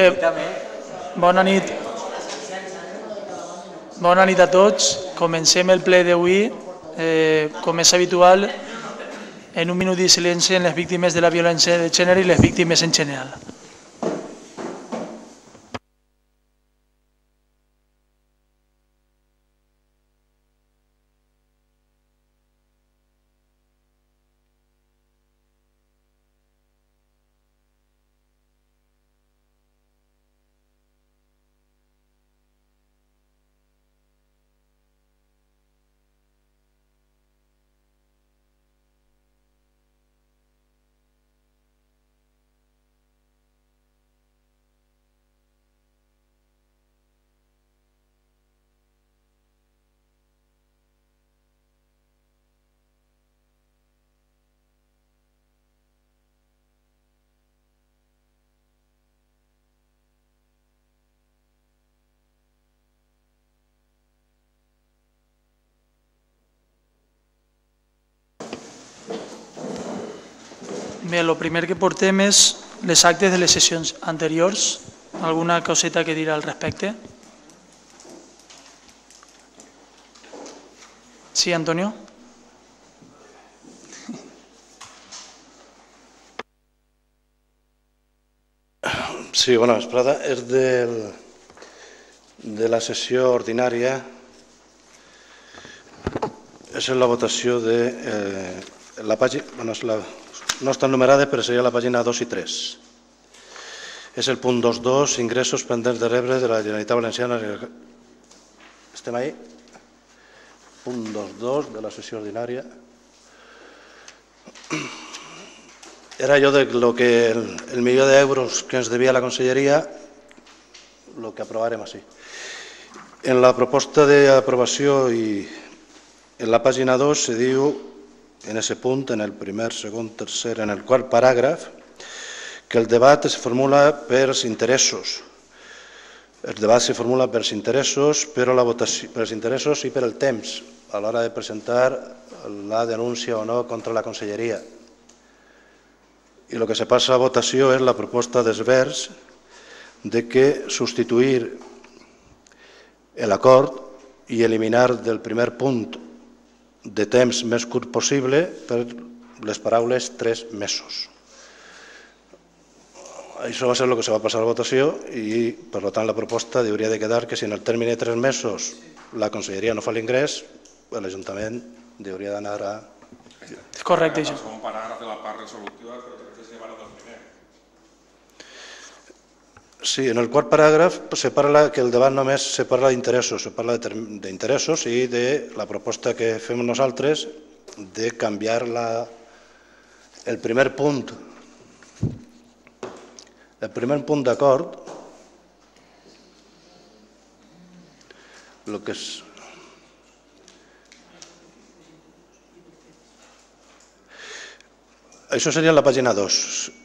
Eh, bona nit. Bona nit a tots. Comencem el ple d'avui. Eh, com és habitual, en un minut de silenci en les víctimes de la violència de gènere i les víctimes en general. Bé, el primer que portem és les actes de les sessions anteriors. Alguna coseta que dir al respecte? Sí, Antonio? Sí, bona vesprada. És del, de la sessió ordinària. És la votació de eh, la pàgina... Bueno, és la, no estan numerades, però seria la pàgina 2 i 3. És el punt 2.2, ingressos pendents de rebre de la Generalitat Valenciana. Estem ahí? Punt 2.2 de la sessió ordinària. Era allò de lo que el, el milió d'euros que ens devia la conselleria, el que aprovarem així. En la proposta d'aprovació i en la pàgina 2 se diu, en ese punt, en el primer, segon, tercer, en el quart paràgraf, que el debat es formula per interessos. El debat se formula per interessos, però la votació, per els interessos i per el temps, a l'hora de presentar la denúncia o no contra la conselleria. I el que se passa a votació és la proposta d'esvers de que substituir l'acord i eliminar del primer punt de temps més curt possible per les paraules tres mesos. Això va ser el que se va passar a votació i, per tant, la proposta hauria de quedar que si en el termini de tres mesos la conselleria no fa l'ingrés, l'Ajuntament hauria d'anar a... És correcte, això. El segon paràgraf de la part resolutiva, però crec que se va del primer. Sí, en el quart paràgraf se parla que el debat només se parla d'interessos, se parla d'interessos i de la proposta que fem nosaltres de canviar la, el primer punt. El primer punt d'acord el que és Això seria la pàgina 2.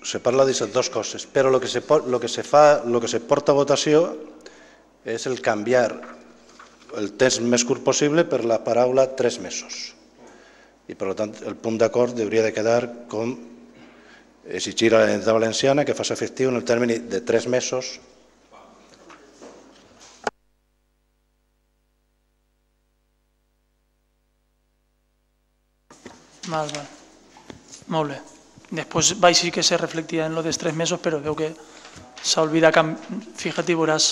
Se parla de les dues coses, però el que se, lo que se fa, el que se porta a votació és el canviar el temps més curt possible per la paraula tres mesos. I, per tant, el punt d'acord hauria de quedar com exigir a la Generalitat Valenciana que faci efectiu en el termini de tres mesos Val, val. Molt bé. Després vaig sí que se reflectia en lo dels tres mesos, però veu que s'ha oblidat, cam... fíjate i veuràs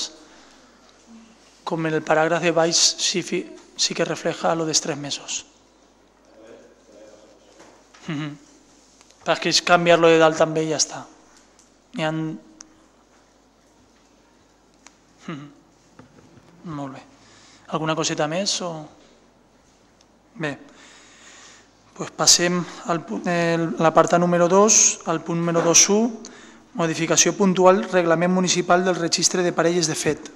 com en el paràgraf de baix sí, fi- sí que refleja lo dels tres mesos. Mhm. Però és que és canviar-lo de dalt també i ja està. Hi ha... Mhm. Molt bé. Alguna coseta més o... Bé. Pues passem punt- el- l'apartat número 2, al punt número 2.1, modificació puntual, reglament municipal del registre de parelles de fet.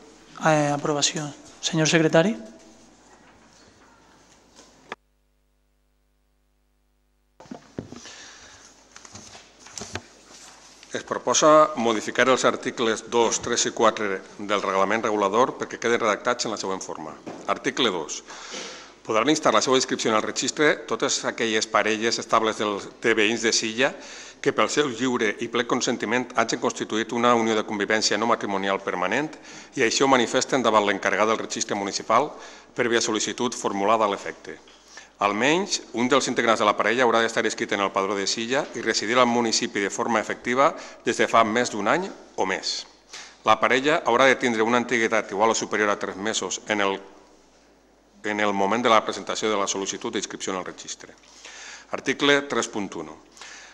Eh, aprovació. Senyor secretari. Es proposa modificar els articles 2, 3 i 4 del reglament regulador perquè queden redactats en la següent forma. Article 2. Podran instar la seva inscripció en el registre totes aquelles parelles estables del, de veïns de Silla que pel seu lliure i ple consentiment hagin constituït una unió de convivència no matrimonial permanent i això ho manifesten davant l'encarregat del registre municipal per via sol·licitud formulada a l'efecte. Almenys un dels integrants de la parella haurà d'estar escrit en el padró de Silla i residir al municipi de forma efectiva des de fa més d'un any o més. La parella haurà de tindre una antiguitat igual o superior a tres mesos en el, en el moment de la presentació de la sol·licitud d'inscripció en el registre. Article 3.1.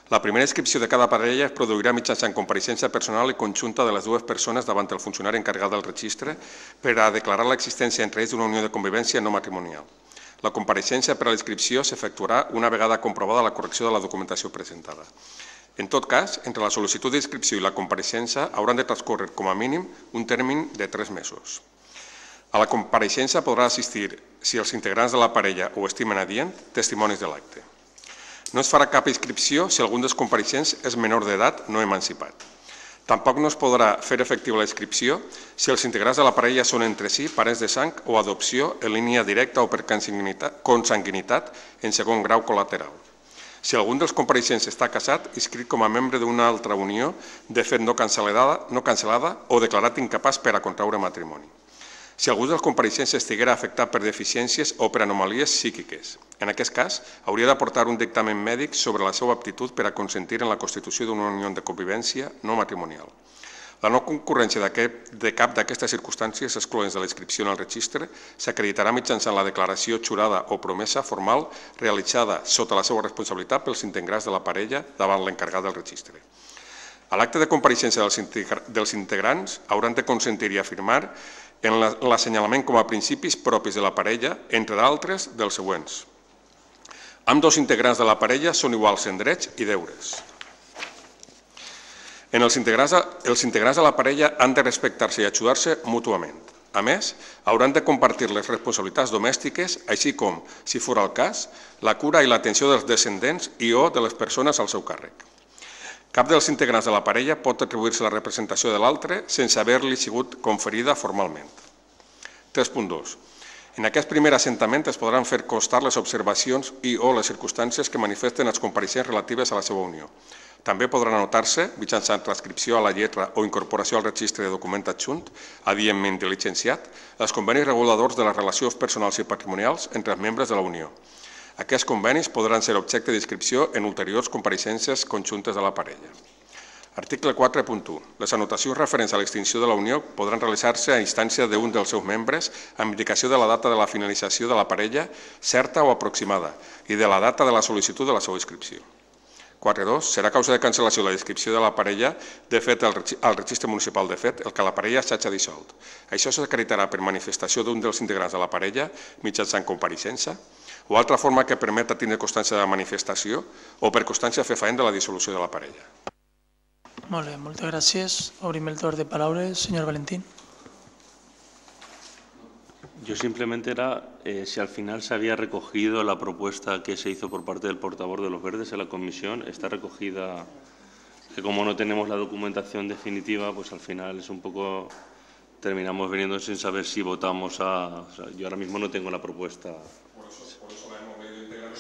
La primera inscripció de cada parella es produirà mitjançant compareixença personal i conjunta de les dues persones davant el funcionari encarregat del registre per a declarar l'existència entre ells d'una unió de convivència no matrimonial. La compareixença per a l'inscripció s'efectuarà una vegada comprovada la correcció de la documentació presentada. En tot cas, entre la sol·licitud d'inscripció i la compareixença hauran de transcórrer com a mínim un termini de tres mesos. A la compareixença podrà assistir, si els integrants de la parella ho estimen adient, testimonis de l'acte. No es farà cap inscripció si algun dels compareixents és menor d'edat no emancipat. Tampoc no es podrà fer efectiva la inscripció si els integrants de la parella són entre si parents de sang o adopció en línia directa o per consanguinitat en segon grau col·lateral. Si algun dels compareixents està casat, inscrit com a membre d'una altra unió, de fet no cancel·lada, no cancel·lada o declarat incapaç per a contraure matrimoni si algú dels compareixents estiguera afectat per deficiències o per anomalies psíquiques. En aquest cas, hauria d'aportar un dictamen mèdic sobre la seva aptitud per a consentir en la constitució d'una unió de convivència no matrimonial. La no concurrència de cap d'aquestes circumstàncies excloents de la inscripció en el registre s'acreditarà mitjançant la declaració jurada o promesa formal realitzada sota la seva responsabilitat pels integrants de la parella davant l'encarregat del registre. A l'acte de compareixença dels integrants hauran de consentir i afirmar en l'assenyalament com a principis propis de la parella, entre d'altres, dels següents. Amb dos integrants de la parella són iguals en drets i deures. En els integrants, els integrants de la parella han de respectar-se i ajudar-se mútuament. A més, hauran de compartir les responsabilitats domèstiques, així com, si fora el cas, la cura i l'atenció dels descendents i o de les persones al seu càrrec. Cap dels integrants de la parella pot atribuir-se la representació de l'altre sense haver-li sigut conferida formalment. 3.2. En aquest primer assentament es podran fer constar les observacions i o les circumstàncies que manifesten els compareixents relatives a la seva unió. També podran anotar-se, mitjançant transcripció a la lletra o incorporació al registre de document adjunt, adientment diligenciat, els convenis reguladors de les relacions personals i patrimonials entre els membres de la Unió, aquests convenis podran ser objecte d'inscripció en ulteriors compareixences conjuntes de la parella. Article 4.1. Les anotacions referents a l'extinció de la Unió podran realitzar-se a instància d'un dels seus membres amb indicació de la data de la finalització de la parella certa o aproximada i de la data de la sol·licitud de la seva inscripció. 4.2. Serà causa de cancel·lació la inscripció de la parella de fet al registre municipal de fet el que la parella s'hagi dissolt. Això s'acreditarà per manifestació d'un dels integrants de la parella mitjançant compareixença o altra forma que permeta tenir constància de la manifestació o per constància fer de la dissolució de la parella. Molt bé, moltes gràcies. Obrim el torn de paraules. Senyor Valentín. Yo simplemente era eh, si al final se había recogido la propuesta que se hizo por parte del portavoz de los verdes en la comisión. Está recogida, que como no tenemos la documentación definitiva, pues al final es un poco terminamos viniendo sin saber si votamos a... O sea, yo ahora mismo no tengo la propuesta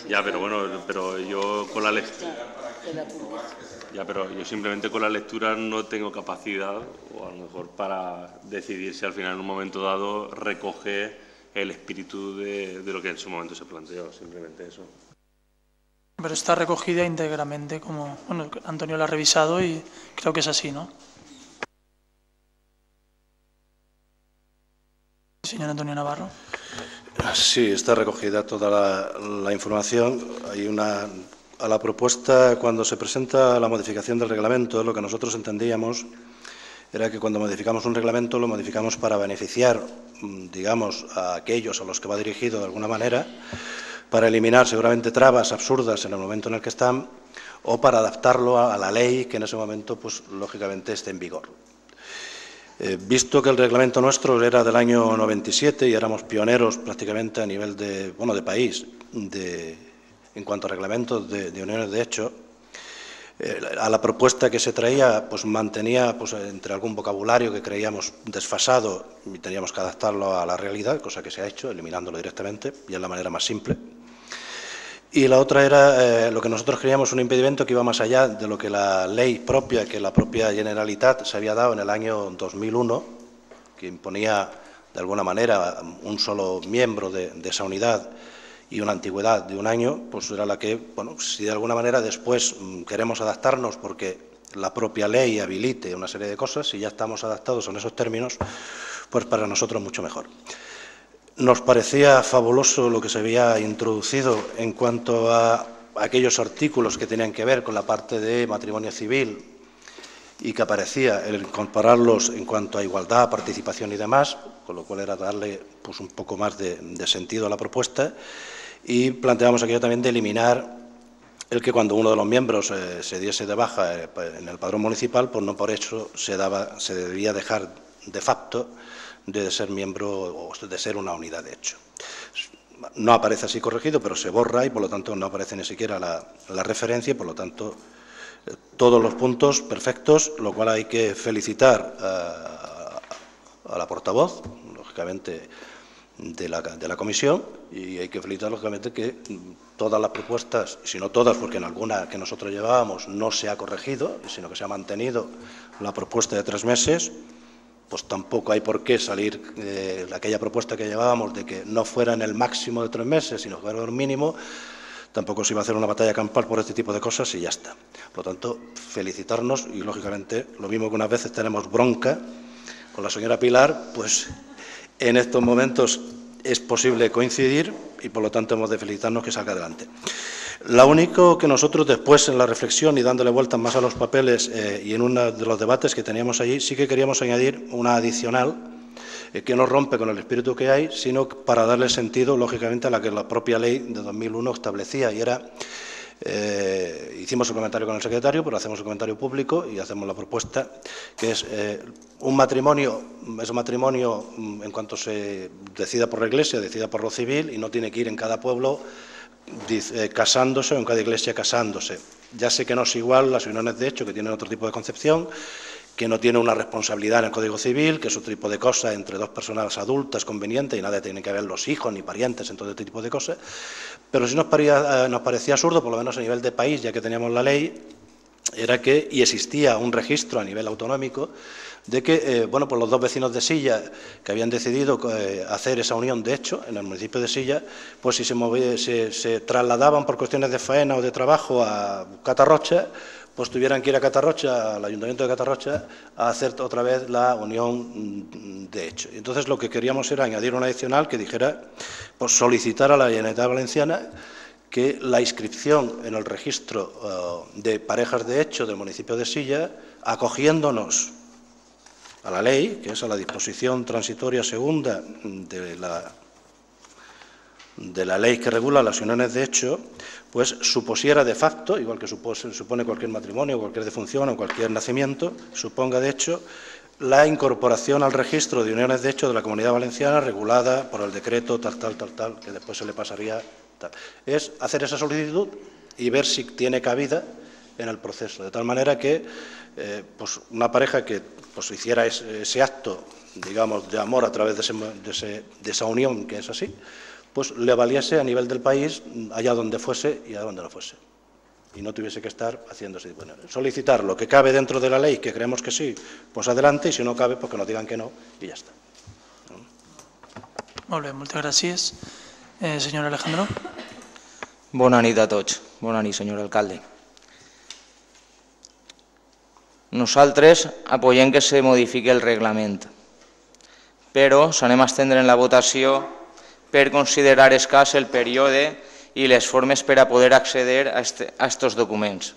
ya, pero bueno, pero yo con la lectura... Ya, pero yo simplemente con la lectura no tengo capacidad, o a lo mejor para decidir si al final en un momento dado recoge el espíritu de, de lo que en su momento se planteó, simplemente eso. Pero está recogida íntegramente, como bueno, Antonio lo ha revisado y creo que es así, ¿no? Señor Antonio Navarro. Sí, está recogida toda la, información. Hay una a la propuesta, cuando se presenta la modificación del reglamento, lo que nosotros entendíamos era que cuando modificamos un reglamento lo modificamos para beneficiar, mm, digamos, a aquellos a los que va dirigido de alguna manera, para eliminar seguramente trabas absurdas en el momento en el que están o para adaptarlo a la ley que en ese momento, pues lógicamente, esté en vigor. Eh, visto que el reglamento nuestro era del año 97 y éramos pioneros prácticamente a nivel de, bueno, de país en cuanto a reglamentos de, uniones de hecho, eh, a la propuesta que se traía pues mantenía pues, entre algún vocabulario que creíamos desfasado y teníamos que adaptarlo a la realidad, cosa que se ha hecho, eliminándolo directamente, y es la manera más simple. Y la otra era eh, lo que nosotros creíamos un impedimento que iba más allá de lo que la ley propia, que la propia Generalitat se había dado en el año 2001, que imponía de alguna manera un solo miembro de, de esa unidad y una antigüedad de un año, pues era la que, bueno, si de alguna manera después mm, queremos adaptarnos porque la propia ley habilite una serie de cosas, si ya estamos adaptados en esos términos, pues para nosotros mucho mejor. Nos parecía fabuloso lo que se había introducido en cuanto a aquellos artículos que tenían que ver con la parte de matrimonio civil y que aparecía el compararlos en cuanto a igualdad, participación y demás, con lo cual era darle pues, un poco más de, sentido a la propuesta. Y planteamos aquello también de eliminar el que cuando uno de los miembros eh, se diese de baja eh, en el padrón municipal, pues no por eso se, daba, se debía dejar de facto de ser miembro o de ser una unidad de hecho. No aparece así corregido, pero se borra y por lo tanto no aparece ni siquiera la, la referencia y por lo tanto eh, todos los puntos perfectos, lo cual hay que felicitar a, a la portavoz, lógicamente de la, de la, comisión y hay que felicitar lógicamente que todas las propuestas, si no todas, porque en alguna que nosotros llevábamos no se ha corregido, sino que se ha mantenido la propuesta de tres meses, pues tampoco hay por qué salir de aquella propuesta que llevábamos de que no fuera en el máximo de tres meses, sino fuera el mínimo, tampoco se iba a hacer una batalla campal por este tipo de cosas y ya está. Por lo tanto, felicitarnos y, lógicamente, lo mismo que unas veces tenemos bronca con la señora Pilar, pues en estos momentos es posible coincidir y, por lo tanto, hemos de felicitarnos que salga adelante. Lo único que nosotros después, en la reflexión y dándole vueltas más a los papeles eh, y en uno de los debates que teníamos allí, sí que queríamos añadir una adicional eh, que no rompe con el espíritu que hay, sino para darle sentido, lógicamente, a la que la propia ley de 2001 establecía, y era eh, hicimos un comentario con el secretario, pero hacemos un comentario público y hacemos la propuesta, que es un matrimonio, es un matrimonio mm, en cuanto se decida por la Iglesia, decida por lo civil, y no tiene que ir en cada pueblo dice, eh, casándose o en cada iglesia casándose. Ya sé que no es igual las uniones de hecho, que tienen otro tipo de concepción, que no tiene una responsabilidad en el Código Civil, que es otro tipo de cosa entre dos personas adultas conveniente y nada tiene que ver los hijos ni parientes en todo este tipo de cosas. Pero sí nos, parecía, eh, nos parecía absurdo, por lo menos a nivel de país, ya que teníamos la ley, era que, y existía un registro a nivel autonómico, de que eh, bueno, pues los dos vecinos de Silla que habían decidido eh, hacer esa unión de hecho en el municipio de Silla, pues si se, movía, se, trasladaban por cuestiones de faena o de trabajo a Catarrocha, pues tuvieran que ir a Catarrocha, al Ayuntamiento de Catarrocha, a hacer otra vez la unión de hecho. Entonces lo que queríamos era añadir una adicional que dijera, pues solicitar a la Generalitat Valenciana que la inscripción en el registro uh, de parejas de hecho del municipio de Silla, acogiéndonos a la ley, que es a la disposición transitoria segunda de la, de la ley que regula las uniones de hecho, pues supusiera de facto, igual que supone cualquier matrimonio, cualquier defunción o cualquier nacimiento, suponga de hecho la incorporación al registro de uniones de hecho de la Comunidad Valenciana regulada por el decreto tal, tal, tal, tal, que después se le pasaría tal. Es hacer esa solicitud y ver si tiene cabida en el proceso, de tal manera que eh, pues una pareja que pues, hiciera ese, ese, acto, digamos, de amor a través de, ese, de, ese, de esa unión que es así, pues le valiese a nivel del país, allá donde fuese y a donde no fuese. Y no tuviese que estar haciéndose. Bueno, solicitar lo que cabe dentro de la ley, que creemos que sí, pues adelante, y si no cabe, pues que nos digan que no, y ya está. Molt bé, moltes gràcies. Eh, senyor Alejandro. Bona nit a tots. Bona nit, senyor alcalde. Nosaltres apoyem que se modifiqui el reglament, però s'anem a estendre en la votació per considerar escàs el període i les formes per a poder accedir a, este, a estos documents.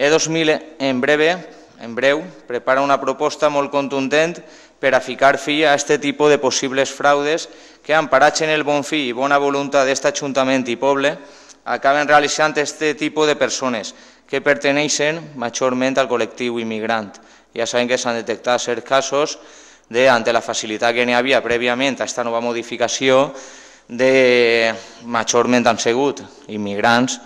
E2000 en breve, en breu, prepara una proposta molt contundent per a ficar fi a aquest tipus de possibles fraudes que, emparats en el bon fi i bona voluntat d'aquest Ajuntament i poble, acaben realitzant aquest tipus de persones que perteneixen majorment al col·lectiu immigrant. Ja sabem que s'han detectat certs casos de, ante la facilitat que n'hi havia prèviament a aquesta nova modificació, de majorment han sigut immigrants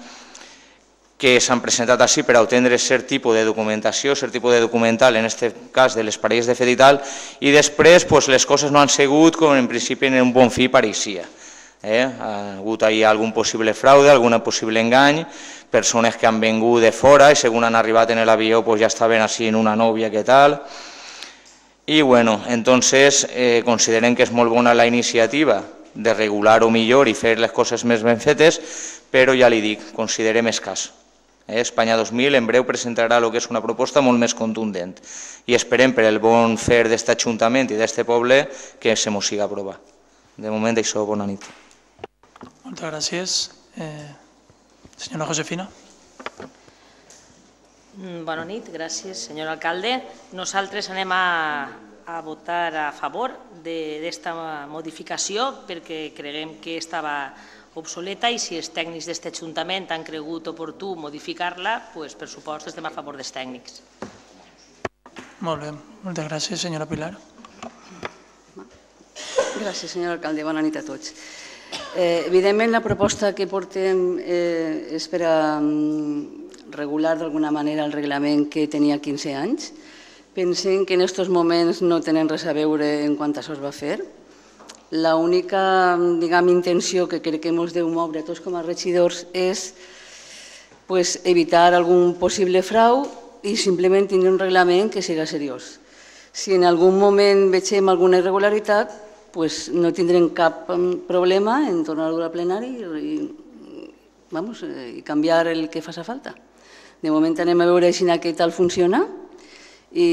que s'han presentat així per a obtenir cert tipus de documentació, cert tipus de documental, en aquest cas de les parelles de fet i tal, i després pues, les coses no han sigut com en principi en un bon fi pareixia. Eh? Ha hagut ahir algun possible fraude, algun possible engany, persones que han vengut de fora i segons han arribat en l'avió pues, ja estaven així en una nòvia, què tal. I bueno, entonces eh, considerem que és molt bona la iniciativa de regular-ho millor i fer les coses més ben fetes, però ja li dic, considerem escàs. Eh, Espanya 2000 en breu presentarà el que és una proposta molt més contundent i esperem per el bon fer d'aquest Ajuntament i d'aquest poble que se mos siga aprovar. De moment això, bona nit. Moltes gràcies. Eh, senyora Josefina. Mm, Bona nit, gràcies, senyor alcalde. Nosaltres anem a, a votar a favor d'esta modificació perquè creguem que estava obsoleta i si els tècnics d'aquest Ajuntament han cregut oportú modificar-la, doncs, per supost estem a favor dels tècnics. Molt bé, moltes gràcies, senyora Pilar. Gràcies, senyor alcalde. Bona nit a tots. Eh, evidentment, la proposta que portem eh, és per a mm, regular d'alguna manera el reglament que tenia 15 anys. Pensem que en aquests moments no tenen res a veure en quant això es va fer. La única diguem, intenció que crec que ens deu moure tots com a regidors és pues, evitar algun possible frau i simplement tindre un reglament que siga seriós. Si en algun moment vegem alguna irregularitat, pues no tindrem cap mm, problema en tornar-ho a plenari i, vamos, eh, i canviar el que faci falta. De moment anem a veure si aquest tal funciona i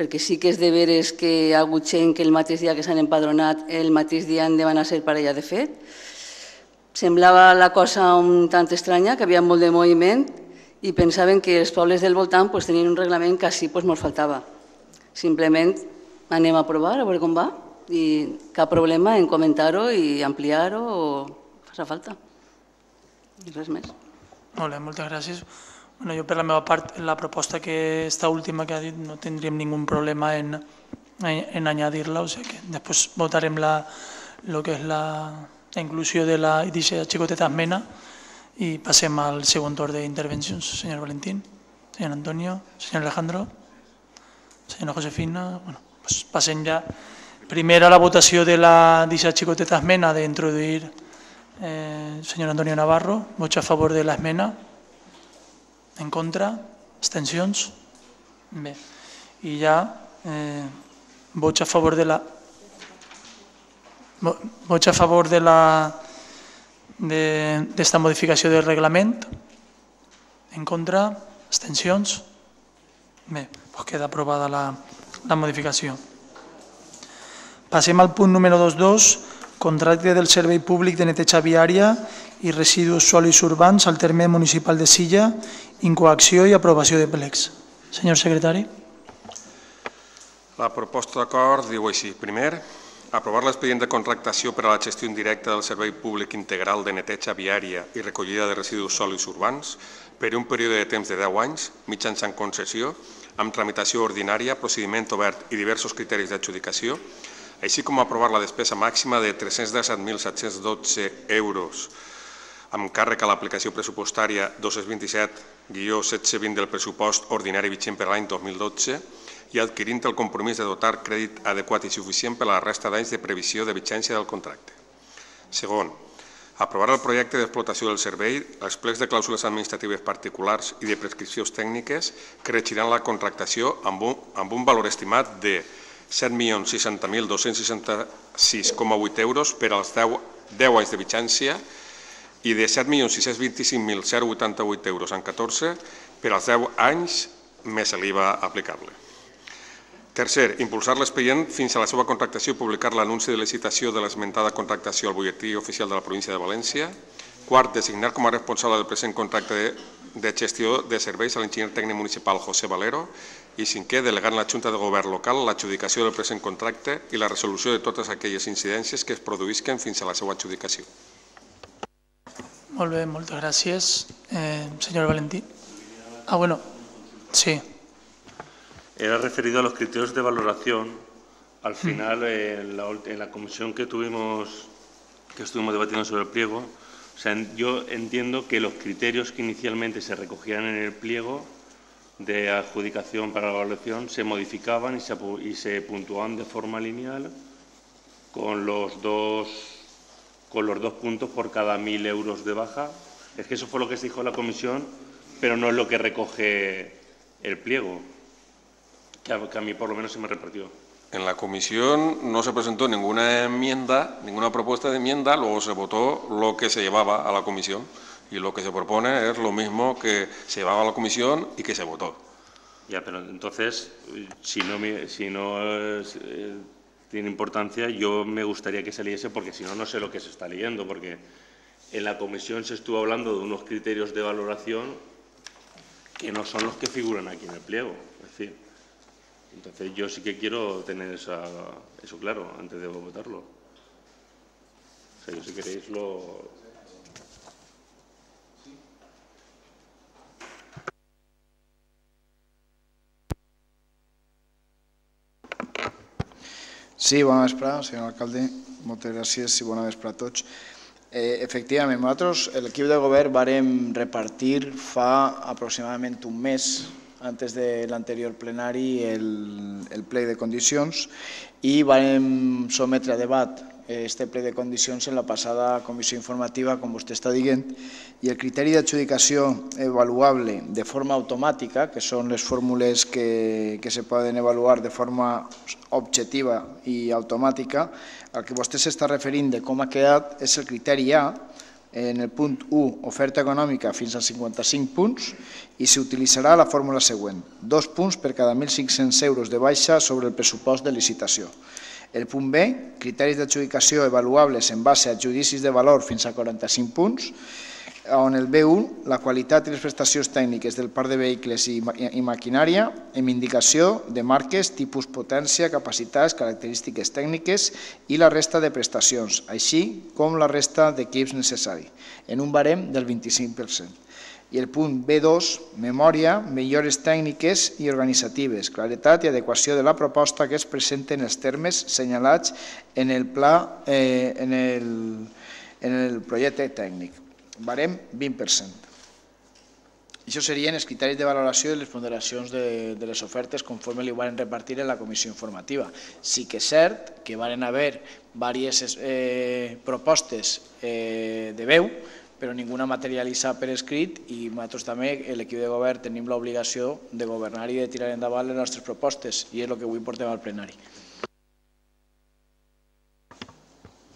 perquè sí que és de veres que hi ha hagut gent que el mateix dia que s'han empadronat, el mateix dia de van a ser parella de fet. Semblava la cosa un tant estranya, que havia molt de moviment i pensaven que els pobles del voltant pues, tenien un reglament que així pues, ens faltava. Simplement anem a provar, a veure com va i cap problema en comentar-ho i ampliar-ho o fa falta. I res més. Molt bé, moltes gràcies. Bueno, jo per la meva part, la proposta que esta última que ha dit no tindríem ningun problema en, en, en añadir-la, o sigui que després votarem la, lo que és la, la inclusió de la d'aquesta xicoteta esmena i passem al segon torn d'intervencions. Senyor Valentín, senyor Antonio, senyor Alejandro, senyora Josefina, bueno, pues passem ja Primera la votació de la d'aquesta xicoteta esmena d'introduir eh, senyor Antonio Navarro. Vots a favor de l'esmena? En contra? Abstencions? Bé. I ja eh, vots a favor de la... vo- Vots a favor de la d'esta modificació del reglament? En contra? Abstencions? Bé, doncs queda aprovada la, la modificació. Passem al punt número 22, contracte del Servei Públic de Neteja Viària i Residus Sòlids Urbans al terme municipal de Silla, incoacció i aprovació de plecs. Senyor secretari. La proposta d'acord diu així. Primer, aprovar l'expedient de contractació per a la gestió indirecta del Servei Públic Integral de Neteja Viària i recollida de residus sòlids urbans per un període de temps de 10 anys, mitjançant concessió, amb tramitació ordinària, procediment obert i diversos criteris d'adjudicació, així com aprovar la despesa màxima de 317.712 euros amb càrrec a l'aplicació pressupostària 227-1620 del pressupost ordinari vigent per l'any 2012 i adquirint el compromís de dotar crèdit adequat i suficient per a la resta d'anys de previsió de vigència del contracte. Segon, aprovar el projecte d'explotació del servei, els plecs de clàusules administratives particulars i de prescripcions tècniques que regiran la contractació amb un, amb un valor estimat de 7.060.266,8 euros per als 10, 10 anys de vigència i de 7.625.088 euros en 14 per als 10 anys més l'IVA aplicable. Tercer, impulsar l'expedient fins a la seva contractació i publicar l'anunci de licitació de l'esmentada contractació al butlletí oficial de la província de València. Quart, designar com a responsable del present contracte de, de gestió de serveis a l'enginyer tècnic municipal José Valero. I cinquè, delegar en la Junta de Govern local l'adjudicació del present contracte i la resolució de totes aquelles incidències que es produïsquen fins a la seva adjudicació. Molt bé, moltes gràcies. Eh, senyor Valentí. Ah, bueno, sí. Era referido a los criterios de valoración. Al final, en la, en la comisión que tuvimos, que estuvimos debatiendo sobre el pliego, o sea, yo entiendo que los criterios que inicialmente se recogían en el pliego de adjudicación para la evaluación se modificaban y se, y se puntuaban de forma lineal con los dos con los dos puntos por cada mil euros de baja. Es que eso fue lo que se dijo la comisión, pero no es lo que recoge el pliego, que a, que a mí por lo menos se me repartió. En la comisión no se presentó ninguna enmienda, ninguna propuesta de enmienda, luego se votó lo que se llevaba a la comisión y lo que se propone es lo mismo que se llevaba a la comisión y que se votó. Ya, pero entonces, si no, si no eh, tiene importancia, yo me gustaría que se leyese, porque si no, no sé lo que se está leyendo, porque en la comisión se estuvo hablando de unos criterios de valoración que no son los que figuran aquí en el pliego. Es decir, entonces yo sí que quiero tener esa- eso claro antes de votarlo. O sea, yo si queréis lo, Sí, bona vesprada, senyor alcalde. Moltes gràcies i bona vesprada a tots. Eh, efectivament, nosaltres, l'equip de govern, vàrem repartir fa aproximadament un mes antes de l'anterior plenari el, el ple de condicions i vàrem sometre a debat este ple de condicions en la passada comissió informativa, com vostè està dient, i el criteri d'adjudicació avaluable de forma automàtica, que són les fórmules que, que se poden avaluar de forma objectiva i automàtica, al que vostè s'està referint de com ha quedat és el criteri A, en el punt 1, oferta econòmica fins a 55 punts, i s'utilitzarà la fórmula següent, dos punts per cada 1.500 euros de baixa sobre el pressupost de licitació. El punt B, criteris d'adjudicació avaluables en base a judicis de valor fins a 45 punts, on el B1, la qualitat i les prestacions tècniques del parc de vehicles i, ma- i maquinària, amb indicació de marques, tipus, potència, capacitats, característiques tècniques i la resta de prestacions, així com la resta d'equips necessari, en un barem del 25%. I el punt B2, memòria, millores tècniques i organitzatives, claretat i adequació de la proposta que es presenten els termes senyalats en el pla, eh, en, el, en el projecte tècnic. Barem 20%. Això serien els criteris de valoració i les ponderacions de, de les ofertes conforme li van repartir en la comissió informativa. Sí que és cert que van haver diverses eh, propostes eh, de veu, però ninguna materialitzada per escrit i nosaltres també, l'equip de govern, tenim l'obligació de governar i de tirar endavant les nostres propostes i és el que avui portem al plenari.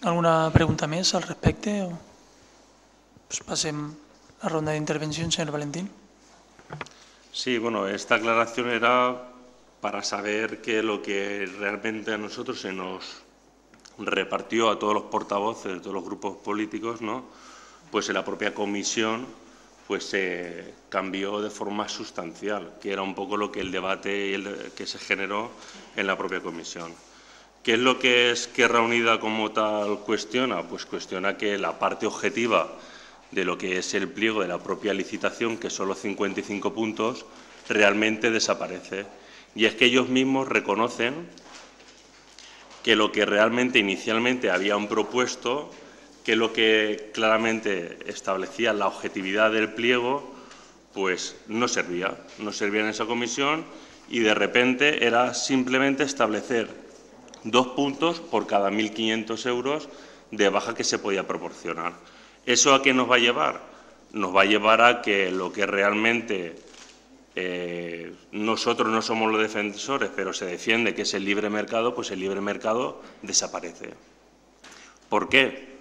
Alguna pregunta més al respecte? O... Pues passem a la ronda d'intervencions, senyor Valentín. Sí, bueno, esta aclaración era para saber que lo que realmente a nosotros se nos repartió a todos los portavoces de todos los grupos políticos, ¿no? Pues en la propia comisión pues se cambió de forma sustancial, que era un poco lo que el debate que se generó en la propia comisión. ¿Qué es lo que Esquerra Unida como tal cuestiona? Pues cuestiona que la parte objetiva de lo que es el pliego de la propia licitación, que son los 55 puntos, realmente desaparece. Y es que ellos mismos reconocen que lo que realmente inicialmente habían propuesto, que lo que claramente establecía la objetividad del pliego, pues no servía, no servía en esa comisión y de repente era simplemente establecer dos puntos por cada 1.500 euros de baja que se podía proporcionar. ¿Eso a qué nos va a llevar? Nos va a llevar a que lo que realmente eh, nosotros no somos los defensores, pero se defiende que es el libre mercado, pues el libre mercado desaparece. ¿Por qué?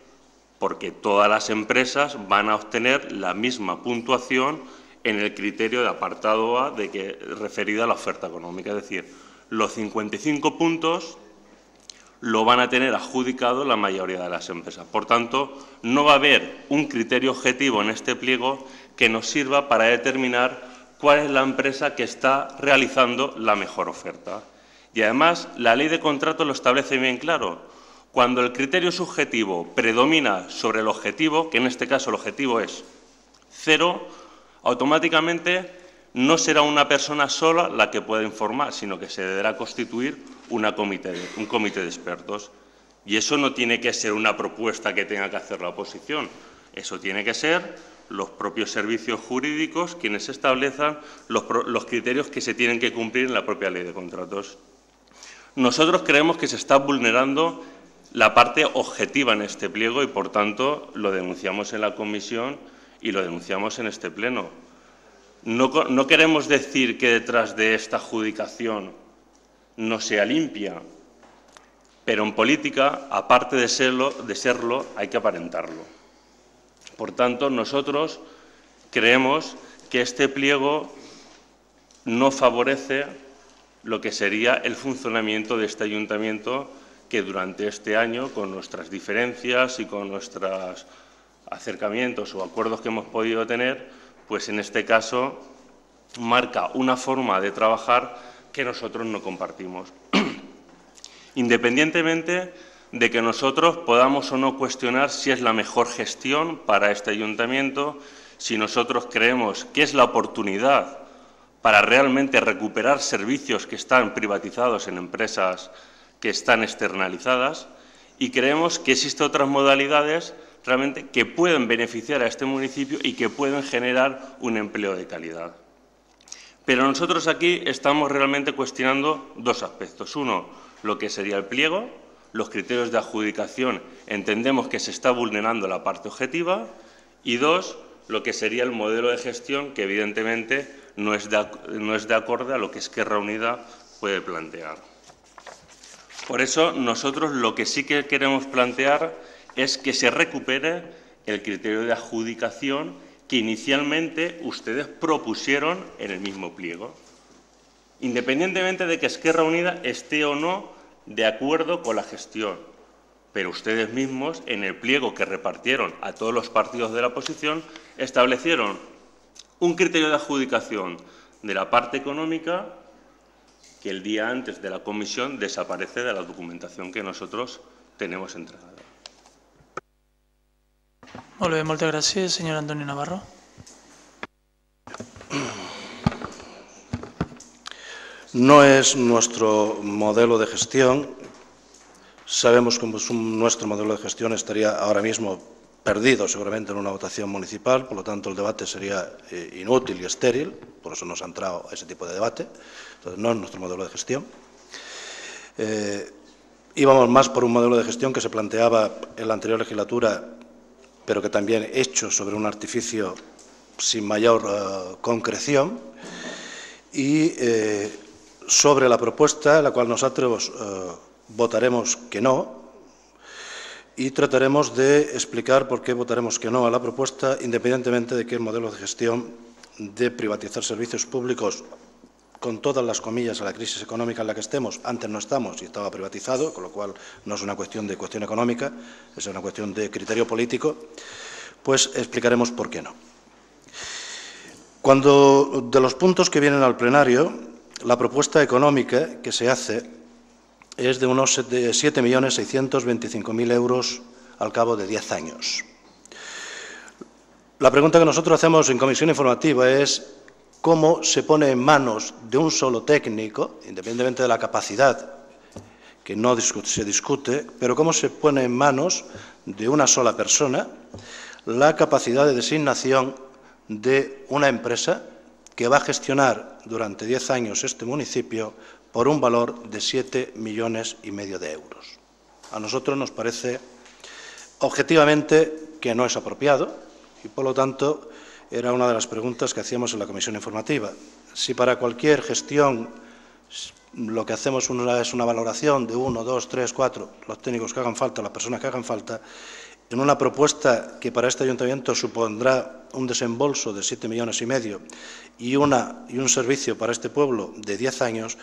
Porque todas las empresas van a obtener la misma puntuación en el criterio de apartado A de que referida a la oferta económica, es decir, los 55 puntos lo van a tener adjudicado la mayoría de las empresas. Por tanto, no va a haber un criterio objetivo en este pliego que nos sirva para determinar cuál es la empresa que está realizando la mejor oferta. Y además, la ley de contrato lo establece bien claro. Cuando el criterio subjetivo predomina sobre el objetivo, que en este caso el objetivo es cero, automáticamente no será una persona sola la que pueda informar, sino que se deberá constituir un comité de expertos. Y eso no tiene que ser una propuesta que tenga que hacer la oposición. Eso tiene que ser los propios servicios jurídicos quienes establezcan los criterios que se tienen que cumplir en la propia ley de contratos. Nosotros creemos que se está vulnerando la parte objetiva en este pliego y, por tanto, lo denunciamos en la comisión y lo denunciamos en este pleno. No, queremos decir que detrás de esta adjudicación no sea limpia, pero en política, aparte de serlo, de serlo, hay que aparentarlo. Por tanto, nosotros creemos que este pliego no favorece lo que sería el funcionamiento de este ayuntamiento que durante este año, con nuestras diferencias y con nuestros acercamientos o acuerdos que hemos podido tener, pues en este caso marca una forma de trabajar que nosotros no compartimos. Independientemente de que nosotros podamos o no cuestionar si es la mejor gestión para este ayuntamiento, si nosotros creemos que es la oportunidad para realmente recuperar servicios que están privatizados en empresas que están externalizadas y creemos que existen otras modalidades realmente que pueden beneficiar a este municipio y que pueden generar un empleo de calidad. Pero nosotros aquí estamos realmente cuestionando dos aspectos. Uno, lo que sería el pliego, los criterios de adjudicación, entendemos que se está vulnerando la parte objetiva. Y dos, lo que sería el modelo de gestión, que evidentemente no es de, no es de acorde a lo que Esquerra Unida puede plantear. Por eso nosotros lo que sí que queremos plantear es que se recupere el criterio de adjudicación que inicialmente ustedes propusieron en el mismo pliego, independientemente de que Esquerra Unida esté o no de acuerdo con la gestión. Pero ustedes mismos, en el pliego que repartieron a todos los partidos de la oposición, establecieron un criterio de adjudicación de la parte económica que el día antes de la comisión desaparece de la documentación que nosotros tenemos entregada. Molt bé, moltes gràcies. Senyor Antonio Navarro. No es nuestro modelo de gestión. Sabemos que nuestro modelo de gestión estaría ahora mismo perdido seguramente en una votación municipal, por lo tanto el debate sería eh, inútil y estéril, por eso nos ha entrado ese tipo de debate. No es nuestro modelo de gestión. Eh, íbamos más por un modelo de gestión que se planteaba en la anterior legislatura, pero que también hecho sobre un artificio sin mayor eh, concreción, y eh, sobre la propuesta, la cual nosotros votaremos que no, y trataremos de explicar por qué votaremos que no a la propuesta, independientemente de que el modelo de gestión de privatizar servicios públicos con todas las comillas a la crisis económica en la que estemos. Antes no estamos y estaba privatizado, con lo cual no es una cuestión de cuestión económica, es una cuestión de criterio político, pues explicaremos por qué no. Cuando de los puntos que vienen al plenario, la propuesta económica que se hace es de unos 7.625.000 euros al cabo de 10 años. La pregunta que nosotros hacemos en comisión informativa es cómo se pone en manos de un solo técnico, independientemente de la capacidad, que no se discute, pero cómo se pone en manos de una sola persona la capacidad de designación de una empresa que va a gestionar durante diez años este municipio por un valor de siete millones y medio de euros. A nosotros nos parece objetivamente que no es apropiado y, por lo tanto, era una de las preguntas que hacíamos en la comisión informativa. Si para cualquier gestión lo que hacemos es una valoración de uno, dos, tres, cuatro, los técnicos que hagan falta, las personas que hagan falta, en una propuesta que para este ayuntamiento supondrá un desembolso de siete millones y medio y, una, y un servicio para este pueblo de diez años,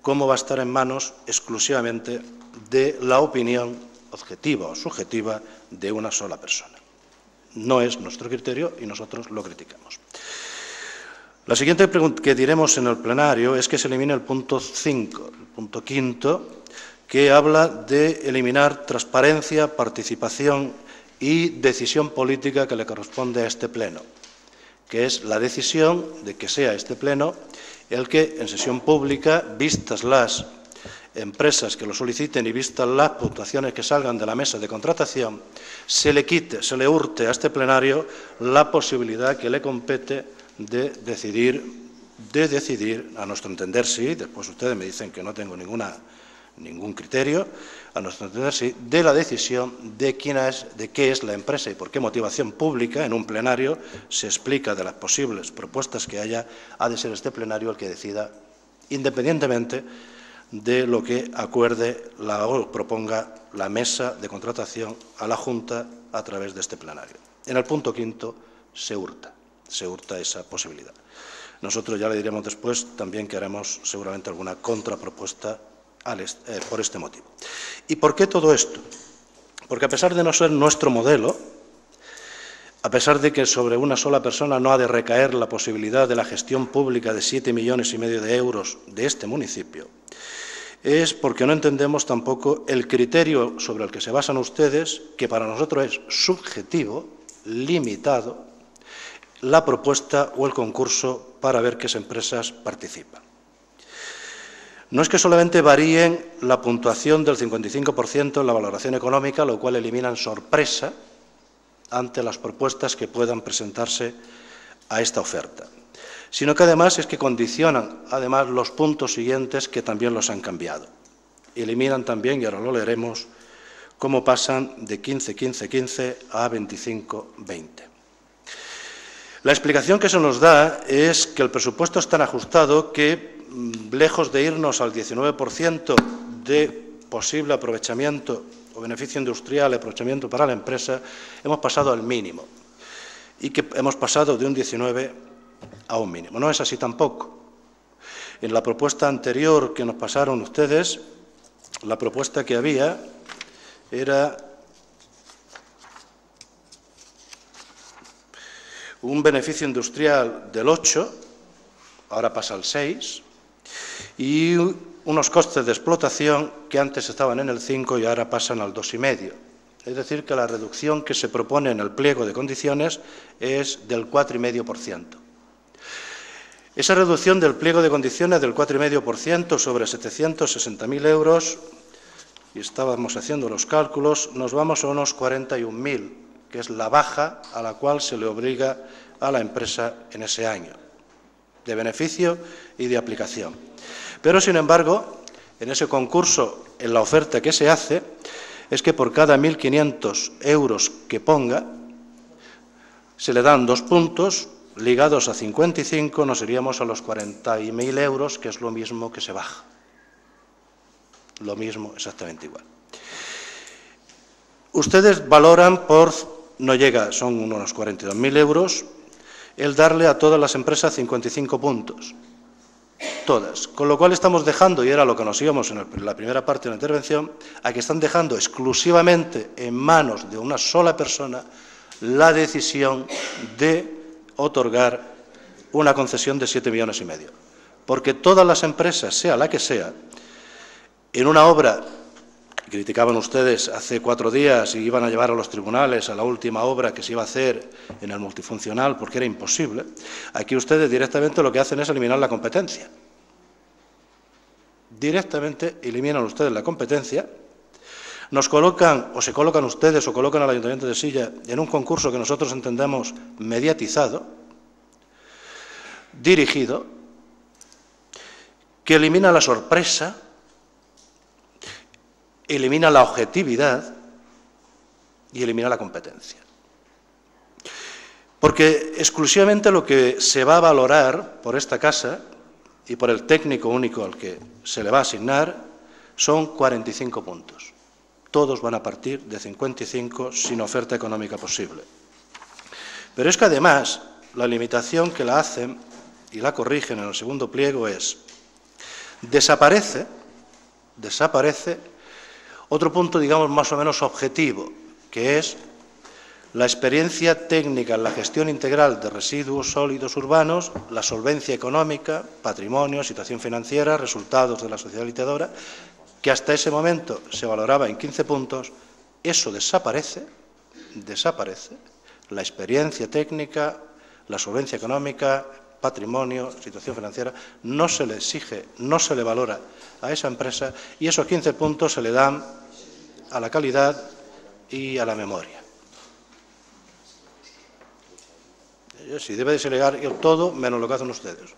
¿cómo va a estar en manos exclusivamente de la opinión objetiva o subjetiva de una sola persona? No es nuestro criterio y nosotros lo criticamos. La siguiente pregunta que diremos en el plenario es que se elimine el punto 5, el punto quinto, que habla de eliminar transparencia, participación y decisión política que le corresponde a este pleno, que es la decisión de que sea este pleno el que, en sesión pública, vistas las empresas que lo soliciten y vistas las puntuaciones que salgan de la mesa de contratación, se le quite, se le hurte a este plenario la posibilidad que le compete de decidir, de decidir, a nuestro entender sí, después ustedes me dicen que no tengo ningún criterio, a nuestro entender sí, de la decisión de quién es, de qué es la empresa y por qué motivación pública. En un plenario se explica de las posibles propuestas que haya, ha de ser este plenario el que decida, independientemente de lo que acuerde la, o proponga la mesa de contratación a la Junta a través de este plenario. En el punto quinto se hurta, se hurta esa posibilidad. Nosotros ya le diremos después también que haremos seguramente alguna contrapropuesta eh, por este motivo. ¿Y por qué todo esto? Porque a pesar de no ser nuestro modelo, a pesar de que sobre una sola persona no ha de recaer la posibilidad de la gestión pública de siete millones y medio de euros de este municipio, es porque no entendemos tampoco el criterio sobre el que se basan ustedes, que para nosotros es subjetivo, limitado, la propuesta o el concurso para ver qué empresas participan. No es que solamente varíen la puntuación del 55% en la valoración económica, lo cual eliminan sorpresa ante las propuestas que puedan presentarse a esta oferta, sino que además es que condicionan además los puntos siguientes que también los han cambiado. Eliminan también, y ahora lo leeremos, cómo pasan de 15-15-15 a 25-20. La explicación que se nos da es que el presupuesto es tan ajustado que, mm, lejos de irnos al 19% de posible aprovechamiento o beneficio industrial y aprovechamiento para la empresa, hemos pasado al mínimo y que hemos pasado de un 19 a un mínimo. No es así tampoco. En la propuesta anterior que nos pasaron ustedes, la propuesta que había era un beneficio industrial del 8, ahora pasa al 6, y unos costes de explotación que antes estaban en el 5 y ahora pasan al 2,5. Es decir, que la reducción que se propone en el pliego de condiciones es del 4,5%. Esa reducción del pliego de condiciones del 4,5% sobre 760.000 euros, y estábamos haciendo los cálculos, nos vamos a unos 41.000, que es la baja a la cual se le obliga a la empresa en ese año, de beneficio y de aplicación. Pero, sin embargo, en ese concurso, en la oferta que se hace, es que por cada 1.500 euros que ponga, se le dan dos puntos, ligados a 55 nos iríamos a los 40.000 euros, que es lo mismo que se baja. Lo mismo, exactamente igual. Ustedes valoran por, no llega, son unos 42.000 euros, el darle a todas las empresas 55 puntos. Todas. Con lo cual estamos dejando, y era lo que nos íbamos en la primera parte de la intervención, a que están dejando exclusivamente en manos de una sola persona la decisión de otorgar una concesión de siete millones y medio. Porque todas las empresas, sea la que sea, en una obra criticaban ustedes hace cuatro días y iban a llevar a los tribunales a la última obra que se iba a hacer en el multifuncional porque era imposible, aquí ustedes directamente lo que hacen es eliminar la competencia. Directamente eliminan ustedes la competencia, nos colocan, o se colocan ustedes, o colocan al Ayuntamiento de Silla en un concurso que nosotros entendemos mediatizado, dirigido, que elimina la sorpresa, elimina la objetividad y elimina la competencia. Porque exclusivamente lo que se va a valorar por esta casa y por el técnico único al que se le va a asignar son 45 puntos. Todos van a partir de 55 sin oferta económica posible. Pero es que además la limitación que la hacen y la corrigen en el segundo pliego es desaparece, desaparece otro punto, digamos, más o menos objetivo, que es la experiencia técnica en la gestión integral de residuos sólidos urbanos, la solvencia económica, patrimonio, situación financiera, resultados de la sociedad litigadora, que hasta ese momento se valoraba en 15 puntos, eso desaparece, desaparece, la experiencia técnica, la solvencia económica, patrimonio, situación financiera, no se le exige, no se le valora a esa empresa y esos 15 puntos se le dan a la calidad y a la memoria. Si debe de ser legal todo, menos lo que hacen ustedes.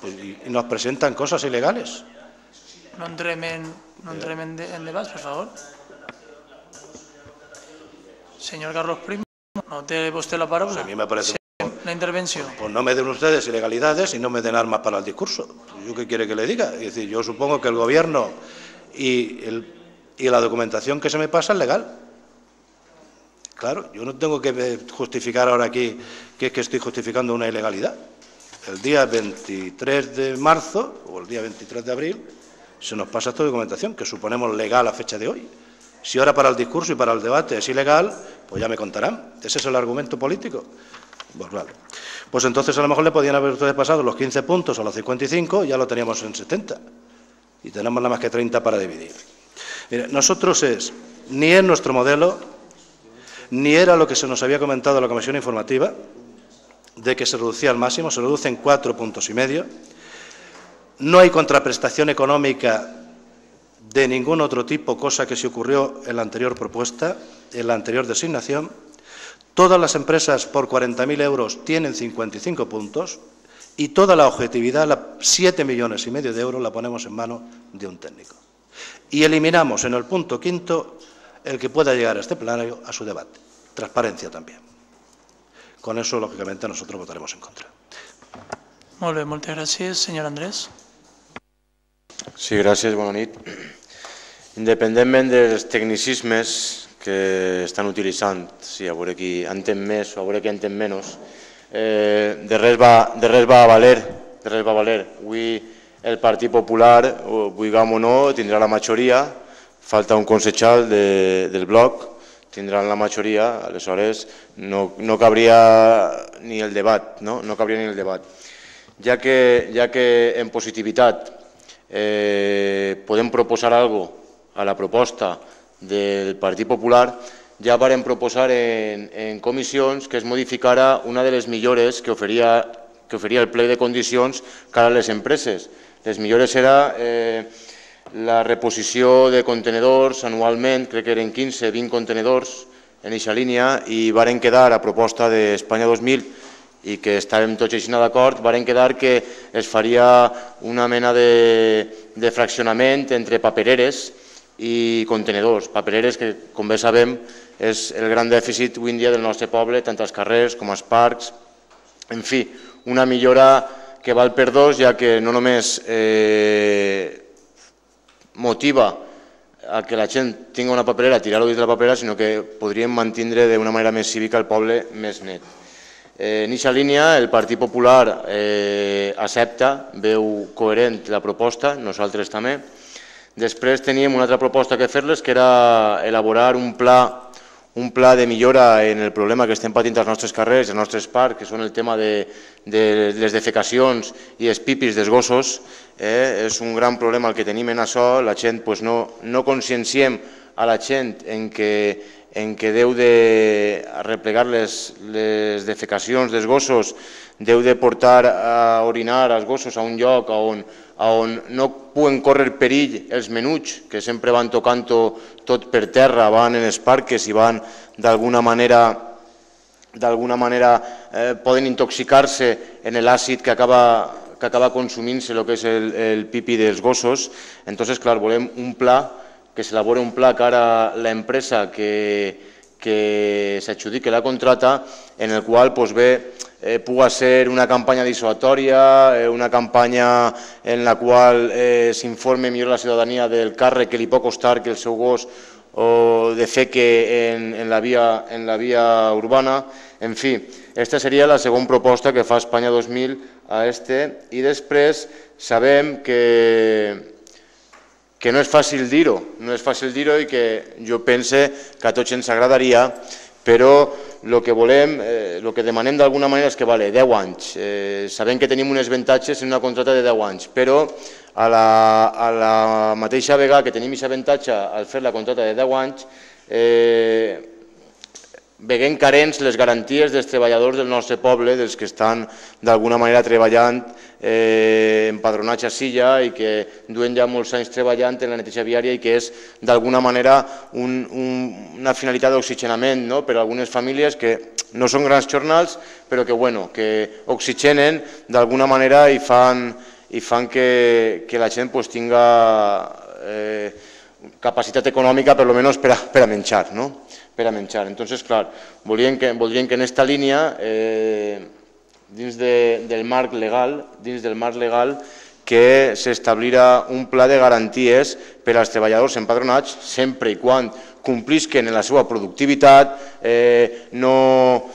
Pues, y nos presentan cosas ilegales. no entrem en, no entrem en, de, en debats, per favor. Señor Carlos Primo, no té vostè la paraula. Pues a mí me parece... La intervenció. Pues no me den ustedes ilegalidades y no me den armas para el discurso. ¿Yo qué quiere que le diga? Es decir, yo supongo que el gobierno y, la documentación que se me pasa es legal. Claro, yo no tengo que justificar ahora aquí que es que estoy justificando una ilegalidad. El día 23 de marzo o el día 23 de abril se nos pasa esta documentación, que suponemos legal a fecha de hoy. Si ahora para el discurso y para el debate es ilegal, pues ya me contarán. Ese es el argumento político. Pues. Pues entonces a lo mejor le podían haber pasado los 15 puntos a los 55, ya lo teníamos en 70. Y tenemos nada más que 30 para dividir. Mire, nosotros es, ni es nuestro modelo, ni era lo que se nos había comentado en la comisión informativa, de que se reducía al máximo, se reduce en cuatro puntos y medio. No hay contraprestación económica de ningún otro tipo, cosa que se ocurrió en la anterior propuesta, en la anterior designación. Todas las empresas por 40.000 euros tienen 55 puntos y toda la objetividad, 7 millones y medio de euros, la ponemos en manos de un técnico. Y eliminamos en el punto quinto el que pueda llegar a este plenario a su debate. Transparencia también. Con eso, lógicamente, nosotros votaremos en contra. Molt bé, moltes gràcies. Senyor Andrés. Sí, gràcies, bona nit. Independentment dels tecnicismes que estan utilitzant, sí, a veure qui entén més o a veure qui entén menys, eh, de, res va, de res va valer, de res va valer. Avui el Partit Popular, vulguem o no, tindrà la majoria, falta un consejal de, del bloc, tindran la majoria, aleshores no, no cabria ni el debat, no? no cabria ni el debat. Ja que, ja que en positivitat eh, podem proposar algo a la proposta del Partit Popular, ja varen proposar en, en comissions que es modificara una de les millores que oferia, que oferia el ple de condicions cara a les empreses. Les millores era eh, la reposició de contenedors anualment, crec que eren 15, 20 contenedors en aquesta línia i varen quedar a proposta d'Espanya 2000 i que estàvem tots així d'acord, varen quedar que es faria una mena de, de fraccionament entre papereres i contenedors. Papereres que, com bé sabem, és el gran dèficit avui dia del nostre poble, tant als carrers com als parcs. En fi, una millora que val per dos, ja que no només eh, motiva a que la gent tingui una paperera, tirar-ho dins de la paperera, sinó que podríem mantindre d'una manera més cívica el poble més net. Eh, en aquesta línia, el Partit Popular eh, accepta, veu coherent la proposta, nosaltres també. Després teníem una altra proposta que fer-les, que era elaborar un pla un pla de millora en el problema que estem patint als nostres carrers, als nostres parcs, que són el tema de, de les defecacions i els pipis dels gossos. Eh? És un gran problema el que tenim en això. La gent pues, no, no conscienciem a la gent en que, en que deu de replegar les, les defecacions dels gossos, deu de portar a orinar els gossos a un lloc on, on no puguen córrer perill els menuts, que sempre van tocant tot per terra, van en els parques i van d'alguna manera d'alguna manera eh, poden intoxicar-se en l'àcid que acaba, que acaba consumint-se el que és el, el pipi dels gossos. Entonces, clar, volem un pla, que s'elabore un pla que ara l'empresa que, que s'adjudique la contrata, en el qual pues, bé, eh, puga ser una campanya dissuatòria, eh, una campanya en la qual eh, s'informe millor la ciutadania del càrrec que li pot costar que el seu gos o de fer que en, en, la via, en la via urbana. En fi, aquesta seria la segona proposta que fa Espanya 2000 a este i després sabem que, que no és fàcil dir-ho, no és fàcil dir-ho i que jo pense que a tots ens agradaria, però el que volem, eh, el que demanem d'alguna manera és que vale 10 anys. Eh, sabem que tenim unes avantatges en una contrata de 10 anys, però a la, a la mateixa vegada que tenim aquest avantatge al fer la contrata de 10 anys, eh, veiem carents les garanties dels treballadors del nostre poble, dels que estan d'alguna manera treballant eh, empadronats a Silla i que duen ja molts anys treballant en la neteja viària i que és d'alguna manera un, un, una finalitat d'oxigenament no? per a algunes famílies que no són grans jornals però que, bueno, que oxigenen d'alguna manera i fan, i fan que, que la gent pues, tinga eh, capacitat econòmica per per a, per menjar, no? Per a menjar. Entonces, clar, volien que, voldrien que en esta línia, eh, dins de, del marc legal, dins del marc legal, que s'establirà un pla de garanties per als treballadors empadronats sempre i quan complisquen en la seva productivitat, eh, no,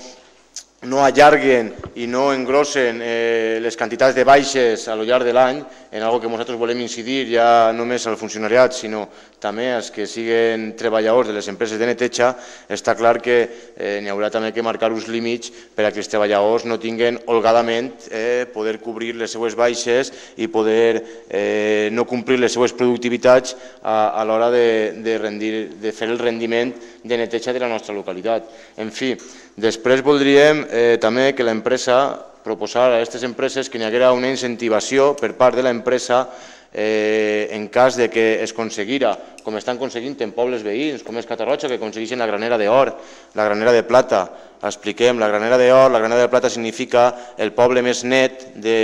no allarguen i no engrossen eh, les quantitats de baixes a lo llarg de l'any, en algo que nosaltres volem incidir ja no només al funcionariat, sinó també als que siguen treballadors de les empreses de neteja, està clar que eh, n'hi haurà també que marcar uns límits per a que els treballadors no tinguen holgadament eh, poder cobrir les seues baixes i poder eh, no complir les seues productivitats a, a l'hora de, de, rendir, de fer el rendiment de neteja de la nostra localitat. En fi, després voldríem eh, també que l'empresa proposar a aquestes empreses que n'hi haguera una incentivació per part de l'empresa eh, en cas de que es aconseguira, com estan aconseguint en pobles veïns, com és Catarroja, que aconsegueixen la granera d'or, la granera de plata. Expliquem, la granera d'or, la granera de plata significa el poble més net de,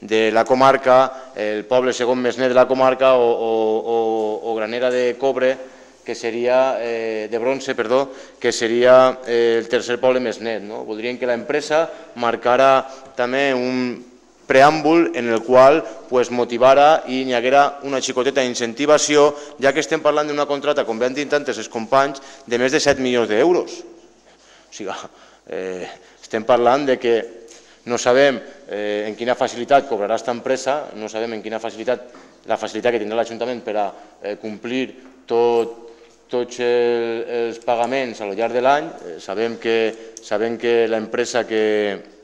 de la comarca, el poble segon més net de la comarca o, o, o, o granera de cobre, que seria, eh, de bronze, perdó, que seria eh, el tercer poble més net. No? Voldrien que l'empresa marcara també un preàmbul en el qual pues, motivara i hi haguera una xicoteta incentivació, ja que estem parlant d'una contrata, com ben dit antes els companys, de més de 7 milions d'euros. O sigui, eh, estem parlant de que no sabem eh, en quina facilitat cobrarà aquesta empresa, no sabem en quina facilitat, la facilitat que tindrà l'Ajuntament per a eh, complir tot, tots els pagaments a lo llarg de l'any. Eh, sabem que, sabem que l'empresa que,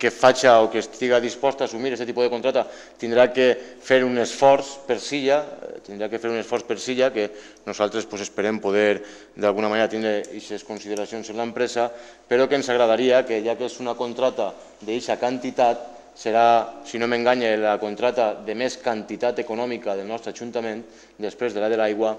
que faci o que estiga disposta a assumir aquest tipus de contracte tindrà que fer un esforç per silla, eh, tindrà que fer un esforç per silla que nosaltres esperem poder d'alguna manera tindre aquestes consideracions en l'empresa, però que ens agradaria que ja que és una contrata d'aquesta quantitat, serà, si no m'enganya, la contrata de més quantitat econòmica del nostre Ajuntament, després de la de l'aigua,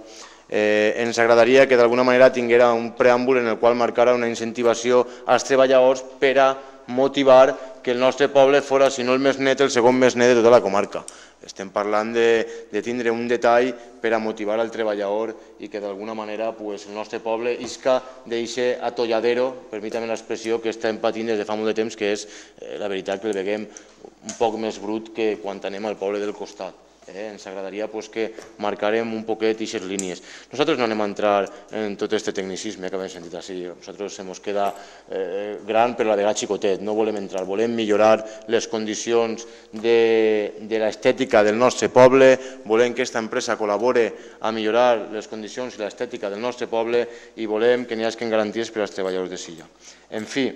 eh, ens agradaria que d'alguna manera tinguera un preàmbul en el qual marcara una incentivació als treballadors per a motivar que el nostre poble fora, si no el més net, el segon més net de tota la comarca. Estem parlant de, de tindre un detall per a motivar al treballador i que d'alguna manera pues, el nostre poble isca d'aquest atolladero, permítame l'expressió, que estem patint des de fa molt de temps, que és eh, la veritat que el veguem un poc més brut que quan anem al poble del costat. Eh, ens agradaria pues, que marcarem un poquet aquestes línies. Nosaltres no anem a entrar en tot aquest tecnicisme que hem sentit així. Nosaltres ens queda eh, gran per la de xicotet, no volem entrar, volem millorar les condicions de, de l'estètica del nostre poble, volem que aquesta empresa col·labore a millorar les condicions i l'estètica del nostre poble i volem que n'hi hagi garanties per als treballadors de Silla. En fi,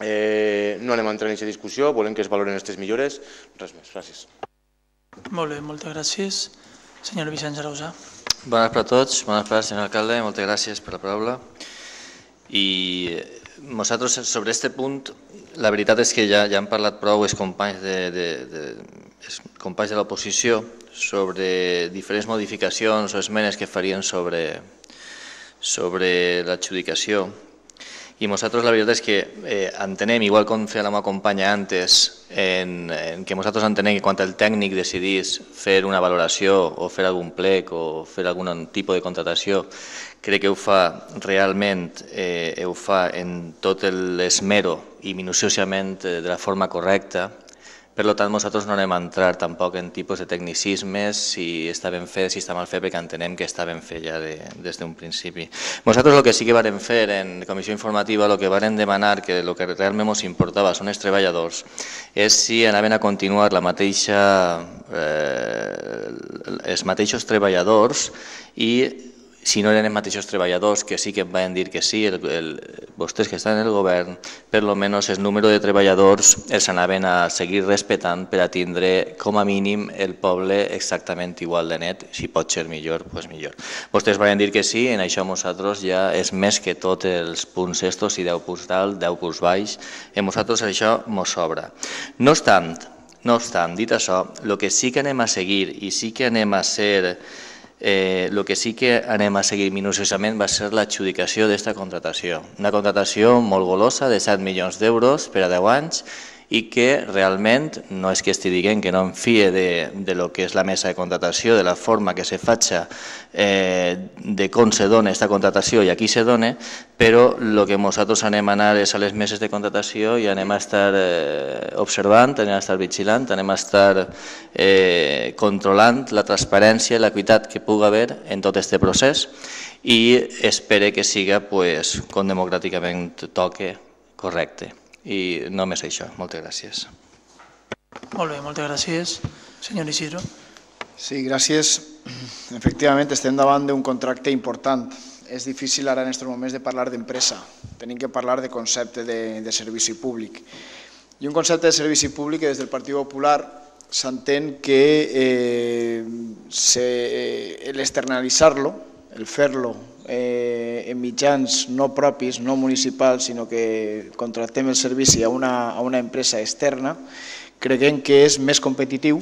eh, no anem a entrar en aquesta discussió, volem que es valoren aquestes millores. Res més, gràcies. Molt bé, moltes gràcies. Senyor Vicenç Arausà. Bones per a tots, bones per senyor alcalde, moltes gràcies per la paraula. I eh, nosaltres sobre aquest punt, la veritat és que ja, ja han parlat prou els companys de, de, de, els companys de l'oposició sobre diferents modificacions o esmenes que farien sobre, sobre l'adjudicació i nosaltres la veritat és que eh, entenem, igual com feia la meva companya antes, en, en que nosaltres entenem que quan el tècnic decidís fer una valoració o fer algun plec o fer algun tipus de contratació, crec que ho fa realment, eh, ho fa en tot l'esmero i minuciosament eh, de la forma correcta per tant, nosaltres no anem a entrar tampoc en tipus de tecnicismes, si està ben fet, si està mal fet, perquè entenem que està ben fet ja de, des d'un principi. Nosaltres el que sí que vàrem fer en comissió informativa, el que vàrem demanar, que el que realment ens importava són els treballadors, és si anaven a continuar la mateixa, eh, els mateixos treballadors i si no eren els mateixos treballadors, que sí que van dir que sí, el, el, vostès que estan en el govern, per lo menos el número de treballadors els anaven a seguir respectant per a tindre com a mínim el poble exactament igual de net, si pot ser millor, doncs pues millor. Vostès van dir que sí, en això nosaltres ja és més que tots els punts estos, i 10 punts dalt, 10 punts baix, en nosaltres això mos sobra. No obstant, no obstant, dit això, el que sí que anem a seguir i sí que anem a ser Eh, el que sí que anem a seguir minuciosament va ser l'adjudicació d'esta contratació. Una contratació molt golosa de 7 milions d'euros per a 10 anys i que realment no és que estigui dient que no em fie de, de lo que és la mesa de contratació, de la forma que se faig eh, de com se dona aquesta contratació i a qui se dona, però el que nosaltres anem a anar és a les meses de contratació i anem a estar eh, observant, anem a estar vigilant, anem a estar eh, controlant la transparència i l'equitat que pugui haver en tot aquest procés i espere que siga pues, com democràticament toque correcte. I només això. Moltes gràcies. Molt bé, moltes gràcies. Senyor Isidro. Sí, gràcies. Efectivament, estem davant d'un contracte important. És difícil ara en aquests moments de parlar d'empresa. Tenim que parlar de concepte de, de servici públic. I un concepte de servici públic que des del Partit Popular s'entén que eh, l'externalitzar-lo, el fer-lo eh, en mitjans no propis, no municipals, sinó que contractem el servici a una, a una empresa externa, creguem que és més competitiu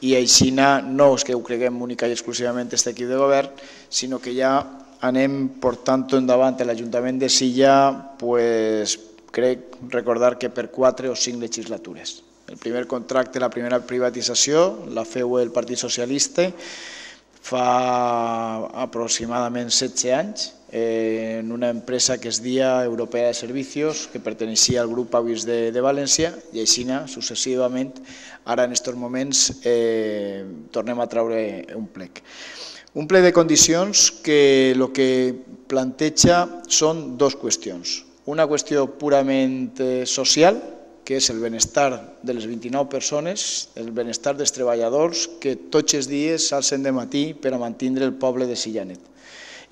i així no és que ho creguem única i exclusivament aquest equip de govern, sinó que ja anem portant endavant l'Ajuntament de Silla, pues, crec recordar que per quatre o cinc legislatures. El primer contracte, la primera privatització, la feu el Partit Socialista, fa aproximadament 16 anys eh, en una empresa que es dia Europea de Servicios, que perteneixia al grup Avis de, de València, i així successivament, ara en aquests moments eh, tornem a traure un plec. Un plec de condicions que el que planteja són dues qüestions. Una qüestió purament eh, social, que és el benestar de les 29 persones, el benestar dels treballadors que tots els dies s'alcen de matí per a mantenir el poble de Sillanet.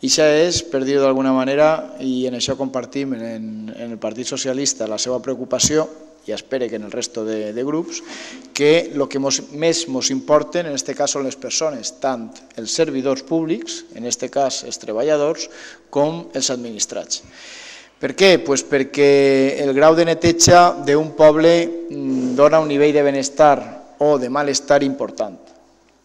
I això és, per dir-ho d'alguna manera, i en això compartim en, en el Partit Socialista la seva preocupació, i espero que en el resto de, de grups, que el que mos, més ens importen en aquest cas són les persones, tant els servidors públics, en aquest cas els treballadors, com els administrats. Per què? Pues perquè el grau de neteja d'un poble mm, dona un nivell de benestar o de malestar important.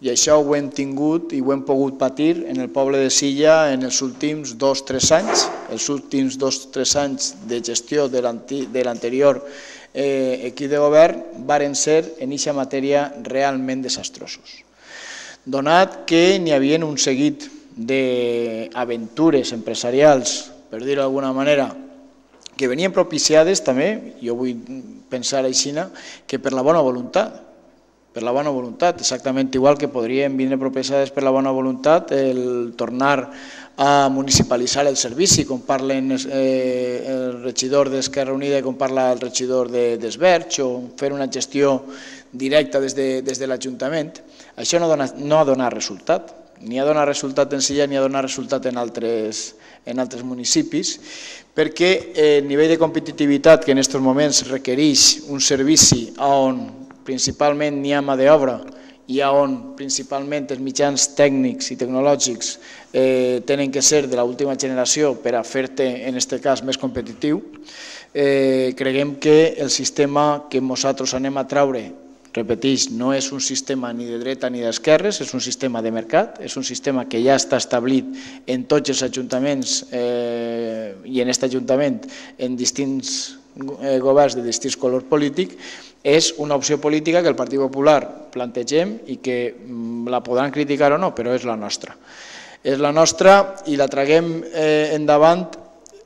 I això ho hem tingut i ho hem pogut patir en el poble de Silla en els últims dos o tres anys. Els últims dos o tres anys de gestió de l'anterior eh, equip de govern varen ser en aquesta matèria realment desastrosos. Donat que n'hi havia un seguit d'aventures empresarials per dir-ho d'alguna manera, que venien propiciades també, jo vull pensar així, que per la bona voluntat, per la bona voluntat, exactament igual que podrien vindre propiciades per la bona voluntat el tornar a municipalitzar el servici, com parlen eh, el regidor d'Esquerra Unida i com parla el regidor d'Esberg, o fer una gestió directa des de, des de l'Ajuntament. Això no, dona, no ha donat resultat, ni ha donat resultat en Silla ni ha donat resultat en altres, en altres municipis, perquè el nivell de competitivitat que en aquests moments requereix un servici on principalment n'hi ha mà d'obra i on principalment els mitjans tècnics i tecnològics eh, tenen que ser de l'última generació per a fer-te, en aquest cas, més competitiu, eh, creguem que el sistema que nosaltres anem a traure repeteix, no és un sistema ni de dreta ni d'esquerres, és un sistema de mercat, és un sistema que ja està establit en tots els ajuntaments eh, i en aquest ajuntament en distints eh, governs de distints colors polítics, és una opció política que el Partit Popular plantegem i que mm, la podran criticar o no, però és la nostra. És la nostra i la traguem eh, endavant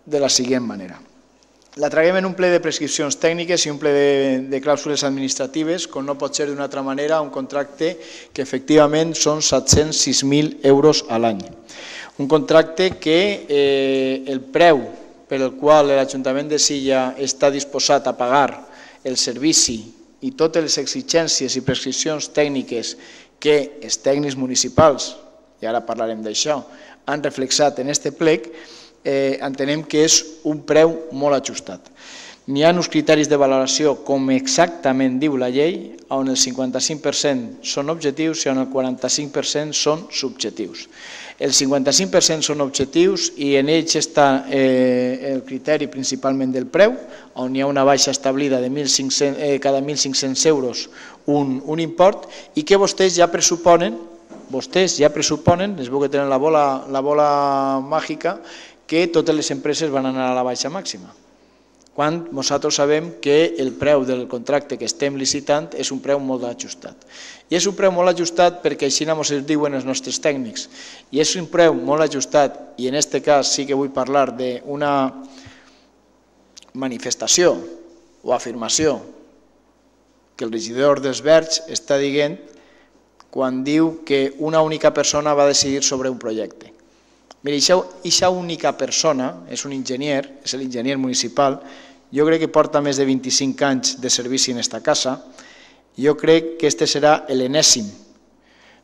de la següent manera. La traguem en un ple de prescripcions tècniques i un ple de, de clàusules administratives, com no pot ser d'una altra manera, un contracte que efectivament són 706.000 euros a l'any. Un contracte que eh, el preu per el qual l'Ajuntament de Silla està disposat a pagar el servici i totes les exigències i prescripcions tècniques que els tècnics municipals, i ara parlarem d'això, han reflexat en aquest plec, eh, entenem que és un preu molt ajustat. N'hi ha uns criteris de valoració, com exactament diu la llei, on el 55% són objectius i on el 45% són subjectius. El 55% són objectius i en ells està eh, el criteri principalment del preu, on hi ha una baixa establida de 1.500, eh, cada 1.500 euros un, un import i que vostès ja pressuponen vostès ja pressuponen, es veu que tenen la bola, la bola màgica, que totes les empreses van anar a la baixa màxima. quan nosaltres sabem que el preu del contracte que estem licitant és un preu molt ajustat. I és un preu molt ajustat perquè així ens ho diuen els nostres tècnics. I és un preu molt ajustat, i en aquest cas sí que vull parlar d'una manifestació o afirmació que el regidor dels Verds està dient quan diu que una única persona va decidir sobre un projecte. Mira, aquesta única persona és un enginyer, és l'enginyer municipal, jo crec que porta més de 25 anys de servici en esta casa, jo crec que este serà l'enèsim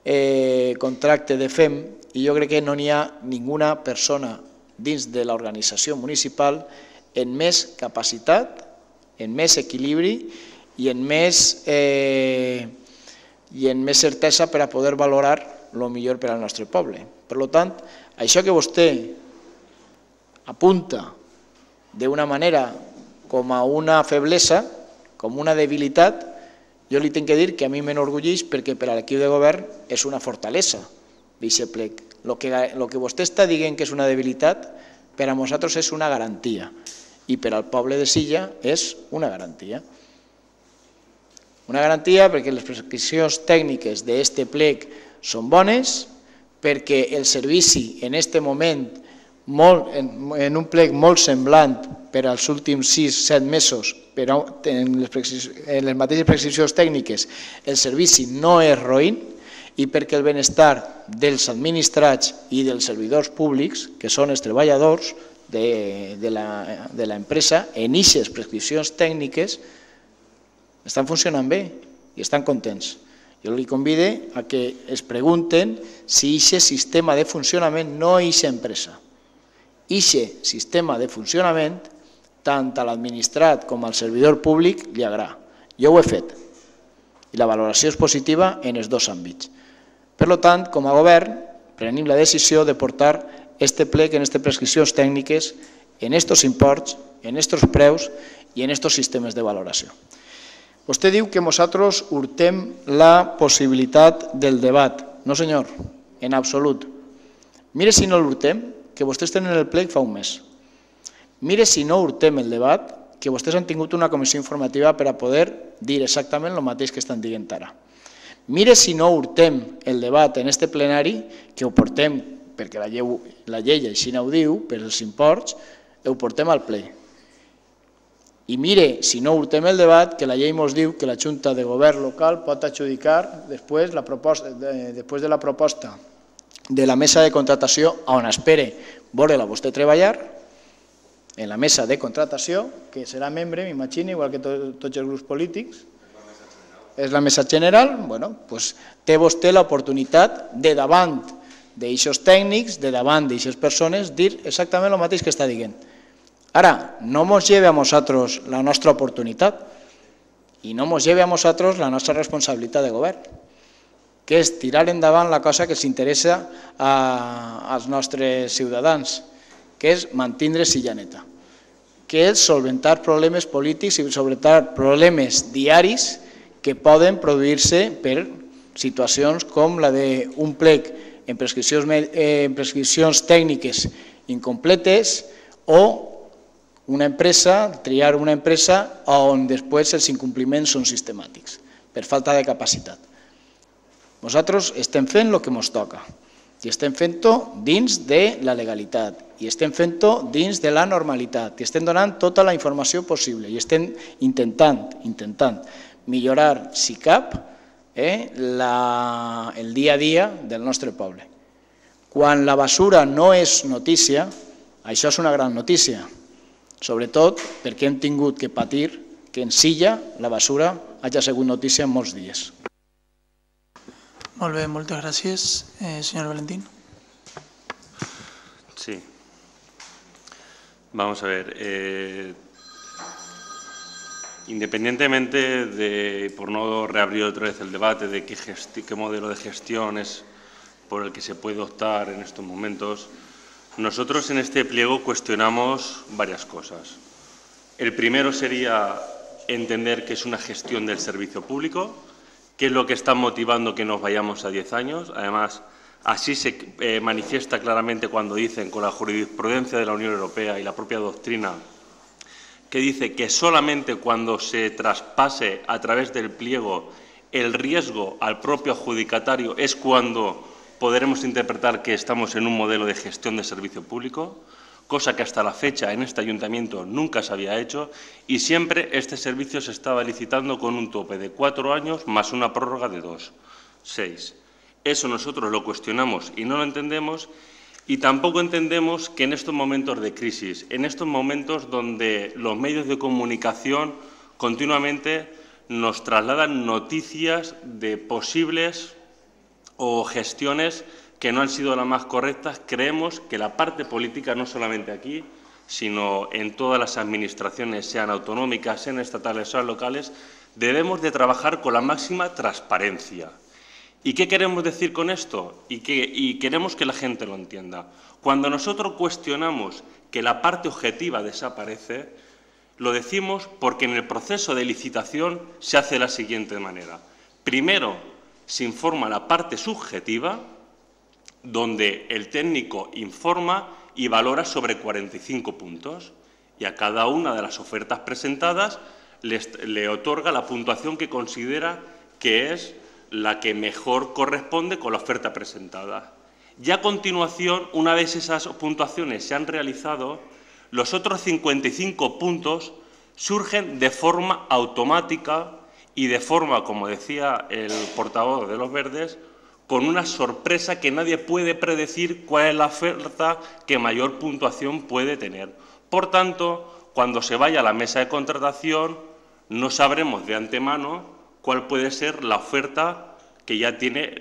eh, contracte de FEM i jo crec que no n'hi ha ninguna persona dins de l'organització municipal en més capacitat, en més equilibri i en més, eh, i en més certesa per a poder valorar el millor per al nostre poble. Per tant, això que vostè apunta d'una manera com a una feblesa, com una debilitat, jo li tinc que dir que a mi m'enorgulleix perquè per a l'equip de govern és una fortalesa, viceplec. El que, lo que vostè està dient que és una debilitat, per a nosaltres és una garantia i per al poble de Silla és una garantia. Una garantia perquè les prescripcions tècniques d'aquest plec són bones, perquè el servici en aquest moment, molt, en, un plec molt semblant per als últims 6-7 mesos, però en les, les mateixes prescripcions tècniques, el servici no és roïn i perquè el benestar dels administrats i dels servidors públics, que són els treballadors de, de l'empresa, en aquestes prescripcions tècniques estan funcionant bé i estan contents. Jo li convide a que es pregunten si aquest sistema de funcionament no és empresa. Aquest sistema de funcionament, tant a l'administrat com al servidor públic, li agrada. Jo ho he fet i la valoració és positiva en els dos àmbits. Per tant, com a govern, prenem la decisió de portar este plec en aquestes prescripcions tècniques, en aquests imports, en aquests preus i en aquests sistemes de valoració. Vostè diu que nosaltres hurtem la possibilitat del debat. No, senyor, en absolut. Mire si no l'hurtem, que vostès tenen el plec fa un mes. Mire si no hurtem el debat, que vostès han tingut una comissió informativa per a poder dir exactament el mateix que estan dient ara. Mire si no hurtem el debat en este plenari, que ho portem, perquè la llei, la llei així ho diu, per els imports, ho portem al ple. I mire, si no hurtem el debat, que la llei ens diu que la Junta de Govern local pot adjudicar després, la proposta, de, després de la proposta de la mesa de contratació on espere veure-la vostè treballar, en la mesa de contratació, que serà membre, m'imagino, igual que to, tots els grups polítics, és la mesa general, bueno, pues, té vostè l'oportunitat de davant d'aixòs tècnics, de davant d'aixes persones, dir exactament el mateix que està dient. Ara, no ens lleve a nosaltres la nostra oportunitat i no ens lleve a nosaltres la nostra responsabilitat de govern, que és tirar endavant la cosa que s'interessa als nostres ciutadans, que és mantindre Sillaneta, que és solventar problemes polítics i solventar problemes diaris que poden produir-se per situacions com la d'un plec en prescripcions, en prescripcions tècniques incompletes o una empresa, triar una empresa on després els incompliments són sistemàtics, per falta de capacitat. Nosaltres estem fent el que ens toca i estem fent-ho dins de la legalitat i estem fent-ho dins de la normalitat i estem donant tota la informació possible i estem intentant, intentant millorar, si cap, eh, la, el dia a dia del nostre poble. Quan la basura no és notícia, això és una gran notícia, sobretot perquè hem tingut que patir que en Silla la basura hagi sigut notícia en molts dies. Molt bé, moltes gràcies. Eh, senyor Valentín. Sí. Vamos a ver. Eh, independientemente de, por no reabrir otra vez el debate de qué, qué modelo de gestión es por el que se puede optar en estos momentos, nosotros en este pliego cuestionamos varias cosas. El primero sería entender que es una gestión del servicio público, qué es lo que está motivando que nos vayamos a 10 años. Además, así se eh, manifiesta claramente cuando dicen con la jurisprudencia de la Unión Europea y la propia doctrina que dice que solamente cuando se traspase a través del pliego el riesgo al propio adjudicatario es cuando podremos interpretar que estamos en un modelo de gestión de servicio público, cosa que hasta la fecha en este ayuntamiento nunca se había hecho y siempre este servicio se estaba licitando con un tope de cuatro años más una prórroga de dos, seis. Eso nosotros lo cuestionamos y no lo entendemos y tampoco entendemos que en estos momentos de crisis, en estos momentos donde los medios de comunicación continuamente nos trasladan noticias de posibles o gestiones que no han sido las más correctas, creemos que la parte política, no solamente aquí, sino en todas las administraciones, sean autonómicas, sean estatales, sean locales, debemos de trabajar con la máxima transparencia. ¿Y qué queremos decir con esto? Y, y queremos que la gente lo entienda. Cuando nosotros cuestionamos que la parte objetiva desaparece, lo decimos porque en el proceso de licitación se hace de la siguiente manera. Primero, se informa la parte subjetiva, donde el técnico informa y valora sobre 45 puntos, y a cada una de las ofertas presentadas le otorga la puntuación que considera que es la que mejor corresponde con la oferta presentada. Ya a continuación, una vez esas puntuaciones se han realizado, los otros 55 puntos surgen de forma automática y de forma, como decía el portavoz de los verdes, con una sorpresa que nadie puede predecir cuál es la oferta que mayor puntuación puede tener. Por tanto, cuando se vaya a la mesa de contratación, no sabremos de antemano cuál puede ser la oferta que ya tiene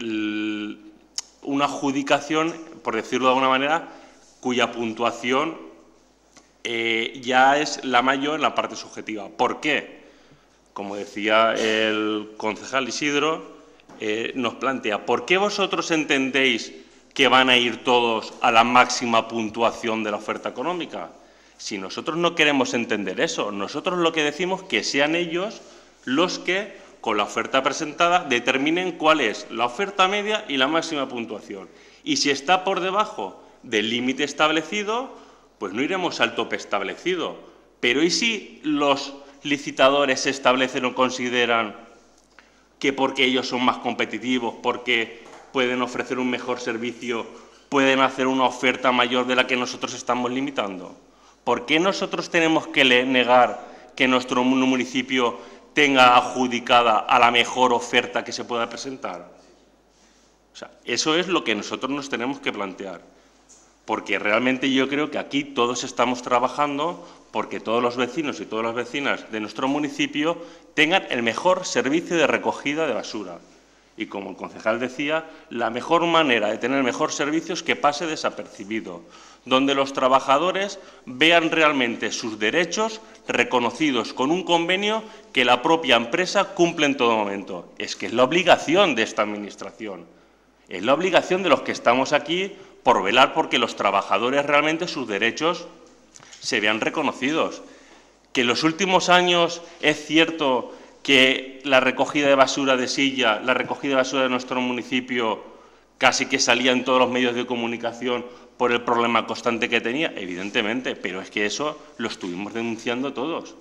una adjudicación, por decirlo de alguna manera, cuya puntuación eh, ya es la mayor en la parte subjetiva. ¿Por qué? Como decía el concejal Isidro, eh, nos plantea, ¿por qué vosotros entendéis que van a ir todos a la máxima puntuación de la oferta económica? Si nosotros no queremos entender eso, nosotros lo que decimos es que sean ellos los que, con la oferta presentada, determinen cuál es la oferta media y la máxima puntuación. Y si está por debajo del límite establecido, pues no iremos al tope establecido. Pero ¿y si los licitadores establecen o consideran que porque ellos son más competitivos, porque pueden ofrecer un mejor servicio, pueden hacer una oferta mayor de la que nosotros estamos limitando? ¿Por qué nosotros tenemos que negar que nuestro municipio tenga adjudicada a la mejor oferta que se pueda presentar? O sea, eso es lo que nosotros nos tenemos que plantear porque realmente yo creo que aquí todos estamos trabajando porque todos los vecinos y todas las vecinas de nuestro municipio tengan el mejor servicio de recogida de basura. Y como el concejal decía, la mejor manera de tener mejor servicio es que pase desapercibido, donde los trabajadores vean realmente sus derechos reconocidos con un convenio que la propia empresa cumple en todo momento. Es que es la obligación de esta Administración, es la obligación de los que estamos aquí por velar porque los trabajadores realmente sus derechos se vean reconocidos. Que en los últimos años es cierto que la recogida de basura de Silla, la recogida de basura de nuestro municipio, casi que salía en todos los medios de comunicación por el problema constante que tenía, evidentemente, pero es que eso lo estuvimos denunciando todos,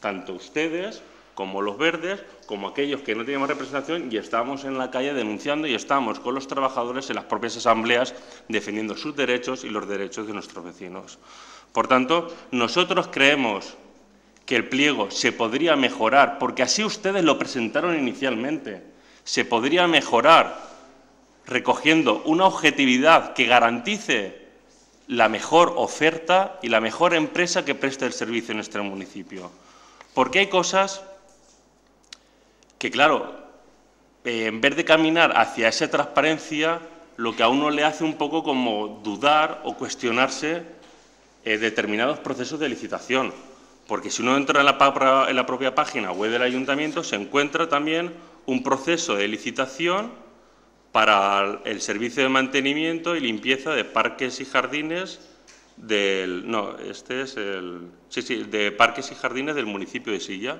tanto ustedes como los verdes, como aquellos que no teníamos representación y estábamos en la calle denunciando y estábamos con los trabajadores en las propias asambleas defendiendo sus derechos y los derechos de nuestros vecinos. Por tanto, nosotros creemos que el pliego se podría mejorar, porque así ustedes lo presentaron inicialmente, se podría mejorar recogiendo una objetividad que garantice la mejor oferta y la mejor empresa que preste el servicio en nuestro municipio. Porque hay cosas que claro, eh, en vez de caminar hacia esa transparencia, lo que a uno le hace un poco como dudar o cuestionarse eh, determinados procesos de licitación. Porque si uno entra en la, en la propia página web del ayuntamiento, se encuentra también un proceso de licitación para el servicio de mantenimiento y limpieza de parques y jardines del no, este es el sí, sí, de parques y jardines del municipio de Silla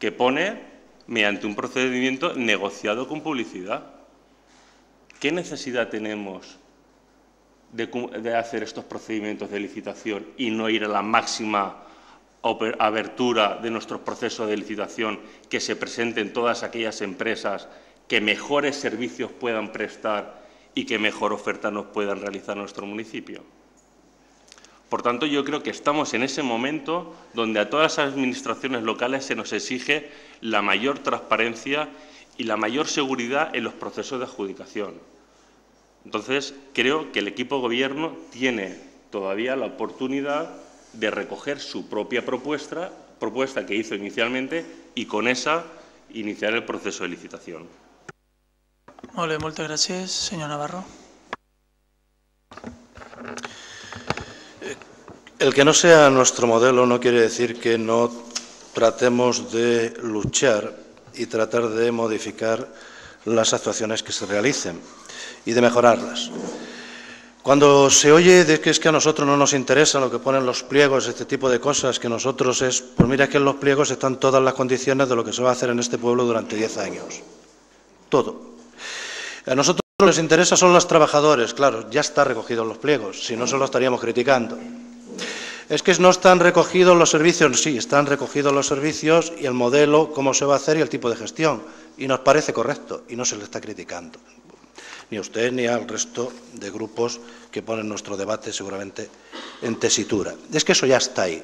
que pone mediante un procedimiento negociado con publicidad. ¿Qué necesidad tenemos de, hacer estos procedimientos de licitación y no ir a la máxima abertura de nuestros procesos de licitación, que se presenten todas aquellas empresas que mejores servicios puedan prestar y que mejor oferta nos puedan realizar nuestro municipio. Por tanto, yo creo que estamos en ese momento donde a todas las administraciones locales se nos exige la mayor transparencia y la mayor seguridad en los procesos de adjudicación. Entonces, creo que el equipo de gobierno tiene todavía la oportunidad de recoger su propia propuesta, propuesta que hizo inicialmente, y con esa iniciar el proceso de licitación. Bé, moltes gràcies. Senyor Navarro. El que no sea nuestro modelo no quiere decir que no tratemos de luchar y tratar de modificar las actuaciones que se realicen y de mejorarlas. Cuando se oye de que es que a nosotros no nos interesa lo que ponen los pliegos, este tipo de cosas, que nosotros es, pues mira que en los pliegos están todas las condiciones de lo que se va a hacer en este pueblo durante 10 años. Todo. A nosotros nos interesa son los trabajadores, claro, ya está recogido en los pliegos, si no se lo estaríamos criticando. Es que no están recogidos los servicios, sí, están recogidos los servicios y el modelo, cómo se va a hacer y el tipo de gestión. Y nos parece correcto y no se le está criticando. Ni a usted ni al resto de grupos que ponen nuestro debate seguramente en tesitura. Es que eso ya está ahí.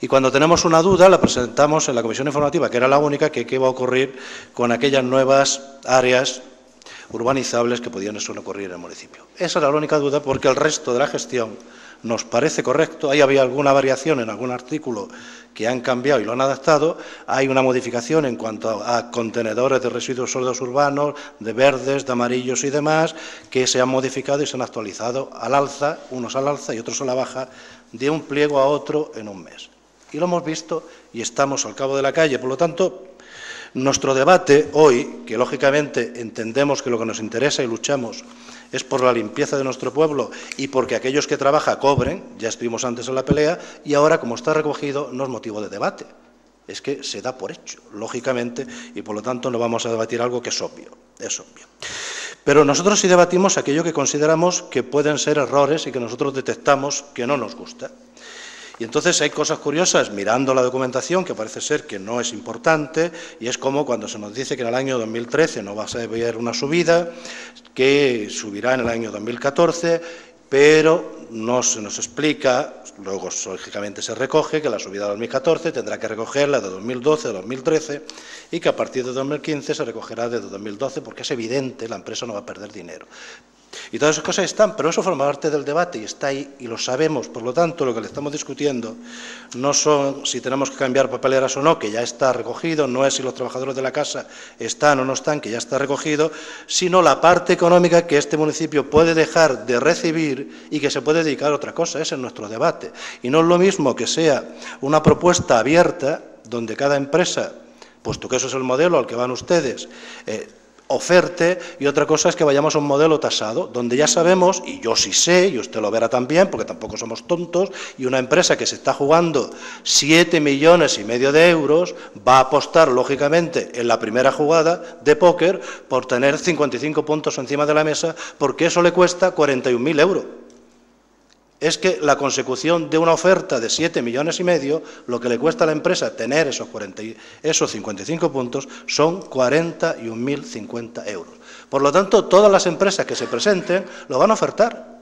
Y cuando tenemos una duda la presentamos en la comisión informativa, que era la única, que qué iba a ocurrir con aquellas nuevas áreas urbanizables que podían ocurrir en el municipio. Esa era la única duda porque el resto de la gestión nos parece correcto. Ahí había alguna variación en algún artículo que han cambiado y lo han adaptado. Hay una modificación en cuanto a contenedores de residuos sólidos urbanos, de verdes, de amarillos y demás, que se han modificado y se han actualizado al alza, unos al alza y otros a la baja, de un pliego a otro en un mes. Y lo hemos visto y estamos al cabo de la calle. Por lo tanto, nuestro debate hoy, que lógicamente entendemos que lo que nos interesa y luchamos es por la limpieza de nuestro pueblo y porque aquellos que trabajan cobren, ya estuvimos antes en la pelea, y ahora, como está recogido, no es motivo de debate. Es que se da por hecho, lógicamente, y por lo tanto no vamos a debatir algo que es obvio, es obvio. Pero nosotros sí debatimos aquello que consideramos que pueden ser errores y que nosotros detectamos que no nos gusta. Y entonces hay cosas curiosas mirando la documentación que parece ser que no es importante y es como cuando se nos dice que en el año 2013 no va a haber una subida, que subirá en el año 2014, pero no se nos explica, luego lógicamente se recoge que la subida de 2014 tendrá que recoger la de 2012, de 2013 y que a partir de 2015 se recogerá de 2012 porque es evidente, la empresa no va a perder dinero. Y todas esas cosas están, pero eso forma parte del debate y está ahí y lo sabemos. Por lo tanto, lo que le estamos discutiendo no son si tenemos que cambiar papeleras o no, que ya está recogido, no es si los trabajadores de la casa están o no están, que ya está recogido, sino la parte económica que este municipio puede dejar de recibir y que se puede dedicar a otra cosa. Ese es nuestro debate. Y no es lo mismo que sea una propuesta abierta donde cada empresa, puesto que eso es el modelo al que van ustedes, eh, oferte y otra cosa es que vayamos a un modelo tasado, donde ya sabemos, y yo sí sé, y usted lo verá también, porque tampoco somos tontos, y una empresa que se está jugando 7 millones y medio de euros va a apostar, lógicamente, en la primera jugada de póker por tener 55 puntos encima de la mesa, porque eso le cuesta 41.000 euros es que la consecución de una oferta de 7 millones y medio, lo que le cuesta a la empresa tener esos, 40, esos 55 puntos son 41.050 euros. Por lo tanto, todas las empresas que se presenten lo van a ofertar.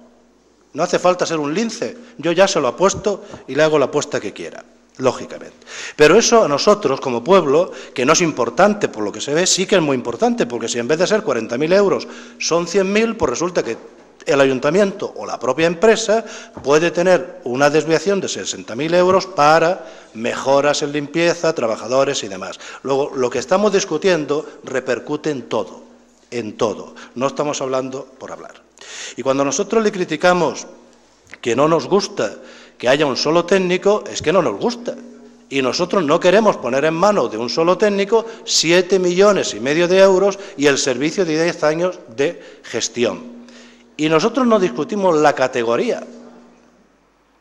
No hace falta ser un lince, yo ya se lo apuesto y le hago la apuesta que quiera, lógicamente. Pero eso a nosotros, como pueblo, que no es importante por lo que se ve, sí que es muy importante, porque si en vez de ser 40.000 euros son 100.000, pues resulta que el ayuntamiento o la propia empresa puede tener una desviación de 60.000 euros para mejoras en limpieza, trabajadores y demás. Luego, lo que estamos discutiendo repercute en todo, en todo. No estamos hablando por hablar. Y cuando nosotros le criticamos que no nos gusta que haya un solo técnico, es que no nos gusta. Y nosotros no queremos poner en manos de un solo técnico 7 millones y medio de euros y el servicio de 10 años de gestión. Y nosotros no discutimos la categoría,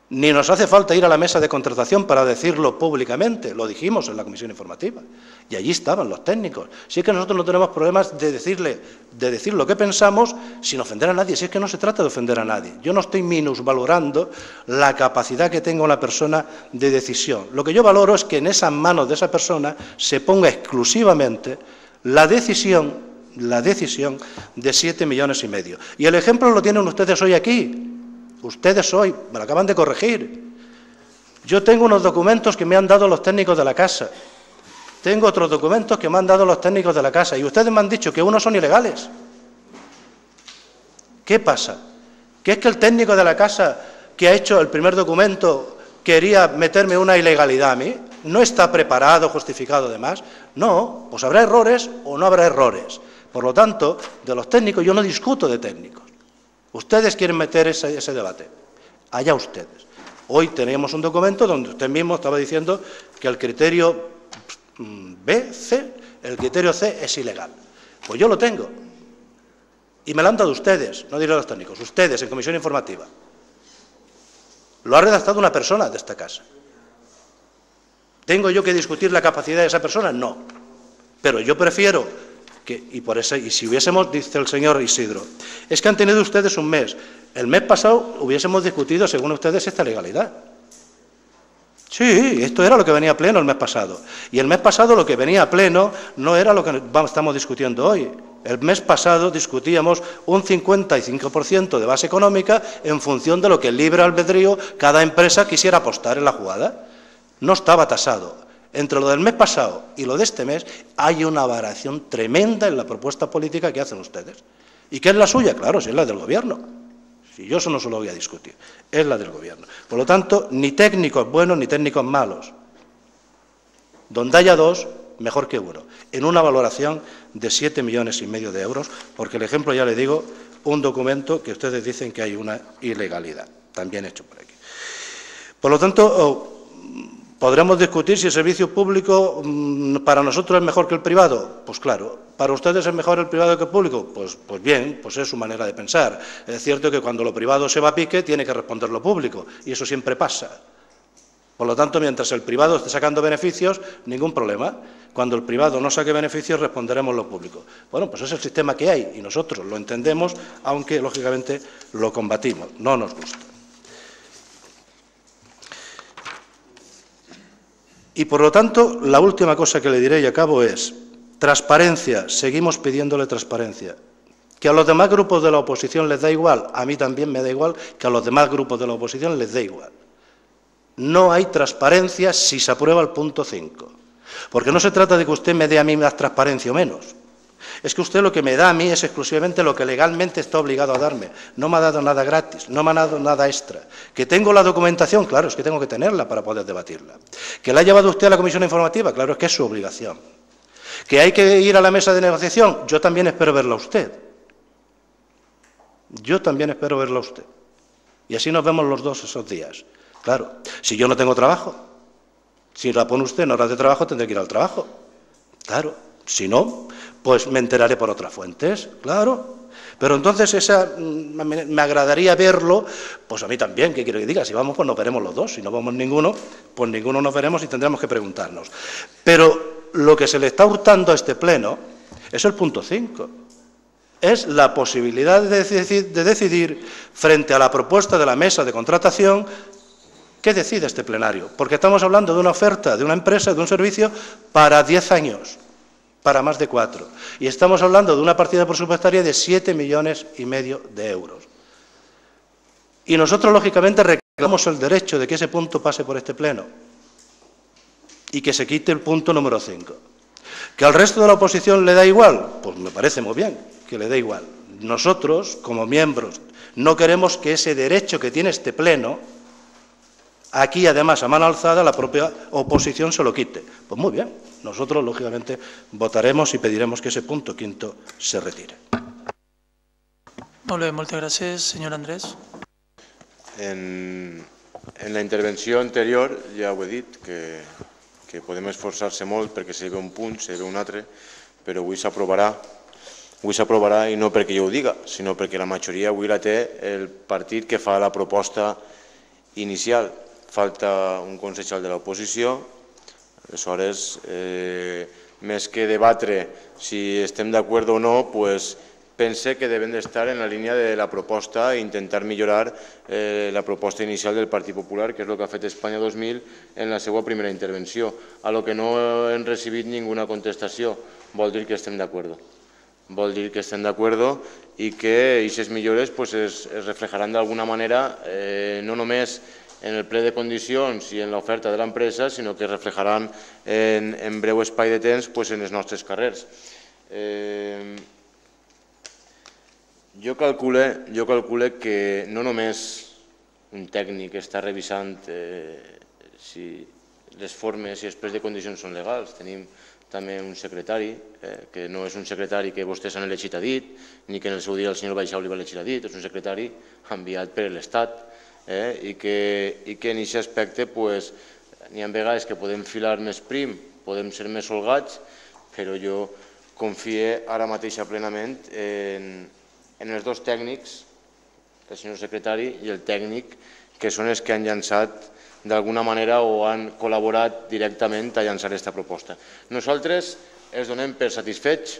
Ni nos hace falta ir a la mesa de contratación para decirlo públicamente, lo dijimos en la comisión informativa. Y allí estaban los técnicos. Si es que nosotros no tenemos problemas de, decirle, de decir lo que pensamos sin ofender a nadie. Si es que no se trata de ofender a nadie. Yo no estoy minusvalorando la capacidad que tenga una persona de decisión. Lo que yo valoro es que en esas manos de esa persona se ponga exclusivamente la decisión, la decisión de siete millones y medio. Y el ejemplo lo tienen ustedes hoy aquí. Ustedes hoy, me lo acaban de corregir. Yo tengo unos documentos que me han dado los técnicos de la casa. Tengo otros documentos que me han dado los técnicos de la casa. Y ustedes me han dicho que unos son ilegales. ¿Qué pasa? ¿Que es que el técnico de la casa que ha hecho el primer documento quería meterme una ilegalidad a mí? ¿No está preparado, justificado además? No, pues habrá errores o no habrá errores. Por lo tanto, de los técnicos yo no discuto de técnicos. Ustedes quieren meter ese, debate. Allá ustedes. Hoy tenemos un documento donde usted mismo estaba diciendo que el criterio mm, B, C, el criterio C es ilegal. Pues yo lo tengo. Y me lo han dado ustedes, no diré los técnicos, ustedes en comisión informativa. Lo ha redactado una persona de esta casa. ¿Tengo yo que discutir la capacidad de esa persona? No. Pero yo prefiero y, por eso, y si hubiésemos, dice el señor Isidro, es que han tenido ustedes un mes. El mes pasado hubiésemos discutido, según ustedes, esta legalidad. Sí, esto era lo que venía a pleno el mes pasado. Y el mes pasado lo que venía a pleno no era lo que estamos discutiendo hoy. El mes pasado discutíamos un 55% de base económica en función de lo que el libre albedrío cada empresa quisiera apostar en la jugada. No estaba tasado entre lo del mes pasado y lo de este mes hay una variación tremenda en la propuesta política que hacen ustedes. ¿Y qué es la suya? Claro, si es la del Gobierno. Si yo eso no se lo voy a discutir, es la del Gobierno. Por lo tanto, ni técnicos buenos ni técnicos malos. Donde haya dos, mejor que uno. En una valoración de siete millones y medio de euros, porque el ejemplo, ya le digo, un documento que ustedes dicen que hay una ilegalidad, también hecho por aquí. Por lo tanto, ¿Podremos discutir si el servicio público mm, para nosotros es mejor que el privado? Pues claro. ¿Para ustedes es mejor el privado que el público? Pues, pues bien, pues es su manera de pensar. Es cierto que cuando lo privado se va a pique, tiene que responder lo público, y eso siempre pasa. Por lo tanto, mientras el privado esté sacando beneficios, ningún problema. Cuando el privado no saque beneficios, responderemos lo público. Bueno, pues es el sistema que hay, y nosotros lo entendemos, aunque, lógicamente, lo combatimos. No nos gusta. Y por lo tanto, la última cosa que le diré y acabo es transparencia. Seguimos pidiéndole transparencia. Que a los demás grupos de la oposición les da igual, a mí también me da igual, que a los demás grupos de la oposición les dé igual. No hay transparencia si se aprueba el punto 5. Porque no se trata de que usted me dé a mí más transparencia o menos. Es que usted lo que me da a mí es exclusivamente lo que legalmente está obligado a darme. No me ha dado nada gratis, no me ha dado nada extra. Que tengo la documentación, claro, es que tengo que tenerla para poder debatirla. Que la ha llevado usted a la comisión informativa, claro, es que es su obligación. Que hay que ir a la mesa de negociación, yo también espero verla a usted. Yo también espero verla a usted. Y así nos vemos los dos esos días. Claro, si yo no tengo trabajo, si la pone usted en horas de trabajo, tendré que ir al trabajo. Claro, si no, pues me enteraré por otras fuentes, claro. Pero entonces esa, mm, me agradaría verlo, pues a mí también, ¿qué quiero que diga? Si vamos, pues nos veremos los dos. Si no vamos ninguno, pues ninguno nos veremos y tendremos que preguntarnos. Pero lo que se le está hurtando a este pleno es el punto 5. Es la posibilidad de decidir, de decidir frente a la propuesta de la mesa de contratación ¿Qué decide este plenario? Porque estamos hablando de una oferta de una empresa, de un servicio, para 10 años para más de cuatro. Y estamos hablando de una partida presupuestaria de siete millones y medio de euros. Y nosotros, lógicamente, reclamamos el derecho de que ese punto pase por este Pleno y que se quite el punto número cinco. ¿Que al resto de la oposición le da igual? Pues me parece muy bien que le dé igual. Nosotros, como miembros, no queremos que ese derecho que tiene este Pleno, aquí además a mano alzada, la propia oposición se lo quite. Pues muy bien, nosotros, lógicamente, votaremos y pediremos que ese punto quinto se retire. Molt bé, moltes gràcies. Senyor Andrés. En, en la intervenció anterior ja ho he dit, que, que podem esforçar-se molt perquè se ve un punt, se ve un altre, però avui s'aprovarà avui s'aprovarà i no perquè jo ho diga, sinó perquè la majoria avui la té el partit que fa la proposta inicial. Falta un consell de l'oposició, aleshores, eh, més que debatre si estem d'acord o no, pues, pense que deben d'estar en la línia de la proposta i intentar millorar eh, la proposta inicial del Partit Popular, que és el que ha fet Espanya 2000 en la seva primera intervenció. A lo que no hem recibit ninguna contestació, vol dir que estem d'acord. Vol dir que estem d'acord i que aquestes millores pues, es, es reflejaran d'alguna manera eh, no només en el ple de condicions i en l'oferta de l'empresa, sinó que reflejaran en, en breu espai de temps pues, en els nostres carrers. Eh, jo calcule, jo calcule que no només un tècnic està revisant eh, si les formes i plets de condicions són legals. Tenim també un secretari, eh, que no és un secretari que vostès han elegit a dit, ni que en el seu dia el senyor Baixau li va elegir a dit, és un secretari enviat per l'Estat eh, i, que, i que en aquest aspecte pues, n'hi ha vegades que podem filar més prim, podem ser més holgats, però jo confie ara mateix plenament en, en els dos tècnics, el senyor secretari i el tècnic, que són els que han llançat d'alguna manera o han col·laborat directament a llançar aquesta proposta. Nosaltres els donem per satisfets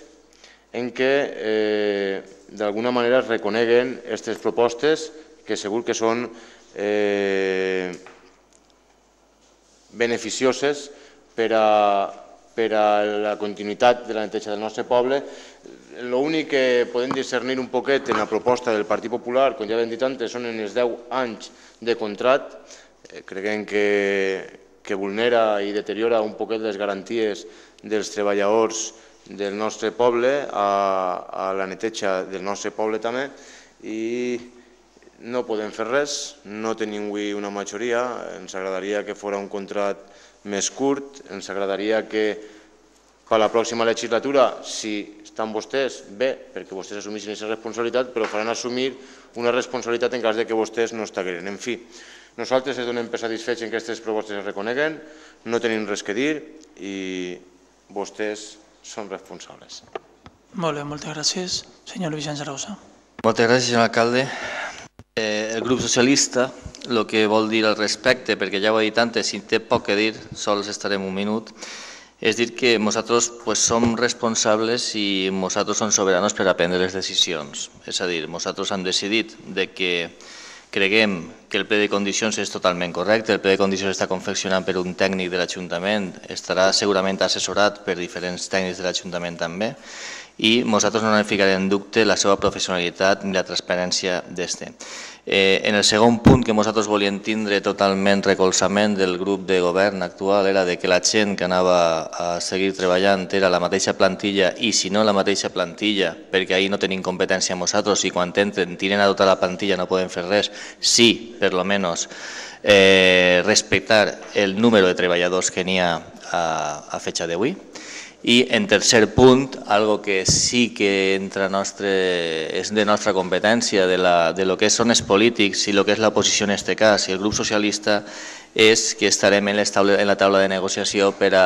en què eh, d'alguna manera es reconeguen aquestes propostes que segur que són eh, beneficioses per a, per a la continuïtat de la neteja del nostre poble L'únic que podem discernir un poquet en la proposta del Partit Popular, com ja hem dit antes, són els 10 anys de contrat. Eh, creguem que, que vulnera i deteriora un poquet les garanties dels treballadors del nostre poble, a, a la neteja del nostre poble també, i no podem fer res, no tenim avui una majoria, ens agradaria que fos un contrat més curt, ens agradaria que per la pròxima legislatura, si estan vostès bé, perquè vostès assumeixen aquesta responsabilitat, però faran assumir una responsabilitat en cas de que vostès no estagueren. En fi, nosaltres es donem per satisfets en que aquestes propostes es reconeguen, no tenim res que dir i vostès són responsables. Molt bé, moltes gràcies. Senyor Luis Rosa. Moltes gràcies, senyor alcalde. Eh, el grup socialista el que vol dir al respecte, perquè ja ho he dit antes, si té poc que dir, sols estarem un minut, és dir que nosaltres pues, som responsables i nosaltres som soberanos per a prendre les decisions. És a dir, nosaltres hem decidit de que creguem que el ple de condicions és totalment correcte, el ple de condicions està confeccionat per un tècnic de l'Ajuntament, estarà segurament assessorat per diferents tècnics de l'Ajuntament també, i nosaltres no anem ficarem en dubte la seva professionalitat ni la transparència d'este. Eh, en el segon punt que nosaltres volíem tindre totalment recolzament del grup de govern actual era de que la gent que anava a seguir treballant era la mateixa plantilla i si no la mateixa plantilla, perquè ahir no tenim competència nosaltres i quan entren tiren a tota la plantilla no poden fer res, sí, per lo menos, eh, respectar el número de treballadors que n'hi ha a, a fetxa d'avui. I en tercer punt, algo que sí que entra nostre, és de nostra competència, de, la, de lo que són els polítics i el que és l'oposició en aquest cas, i el grup socialista, és que estarem en, en la taula de negociació per a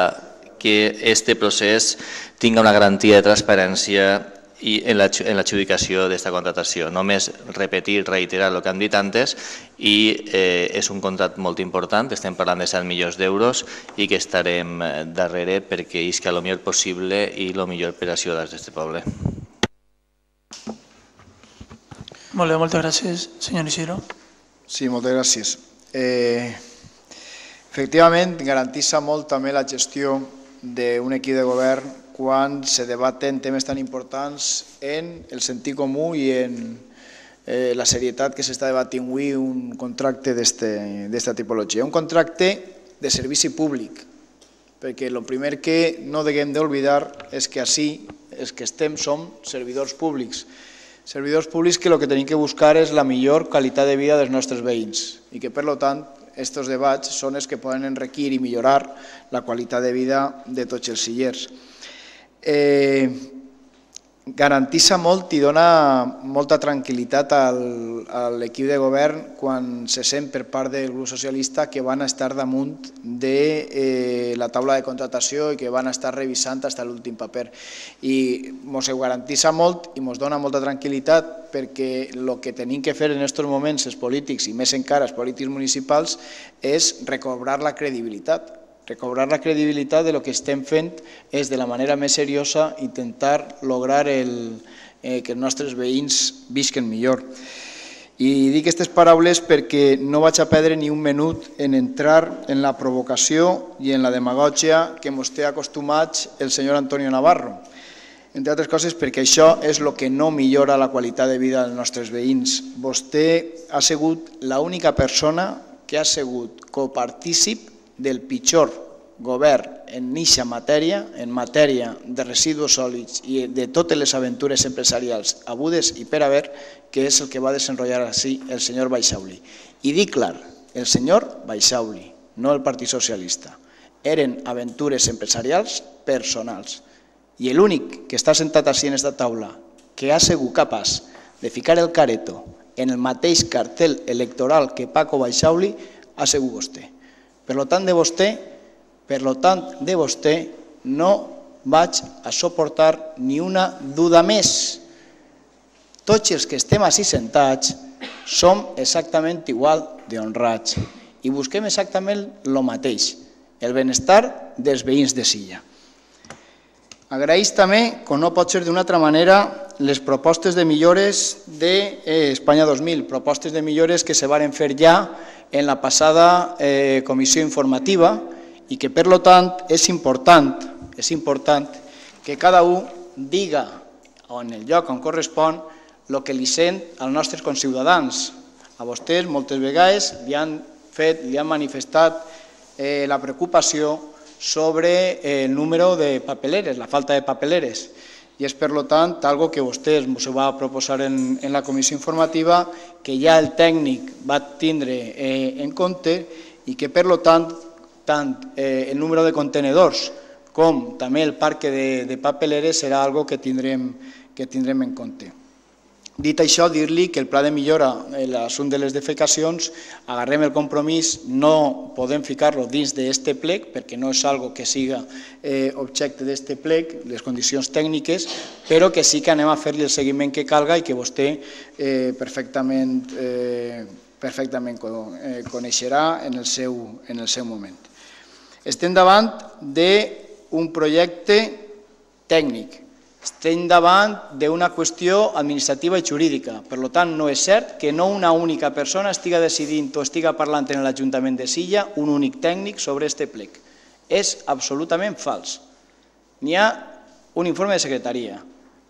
que este procés tinga una garantia de transparència i en l'adjudicació d'aquesta contratació. Només repetir, reiterar el que han dit antes i eh, és un contracte molt important, estem parlant de 7 milions d'euros i que estarem eh, darrere perquè isca el millor possible i el millor per a ciutadans d'aquest poble. Molt bé, moltes gràcies. Senyor Isidro. Sí, moltes gràcies. Eh, efectivament, garantissa molt també la gestió d'un equip de govern quan se debaten temes tan importants en el sentit comú i en eh, la serietat que s'està debatint avui un contracte d'esta tipologia. Un contracte de servici públic, perquè el primer que no deguem d'oblidar és que així els que estem som servidors públics. Servidors públics que el que tenim que buscar és la millor qualitat de vida dels nostres veïns i que, per tant, aquests debats són els que poden enriquir i millorar la qualitat de vida de tots els sillers. Eh, garantissa molt i dona molta tranquil·litat al, a l'equip de govern quan se sent per part del grup socialista que van estar damunt de eh, la taula de contratació i que van estar revisant fins a l'últim paper. I ens ho garantissa molt i ens dona molta tranquil·litat perquè el que tenim que fer en aquests moments els polítics i més encara els polítics municipals és recobrar la credibilitat recobrar la credibilitat de lo que estem fent és de la manera més seriosa intentar lograr el, eh, que els nostres veïns visquen millor. I dic aquestes paraules perquè no vaig a perdre ni un minut en entrar en la provocació i en la demagògia que ens té acostumats el senyor Antonio Navarro. Entre altres coses perquè això és el que no millora la qualitat de vida dels nostres veïns. Vostè ha sigut l'única persona que ha sigut copartícip del pitjor govern en eixa matèria, en matèria de residus sòlids i de totes les aventures empresarials agudes i per haver, que és el que va desenrotllar així el senyor Baixauli. I dic clar, el senyor Baixauli, no el Partit Socialista. Eren aventures empresarials personals. I l'únic que està sentat així en aquesta taula que ha sigut capaç de ficar el careto en el mateix cartel electoral que Paco Baixauli ha sigut vostè. Per tant, de vostè, per tant, de vostè no vaig a suportar ni una duda més. Tots els que estem així sentats som exactament igual d'honrats i busquem exactament el mateix, el benestar dels veïns de Silla. Agraeix també, com no pot ser d'una altra manera, les propostes de millores d'Espanya de, eh, 2000, propostes de millores que se varen fer ja en la passada eh, comissió informativa i que, per tant, és important, és important que cada un diga o en el lloc on correspon el que li sent als nostres conciutadans. A vostès moltes vegades li han fet, han manifestat eh, la preocupació sobre el número de papeleres, la falta de papeleres i és per tant algo que vostès ens va proposar en, en la comissió informativa que ja el tècnic va tindre eh, en compte i que per tant tant eh, el número de contenedors com també el parc de, de papeleres serà algo que tindrem, que tindrem en compte. Dit això, dir-li que el pla de millora, l'assumpte de les defecacions, agarrem el compromís, no podem ficar-lo dins d'aquest plec, perquè no és algo que siga eh, objecte d'aquest plec, les condicions tècniques, però que sí que anem a fer-li el seguiment que calga i que vostè eh, perfectament, eh, perfectament eh, coneixerà en el, seu, en el seu moment. Estem davant d'un projecte tècnic, estem davant d'una qüestió administrativa i jurídica. Per tant, no és cert que no una única persona estiga decidint o estiga parlant en l'Ajuntament de Silla un únic tècnic sobre este plec. És absolutament fals. N'hi ha un informe de secretaria,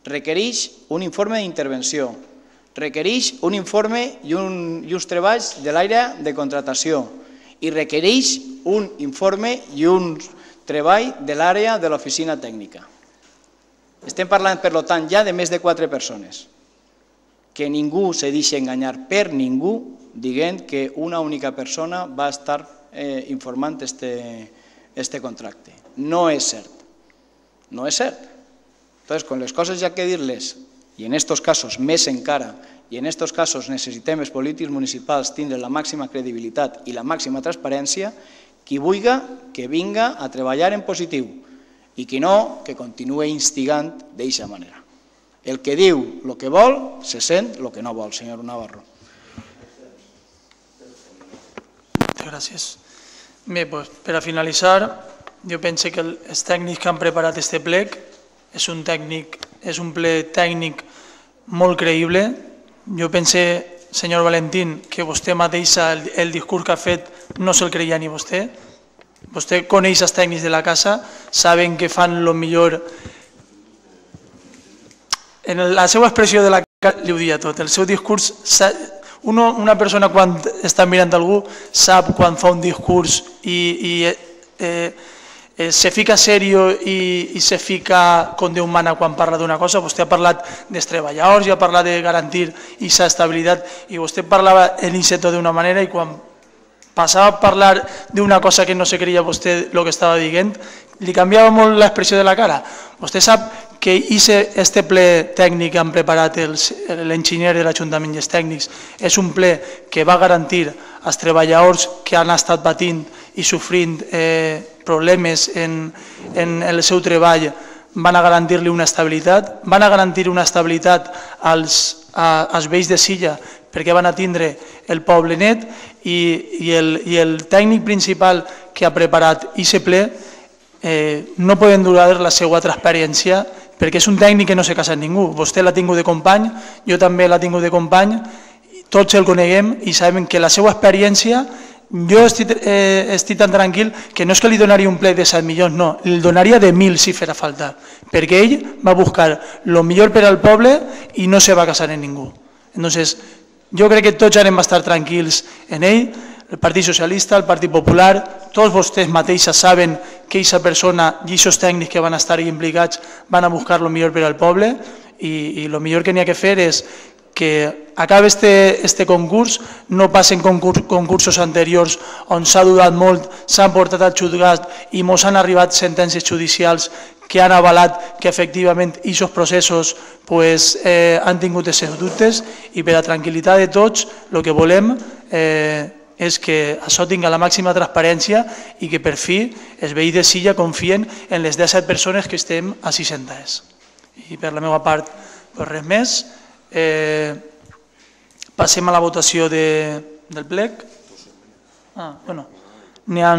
requereix un informe d'intervenció, requereix un informe i, un, i uns treballs de l'àrea de contratació i requereix un informe i un treball de l'àrea de l'oficina tècnica. Estem parlant, per tant, ja de més de quatre persones. Que ningú se deixi enganyar per ningú dient que una única persona va estar eh, informant este, este contracte. No és cert. No és cert. Entonces, con les coses ja que dir-les, i en estos casos més encara, i en estos casos necessitem els polítics municipals tindre la màxima credibilitat i la màxima transparència, qui vulga que vinga a treballar en positiu, i qui no, que continuï instigant d'aquesta manera. El que diu el que vol, se sent el que no vol, senyor Navarro. Gràcies. Bé, doncs, per a finalitzar, jo penso que els tècnics que han preparat este plec és un, tècnic, és un ple tècnic molt creïble. Jo pense, senyor Valentín, que vostè mateix el, el discurs que ha fet no se'l creia ni vostè, Vostè coneix els tècnics de la casa, saben que fan el millor... En la seva expressió de la casa li ho dia tot. El seu discurs... Una persona quan està mirant algú sap quan fa un discurs i, i eh, eh, se fica serio i, i se fica com Déu mana quan parla d'una cosa. Vostè ha parlat dels treballadors i ha parlat de garantir aquesta estabilitat i vostè parlava en Iseto d'una manera i quan passava a parlar d'una cosa que no se creia vostè el que estava dient, li canviava molt l'expressió de la cara. Vostè sap que ise, este ple tècnic que han preparat l'enginyer de l'Ajuntament i els tècnics és un ple que va garantir als treballadors que han estat patint i sofrint eh, problemes en, en el seu treball van a garantir-li una estabilitat, van a garantir una estabilitat als, als vells de Silla perquè van a tindre el poble net i, i, el, i el tècnic principal que ha preparat ple eh, no poden durar la seva transparència perquè és un tècnic que no s'ha casat ningú. Vostè l'ha tingut de company, jo també l'ha tingut de company, tots el coneguem i sabem que la seva experiència jo estic, eh, estic tan tranquil que no és que li donaria un ple de 7 milions, no, li donaria de 1.000 si farà falta, perquè ell va buscar el millor per al poble i no se va casar amb ningú. Entonces, jo crec que tots anem a estar tranquils en ell, el Partit Socialista, el Partit Popular, tots vostès mateixes saben que aquesta persona i aquests tècnics que van estar implicats van a buscar el millor per al poble i, el millor que n'hi ha que fer és que acabe este, este concurs, no passen concurs, concursos anteriors on s'ha durat molt, s'han portat al jutgat i mos han arribat sentències judicials que han avalat que efectivament aquests processos pues, eh, han tingut aquests dubtes i per a tranquil·litat de tots el que volem eh, és que això tinga la màxima transparència i que per fi els veïns de Silla confien en les 17 persones que estem assistentes. I per la meva part, pues res més. Eh, passem a la votació de, del plec. Ah, bueno, n'hi ha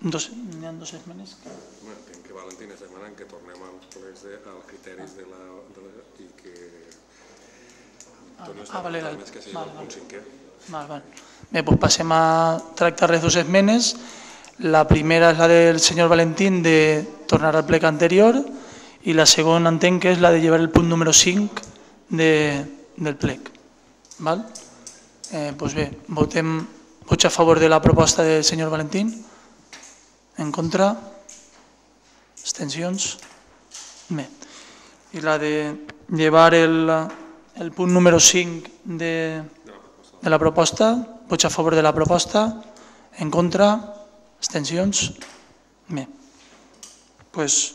dos, ha dos esmenes. Entenc que Valentín és demanant que tornem als plecs de, als criteris de la, de la, i que Ah, vale, vale. més que sigui Val, el val. punt cinquè. Val, val. Bé, doncs passem a tractar les dues esmenes. La primera és la del senyor Valentín de tornar al plec anterior i la segona entenc que és la de llevar el punt número 5 de, del plec. Val? Eh, doncs bé, votem vots a favor de la proposta del senyor Valentín. En contra? Abstencions? Bé. I la de llevar el, el punt número 5 de, de la proposta, vots a favor de la proposta, en contra, abstencions? Bé. Pues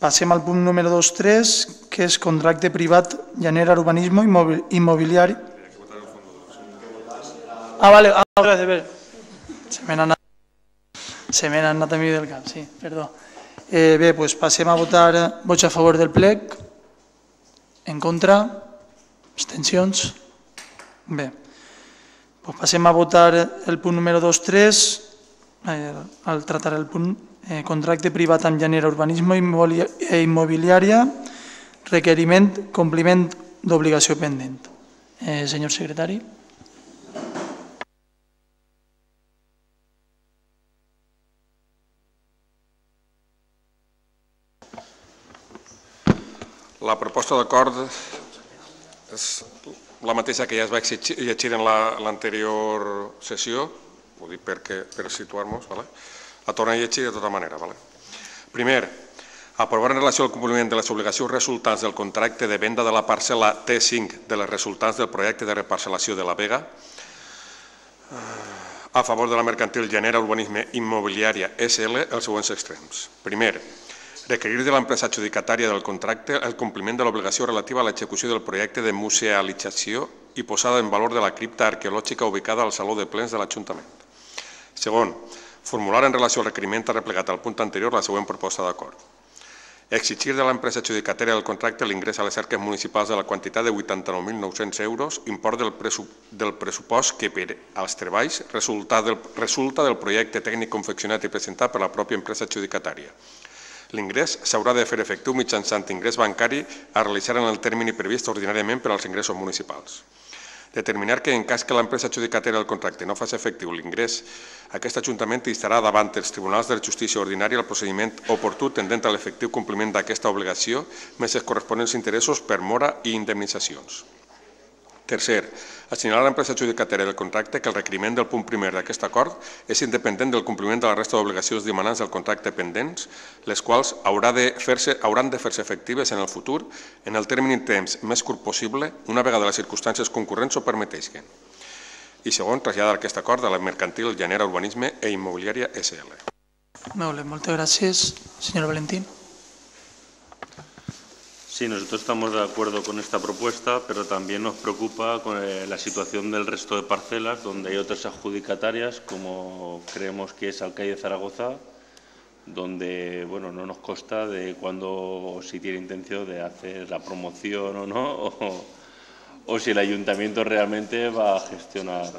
passem al punt número 2.3, que és contracte privat genera urbanisme immobi- immobiliari. Ah, vale, ah, gràcies, bé. Se me n'ha anat, se anat a mi del cap, sí, perdó. Eh, bé, pues passem a votar eh, vots a favor del plec, en contra, abstencions? Bé. Passem a votar el punt número 2.3, eh, al tratar el punt eh, contracte privat amb genera urbanisme i immobiliària, requeriment, compliment d'obligació pendent. Eh, senyor secretari. La proposta d'acord és la mateixa que ja es va llegir en la- l'anterior sessió, ho dic perquè, per situar-nos, ¿vale? la torno a llegir de tota manera. ¿vale? Primer, aprovar en relació al compliment de les obligacions resultants del contracte de venda de la parcel·la T5 de les resultants del projecte de reparcel·lació de la Vega, a favor de la mercantil Genera Urbanisme Immobiliària SL els següents extrems. Primer, requerir de l'empresa adjudicatària del contracte el compliment de l'obligació relativa a l'execució del projecte de musealització i posada en valor de la cripta arqueològica ubicada al Saló de Plens de l'Ajuntament. Segon, formular en relació al requeriment replegat al punt anterior la següent proposta d'acord. Exigir de l'empresa adjudicatària del contracte l'ingrés a les arques municipals de la quantitat de 89.900 euros, import del, del pressupost que per als treballs resulta del, resulta del projecte tècnic confeccionat i presentat per la pròpia empresa adjudicatària. L'ingrés s'haurà de fer efectiu mitjançant ingrés bancari a realitzar en el termini previst ordinàriament per als ingressos municipals. Determinar que en cas que l'empresa adjudicatària del contracte no faci efectiu l'ingrés, aquest Ajuntament instarà davant els tribunals de justícia ordinària el procediment oportú tendent a l'efectiu compliment d'aquesta obligació més els corresponents interessos per mora i indemnitzacions. Tercer, assenyalar a l'empresa adjudicatària del contracte que el requeriment del punt primer d'aquest acord és independent del compliment de la resta d'obligacions demanants del contracte pendents, les quals haurà de hauran de fer-se efectives en el futur en el termini temps més curt possible, una vegada les circumstàncies concurrents ho permeteixen. I segon, traslladar aquest acord a la mercantil Genera Urbanisme e Immobiliària SL. Molt bé, moltes gràcies. Senyor Valentín. Sí, nosotros estamos de acuerdo con esta propuesta, pero también nos preocupa eh, la situación del resto de parcelas, donde hay otras adjudicatarias, como creemos que es Alcaide Zaragoza, donde bueno, no nos consta de cuándo o si tiene intención de hacer la promoción o no, o, si el ayuntamiento realmente va a gestionar.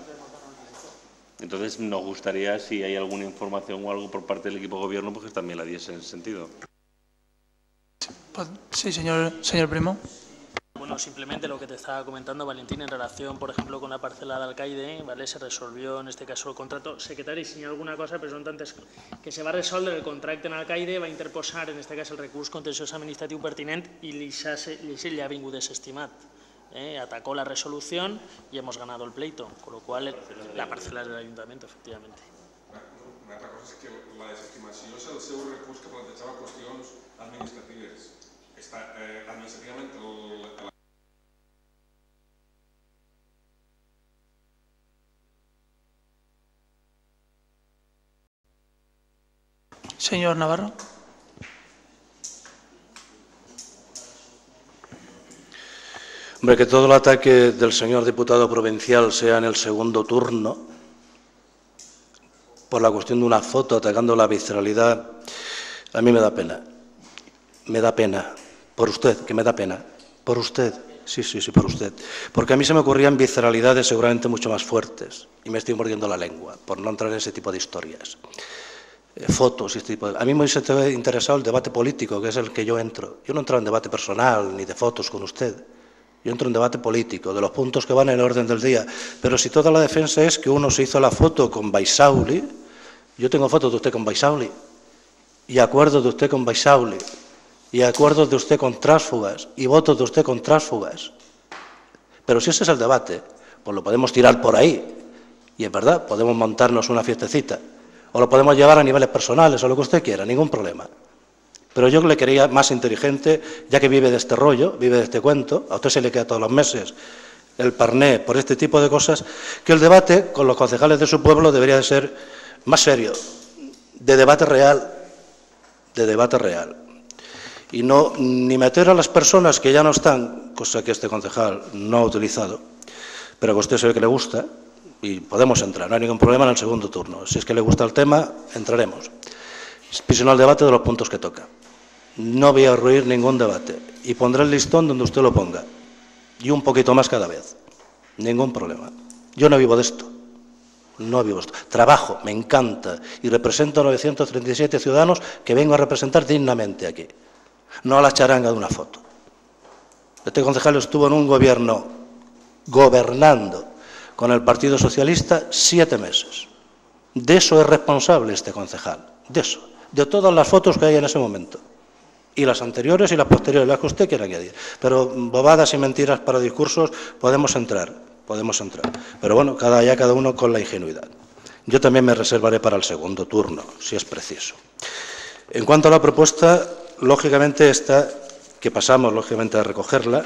Entonces nos gustaría si hay alguna información o algo por parte del equipo de gobierno, pues que también la diese en sentido. Pues, Sí, señor, señor Primo. Bueno, simplemente lo que te estaba comentando Valentín en relación, por ejemplo, con la parcela de Alcaide, ¿vale? Se resolvió en este caso el contrato. Secretari, si ha alguna cosa, però són tantes que se va resoldre el contracte en Alcaide, va interposar en este cas el recurs contenciós administratiu pertinent i li s'ha li se li ha vingut desestimat. ¿eh? Atacó la resolución y hemos ganado el pleito, con lo cual la parcela es del ayuntamiento, efectivamente. Una altra cosa és que la desestimació és el seu recurs que plantejava qüestions administratives. Està, eh, administrativament, el, el, Señor Navarro. Hombre, que todo el ataque del señor diputado provincial sea en el segundo turno, por la cuestión de una foto atacando la visceralidad, a mí me da pena. Me da pena. Por usted, que me da pena. Por usted. Sí, sí, sí, por usted. Porque a mí se me ocurrían visceralidades seguramente mucho más fuertes. Y me estoy mordiendo la lengua, por no entrar en ese tipo de historias. Eh, fotos y este tipo de... A mí me hubiese interesado el debate político, que es el que yo entro. Yo no entro en debate personal ni de fotos con usted. Yo entro en debate político, de los puntos que van en el orden del día. Pero si toda la defensa es que uno se hizo la foto con Baisauli, yo tengo fotos de usted con Baisauli, y acuerdos de usted con Baisauli, y acuerdos de usted con tránsfugas, y votos de usted con tránsfugas. Pero si ese es el debate, pues lo podemos tirar por ahí. Y es verdad, podemos montarnos una fiestecita. O lo podemos llevar a niveles personales, o lo que usted quiera, ningún problema. Pero yo le quería más inteligente, ya que vive de este rollo, vive de este cuento, a usted se le queda todos los meses el parné por este tipo de cosas, que el debate con los concejales de su pueblo debería de ser más serio, de debate real, de debate real. Y no ni meter a las personas que ya no están, cosa que este concejal no ha utilizado, pero que a usted se ve que le gusta, y podemos entrar, no hay ningún problema en el segundo turno. Si es que le gusta el tema, entraremos. Si no el debate de los puntos que toca. No voy a ruir ningún debate y pondré el listón donde usted lo ponga y un poquito más cada vez. Ningún problema. Yo no vivo de esto. No vivo de esto. Trabajo, me encanta y represento a 937 ciudadanos que vengo a representar dignamente aquí. No a la charanga de una foto. Este concejal estuvo en un gobierno gobernando con el Partido Socialista siete meses. De eso es responsable este concejal. De eso. De todas las fotos que hay en ese momento y las anteriores y las posteriores, las que usted quiera añadir. Pero bobadas y mentiras para discursos podemos entrar, podemos entrar. Pero bueno, cada ya cada uno con la ingenuidad. Yo también me reservaré para el segundo turno, si es preciso. En cuanto a la propuesta, lógicamente esta, que pasamos lógicamente a recogerla,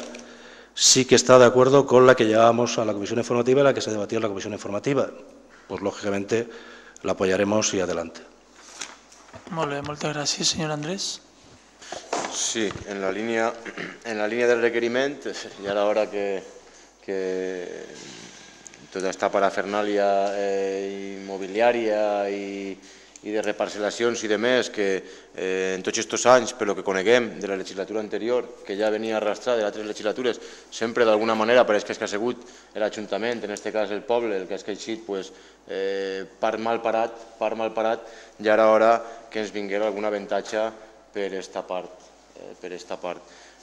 sí que está de acuerdo con la que llevábamos a la comisión informativa y la que se debatió en la comisión informativa. Pues lógicamente la apoyaremos y adelante. Molt bé, moltes gràcies, senyor Andrés. Sí, en la línea, en la línea del requeriment, ya era hora que, que tota esta parafernalia eh, immobiliària i, i de reparcel·lacions i de més que eh, en tots aquests anys, per lo que coneguem de la legislatura anterior, que ja venia arrastrada de altres legislatures, sempre d'alguna manera pareix que és que ha sigut l'Ajuntament, en aquest cas el poble, el que ha esqueixit pues, eh, part mal parat, part mal parat, ja era hora que ens vingués algun avantatge per esta part. Eh, per esta part.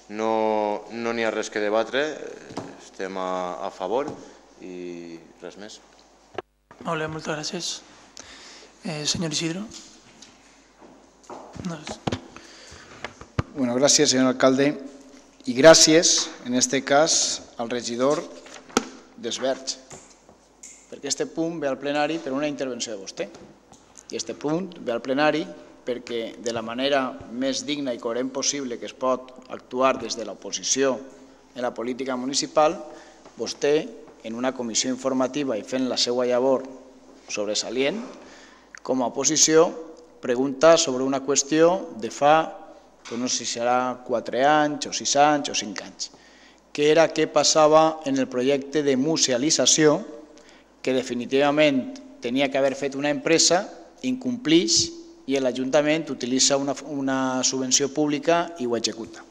No n'hi ha res que debatre, estem a, a favor i res més. Molt bé, moltes gràcies. Eh, senyor Isidro. No, Bueno, gracias, señor alcalde. Y gracias, en este cas, al regidor d'Esverge, perquè este punt ve al plenari per una intervenció de vostè. I este punt ve al plenari perquè de la manera més digna i coherent possible que es pot actuar des de l'oposició en la política municipal, vostè, en una comissió informativa i fent la seva llavor sobresalient, com a oposició, pregunta sobre una qüestió de fa, no sé si serà 4 anys o 6 anys o 5 anys, que era què passava en el projecte de musealització que definitivament tenia que haver fet una empresa, incomplix i l'Ajuntament utilitza una, una subvenció pública i ho executa.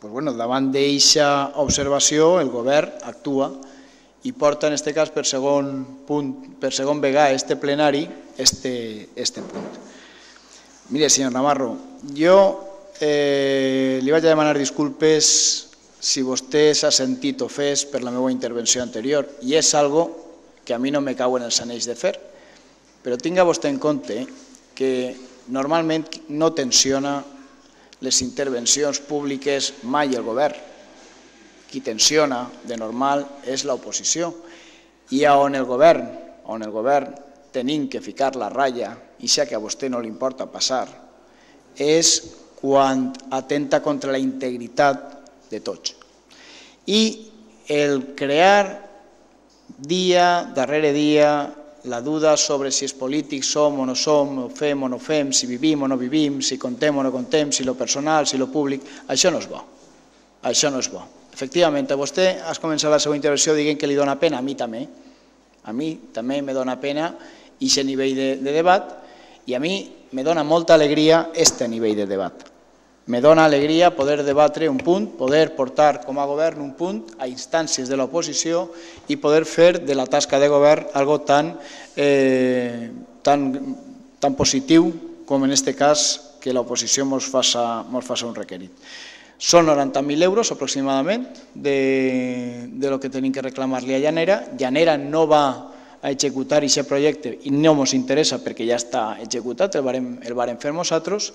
Pues bueno, davant d'eixa observació el govern actua i porta en aquest cas per segon, punt, per segon vegà este plenari este, este punt. Mire, senyor Navarro, jo eh, li vaig a demanar disculpes si vostè s'ha sentit ofès per la meva intervenció anterior i és algo que a mi no me cau en els anells de fer, però tinga vostè en compte que normalment no tensiona les intervencions públiques mai el govern. Qui tensiona de normal és l'oposició i on el govern, on el govern tenim que ficar la ratlla i ja que a vostè no li importa passar, és quan atenta contra la integritat de tots. I el crear dia darrere dia la duda sobre si els polítics som o no som, o fem o no fem, si vivim o no vivim, si contem o no contem, si lo personal, si lo públic, això no és bo. Això no és bo. Efectivament, vostè has començat la seva intervenció dient que li dona pena, a mi també. A mi també me dona pena aquest nivell de, de debat i a mi me dona molta alegria este nivell de debat. Me dona alegria poder debatre un punt, poder portar com a govern un punt a instàncies de l'oposició i poder fer de la tasca de govern algo tan, eh, tan, tan positiu com en aquest cas que l'oposició ens faça, mos faça un requerit. Són 90.000 euros aproximadament de, de lo que tenim que reclamar-li a Llanera. Llanera no va a executar aquest projecte i no ens interessa perquè ja està executat, el varen, el fer nosaltres.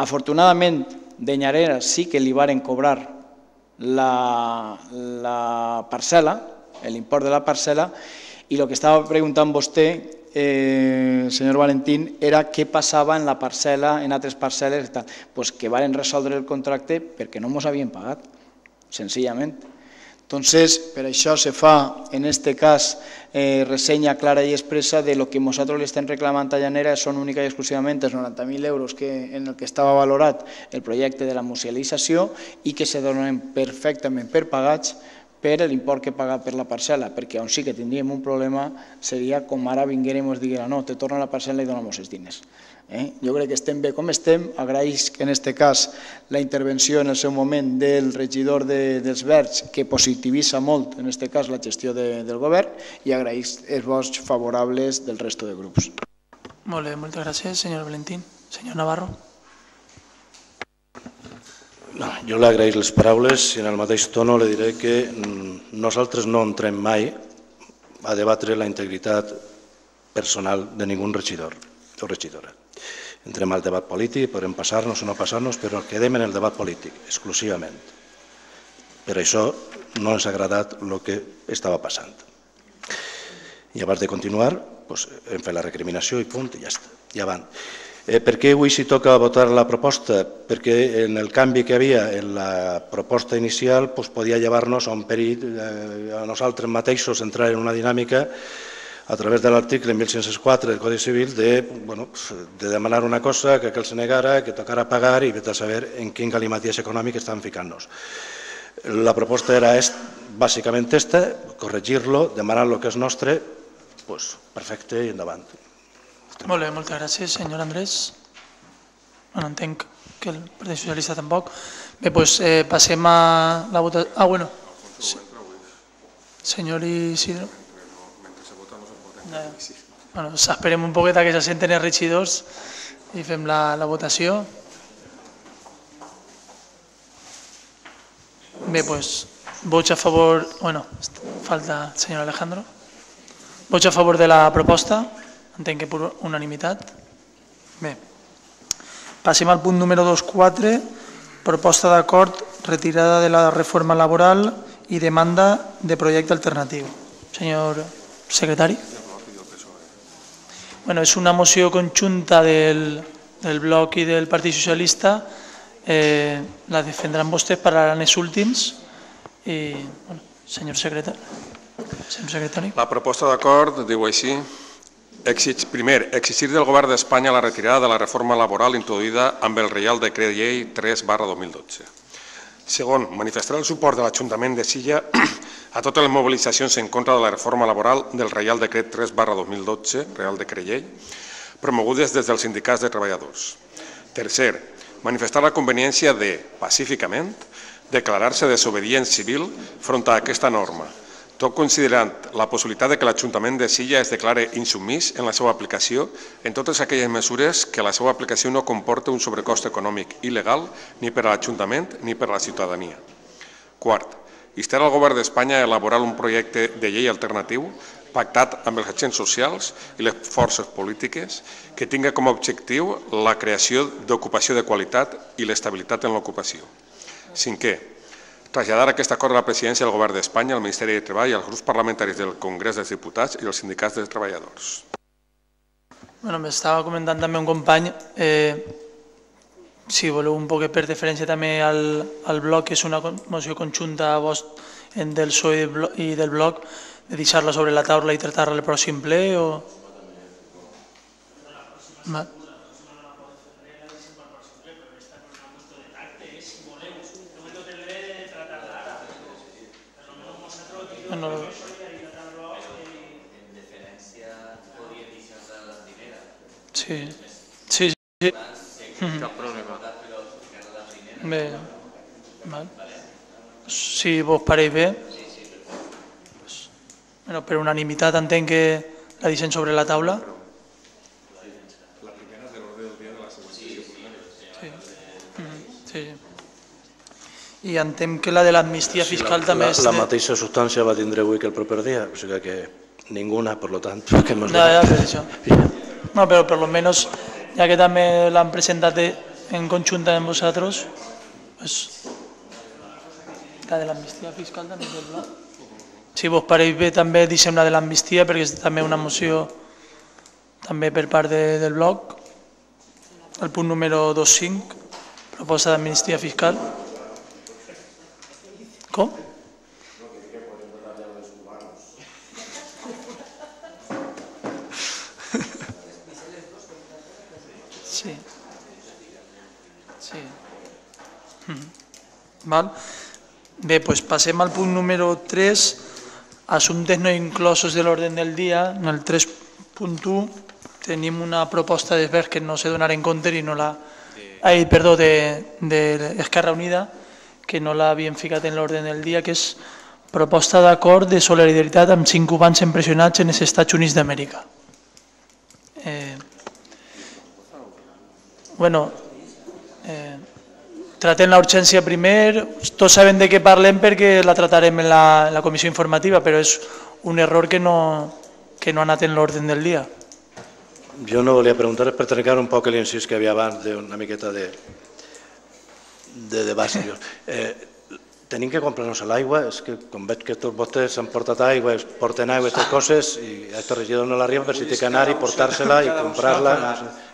Afortunadament, de Llanera sí que li varen cobrar la, la parcel·la, l'import de la parcel·la, i el que estava preguntant vostè, eh, senyor Valentín, era què passava en la parcel·la, en altres parcel·les, tal. Pues que varen resoldre el contracte perquè no ens havien pagat, senzillament. Entonces, per això se fa, en este cas, eh, ressenya clara i expressa de lo que nosaltres li estem reclamant a Llanera són única i exclusivament els 90.000 euros que, en el que estava valorat el projecte de la musealització i que se donen perfectament per pagats per l'import que paga per la parcel·la, perquè on sí que tindríem un problema seria com ara vinguérem i diguera no, te torna la parcel·la i donem els diners. Eh? Jo crec que estem bé com estem, agraeix que en aquest cas la intervenció en el seu moment del regidor de, dels Verds que positivitza molt en aquest cas la gestió de, del govern i agraeix els vots favorables del resto de grups. Molt bé, moltes gràcies, senyor Valentín. Senyor Navarro. No, jo li agraeix les paraules i en el mateix tono li diré que mm, nosaltres no entrem mai a debatre la integritat personal de ningú regidor o regidora entrem al debat polític, podrem passar-nos o no passar-nos, però quedem en el debat polític, exclusivament. Per això no ens ha agradat el que estava passant. I abans de continuar, hem fet la recriminació i punt, i ja està, ja van. Eh, per què avui s'hi toca votar la proposta? Perquè en el canvi que havia en la proposta inicial doncs, podia llevar-nos a un perill eh, a nosaltres mateixos entrar en una dinàmica a través de l'article 1104 del Codi Civil de, bueno, de demanar una cosa, que aquel se negara, que tocara pagar i vete a saber en quin galimaties econòmic estan ficant-nos. La proposta era bàsicament esta, corregir-lo, demanar lo que és nostre, pues, perfecte i endavant. Molt bé, moltes gràcies, senyor Andrés. Bueno, entenc que el Partit Socialista tampoc. Bé, doncs eh, passem a la votació. Ah, bueno. Senyor Isidro. Bueno, esperem un poquet que se senten els regidors i fem la, la votació. Bé, doncs, vots a favor... Bueno, falta el senyor Alejandro. Vots a favor de la proposta? Entenc que per unanimitat. Bé. Passem al punt número 2.4, proposta d'acord retirada de la reforma laboral i demanda de projecte alternatiu. Senyor secretari. Bueno, és una moció conjunta del, del bloc i del Partit Socialista. Eh, la defendran vostès, parlaran els últims. I, bueno, senyor secretari. Senyor secretari. La proposta d'acord diu així. Primer, exigir del Govern d'Espanya la retirada de la reforma laboral introduïda amb el Reial Decret Llei 3 barra 2012. Segon, manifestar el suport de l'Ajuntament de Silla a totes les mobilitzacions en contra de la reforma laboral del Reial Decret 3 barra 2012, Reial Decret Llei, promogudes des dels sindicats de treballadors. Tercer, manifestar la conveniència de, pacíficament, declarar-se desobedient civil front a aquesta norma, tot considerant la possibilitat de que l'Ajuntament de Silla es declare insubmís en la seva aplicació en totes aquelles mesures que la seva aplicació no comporta un sobrecost econòmic il·legal ni per a l'Ajuntament ni per a la ciutadania. Quart, instar al Govern d'Espanya a elaborar un projecte de llei alternatiu pactat amb els agents socials i les forces polítiques que tinga com a objectiu la creació d'ocupació de qualitat i l'estabilitat en l'ocupació. Cinquè, traslladar aquest acord a la presidència del Govern d'Espanya, al Ministeri de Treball, als grups parlamentaris del Congrés dels Diputats i als sindicats dels treballadors. Bueno, m'estava comentant també un company, eh, si voleu un poc per deferència també al, al bloc, és una moció conjunta vos, en del PSOE i del bloc, de deixar-la sobre la taula i tractar-la el pròxim ple o... Va. Bueno, sí, sí, sí. Cap problema. Bé, val. Si vos pareix bé, bueno, per unanimitat entenc que la deixem sobre la taula. Sí. Mhm, sí. I entenc que la de l'amnistia fiscal també la, és... la mateixa substància va tindre avui que el proper dia, o sigui que ninguna, per lo tant, que hemos Ya, ya, per això. No, però per lo menos, ja que també l'han presentat en conjunta amb vosaltres, pues, la de l'amnistia fiscal també és del bloc. Si vos pareix bé, també deixem la de l'amnistia, perquè és també una moció també per part de, del bloc. El punt número 25, proposta d'amnistia fiscal. Com? Sí. Sí. Mhm. Val? Bé, doncs passem al punt número 3, assumptes no inclosos de l'ordre del dia. En el 3.1 tenim una proposta d'esbert que no se donarà en compte i no la... Ai, perdó, d'Esquerra Unida, que no l'havien ficat en l'ordre del dia, que és proposta d'acord de solidaritat amb cinc cubans empresonats en els Estats Units d'Amèrica. Eh, bueno, eh, tratem la urgència primer, tots sabem de què parlem perquè la tratarem en la, la comissió informativa, però és un error que no, que no ha anat en l'ordre del dia. Jo no volia preguntar per trencar un poc l'incís que hi havia abans d'una miqueta de, de debat seriós. Eh, tenim que comprar-nos l'aigua, és que com veig que tots vostès s'han portat aigua, es porten aigua, aquestes coses, i a aquest regidor no l'arriba per si té que anar-hi, portar-se-la i comprar-la. No sé.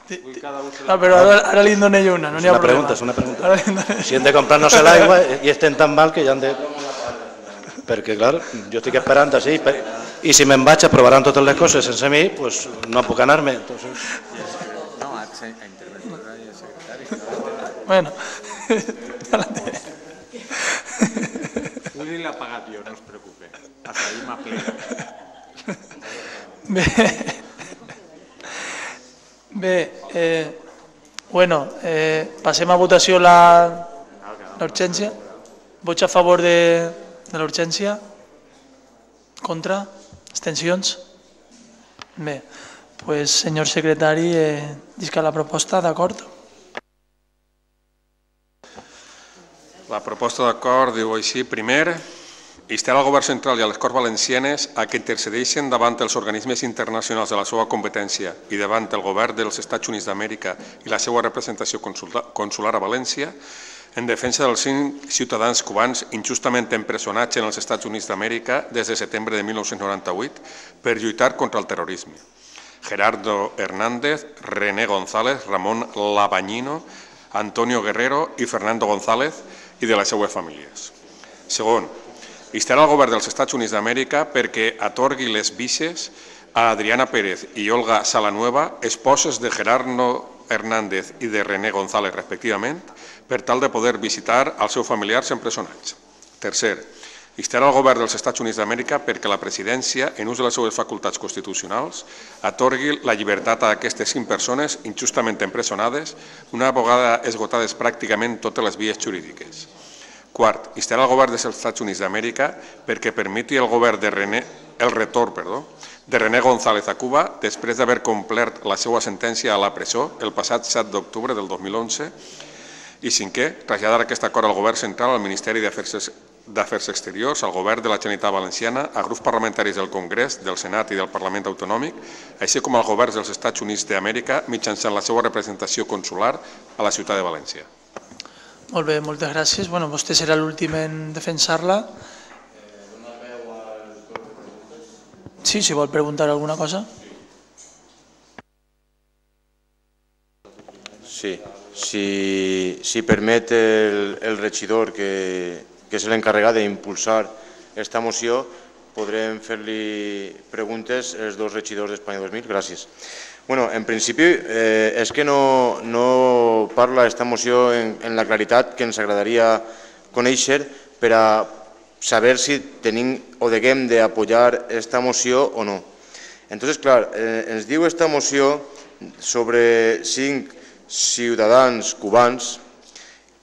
Ah, però ara, ara li en dono jo una, no És n'hi ha una problema. pregunta, és una pregunta. Li en dono- Si hem de comprar-nos l'aigua i estem tan mal que ja han de... Perquè, clar, jo estic esperant així, per... i si me'n vaig aprovaran totes les coses sense mi, pues no puc anar-me. Entonces... No, a, a interventora i a secretari. Bueno. Uri l'ha pagat jo, no es preocupe. Hasta ahí m'aplica. Bé, bé eh, bueno, eh, passem a votació la l'urgència. Vots a favor de, de l'urgència? Contra? Abstencions? Bé, pues, senyor secretari, eh, disca la proposta, d'acord? La proposta d'acord diu així, primer, instar al Govern central i a les Corts Valencianes a que intercedeixen davant els organismes internacionals de la seva competència i davant el Govern dels Estats Units d'Amèrica i la seva representació consular a València en defensa dels cinc ciutadans cubans injustament empresonats en els Estats Units d'Amèrica des de setembre de 1998 per lluitar contra el terrorisme. Gerardo Hernández, René González, Ramon Labañino, Antonio Guerrero i Fernando González i de les seues famílies. Segon, instar al govern dels Estats Units d'Amèrica perquè atorgui les vises a Adriana Pérez i Olga Salanueva, esposes de Gerardo Hernández i de René González, respectivament, per tal de poder visitar els seus familiars empresonats. Tercer, instar al govern dels Estats Units d'Amèrica perquè la presidència, en ús de les seues facultats constitucionals, atorgui la llibertat a aquestes cinc persones injustament empresonades una vegada esgotades pràcticament totes les vies jurídiques. Quart, instar al govern dels Estats Units d'Amèrica perquè permeti el govern de René, el retorn perdó, de René González a Cuba després d'haver complert la seva sentència a la presó el passat 7 d'octubre del 2011 i cinquè, traslladar aquest acord al govern central, al Ministeri d'Afers d'Afers Exteriors, al govern de la Generalitat Valenciana, a grups parlamentaris del Congrés, del Senat i del Parlament Autonòmic, així com al govern dels Estats Units d'Amèrica mitjançant la seva representació consular a la ciutat de València. Molt bé, moltes gràcies. Bueno, vostè serà l'últim en defensar-la. Sí, si vol preguntar alguna cosa. Sí, si, si permet el, el regidor que, que és l'encarregat d'impulsar aquesta moció, podrem fer-li preguntes als dos regidors d'Espanya 2000. Gràcies. Bueno, en principi eh, és que no, no parla aquesta moció en, en la claritat que ens agradaria conèixer per a saber si tenim o deguem d'apoyar aquesta moció o no. Entonces, clar, eh, ens diu aquesta moció sobre cinc ciutadans cubans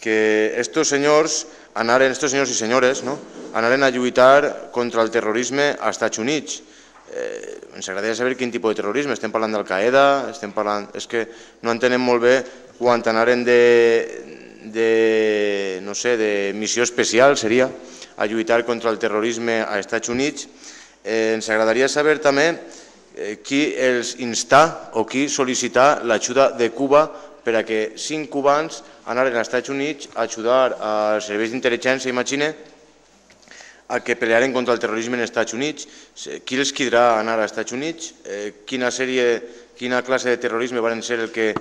que estos senyors anaren, estos senyors i senyores, no? anaren a lluitar contra el terrorisme als Estats Units. Eh, ens agradaria saber quin tipus de terrorisme. Estem parlant d'Al-Qaeda, estem parlant... És que no entenem molt bé quan anaren de, de, no sé, de missió especial, seria, a lluitar contra el terrorisme als Estats Units. Eh, ens agradaria saber també eh, qui els insta o qui sol·licita l'ajuda de Cuba per a que cinc cubans anaren als Estats Units a ajudar als serveis d'intel·ligència, imagine, a que pelearen contra el terrorisme als Estats Units. Qui els quedarà anar als Estats Units? Eh, quina, sèrie, quina classe de terrorisme van ser el que,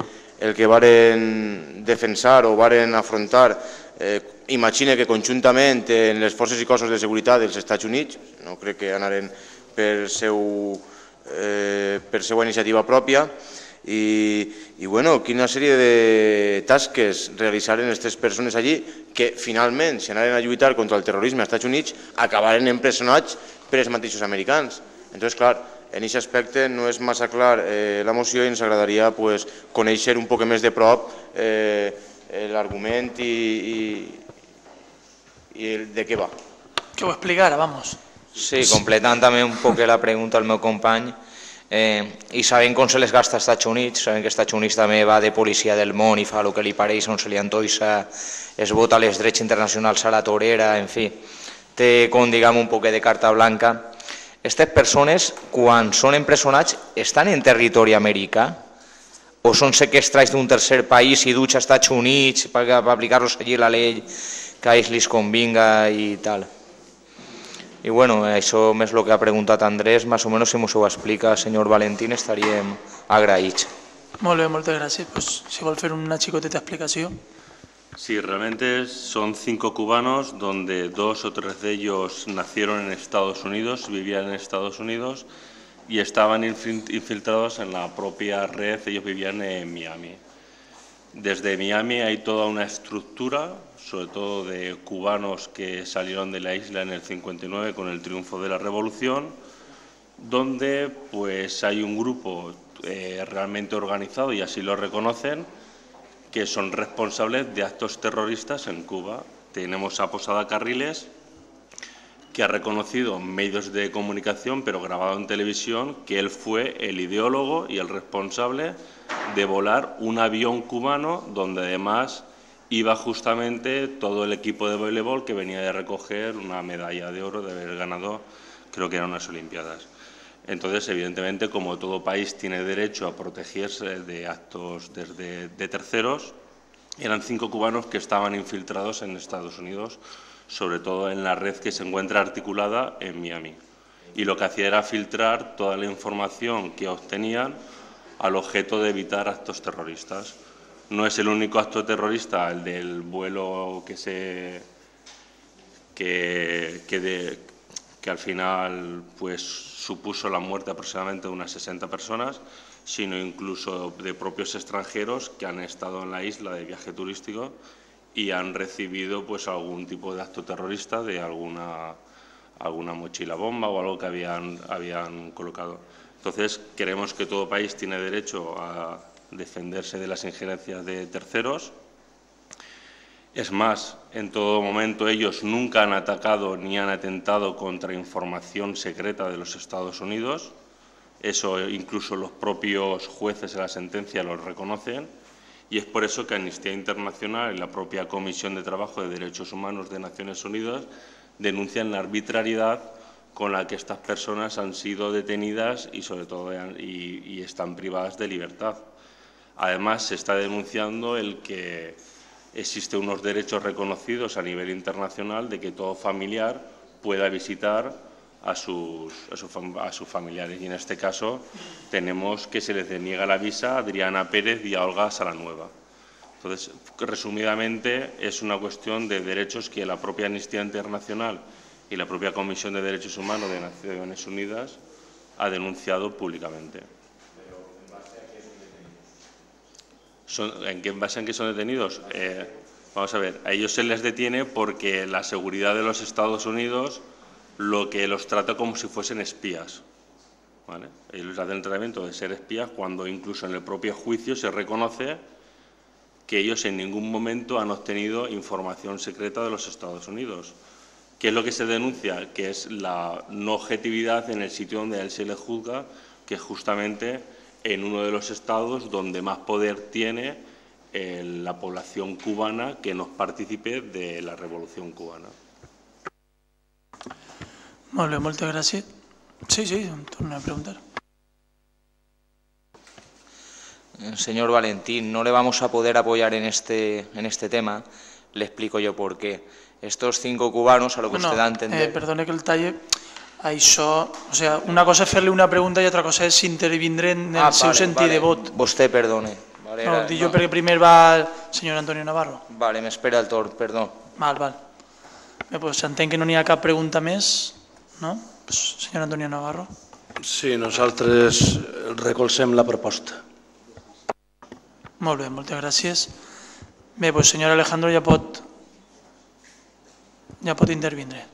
el que varen defensar o varen afrontar? Eh, imagine que conjuntament en les forces i cossos de seguretat dels Estats Units, no crec que anaren per, seu, eh, per seva iniciativa pròpia, i, i bueno, quina sèrie de tasques realitzaren aquestes persones allí que finalment, si anaren a lluitar contra el terrorisme als Estats Units, acabaren empresonats per els mateixos americans. Entonces, clar, en aquest aspecte no és massa clar eh, la moció i ens agradaria pues, conèixer un poc més de prop eh, l'argument i, i, i el de què va. Que ho explicara, vamos. Sí, completant també un poc la pregunta al meu company, eh, i sabem com se les gasta als Estats Units, sabem que els Estats Units també va de policia del món i fa el que li pareix, on se li antoissa, es vota les drets internacionals a la torera, en fi, té com diguem un poc de carta blanca. Aquestes persones, quan són empresonats, estan en territori americà o són sequestrats d'un tercer país i duts als Estats Units per, aplicar-los allí la llei que a ells li convinga i tal. I bueno, això més el que ha preguntat Andrés, més o menys si m'ho ho explica senyor Valentín estaríem agraïts. Molt bé, moltes gràcies. Pues, si vol fer una xicoteta explicació. Sí, realmente son cinco cubanos donde dos o tres de ellos nacieron en Estados Unidos, vivían en Estados Unidos y estaban infiltrados en la propia red, ellos vivían en Miami. Desde Miami hay toda una estructura sobre todo de cubanos que salieron de la isla en el 59 con el triunfo de la revolución, donde pues hay un grupo eh, realmente organizado, y así lo reconocen, que son responsables de actos terroristas en Cuba. Tenemos a Posada Carriles, que ha reconocido medios de comunicación, pero grabado en televisión, que él fue el ideólogo y el responsable de volar un avión cubano donde además iba justamente todo el equipo de voleibol que venía de recoger una medalla de oro de haber ganado, creo que eran unas Olimpiadas. Entonces, evidentemente, como todo país tiene derecho a protegerse de actos desde, de terceros, eran cinco cubanos que estaban infiltrados en Estados Unidos, sobre todo en la red que se encuentra articulada en Miami. Y lo que hacía era filtrar toda la información que obtenían al objeto de evitar actos terroristas. No es el único acto terrorista el del vuelo que se que, que, al final pues, supuso la muerte aproximadamente de unas 60 personas, sino incluso de propios extranjeros que han estado en la isla de viaje turístico y han recibido pues, algún tipo de acto terrorista de alguna, alguna mochila bomba o algo que habían, habían colocado. Entonces, creemos que todo país tiene derecho a defenderse de las injerencias de terceros. Es más, en todo momento ellos nunca han atacado ni han atentado contra información secreta de los Estados Unidos. Eso incluso los propios jueces de la sentencia lo reconocen. Y es por eso que Amnistía Internacional y la propia Comisión de Trabajo de Derechos Humanos de Naciones Unidas denuncian la arbitrariedad con la que estas personas han sido detenidas y sobre todo y están privadas de libertad. Además, se está denunciando el que existen unos derechos reconocidos a nivel internacional de que todo familiar pueda visitar a sus, a, sus familiares. Y en este caso tenemos que se les deniega la visa a Adriana Pérez y a Olga Salanueva. Entonces, resumidamente, es una cuestión de derechos que la propia Amnistía Internacional y la propia Comisión de Derechos Humanos de Naciones Unidas ha denunciado públicamente. ¿En qué base en que son detenidos? Eh, vamos a ver, a ellos se les detiene porque la seguridad de los Estados Unidos lo que los trata como si fuesen espías. Ellos les hacen el tratamiento de ser espías cuando incluso en el propio juicio se reconoce que ellos en ningún momento han obtenido información secreta de los Estados Unidos. ¿Qué es lo que se denuncia? Que es la no objetividad en el sitio donde él se le juzga, que justamente en uno de los estados donde más poder tiene eh, la población cubana que no participe de la revolución cubana. Molt muchas gracias. Sí, sí, torno a preguntar. Eh, señor Valentín, no le vamos a poder apoyar en este, en este tema. Le explico yo por qué. Estos cinco cubanos, a lo que usted da a entender... Eh, perdone que el talle Això, o sea, una cosa és fer-li una pregunta i altra cosa és intervindre en el ah, seu vale, sentit vale. de vot. Vostè perdone. Vale, no, dic no. jo perquè primer va el senyor Antonio Navarro. Vale, m'espera el torn, perdó. Val, val. Bé, pues, entenc que no n'hi ha cap pregunta més, no? Pues, senyor Antonio Navarro. Sí, nosaltres recolzem la proposta. Molt bé, moltes gràcies. Bé, pues, senyor Alejandro ja pot, ja pot intervindre.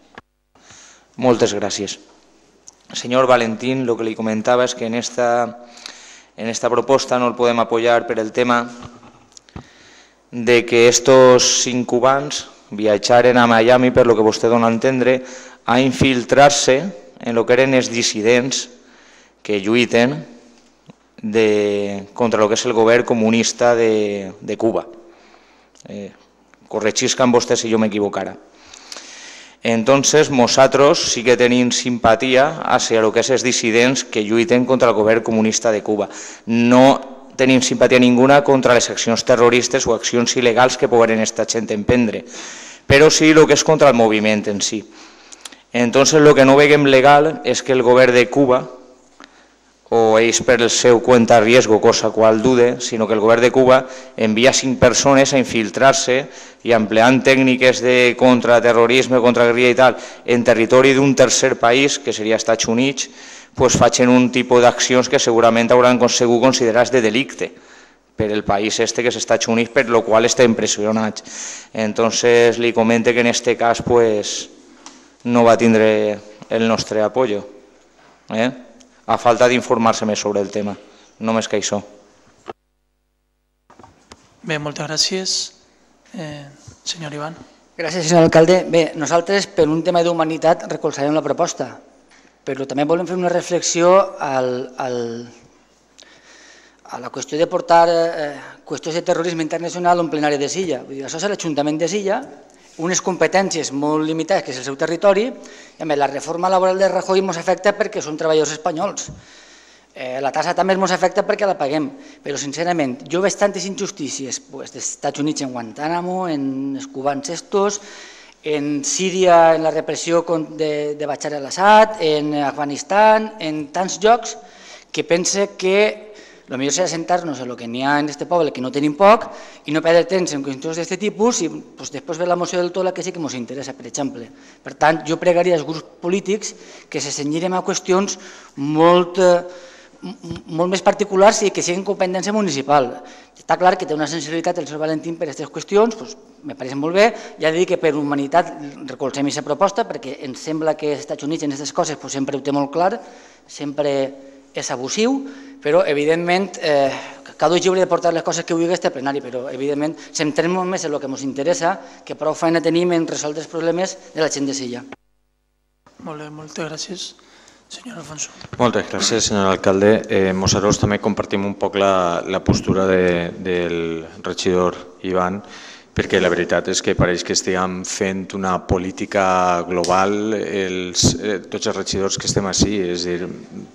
Muchas gracias. Señor Valentín, lo que le comentaba es que en esta, en esta propuesta no lo podemos apoyar por el tema de que estos cinco cubans viajaren a Miami, por lo que usted dona a entendre, a infiltrarse en lo que eren els dissidents que lluiten de, contra lo que és el govern comunista de, de Cuba. Eh, corregiscan vostès si jo m'equivocara. Entonces, nosaltres sí que tenim simpatia hacia lo que és els que lluiten contra el govern comunista de Cuba. No tenim simpatia ninguna contra les accions terroristes o accions il·legals que poden esta gent emprendre, però sí el que és contra el moviment en si. Entonces, lo que no veiem legal és que el govern de Cuba o ells per el seu cuenta riesgo, cosa qual dude, sinó que el govern de Cuba envia cinc persones a infiltrar-se i empleant tècniques de contraterrorisme, contraguerrilla i tal, en territori d'un tercer país, que seria Estats Units, pues facin un tipus d'accions que segurament hauran sigut considerats de delicte per el país este que és Estats Units, per lo qual estem pressionats. Entonces li comente que en este cas pues, no va tindre el nostre apoyo. Eh? A falta d'informar-se més sobre el tema. Només que això. Bé, moltes gràcies. Eh, senyor Ivan. Gràcies, senyor alcalde. Bé, nosaltres, per un tema d'humanitat, recolzarem la proposta, però també volem fer una reflexió al, al, a la qüestió de portar eh, qüestions de terrorisme internacional en plenari de Silla. Vull dir, això és l'Ajuntament de Silla, unes competències molt limitades, que és el seu territori, i a més la reforma laboral de Rajoy ens afecta perquè són treballadors espanyols. Eh, la tassa també ens afecta perquè la paguem, però sincerament jo veig tantes injustícies pues, dels Estats Units en Guantánamo, en els cubans estos, en Síria, en la repressió de, de Bachar el-Assad, en Afganistan, en tants llocs, que pense que el millor serà sentar-nos en el que n'hi ha en aquest poble, que no tenim poc, i no perdre temps en qüestions d'aquest tipus, i doncs, després ve la moció del Tola, que sí que ens interessa, per exemple. Per tant, jo pregaria als grups polítics que se cenyirem a qüestions molt, eh, molt més particulars i que siguin competència municipal. Està clar que té una sensibilitat el senyor Valentín per aquestes qüestions, doncs, me pareix molt bé, ja dit que per humanitat recolzem aquesta proposta perquè ens sembla que els Estats Units en aquestes coses doncs, sempre ho té molt clar, sempre és abusiu, però evidentment eh, cada un lliure de portar les coses que vulgui a este plenari, però evidentment centrem molt més en el que ens interessa, que prou feina tenim en resoldre els problemes de la gent de Silla. Molt bé, moltes gràcies. Senyor Alfonso. Moltes gràcies, senyor alcalde. Eh, nosaltres també compartim un poc la, la postura de, del regidor Ivan, perquè la veritat és que pareix que estiguem fent una política global els, eh, tots els regidors que estem així. És dir,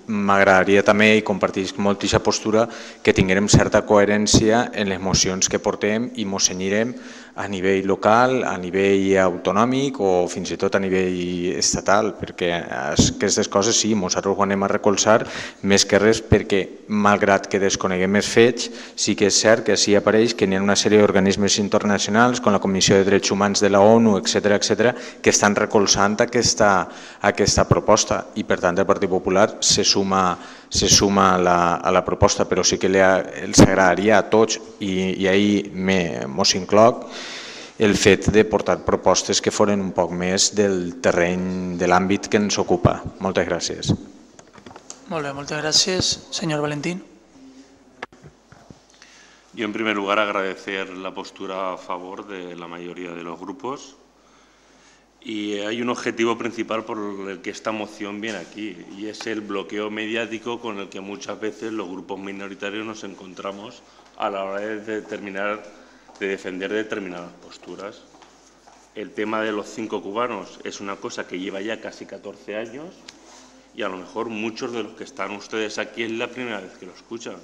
m'agradaria també, i compartir molt aquesta postura, que tinguem certa coherència en les mocions que portem i mos senyirem a nivell local, a nivell autonòmic o fins i tot a nivell estatal, perquè aquestes coses sí, nosaltres ho anem a recolzar més que res perquè, malgrat que desconeguem els fets, sí que és cert que així apareix que n'hi ha una sèrie d'organismes internacionals, com la Comissió de Drets Humans de la ONU, etc etc, que estan recolzant aquesta, aquesta proposta. I, per tant, el Partit Popular se suma se suma a la, a la proposta, però sí que li, els agradaria a tots, i, i ahir mos incloc, el fet de portar propostes que foren un poc més del terreny, de l'àmbit que ens ocupa. Moltes gràcies. Molt bé, moltes gràcies. Senyor Valentín. Yo, en primer lugar, agradecer la postura a favor de la mayoría de los grupos Y hay un objetivo principal por el que esta moción viene aquí, y es el bloqueo mediático con el que muchas veces los grupos minoritarios nos encontramos a la hora de determinar, de defender determinadas posturas. El tema de los cinco cubanos es una cosa que lleva ya casi 14 años y a lo mejor muchos de los que están ustedes aquí es la primera vez que lo escuchan.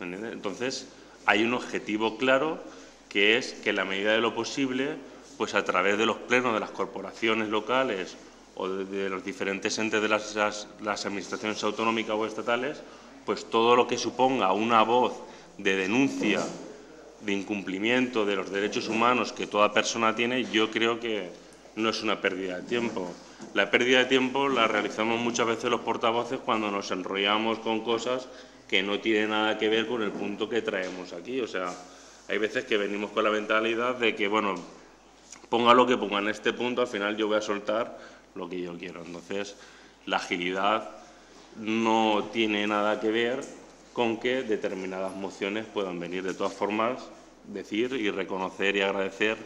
Entonces, hay un objetivo claro que es que en la medida de lo posible pues a través de los plenos de las corporaciones locales o de, los diferentes entes de las, las, administraciones autonómicas o estatales, pues todo lo que suponga una voz de denuncia, de incumplimiento de los derechos humanos que toda persona tiene, yo creo que no es una pérdida de tiempo. La pérdida de tiempo la realizamos muchas veces los portavoces cuando nos enrollamos con cosas que no tienen nada que ver con el punto que traemos aquí. O sea, hay veces que venimos con la mentalidad de que, bueno, ponga lo que ponga en este punto, al final yo voy a soltar lo que yo quiero. Entonces, la agilidad no tiene nada que ver con que determinadas mociones puedan venir. De todas formas, decir y reconocer y agradecer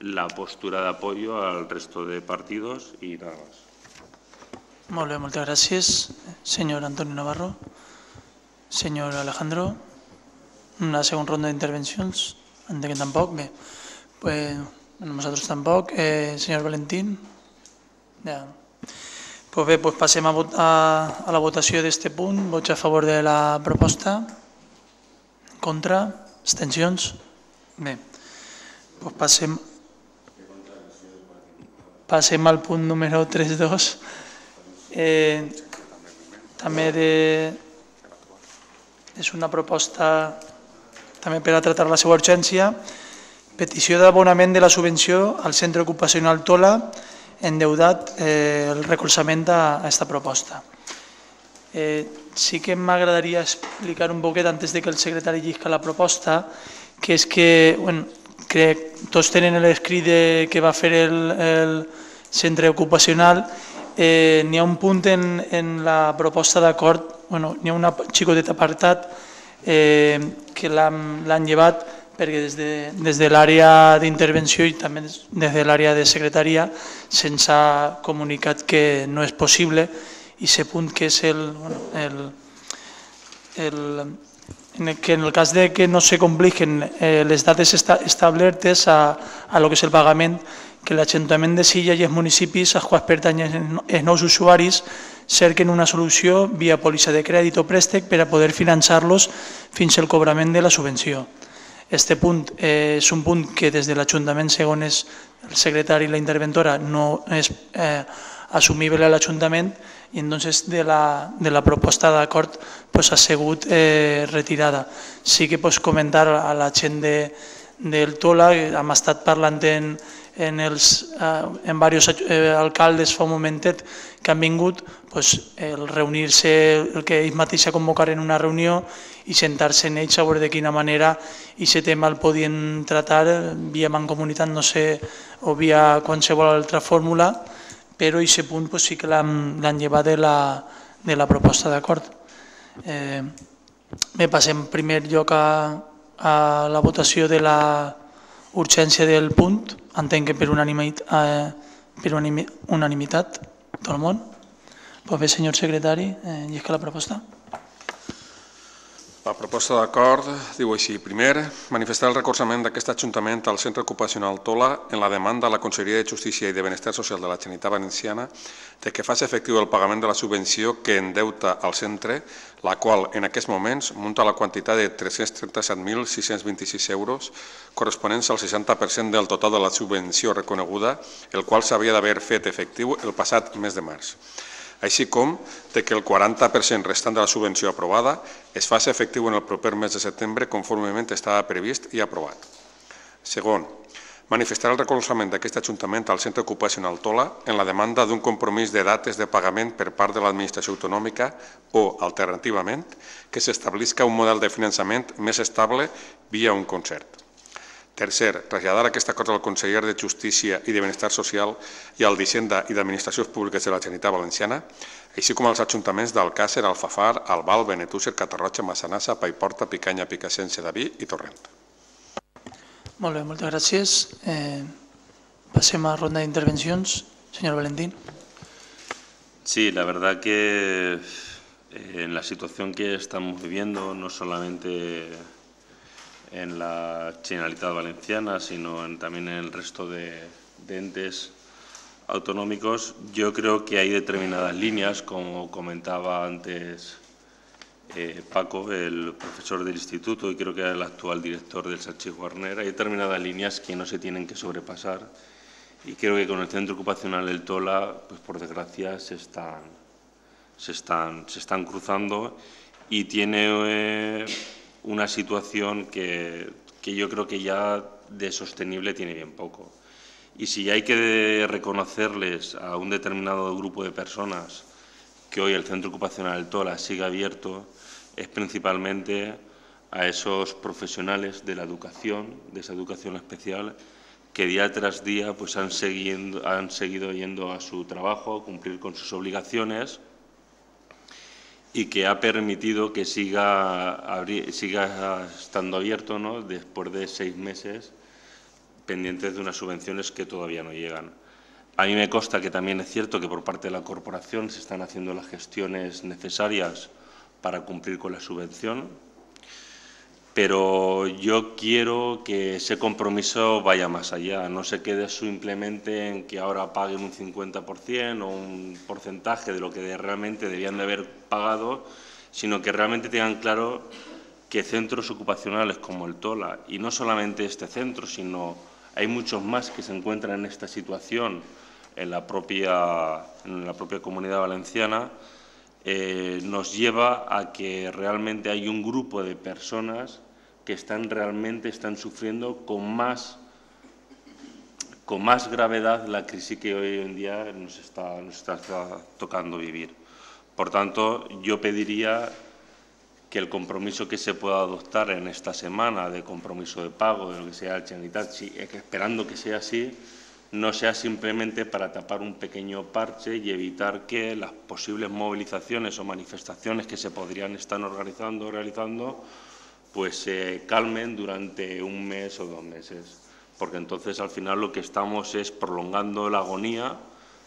la postura de apoyo al resto de partidos y nada más. Molt bé, moltes gràcies. Senyor Antonio Navarro. Senyor Alejandro. Una segona ronda d'intervencions. Entenc que tampoc. Bé, pues, nosaltres tampoc. Eh, senyor Valentín? Ja. Pues bé, pues passem a, a, a la votació d'aquest punt. Vots a favor de la proposta? Contra? Abstencions? Bé, pues passem, passem al punt número 3.2. Eh, també de, és una proposta també per a tratar la seva urgència. Petició d'abonament de la subvenció al centre ocupacional Tola endeudat eh, el recolzament a aquesta proposta. Eh, sí que m'agradaria explicar un poquet antes de que el secretari llisca la proposta, que és que, bueno, que tots tenen l'escrit que va fer el, el centre ocupacional, eh, n'hi ha un punt en, en la proposta d'acord, bueno, n'hi ha un xicotet apartat eh, que l'han llevat perquè des de, des de l'àrea d'intervenció i també des de l'àrea de secretaria se'ns ha comunicat que no és possible i aquest punt que és el, bueno, el, el, en el que en el cas de que no se compliquen eh, les dates esta, establertes a, a lo que és el pagament, que l'Ajuntament de Silla i els municipis als quals pertanyen els nous usuaris cerquen una solució via pòlissa de crèdit o préstec per a poder finançar-los fins al cobrament de la subvenció. Este punt eh, és un punt que des de l'Ajuntament, segons el secretari i la interventora, no és eh, assumible a l'Ajuntament i entonces de la, de la proposta d'acord pues, ha sigut eh, retirada. Sí que pots comentar a la gent de, del Tola, hem estat parlant en, en, els, eh, en diversos eh, alcaldes fa un momentet que han vingut pues, el reunir-se, el que ells mateixos convocaren una reunió i sentar-se en ells a veure de quina manera i aquest tema el podien tratar via mancomunitat, no sé, o via qualsevol altra fórmula, però aquest punt pues, sí que l'han llevat de la, de la proposta d'acord. Eh, bé, passem en primer lloc a, a la votació de la urgència del punt, entenc que per unanimitat, eh, per unanimitat tot el món. Pues bé, senyor secretari, eh, llisca la proposta. La proposta d'acord diu així. Primer, manifestar el recolzament d'aquest Ajuntament al Centre Ocupacional Tola en la demanda a la Conselleria de Justícia i de Benestar Social de la Generalitat Valenciana de que faci efectiu el pagament de la subvenció que endeuta al centre, la qual en aquests moments munta la quantitat de 337.626 euros corresponents al 60% del total de la subvenció reconeguda, el qual s'havia d'haver fet efectiu el passat mes de març així com que el 40% restant de la subvenció aprovada es faci efectiu en el proper mes de setembre conformement estava previst i aprovat. Segon, manifestar el recolzament d'aquest Ajuntament al Centre Ocupacional Tola en la demanda d'un compromís de dates de pagament per part de l'administració autonòmica o, alternativament, que s'establisca un model de finançament més estable via un concert. Tercer, traslladar aquesta cosa al conseller de Justícia i de Benestar Social i al d'Hisenda i d'Administracions Públiques de la Generalitat Valenciana, així com als ajuntaments d'Alcàcer, Alfafar, Albal, Benetússer, Catarroja, Massanassa, Paiporta, Picanya, Picassent, Daví i Torrent. Molt bé, moltes gràcies. Eh, passem a ronda d'intervencions. Senyor Valentín. Sí, la verdad que eh, en la situación que estamos viviendo, no solamente en la Generalitat Valenciana, sino también en el resto de, entes autonómicos, yo creo que hay determinadas líneas, como comentaba antes eh, Paco, el profesor del instituto y creo que el actual director del Sánchez Guarner, hay determinadas líneas que no se tienen que sobrepasar y creo que con el centro ocupacional del Tola, pues por desgracia, se están, se están, se están cruzando y tiene... Eh, una situación que, yo creo que ya de sostenible tiene bien poco. Y si hay que reconocerles a un determinado grupo de personas que hoy el Centro Ocupacional Tola sigue abierto, es principalmente a esos profesionales de la educación, de esa educación especial, que día tras día pues, han, han seguido yendo a su trabajo, cumplir con sus obligaciones y que ha permitido que siga, siga estando abierto ¿no? después de seis meses pendientes de unas subvenciones que todavía no llegan. A mí me consta que también es cierto que por parte de la corporación se están haciendo las gestiones necesarias para cumplir con la subvención, pero yo quiero que ese compromiso vaya más allá, no se quede simplemente en que ahora paguen un 50% o un porcentaje de lo que realmente debían de haber pagado, sino que realmente tengan claro que centros ocupacionales como el TOLA, y no solamente este centro, sino hay muchos más que se encuentran en esta situación en la propia, en la propia comunidad valenciana, eh, nos lleva a que realmente hay un grupo de personas que están realmente están sufriendo con más con más gravedad la crisis que hoy en día nos está, nos está tocando vivir. Por tanto, yo pediría que el compromiso que se pueda adoptar en esta semana de compromiso de pago, de lo que sea el Chanitachi, esperando que sea así, no sea simplemente para tapar un pequeño parche y evitar que las posibles movilizaciones o manifestaciones que se podrían estar organizando o realizando pues se calmen durante un mes o dos meses, porque entonces al final lo que estamos es prolongando la agonía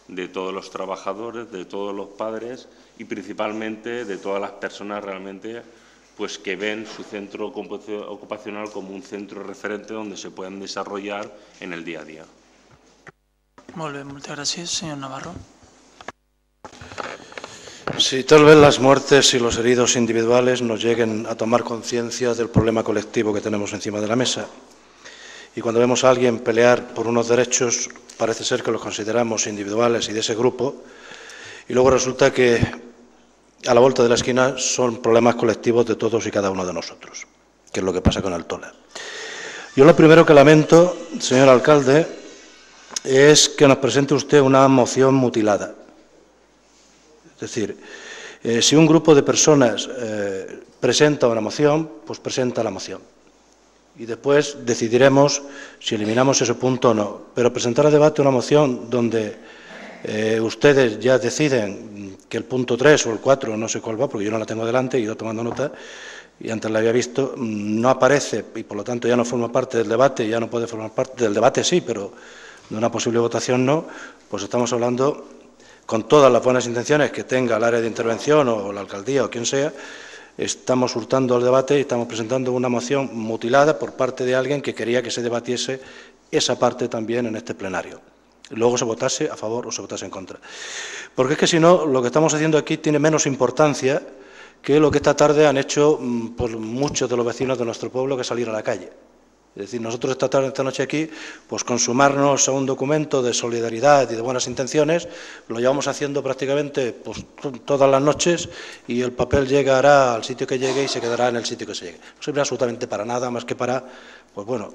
de todos los trabajadores, de todos los padres y principalmente de todas las personas realmente pues que ven su centro ocupacional como un centro referente donde se puedan desarrollar en el día a día. muchas gracias, señor Navarro. Si tal vez las muertes y los heridos individuales nos lleguen a tomar conciencia del problema colectivo que tenemos encima de la mesa. Y cuando vemos a alguien pelear por unos derechos, parece ser que los consideramos individuales y de ese grupo, y luego resulta que a la vuelta de la esquina son problemas colectivos de todos y cada uno de nosotros, que es lo que pasa con Altola. Yo lo primero que lamento, señor alcalde, es que nos presente usted una moción mutilada. Es decir, eh, si un grupo de personas eh, presenta una moción, pues presenta la moción. Y después decidiremos si eliminamos ese punto o no. Pero presentar a debate una moción donde eh, ustedes ya deciden que el punto 3 o el 4, no sé cuál va, porque yo no la tengo delante y yo tomando nota, y antes la había visto, mm, no aparece y por lo tanto ya no forma parte del debate, ya no puede formar parte del debate, sí, pero de una posible votación no, pues estamos hablando con todas las buenas intenciones que tenga el área de intervención o la alcaldía o quien sea, estamos hurtando el debate y estamos presentando una moción mutilada por parte de alguien que quería que se debatiese esa parte también en este plenario. Luego se votase a favor o se votase en contra. Porque es que si no, lo que estamos haciendo aquí tiene menos importancia que lo que esta tarde han hecho mm, por muchos de los vecinos de nuestro pueblo que salir a la calle. Es decir, nosotros esta tarde, esta noche aquí, pues consumarnos a un documento de solidaridad y de buenas intenciones, lo llevamos haciendo prácticamente pues, todas las noches y el papel llegará al sitio que llegue y se quedará en el sitio que se llegue. No sirve absolutamente para nada más que para, pues bueno,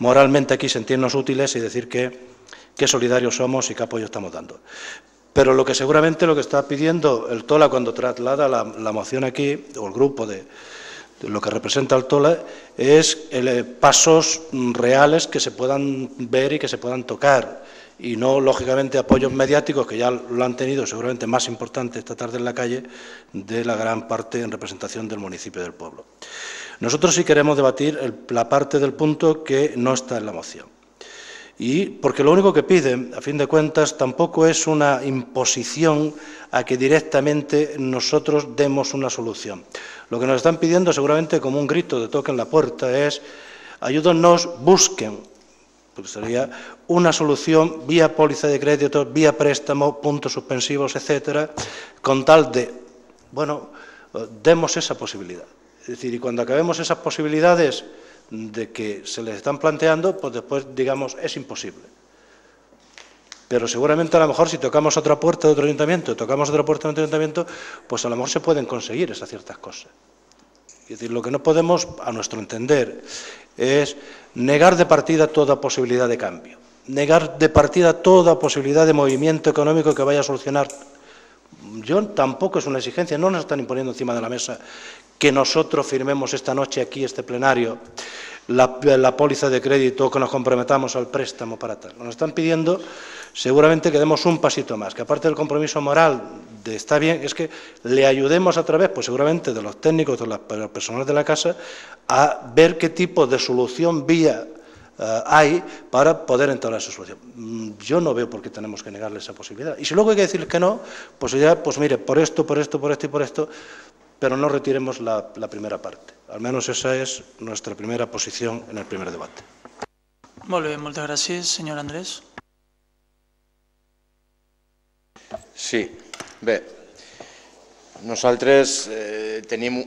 moralmente aquí sentirnos útiles y decir que, qué solidarios somos y qué apoyo estamos dando. Pero lo que seguramente lo que está pidiendo el TOLA cuando traslada la moción aquí, o el grupo de, lo que representa el TOLA es eh, pasos reales que se puedan ver y que se puedan tocar y no, lógicamente, apoyos mediáticos que ya lo han tenido, seguramente más importante esta tarde en la calle, de la gran parte en representación del municipio del pueblo. Nosotros sí queremos debatir la parte del punto que no está en la moción. Y porque lo único que piden, a fin de cuentas, tampoco es una imposición a que directamente nosotros demos una solución. Lo que nos están pidiendo seguramente como un grito de toque en la puerta es ayúdennos, busquen, porque sería una solución vía póliza de crédito, vía préstamo, puntos suspensivos, etcétera, con tal de, bueno, demos esa posibilidad. Es decir, y cuando acabemos esas posibilidades de que se les están planteando, pues después digamos es imposible. Pero seguramente a lo mejor si tocamos otra puerta de otro ayuntamiento, tocamos otra puerta de otro ayuntamiento, pues a lo mejor se pueden conseguir esas ciertas cosas. Es decir, lo que no podemos, a nuestro entender, es negar de partida toda posibilidad de cambio, negar de partida toda posibilidad de movimiento económico que vaya a solucionar. Yo tampoco es una exigencia, no nos están imponiendo encima de la mesa que nosotros firmemos esta noche aquí, este plenario, la, póliza de crédito, que nos comprometamos al préstamo para tal. Nos están pidiendo seguramente que demos un pasito más, que aparte del compromiso moral de está bien, es que le ayudemos a través, pues seguramente de los técnicos, de las personas de la casa, a ver qué tipo de solución vía eh, hay para poder entrar a esa solución. Mm, yo no veo por qué tenemos que negarle esa posibilidad. Y si luego hay que decir que no, pues ya, pues mire, por esto, por esto, por esto y por esto, pero no retiremos la, primera parte. Al menos esa es nuestra primera posición en el primer debate. Molt bé, moltes gràcies. Senyor Andrés. Sí, bé, nosaltres eh, tenim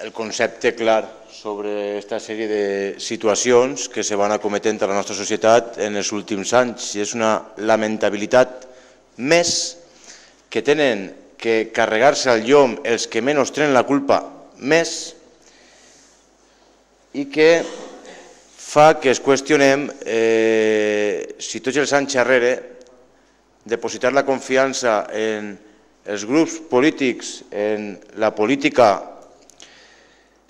el concepte clar sobre aquesta sèrie de situacions que se van acometent a la nostra societat en els últims anys i és una lamentabilitat més que tenen que carregar-se al llom els que menys tenen la culpa més i que fa que es qüestionem eh, si tots els anys darrere depositar la confiança en els grups polítics, en la política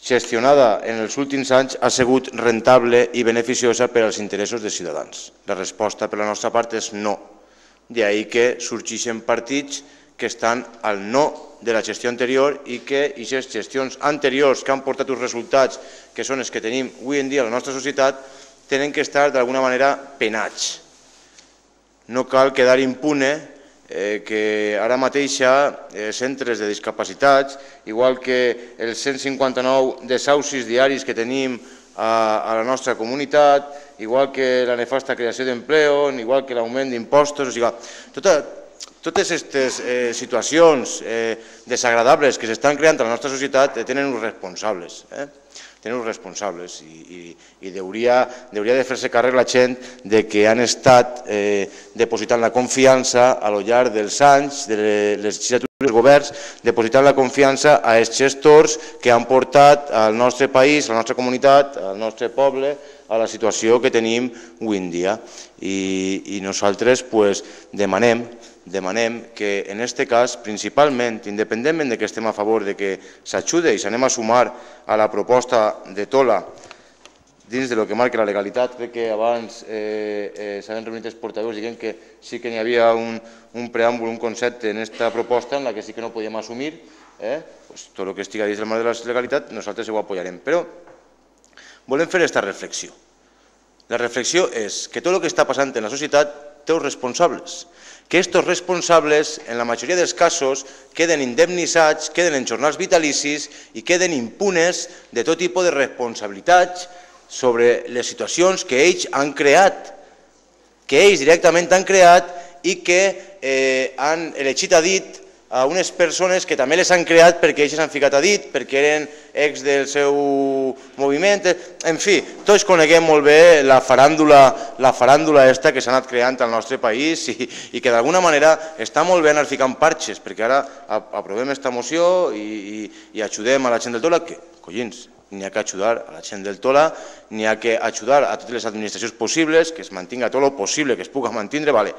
gestionada en els últims anys ha sigut rentable i beneficiosa per als interessos dels ciutadans. La resposta per la nostra part és no. D'ahir que sorgeixen partits que estan al no de la gestió anterior i que aquestes gestions anteriors que han portat uns resultats que són els que tenim avui en dia a la nostra societat tenen que estar d'alguna manera penats. No cal quedar impune eh, que ara mateix eh, centres de discapacitats, igual que els 159 desaucis diaris que tenim a, la nostra comunitat, igual que la nefasta creació d'empleo, igual que l'augment d'impostos, tota, totes aquestes eh, situacions eh, desagradables que s'estan creant a la nostra societat eh, tenen uns responsables. Eh? tenen responsables i, i, i de fer-se càrrec la gent de que han estat eh, depositant la confiança a lo llarg dels anys, de les legislatures dels governs, depositant la confiança a els gestors que han portat al nostre país, a la nostra comunitat, al nostre poble, a la situació que tenim avui en dia. I, i nosaltres pues, demanem demanem que en aquest cas, principalment, independentment de que estem a favor de que s'ajude i s'anem a sumar a la proposta de Tola dins de lo que marca la legalitat, crec que abans eh, eh, s'han reunit els portaveus dient que sí que n'hi havia un, un preàmbul, un concepte en aquesta proposta en la que sí que no podíem assumir, eh? pues, tot el que estigui dins del marc de la legalitat nosaltres ho apoyarem. Però volem fer aquesta reflexió. La reflexió és que tot el que està passant en la societat té uns responsables que estos responsables, en la majoria dels casos, queden indemnitzats, queden en jornals vitalicis i queden impunes de tot tipus de responsabilitats sobre les situacions que ells han creat, que ells directament han creat i que eh, han elegit a dit a unes persones que també les han creat perquè ells s'han ficat a dit, perquè eren ex del seu moviment, en fi, tots coneguem molt bé la faràndula, la faràndula esta que s'ha anat creant al nostre país i, i que d'alguna manera està molt bé anar ficant parxes, perquè ara aprovem aquesta moció i, i, i ajudem a la gent del Tola, que, collins, n'hi ha que ajudar a la gent del Tola, n'hi ha que ajudar a totes les administracions possibles, que es mantinga tot el possible que es pugui mantenir, vale.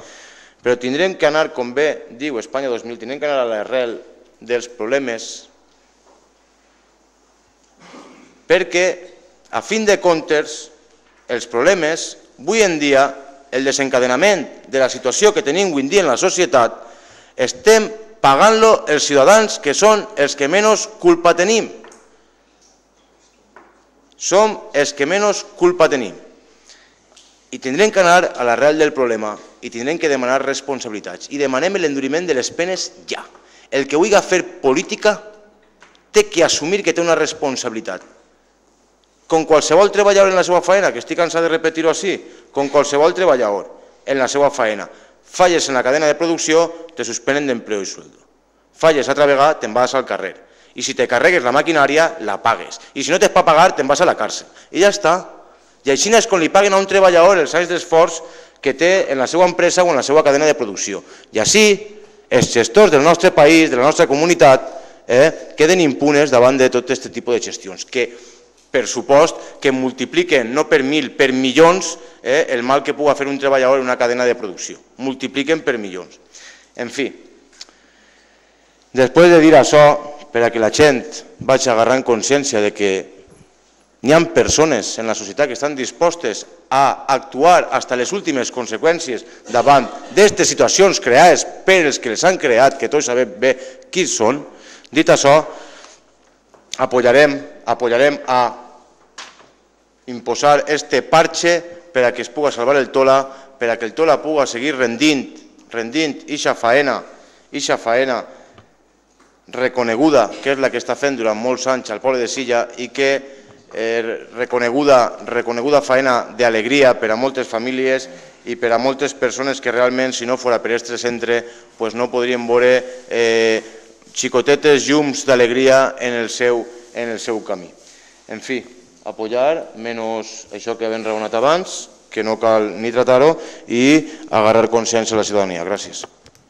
Però tindrem que anar, com bé diu Espanya 2000, tindrem que anar a l'arrel dels problemes perquè, a fin de comptes, els problemes, avui en dia, el desencadenament de la situació que tenim avui en dia en la societat, estem pagant-lo els ciutadans que són els que menys culpa tenim. Som els que menys culpa tenim. I tindrem que anar a l'arrel del problema i tindrem que demanar responsabilitats. I demanem l'enduriment de les penes ja. El que vulgui fer política té que assumir que té una responsabilitat. Com qualsevol treballador en la seva feina, que estic cansat de repetir-ho així, com qualsevol treballador en la seva feina, falles en la cadena de producció, te suspenen d'empleo i sueldo. Falles altra vegada, te'n vas al carrer. I si te carregues la maquinària, la pagues. I si no tens per pagar, te'n vas a la càrcel. I ja està. I així és com li paguen a un treballador els anys d'esforç que té en la seva empresa o en la seva cadena de producció. I així els gestors del nostre país, de la nostra comunitat, eh, queden impunes davant de tot aquest tipus de gestions, que per supost que multipliquen no per mil, per milions eh, el mal que pugui fer un treballador en una cadena de producció. Multipliquen per milions. En fi, després de dir això, per a que la gent vagi agarrant consciència de que N'hi ha persones en la societat que estan dispostes a actuar fins a les últimes conseqüències davant d'aquestes situacions creades per els que les han creat, que tots sabem bé qui són. Dit això, apoyarem, apoyarem a imposar este parche per a que es puga salvar el Tola, per a que el Tola puga seguir rendint, rendint ixa faena, ixa faena reconeguda, que és la que està fent durant molts anys al poble de Silla i que eh, reconeguda, reconeguda faena d'alegria per a moltes famílies i per a moltes persones que realment, si no fora per aquest centre, pues no podrien veure eh, xicotetes llums d'alegria en, el seu, en el seu camí. En fi, apoyar, menys això que hem raonat abans, que no cal ni tratar-ho, i agarrar consciència a la ciutadania. Gràcies.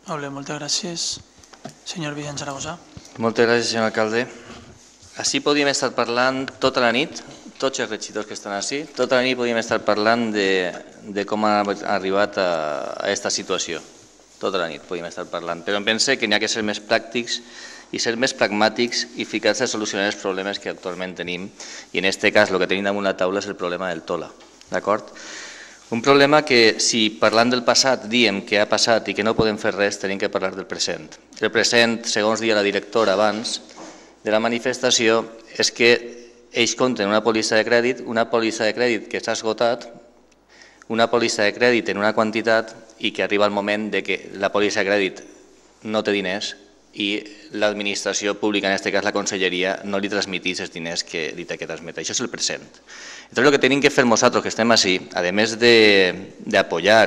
Molt bé, moltes gràcies. Senyor Vicent Zaragoza. Moltes gràcies, senyor alcalde. Així podríem estar parlant tota la nit, tots els regidors que estan així, tota la nit podríem estar parlant de, de com ha arribat a, aquesta situació. Tota la nit podríem estar parlant, però em pense que n'hi ha que ser més pràctics i ser més pragmàtics i ficar-se a solucionar els problemes que actualment tenim. I en aquest cas el que tenim damunt la taula és el problema del Tola. D'acord? Un problema que, si parlant del passat diem que ha passat i que no podem fer res, tenim que parlar del present. El present, segons dia la directora abans, de la manifestació és que ells compten una pòlissa de crèdit, una pòlissa de crèdit que s'ha esgotat, una pòlissa de crèdit en una quantitat i que arriba el moment de que la pòlissa de crèdit no té diners i l'administració pública, en aquest cas la conselleria, no li transmitís els diners que li té que transmetre. Això és el present. Entonces, el que tenim que fer nosaltres que estem així, a més d'apoyar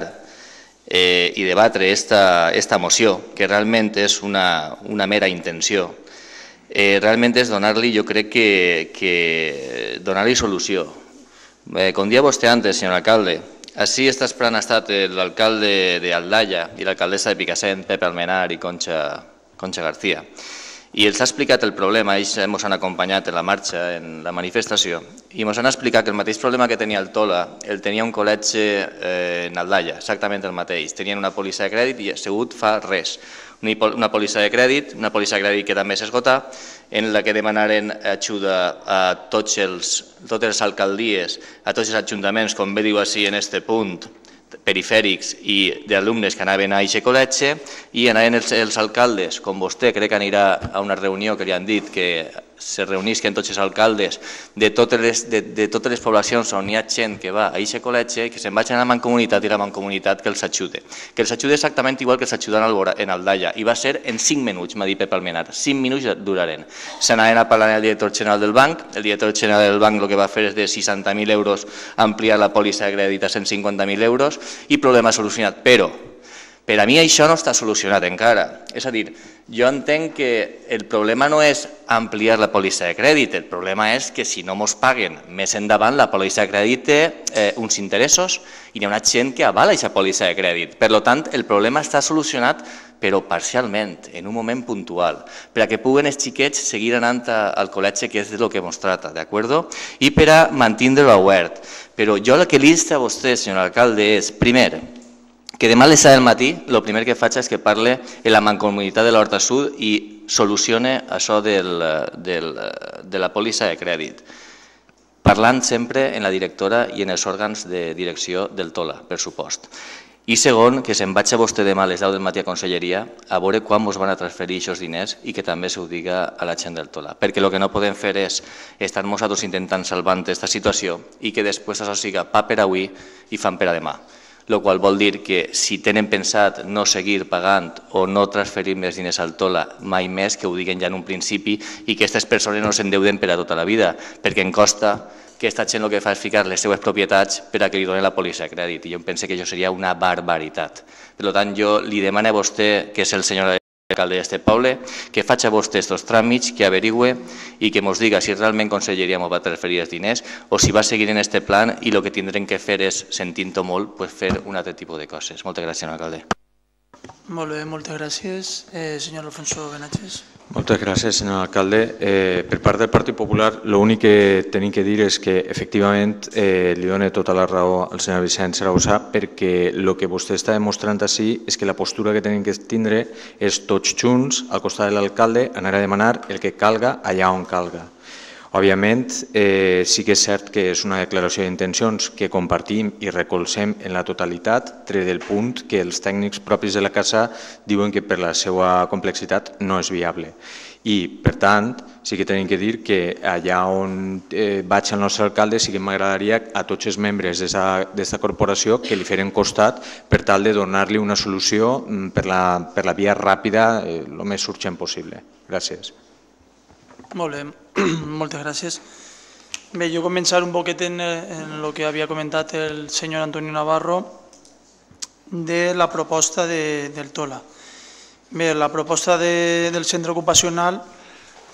eh, i debatre esta, esta moció, que realment és una, una mera intenció, eh, realment és donar-li, jo crec que, que donar-li solució. Eh, com dia vostè antes, senyor alcalde, així està esperant estat l'alcalde d'Aldalla i l'alcaldessa de Picassent, Pepe Almenar i Concha, Concha García. I els ha explicat el problema, ells ens han acompanyat en la marxa, en la manifestació, i ens han explicat que el mateix problema que tenia el Tola el tenia un col·legi eh, en Aldalla, exactament el mateix. Tenien una polissa de crèdit i assegut fa res. Una polissa de crèdit, una polissa de crèdit que també s'esgota, en la que demanaren ajuda a tots els, totes les alcaldies, a tots els ajuntaments, com bé diu així en este punt, perifèrics i d'alumnes que anaven a aquest col·legi i anaven els, els alcaldes, com vostè crec que anirà a una reunió que li han dit que se reunisquen tots els alcaldes de totes les, de, de totes les poblacions on hi ha gent que va a aquest col·legi, que se'n vagin a la mancomunitat i la mancomunitat que els ajude. Que els ajude exactament igual que els ajuden en Aldalla. I va ser en 5 minuts, m'ha dit Pep Almenar. 5 minuts duraren. S'anaven a parlar amb el director general del banc. El director general del banc el que va fer és de 60.000 euros ampliar la pòlissa de crèdit a 150.000 euros i problema solucionat. Però per a mi això no està solucionat encara. És a dir, jo entenc que el problema no és ampliar la pòlissa de crèdit, el problema és que si no mos paguen més endavant, la pòlissa de crèdit té eh, uns interessos i hi ha una gent que avala aquesta pòlissa de crèdit. Per tant, el problema està solucionat però parcialment, en un moment puntual, per a que puguen els xiquets seguir anant al col·legi, que és del que ens trata, d'acord? I per a mantindre-lo obert. Però jo el que li insta a vostè, senyor alcalde, és, primer, que demà a les 7 del matí el primer que faig és que parle en la mancomunitat de l'Horta Sud i solucione això del, del, de la pòlissa de crèdit, parlant sempre en la directora i en els òrgans de direcció del TOLA, per supost. I segon, que se'n vaig a vostè demà a les 10 del matí a Conselleria a veure quan ens van a transferir aquests diners i que també s'ho diga a la gent del TOLA. Perquè el que no podem fer és estar nosaltres intentant salvar aquesta situació i que després això siga pa per avui i fan per a demà el qual vol dir que si tenen pensat no seguir pagant o no transferir més diners al Tola mai més, que ho diguen ja en un principi i que aquestes persones no s'endeuden per a tota la vida, perquè en costa que aquesta gent el que fa és ficar les seues propietats per a que li donen la polícia de crèdit. I jo penso que això seria una barbaritat. Per tant, jo li demano a vostè, que és el senyor alcalde d'este poble, que faci vostè aquests tràmits, que averigüe i que ens diga si realment Conselleria ens va transferir els diners o si va seguir en este plan i el que tindrem que fer és, sentint-ho molt, pues, fer un altre tipus de coses. Moltes gràcies, alcalde. Molt bé, moltes gràcies. Eh, senyor Alfonso Benaches. Moltes gràcies, senyor alcalde. Eh, per part del Partit Popular, l'únic que tenim que dir és que efectivament eh, li dona tota la raó al senyor Vicent Sarausà perquè el que vostè està demostrant així és que la postura que tenim que tindre és tots junts al costat de l'alcalde anar a demanar el que calga allà on calga. Òbviament, eh, sí que és cert que és una declaració d'intencions que compartim i recolzem en la totalitat, tret del punt que els tècnics propis de la casa diuen que per la seva complexitat no és viable. I, per tant, sí que tenim que dir que allà on eh, vaig el nostre alcalde sí que m'agradaria a tots els membres d'aquesta corporació que li feren costat per tal de donar-li una solució mm, per la, per la via ràpida eh, el més urgent possible. Gràcies. Molt bé, moltes gràcies. Bé, jo començar un poquet en, en el que havia comentat el senyor Antonio Navarro de la proposta de, del TOLA. Bé, la proposta de, del centre ocupacional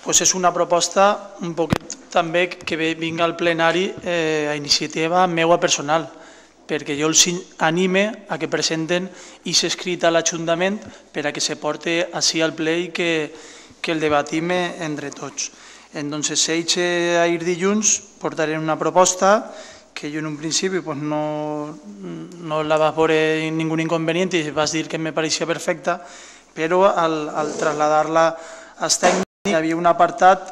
pues és una proposta un poquet també que vinga al plenari eh, a iniciativa meua personal, perquè jo els anime a que presenten i s'escrit a l'Ajuntament per a que se porte així al ple i que, que el debatim entre tots. Entonces, se eixe a ir dilluns, portaré una proposta que jo en un principi pues, no, no la vas veure ningú inconvenient i vas dir que me pareixia perfecta, però al, al trasladar-la als tècnics hi havia un apartat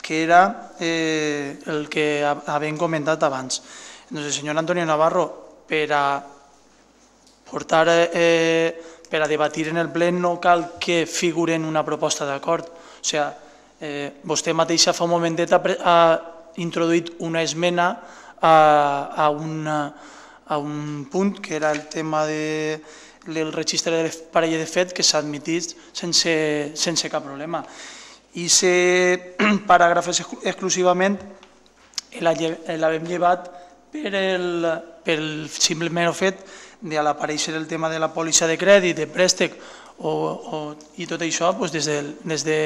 que era eh, el que havien comentat abans. Entonces, senyor Antonio Navarro, per a portar eh, per a debatir en el ple no cal que figuren una proposta d'acord. O sigui, eh, vostè mateixa fa un momentet ha, ha introduït una esmena a, a, a un punt que era el tema de, del registre de parella de fet que s'ha admitit sense, sense cap problema. I se paràgraf exclusivament l'havem llevat per el, per el simplement fet de l'aparèixer el tema de la pòlissa de crèdit, de préstec o, o, i tot això doncs des, de, des de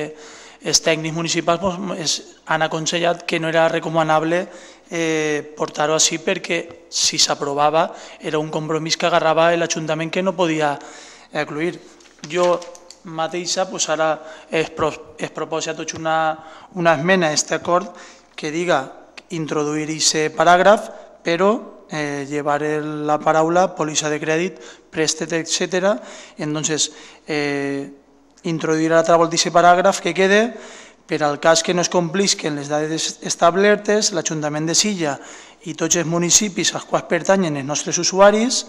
els tècnics municipals pues, es, han aconsellat que no era recomanable eh, portar-ho així perquè si s'aprovava era un compromís que agarrava l'Ajuntament que no podia excluir. Jo mateixa pues, ara es, pro, es proposa tots una, una esmena a aquest acord que diga introduir aquest paràgraf però eh, llevar el, la paraula póliza de crèdit, préstec, etc. Entonces, eh, introduir a través d'aquest paràgraf que quede per al cas que no es complisquen les dades establertes, l'Ajuntament de Silla i tots els municipis als quals pertanyen els nostres usuaris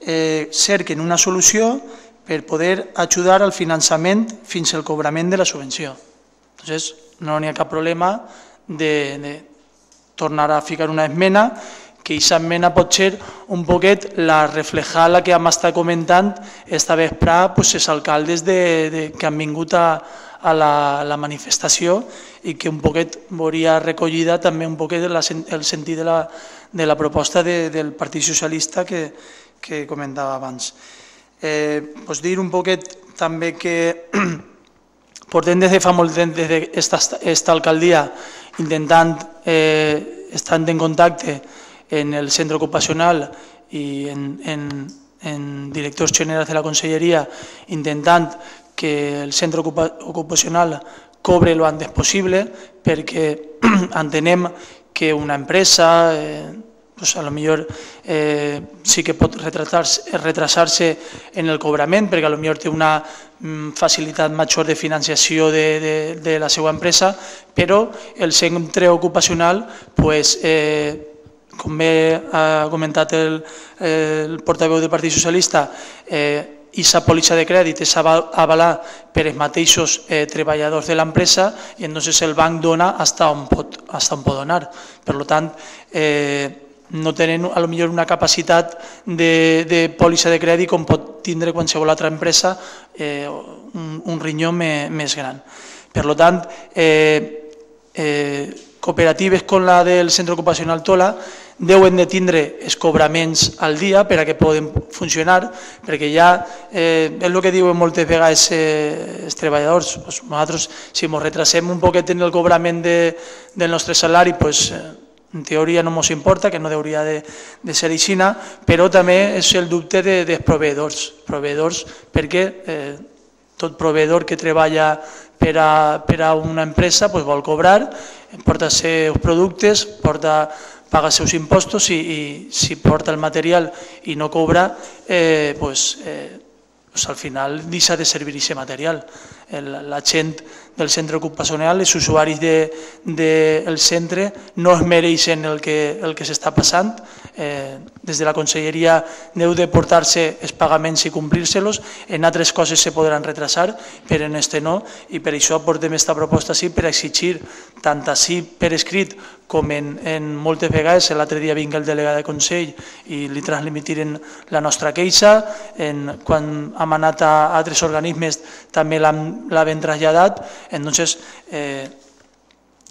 eh, cerquen una solució per poder ajudar al finançament fins al cobrament de la subvenció. Entonces, no n'hi ha cap problema de, de tornar a ficar una esmena que aquesta mena pot ser un poquet la reflejar la que hem estat comentant esta vesprà pues, els alcaldes de, de, que han vingut a, a la, la manifestació i que un poquet veuria recollida també un poquet la, el sentit de la, de la proposta de, del Partit Socialista que, que comentava abans. Eh, pues dir un poquet també que portem des de fa molt temps des d'esta alcaldia intentant, eh, estant en contacte en el centre ocupacional i en, en, en directors generals de la conselleria intentant que el centre ocupacional cobre el antes possible perquè entenem que una empresa eh, pues a lo millor eh, sí que pot retrasar-se en el cobrament perquè a lo millor té una mm, facilitat major de financiació de, de, de la seva empresa, però el centre ocupacional pues, eh, com bé ha comentat el, el portaveu del Partit Socialista, eh, aquesta pòlissa de crèdit és avalar per els mateixos eh, treballadors de l'empresa i entonces el banc dona hasta on pot, hasta on pot donar. Per tant, eh, no tenen a lo millor una capacitat de, de pòlissa de crèdit com pot tindre qualsevol altra empresa eh, un, un rinyó me, més gran. Per tant, eh, eh, cooperatives com la del centre ocupacional Tola deuen de tindre els cobraments al dia per a que poden funcionar, perquè ja eh, és el que diuen moltes vegades eh, els treballadors, nosaltres si ens retrasem un poquet en el cobrament de, del nostre salari, pues, eh, en teoria no ens importa, que no hauria de, de ser aixina, però també és el dubte de, dels proveïdors, proveïdors perquè eh, tot proveïdor que treballa per a, per a una empresa pues, vol cobrar, porta els seus productes, porta paga els seus impostos i, i si porta el material i no cobra, eh, pues, eh, pues al final deixa de servir aquest material. El, la gent del centre ocupacional, els usuaris del de, de centre no es mereixen el que, el que s'està passant. Eh, des de la conselleria deu de portar-se els pagaments i complir-se-los, en altres coses se podran retrasar, però en este no, i per això portem aquesta proposta sí per exigir tant així per escrit com en, en moltes vegades, l'altre dia vinc el delegat de Consell i li transmitiren la nostra queixa, en, quan hem anat a altres organismes també l'hem traslladat, entonces eh,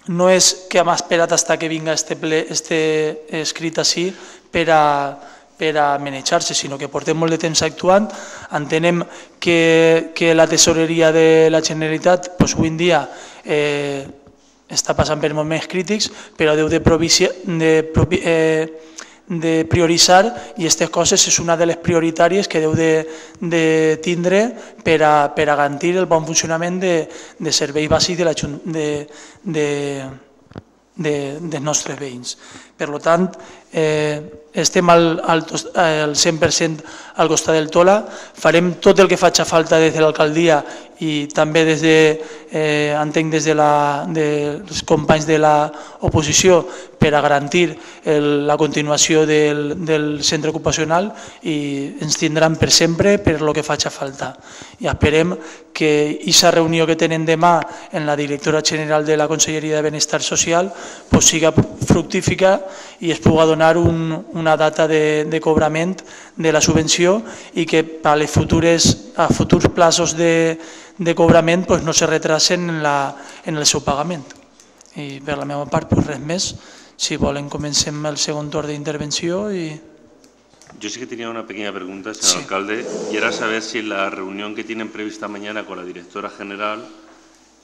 no és que hem esperat hasta que vinga este, ple, este escrit així per a, per a manejar-se, sinó que portem molt de temps actuant, entenem que, que la tesoreria de la Generalitat pues, avui en dia eh, està passant per moments crítics, però deu de, de, eh, de prioritzar i aquestes coses és una de les prioritàries que deu de, de tindre per a, per garantir el bon funcionament de, de serveis bàsics de, la, de, de, de, dels nostres veïns. Per tant, eh, estem al, al, al 100% al costat del Tola, farem tot el que faci falta des de l'alcaldia i també des de, eh, entenc des de la, dels companys de l'oposició per a garantir el, la continuació del, del centre ocupacional i ens tindran per sempre per lo que faci falta. I esperem que aquesta reunió que tenen demà en la directora general de la Conselleria de Benestar Social pues, siga fructífica i es pugui donar un, una data de, de cobrament de la subvenció i que a les futures, a futurs plaços de, de cobrament pues, no se retrasen en, la, en el seu pagament. I per la meva part, pues, res més. Si volen, comencem el segon torn d'intervenció. I... Yo sí que tenía una pequeña pregunta, señor sí. alcalde, y era saber si la reunión que tienen prevista mañana con la directora general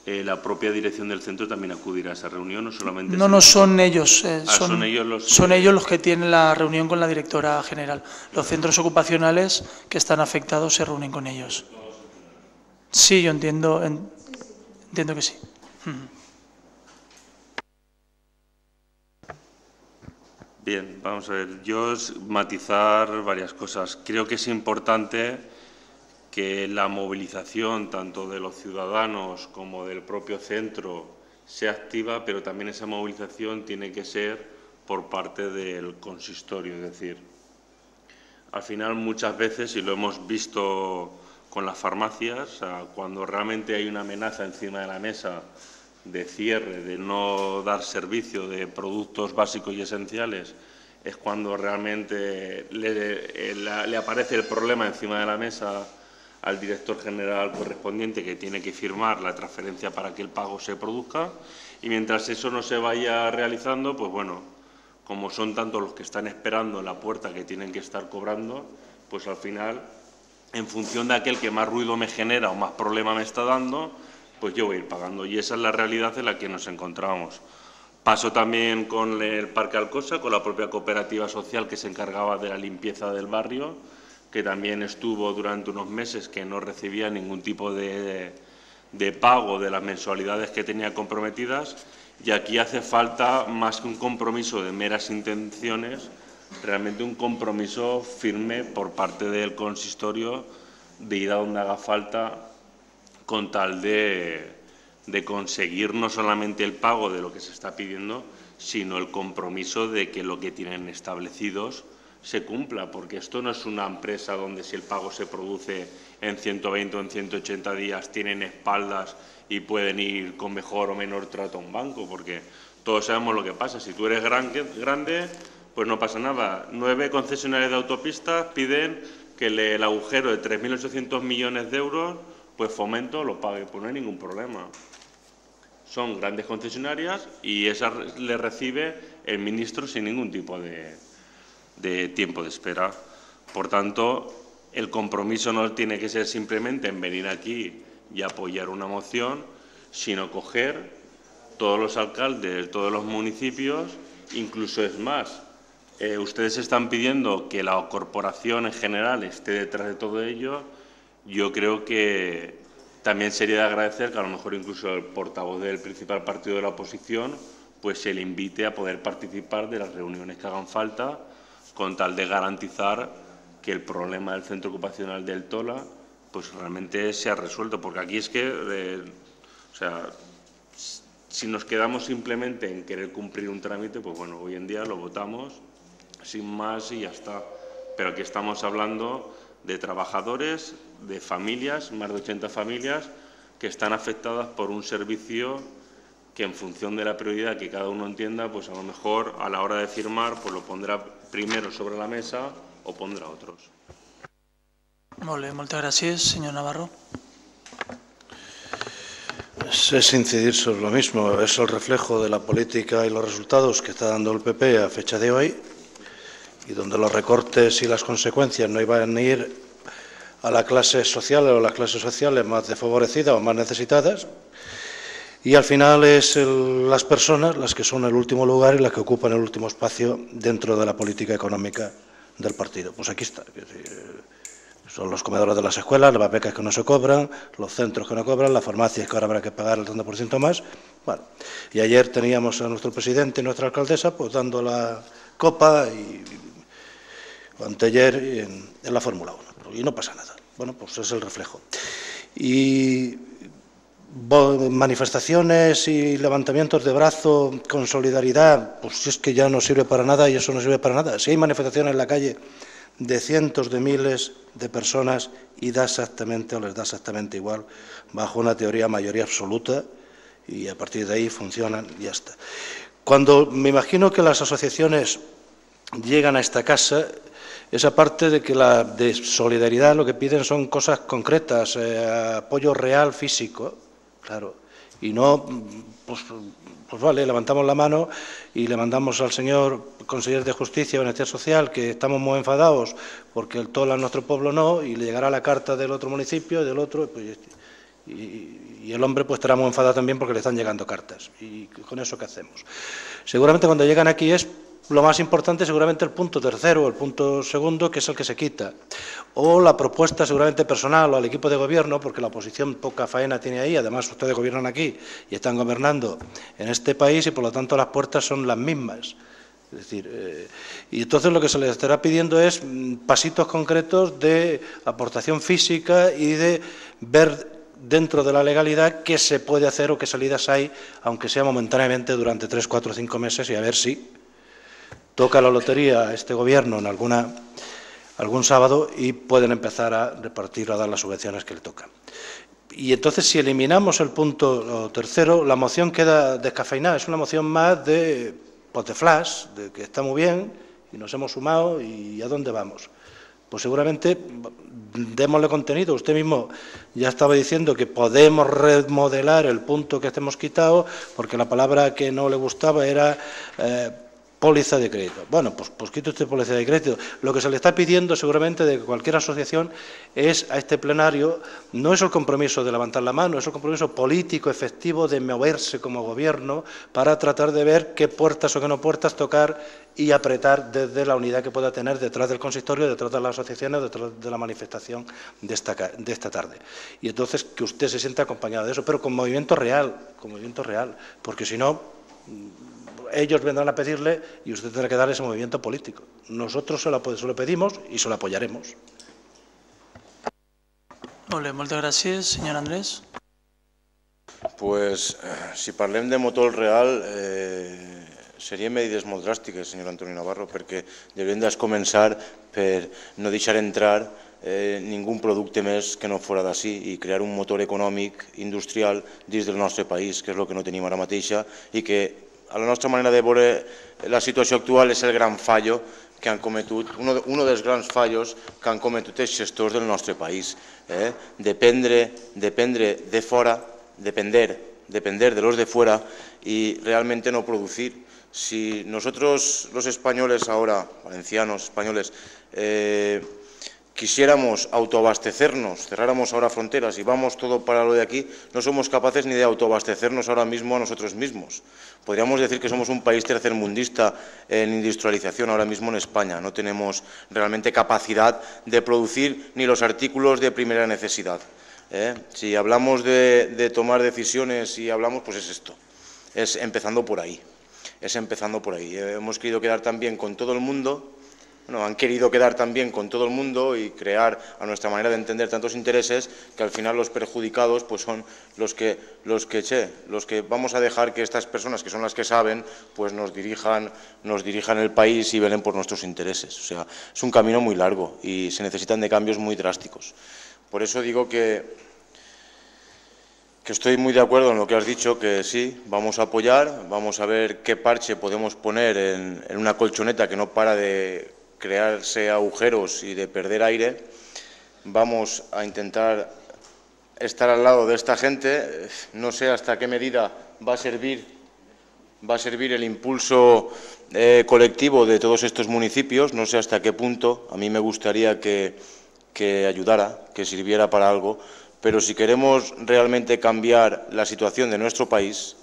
eh, la propia dirección del centro también acudirá a esa reunión, no solamente... No, no son ellos, eh, Ah, son, son ellos los que- son ellos los que tienen la reunión con la directora general. Los centros ocupacionales que están afectados se reúnen con ellos. Sí, yo entiendo, en- entiendo que sí. Bien, vamos a ver. Yo matizar varias cosas. Creo que es importante que la movilización tanto de los ciudadanos como del propio centro sea activa, pero también esa movilización tiene que ser por parte del consistorio. Es decir, al final muchas veces, y lo hemos visto con las farmacias, cuando realmente hay una amenaza encima de la mesa de cierre, de no dar servicio de productos básicos y esenciales, es cuando realmente le, le aparece el problema encima de la mesa al director general correspondiente que tiene que firmar la transferencia para que el pago se produzca y mientras eso no se vaya realizando, pues bueno, como son tantos los que están esperando en la puerta que tienen que estar cobrando, pues al final, en función de aquel que más ruido me genera o más problema me está dando, pues yo voy a ir pagando. Y esa es la realidad en la que nos encontramos. Paso también con el Parque Alcosa, con la propia cooperativa social que se encargaba de la limpieza del barrio, que también estuvo durante unos meses que no recibía ningún tipo de, de pago de las mensualidades que tenía comprometidas. Y aquí hace falta, más que un compromiso de meras intenciones, realmente un compromiso firme por parte del consistorio de ir a donde haga falta con tal de, de conseguir no solamente el pago de lo que se está pidiendo, sino el compromiso de que lo que tienen establecidos se cumpla, porque esto no es una empresa donde si el pago se produce en 120 o en 180 días tienen espaldas y pueden ir con mejor o menor trato a un banco, porque todos sabemos lo que pasa. Si tú eres gran- grande, pues no pasa nada. Nueve concesionarios de autopistas piden que el agujero de 3.800 millones de euros, pues Fomento lo pague, pues no hay ningún problema. Son grandes concesionarias y esa le recibe el ministro sin ningún tipo de, de tiempo de espera. Por tanto, el compromiso no tiene que ser simplemente en venir aquí y apoyar una moción, sino coger todos los alcaldes de todos los municipios, incluso es más, eh, ustedes están pidiendo que la corporación en general esté detrás de todo ello. Yo creo que también sería de agradecer que a lo mejor incluso el portavoz del principal partido de la oposición pues se le invite a poder participar de las reuniones que hagan falta con tal de garantizar que el problema del centro ocupacional del Tola pues realmente sea resuelto, porque aquí es que, eh, o sea, si nos quedamos simplemente en querer cumplir un trámite, pues bueno, hoy en día lo votamos sin más y ya está. Pero aquí estamos hablando de trabajadores, de familias, más de 80 familias, que están afectadas por un servicio que en función de la prioridad que cada uno entienda, pues a lo mejor a la hora de firmar, pues lo pondrá primero sobre la mesa o pondrá otros. Bé, moltes gràcies. Senyor Navarro. Es, es incidir sobre lo mismo, es el reflejo de la política y los resultados que está dando el PP a fecha de hoy y donde los recortes y las consecuencias no iban a ir a la clase social o las clases sociales más desfavorecidas o más necesitadas y al final es las personas las que son el último lugar y las que ocupan el último espacio dentro de la política económica del partido. Pues aquí está. son los comedores de las escuelas, las becas que no se cobran, los centros que no cobran, las farmacias que ahora habrá que pagar el 30% más. Bueno, y ayer teníamos a nuestro presidente y nuestra alcaldesa pues dando la copa y, anteayer en, en la Fórmula 1. Y no pasa nada. Bueno, pues es el reflejo. Y manifestaciones y levantamientos de brazo con solidaridad, pues si es que ya no sirve para nada y eso no sirve para nada. Si hay manifestaciones en la calle de cientos de miles de personas y da exactamente o les da exactamente igual bajo una teoría mayoría absoluta y a partir de ahí funcionan y ya está. Cuando me imagino que las asociaciones llegan a esta casa, esa parte de que la de solidaridad lo que piden son cosas concretas, eh, apoyo real físico, claro, y no, pues, pues vale, levantamos la mano y le mandamos al señor consejero de Justicia y Bienestar Social que estamos muy enfadados porque el tola en nuestro pueblo no, y le llegará la carta del otro municipio, del otro, pues, Y, y el hombre pues estará muy enfadado también porque le están llegando cartas. ¿Y con eso qué hacemos? Seguramente cuando llegan aquí es lo más importante seguramente el punto tercero el punto segundo, que es el que se quita. O la propuesta seguramente personal o al equipo de gobierno, porque la oposición poca faena tiene ahí, además ustedes gobiernan aquí y están gobernando en este país y por lo tanto las puertas son las mismas. Es decir, eh, y entonces lo que se les estará pidiendo es mm, pasitos concretos de aportación física y de ver dentro de la legalidad qué se puede hacer o qué salidas hay, aunque sea momentáneamente durante tres, cuatro, cinco meses y a ver si toca la lotería a este gobierno en alguna, algún sábado y pueden empezar a repartir, a dar las subvenciones que le tocan. Y entonces, si eliminamos el punto tercero, la moción queda descafeinada. Es una moción más de, pues de flash, de que está muy bien y nos hemos sumado y a dónde vamos. Pues seguramente démosle contenido. Usted mismo ya estaba diciendo que podemos remodelar el punto que hemos quitado, porque la palabra que no le gustaba era eh, póliza de crédito. Bueno, pues, pues quite usted póliza de crédito. Lo que se le está pidiendo seguramente de cualquier asociación es a este plenario, no es el compromiso de levantar la mano, es el compromiso político efectivo de moverse como gobierno para tratar de ver qué puertas o qué no puertas tocar y apretar desde la unidad que pueda tener detrás del consistorio, detrás de las asociaciones, detrás de la manifestación de esta, de esta tarde. Y entonces que usted se sienta acompañado de eso, pero con movimiento real, con movimiento real, porque si no ellos vendrán a pedirle y usted tendrá que dar ese movimiento político. Nosotros se lo, se lo pedimos y se lo apoyaremos. Molt moltes gràcies. Senyor Andrés. Pues, eh, si parlem de motor real, eh, serien medides molt dràstiques, senyor Antoni Navarro, perquè hauríem de començar per no deixar entrar eh, ningú producte més que no fora d'ací i crear un motor econòmic industrial dins del nostre país, que és el que no tenim ara mateixa i que a la nostra manera de veure la situació actual és el gran fallo que han cometut, un, dels grans fallos que han cometut els gestors del nostre país. Eh? Dependre, dependre de fora, depender, depender de los de fuera y realmente no producir. Si nosotros los españoles ahora, valencianos, españoles, eh, quisiéramos autoabastecernos, cerráramos ahora fronteras y vamos todo para lo de aquí, no somos capaces ni de autoabastecernos ahora mismo a nosotros mismos. Podríamos decir que somos un país tercermundista en industrialización ahora mismo en España. No tenemos realmente capacidad de producir ni los artículos de primera necesidad. ¿eh? Si hablamos de, de tomar decisiones y hablamos, pues es esto. Es empezando por ahí. Es empezando por ahí. Hemos querido quedar también con todo el mundo han querido quedar también con todo el mundo y crear a nuestra manera de entender tantos intereses que al final los perjudicados pues son los que los que che, los que vamos a dejar que estas personas que son las que saben pues nos dirijan nos dirijan el país y velen por nuestros intereses. O sea, es un camino muy largo y se necesitan de cambios muy drásticos. Por eso digo que que estoy muy de acuerdo en lo que has dicho, que sí, vamos a apoyar, vamos a ver qué parche podemos poner en una colchoneta que no para de crearse agujeros y de perder aire, vamos a intentar estar al lado de esta gente. No sé hasta qué medida va a servir, va a servir el impulso eh, colectivo de todos estos municipios, no sé hasta qué punto. A mí me gustaría que, que ayudara, que sirviera para algo, pero si queremos realmente cambiar la situación de nuestro país,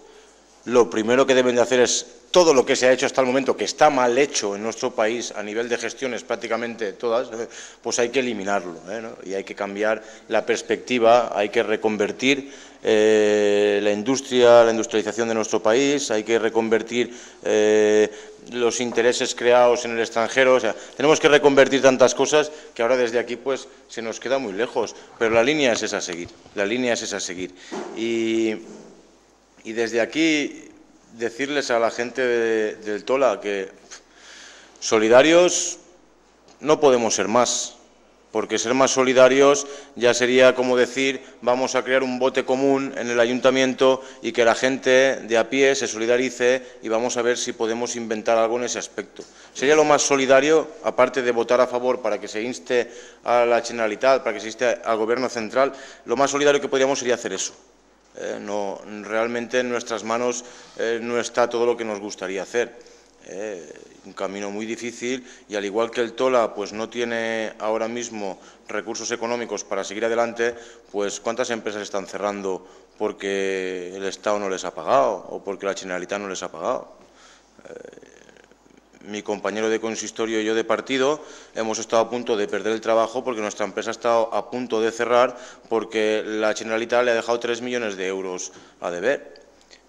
lo primero que deben de hacer es todo lo que se ha hecho hasta el momento, que está mal hecho en nuestro país a nivel de gestiones prácticamente todas, eh, pues hay que eliminarlo ¿eh? y hay que cambiar la perspectiva, hay que reconvertir eh, la industria, la industrialización de nuestro país, hay que reconvertir los intereses creados en el extranjero, o sea, tenemos que reconvertir tantas cosas que ahora desde aquí pues se nos queda muy lejos, pero la línea es esa a seguir, la línea es esa a seguir. Y, y desde aquí decirles a la gente del Tola que solidarios no podemos ser más, porque ser más solidarios ya sería como decir vamos a crear un bote común en el ayuntamiento y que la gente de a pie se solidarice y vamos a ver si podemos inventar algo en ese aspecto. Sería lo más solidario, aparte de votar a favor para que se inste a la Generalitat, para que se inste al Gobierno central, lo más solidario que podríamos sería hacer eso. Eh, no, realmente en nuestras manos eh, no está todo lo que nos gustaría hacer. ¿eh? un camino muy difícil y al igual que el Tola pues no tiene ahora mismo recursos económicos para seguir adelante, pues ¿cuántas empresas están cerrando porque el Estado no les ha pagado o porque la Generalitat no les ha pagado? Mi compañero de consistorio y yo de partido hemos estado a punto de perder el trabajo porque nuestra empresa ha estado a punto de cerrar porque la Generalitat le ha dejado 3 millones de euros a deber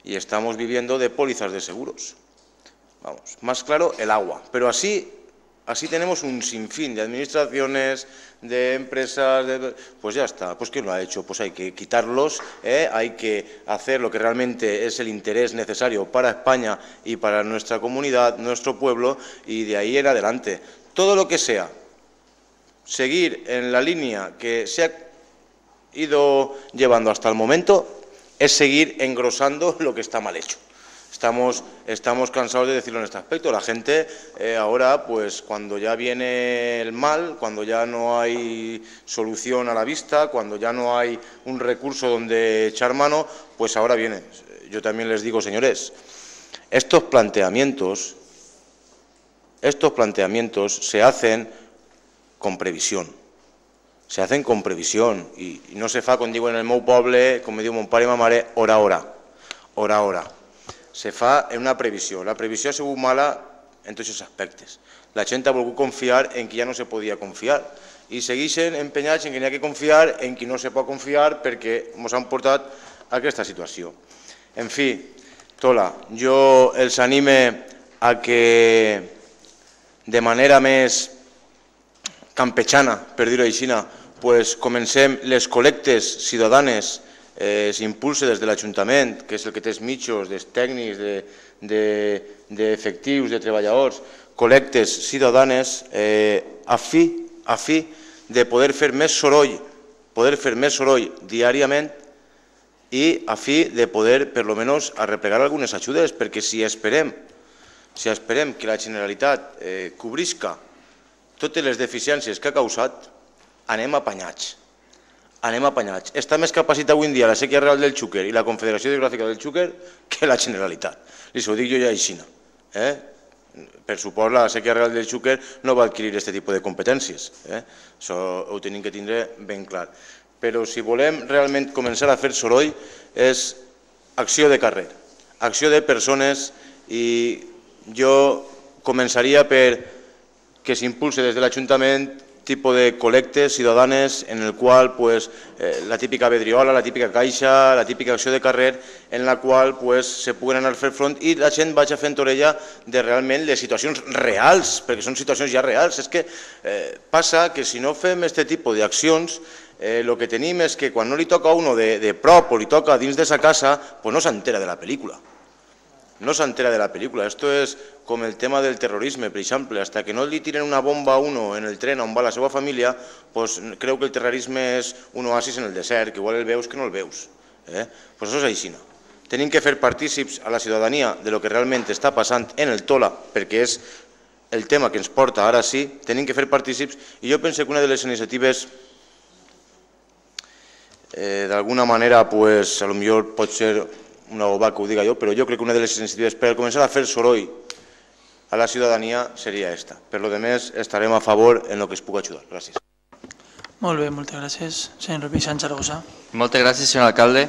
y estamos viviendo de pólizas de seguros. Vamos, más claro, el agua. Pero así, así tenemos un sinfín de administraciones, de empresas, pues ya está. Pues ¿quién lo ha hecho? Pues hay que quitarlos, ¿eh? hay que hacer lo que realmente es el interés necesario para España y para nuestra comunidad, nuestro pueblo, y de ahí en adelante. Todo lo que sea seguir en la línea que se ha ido llevando hasta el momento es seguir engrosando lo que está mal hecho. Estamos, estamos cansados de decirlo en este aspecto. La gente eh, ahora, pues cuando ya viene el mal, cuando ya no hay solución a la vista, cuando ya no hay un recurso donde echar mano, pues ahora viene. Yo también les digo, señores, estos planteamientos, estos planteamientos se hacen con previsión. Se hacen con previsión y, no se fa, con digo en el meu poble, como digo mon pare i ma mare, hora a hora, hora a hora se fa en una previsió. La previsió ha sigut mala en tots els aspectes. La gent ha volgut confiar en qui ja no se podia confiar i segueixen empenyats en qui n'hi ha que confiar en qui no se pot confiar perquè ens han portat a aquesta situació. En fi, Tola, jo els anime a que de manera més campechana, per dir-ho així, pues comencem les col·lectes ciutadanes eh, s'impulsa des de l'Ajuntament, que és el que té els mitjos, dels tècnics, d'efectius, de, de, de treballadors, col·lectes ciutadanes eh, a, fi, a fi de poder fer més soroll, poder fer més soroll diàriament i a fi de poder, per lo menos, arreplegar algunes ajudes, perquè si esperem, si esperem que la Generalitat eh, cobrisca totes les deficiències que ha causat, anem apanyats anem apanyats. Està més capacitat avui en dia la sèquia real del Xúquer i la Confederació Hidrogràfica del Xúquer que la Generalitat. Li ho dic jo ja així. Eh? Per suport, la sèquia real del Xúquer no va adquirir aquest tipus de competències. Eh? Això ho tenim que tindre ben clar. Però si volem realment començar a fer soroll és acció de carrer, acció de persones i jo començaria per que s'impulse des de l'Ajuntament tipo de col·lectes ciutadanes en el qual pues, eh, la típica vedriola, la típica caixa, la típica acció de carrer en la qual pues, se puguen anar fer front i la gent vagi fent orella de realment les situacions reals, perquè són situacions ja reals. És que eh, passa que si no fem aquest tipus d'accions eh, el que tenim és que quan no li toca a uno de, de prop o li toca dins de sa casa, pues no s'entera de la pel·lícula no s'entera de la pel·lícula. Esto es com el tema del terrorisme, per exemple. Hasta que no li tiren una bomba a uno en el tren on va la seva família, pues creu que el terrorisme és un oasis en el desert, que igual el veus que no el veus. Eh? Pues això és així. Tenim que fer partícips a la ciutadania de lo que realment està passant en el Tola, perquè és el tema que ens porta ara sí, tenim que fer partícips, i jo penso que una de les iniciatives eh, d'alguna manera, pues, a lo millor pot ser una boba que ho diga jo, però jo crec que una de les iniciatives per començar a fer soroll a la ciutadania seria esta. Per lo demés estarem a favor en el que es pugui ajudar. Gràcies. Molt bé, moltes gràcies. Senyor Vicent Zaragoza. Moltes gràcies, senyor alcalde.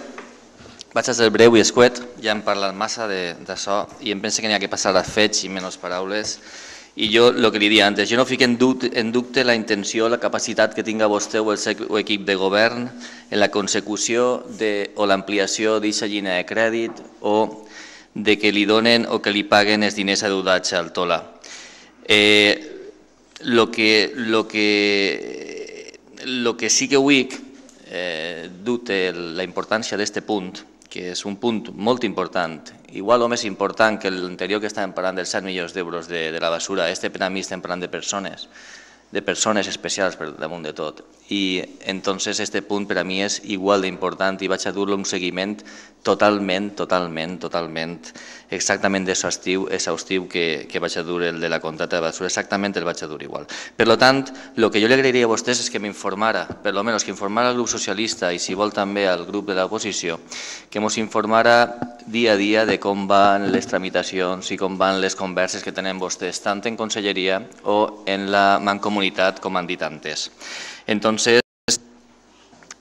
Vaig a ser breu i escuet, ja hem parlat massa d'això i em penso que n'hi ha que passar a fets i menys paraules. I jo, el que li dia antes, jo no fico en dubte, en dubte la intenció, la capacitat que tinga vostè o el seu equip de govern en la consecució de, o l'ampliació d'aquesta llina de crèdit o de que li donen o que li paguen els diners adeudats al Tola. Eh, lo que, lo que, lo que sí que vull eh, dubte la importància d'aquest punt que és un punt molt important, igual o més important que l'anterior que estàvem parlant dels 7 milions d'euros de, de la basura, este per a mi estem parlant de persones, de persones especials per damunt de tot. I entonces este punt per a mi és igual d'important i vaig a dur-lo un seguiment totalment, totalment, totalment, exactament exhaustiu, exhaustiu que, que vaig a dur el de la contrata de basura, exactament el vaig a dur igual. Per lo tant, el que jo li agrairia a vostès és que m'informara, per lo menos que informara al grup socialista i si vol també al grup de l'oposició, que ens informara dia a dia de com van les tramitacions i com van les converses que tenen vostès, tant en conselleria o en la mancomunitat, com han dit antes. Entonces,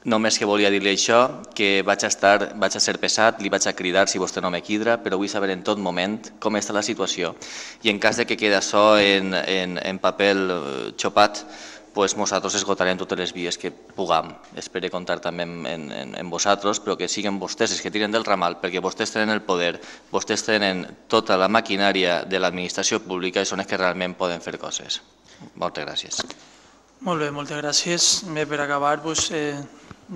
Només que volia dir-li això, que vaig a, estar, vaig a ser pesat, li vaig a cridar si vostè no me quidra, però vull saber en tot moment com està la situació. I en cas de que quedi això en, en, en paper eh, xopat, pues nosaltres esgotarem totes les vies que puguem. Espero comptar també en, en, en vosaltres, però que siguin vostès els que tiren del ramal, perquè vostès tenen el poder, vostès tenen tota la maquinària de l'administració pública i són els que realment poden fer coses. Moltes gràcies. Molt bé, moltes gràcies. Bé, per acabar, doncs, eh,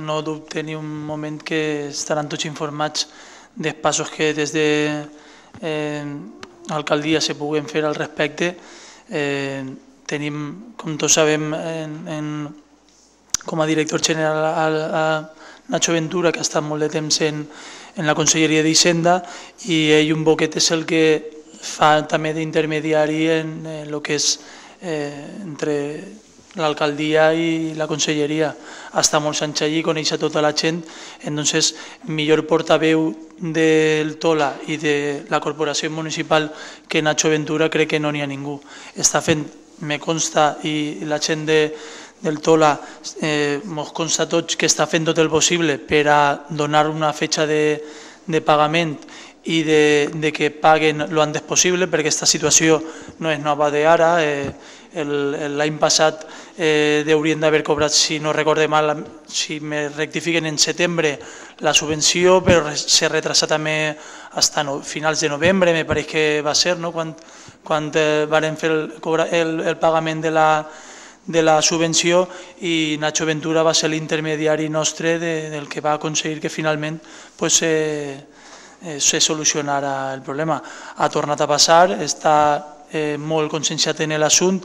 no dubte ni un moment que estaran tots informats dels passos que des de eh, l'alcaldia se puguen fer al respecte. Eh, tenim, com tots sabem, en, en, com a director general a, a Nacho Ventura, que ha estat molt de temps en, en la Conselleria d'Hisenda, i ell un poquet és el que fa també d'intermediari en el que és eh, entre l'alcaldia i la conselleria està molts anys allí, coneix a tota la gent, entonces millor portaveu del Tola i de la corporació municipal que Nacho Ventura crec que no n'hi ha ningú. Està fent, me consta, i la gent de, del Tola eh, mos consta tots que està fent tot el possible per a donar una fetxa de, de pagament i de, de que paguen lo antes possible perquè aquesta situació no és nova d'ara. Eh, L'any passat eh, haurien d'haver cobrat, si no recorde mal, si me rectifiquen en setembre, la subvenció, però s'ha retrasat també fins no, finals de novembre, me pareix que va ser, no? quan, quan eh, fer el, el, pagament de la, de la subvenció i Nacho Ventura va ser l'intermediari nostre de, del que va aconseguir que finalment pues, eh, eh, se solucionara el problema. Ha tornat a passar, està eh, molt conscienciat en l'assunt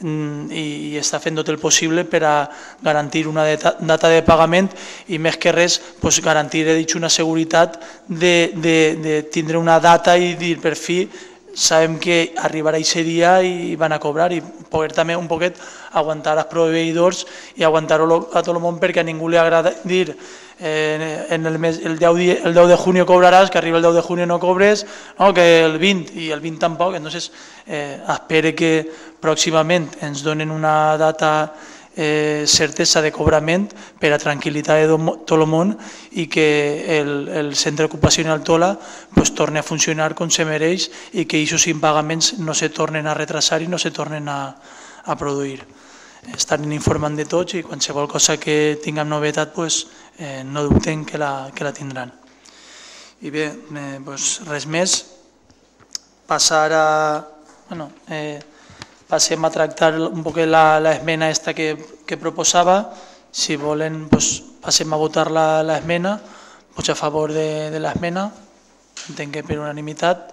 mm, i, i està fent tot el possible per a garantir una data, de pagament i més que res pues, garantir, he dit, una seguretat de, de, de tindre una data i dir per fi sabem que arribarà aquest dia i van a cobrar i poder també un poquet aguantar els proveïdors i aguantar-ho a tot el món perquè a ningú li agrada dir eh, en el, mes, el, 10, el 10 de junio cobraràs, que arriba el 10 de junio no cobres, no, que el 20 i el 20 tampoc, entonces eh, espere que pròximament ens donen una data eh, certesa de cobrament per a tranquil·litat de tot el món i que el, el centre ocupacional Tola pues, torni a funcionar com se mereix i que aquests impagaments no se tornen a retrasar i no se tornen a, a produir. Estan informant de tots i qualsevol cosa que tinguem novetat pues, eh, no dubten que la, que la tindran. I bé, eh, pues, res més. Passar a... Bueno, eh, passem a tractar un poc l'esmena esta que, que proposava. Si volen, pues, passem a votar l'esmena. Vots a favor de, de l'esmena. Entenc que per unanimitat.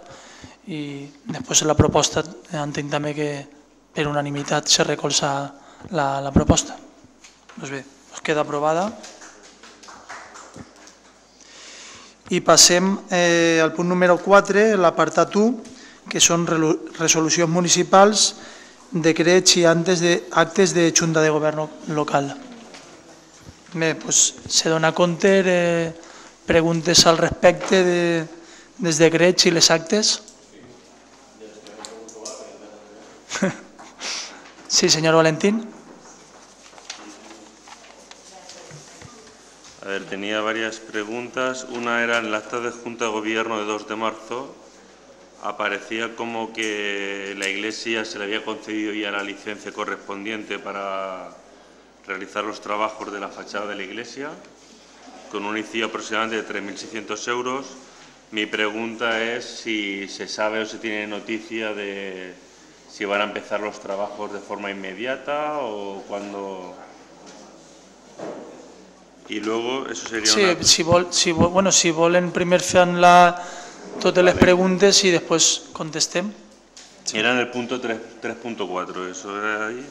I després la proposta entenc també que per unanimitat se recolza la, la proposta. Doncs bé, us queda aprovada. I passem eh, al punt número 4, l'apartat 1, que són resolucions municipals decrets i actes de, actes de Junta de Govern local. Bé, doncs se dona compte, eh, preguntes al respecte de, dels decrets i les actes? Sí, señor Valentín. A ver, tenía varias preguntas. Una era en el acta de Junta de Gobierno de 2 de marzo, aparecía como que la Iglesia se le había concedido ya la licencia correspondiente para realizar los trabajos de la fachada de la Iglesia, con un inicio aproximadamente de 3.600 euros. Mi pregunta es si se sabe o se tiene noticia de si van a empezar los trabajos de forma inmediata o cuando... Y luego, eso sería sí, una... si, vol, si, vol, bueno, si volen primer fer la, totes les preguntes i després contestem. Sí. Era en el punto 3.4, eso era ahí.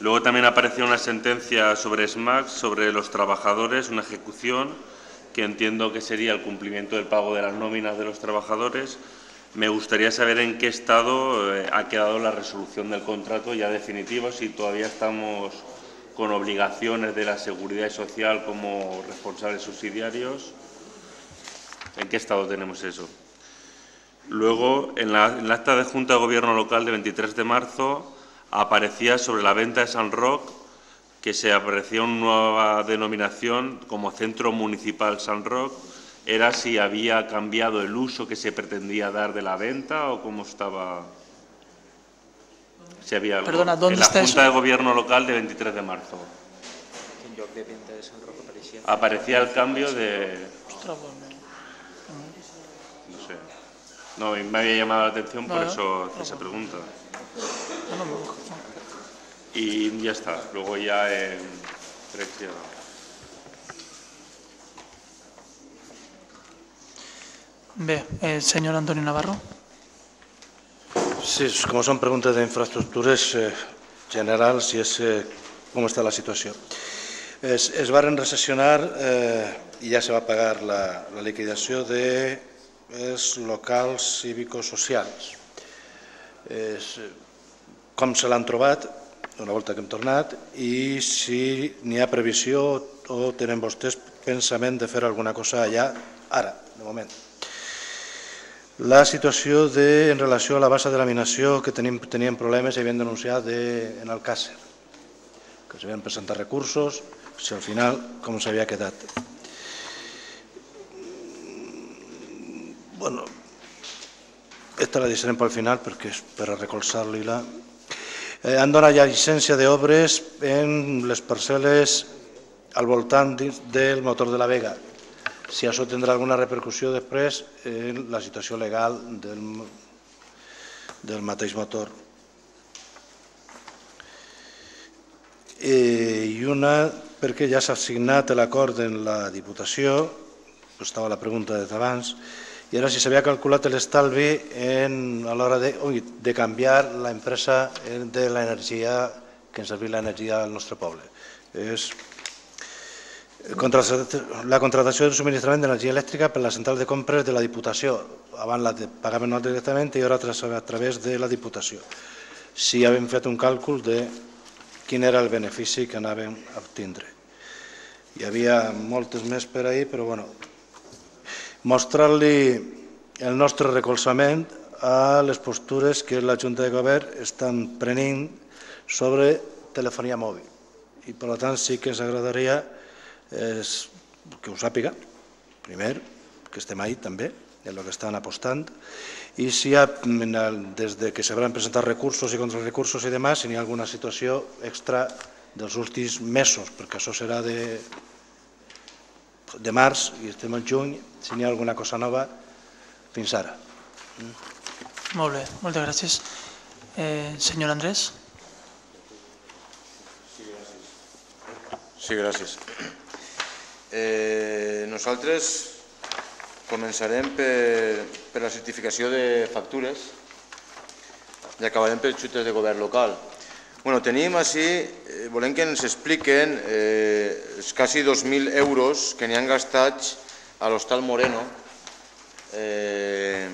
Luego también apareció una sentencia sobre SMAC, sobre los trabajadores, una ejecución que entiendo que sería el cumplimiento del pago de las nóminas de los trabajadores. Me gustaría saber en qué estado eh, ha quedado la resolución del contrato ya definitivo, si todavía estamos con obligaciones de la seguridad social como responsables subsidiarios. ¿En qué estado tenemos eso? Luego, en la, en la acta de Junta de Gobierno Local de 23 de marzo, aparecía sobre la venta de San Roque que se aparecía una nueva denominación como Centro Municipal San Roque. ¿Era si había cambiado el uso que se pretendía dar de la venta o cómo estaba? Si había algo. Perdona, ¿dónde en la está Junta eso? de Gobierno Local de 23 de marzo. Aparecía el cambio de... Pues no. Sé. No, me había llamado la atención, por eso hice esa pregunta. Y ya está. Luego ya en... Bé, eh, senyor Antoni Navarro. Sí, como son preguntas de eh, generals i és eh, com està la situació. Es, es varen recessionar eh, i ja se va pagar la, la liquidació de els locals cívico-socials. Com se l'han trobat, una volta que hem tornat, i si n'hi ha previsió o tenen vostès pensament de fer alguna cosa allà, ara, de moment. La situació de, en relació a la bassa de laminació que tenim, teníem problemes i havien denunciat de, en el Càcer, que s'havien presentat recursos, si al final com s'havia quedat. Bueno, esta la deixarem pel final perquè és per a recolzar-li-la. Eh, han donat ja llicència d'obres en les parcel·les al voltant del motor de la Vega. Si això tindrà alguna repercussió després en la situació legal del, del mateix motor. Eh, I una, perquè ja s'ha signat l'acord en la Diputació, estava la pregunta des d'abans, i era si s'havia calculat l'estalvi a l'hora de, de canviar l'empresa de l'energia que ens servir l'energia al nostre poble. És la contratació del subministrament d'energia elèctrica per la central de compres de la Diputació. Abans la pagaven nosaltres directament i ara a través de la Diputació. Si havem fet un càlcul de quin era el benefici que anàvem a obtindre. Hi havia moltes més per ahir, però bueno, mostrar-li el nostre recolzament a les postures que la Junta de Govern estan prenent sobre telefonia mòbil. I per tant sí que ens agradaria és que ho sàpiga, primer, que estem ahí també, en el que estan apostant, i si hi ha, des de que s'hauran presentat recursos i contrarrecursos i demás, si n'hi ha alguna situació extra dels últims mesos, perquè això serà de, de març i estem al juny, si n'hi ha alguna cosa nova, fins ara. Molt bé, moltes gràcies. Eh, senyor Andrés. Sí, gràcies. Eh, nosaltres començarem per, per la certificació de factures i acabarem per xutes de govern local. Bueno, tenim així, eh, volem que ens expliquen eh, els quasi 2.000 euros que n'hi han gastats a l'Hostal Moreno eh,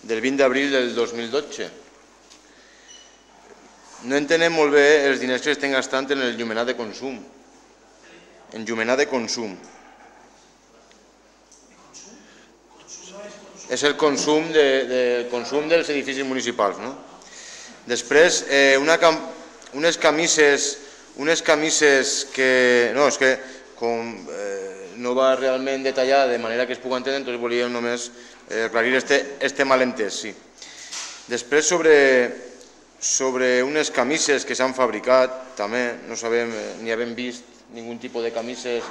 del 20 d'abril del 2012. No entenem molt bé els diners que estem gastant en el llumenat de consum. En llumenat de consum. És el consum, de, de, consum dels edificis municipals. No? Després, eh, una unes camises unes camises que... No, és que com eh, no va realment detallar de manera que es pugui entendre, doncs volíem només eh, aclarir este, este malentès, sí. Després, sobre, sobre unes camises que s'han fabricat, també no sabem eh, ni havem vist ningun tipus de camises.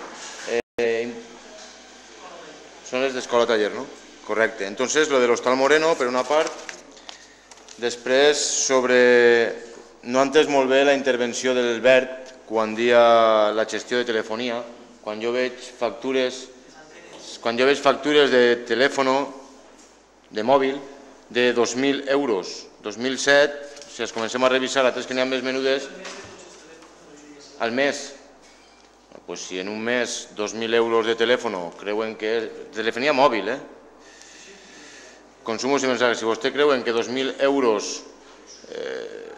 Eh, són les d'Escola Taller, no? Correcte. Entonces, lo de l'Hostal Moreno, per una part. Després, sobre... No he entès molt bé la intervenció de l'Albert quan dia la gestió de telefonia. Quan jo veig factures, quan jo veig factures de telèfon, de mòbil, de 2.000 euros. 2007 si es comencem a revisar altres que n'hi ha més menudes, al mes, pues si en un mes 2.000 euros de teléfono creuen que és telefonia mòbil, eh? consumos i mensajes, si vostè creuen que 2.000 euros eh,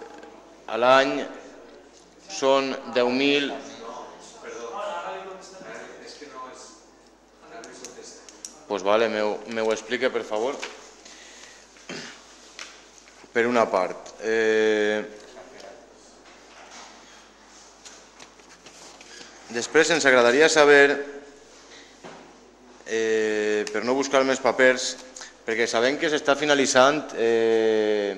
a l'any són 10.000 Pues vale, me ho, me ho explique, per favor. Per una part. Eh... Després ens agradaria saber, eh, per no buscar més papers, perquè sabem que s'està finalitzant eh,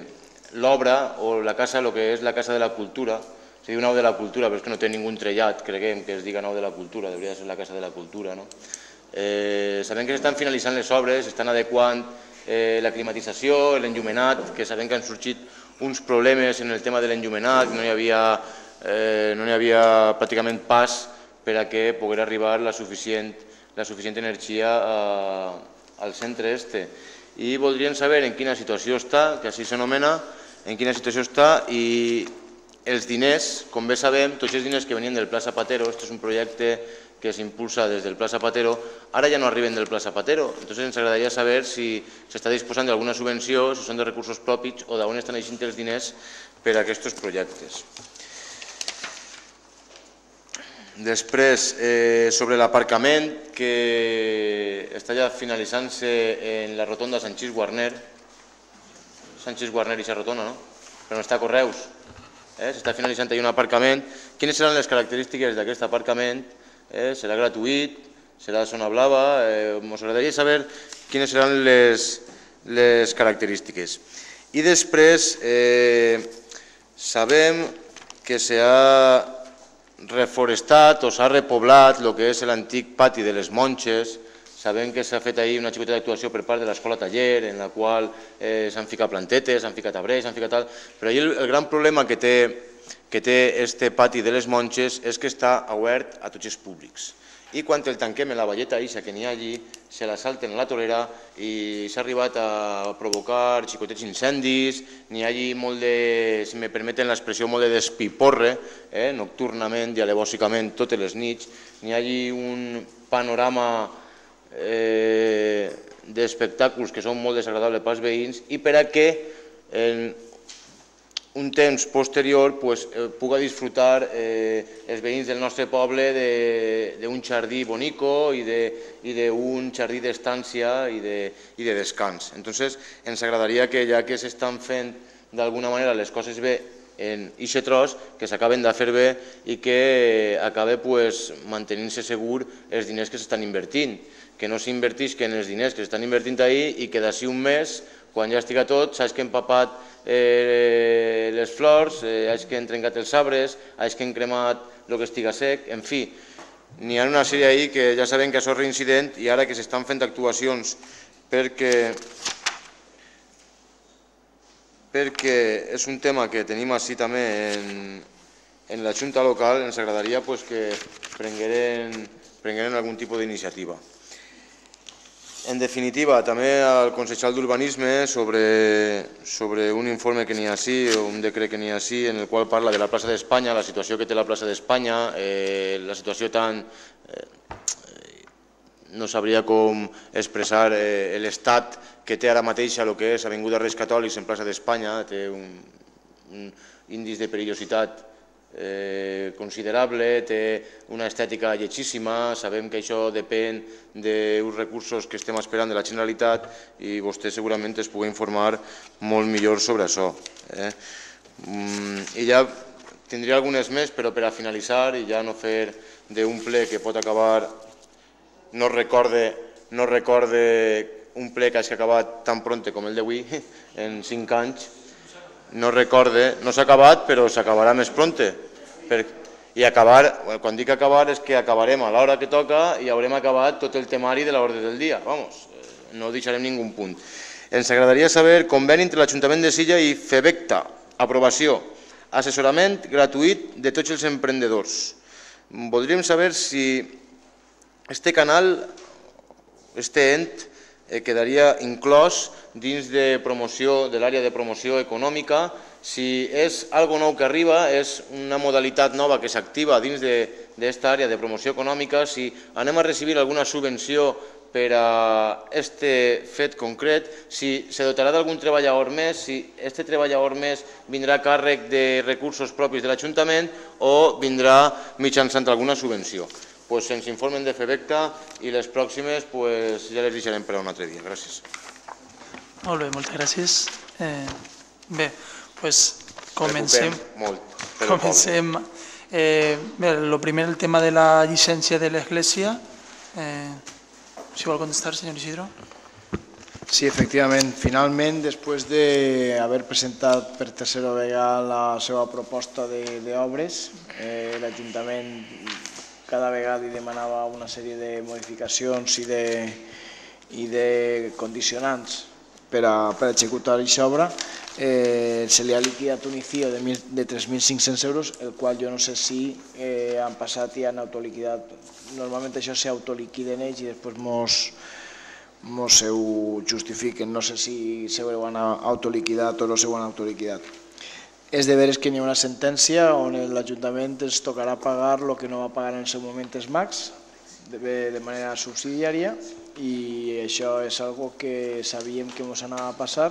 l'obra o la casa, el que és la Casa de la Cultura, se diu Nau de la Cultura, però és que no té ningú trellat, creguem, que es diga Nau de la Cultura, hauria de ser la Casa de la Cultura, no? Eh, sabem que s'estan finalitzant les obres, s'estan adequant eh, la climatització, l'enllumenat, que sabem que han sorgit uns problemes en el tema de l'enllumenat, no hi havia, eh, no hi havia pràcticament pas per a que pogués arribar la suficient, la suficient energia a, al centre este. I voldríem saber en quina situació està, que així s'anomena, en quina situació està i els diners, com bé sabem, tots els diners que venien del Pla Zapatero, este és un projecte que s'impulsa des del Pla Zapatero, ara ja no arriben del Pla Zapatero. Entonces ens agradaria saber si s'està disposant d'alguna subvenció, si són de recursos propis o d'on estan eixint els diners per a aquests projectes. Després, eh, sobre l'aparcament que està ja finalitzant-se en la rotonda Sanchís Guarner, Sanchís Guarner i Xarrotona, no? però no està a Correus. Eh? S'està finalitzant ahir un aparcament. Quines seran les característiques d'aquest aparcament? eh, serà gratuït, serà zona blava, eh, ens agradaria saber quines seran les, les característiques. I després eh, sabem que s'ha reforestat o s'ha repoblat el que és l'antic pati de les Monges, sabem que s'ha fet ahir una xicoteta d'actuació per part de l'escola taller, en la qual eh, s'han ficat plantetes, s'han ficat arbres, s'han ficat tal, però ahir el, el gran problema que té que té este pati de les Monges és que està obert a tots els públics. I quan el tanquem en la valleta eixa que n'hi ha allí, se la salten a la torera i s'ha arribat a provocar xicotets incendis, n'hi ha allí molt de, si me permeten l'expressió, molt de despiporre, eh, nocturnament i alevòsicament totes les nits, n'hi ha allí un panorama eh, d'espectacles que són molt desagradables pels veïns i per a que en un temps posterior pues, eh, puga disfrutar eh, els veïns del nostre poble d'un jardí bonico i d'un jardí d'estància i, de, i de descans. Entonces, ens agradaria que ja que s'estan fent d'alguna manera les coses bé en aquest tros, que s'acaben de fer bé i que acabe pues, mantenint-se segur els diners que s'estan invertint, que no s'invertisquen els diners que s'estan invertint ahir i que d'ací un mes, quan ja estiga tot, saps que hem papat eh, les flors, eh, haig que han trencat els arbres, haig que han cremat el que estiga sec, en fi, n'hi ha una sèrie ahí que ja sabem que això és reincident i ara que s'estan fent actuacions perquè perquè és un tema que tenim així també en, en la Junta local, ens agradaria pues, que prengueren, prengueren algun tipus d'iniciativa. En definitiva, també al Consellal d'Urbanisme sobre, sobre un informe que n'hi ha així, un decret que n'hi ha així, en el qual parla de la plaça d'Espanya, la situació que té la plaça d'Espanya, eh, la situació tan... Eh, no sabria com expressar eh, l'estat que té ara mateix el que és Avinguda Reis Catòlics en plaça d'Espanya, té un, un índice de perillositat eh, considerable, té una estètica lletjíssima, sabem que això depèn d'uns recursos que estem esperant de la Generalitat i vostè segurament es pugui informar molt millor sobre això. Eh? Mm, I ja tindria algunes més, però per a finalitzar i ja no fer d'un ple que pot acabar, no recorde, no recorde un ple que hagi acabat tan pronte com el d'avui, en cinc anys, no recorde, no s'ha acabat, però s'acabarà més pronte. Per, I acabar, quan dic acabar és que acabarem a l'hora que toca i haurem acabat tot el temari de l'ordre del dia. Vamos, eh, no deixarem ningú punt. Ens agradaria saber conveni entre l'Ajuntament de Silla i FEBECTA, aprovació, assessorament gratuït de tots els emprendedors. Voldríem saber si este canal, este ent, eh, quedaria inclòs dins de promoció de l'àrea de promoció econòmica, Si és algo nou que arriba, és una modalitat nova que s'activa dins d'aquesta àrea de promoció econòmica, si anem a recibir alguna subvenció per a este fet concret, si se dotarà d'algun treballador més, si este treballador més vindrà a càrrec de recursos propis de l'Ajuntament o vindrà mitjançant alguna subvenció. Pues ens informen de FEBECTA i les pròximes pues, ja les deixarem per a un altre dia. Gràcies. Molt bé, moltes gràcies. Eh, bé, doncs comencem. Molt. Comencem. Eh, bé, el primer, el tema de la llicència de l'Església. Eh, si vol contestar, senyor Isidro. Sí, efectivament. Finalment, després d'haver presentat per tercera vegada la seva proposta d'obres, eh, l'Ajuntament cada vegada hi demanava una sèrie de modificacions i de, i de condicionants per a, per a executar aquesta obra. Eh, se li ha liquidat un ICIO de, de 3.500 euros, el qual jo no sé si eh, han passat i han autoliquidat. Normalment això s'autoliquiden ells i després mos, mos se ho justifiquen. No sé si se ho han autoliquidat o no se ho han autoliquidat. És de veres que hi ha una sentència on l'Ajuntament ens tocarà pagar el que no va pagar en el seu moment els MACs de, manera subsidiària i això és algo que sabíem que ens anava a passar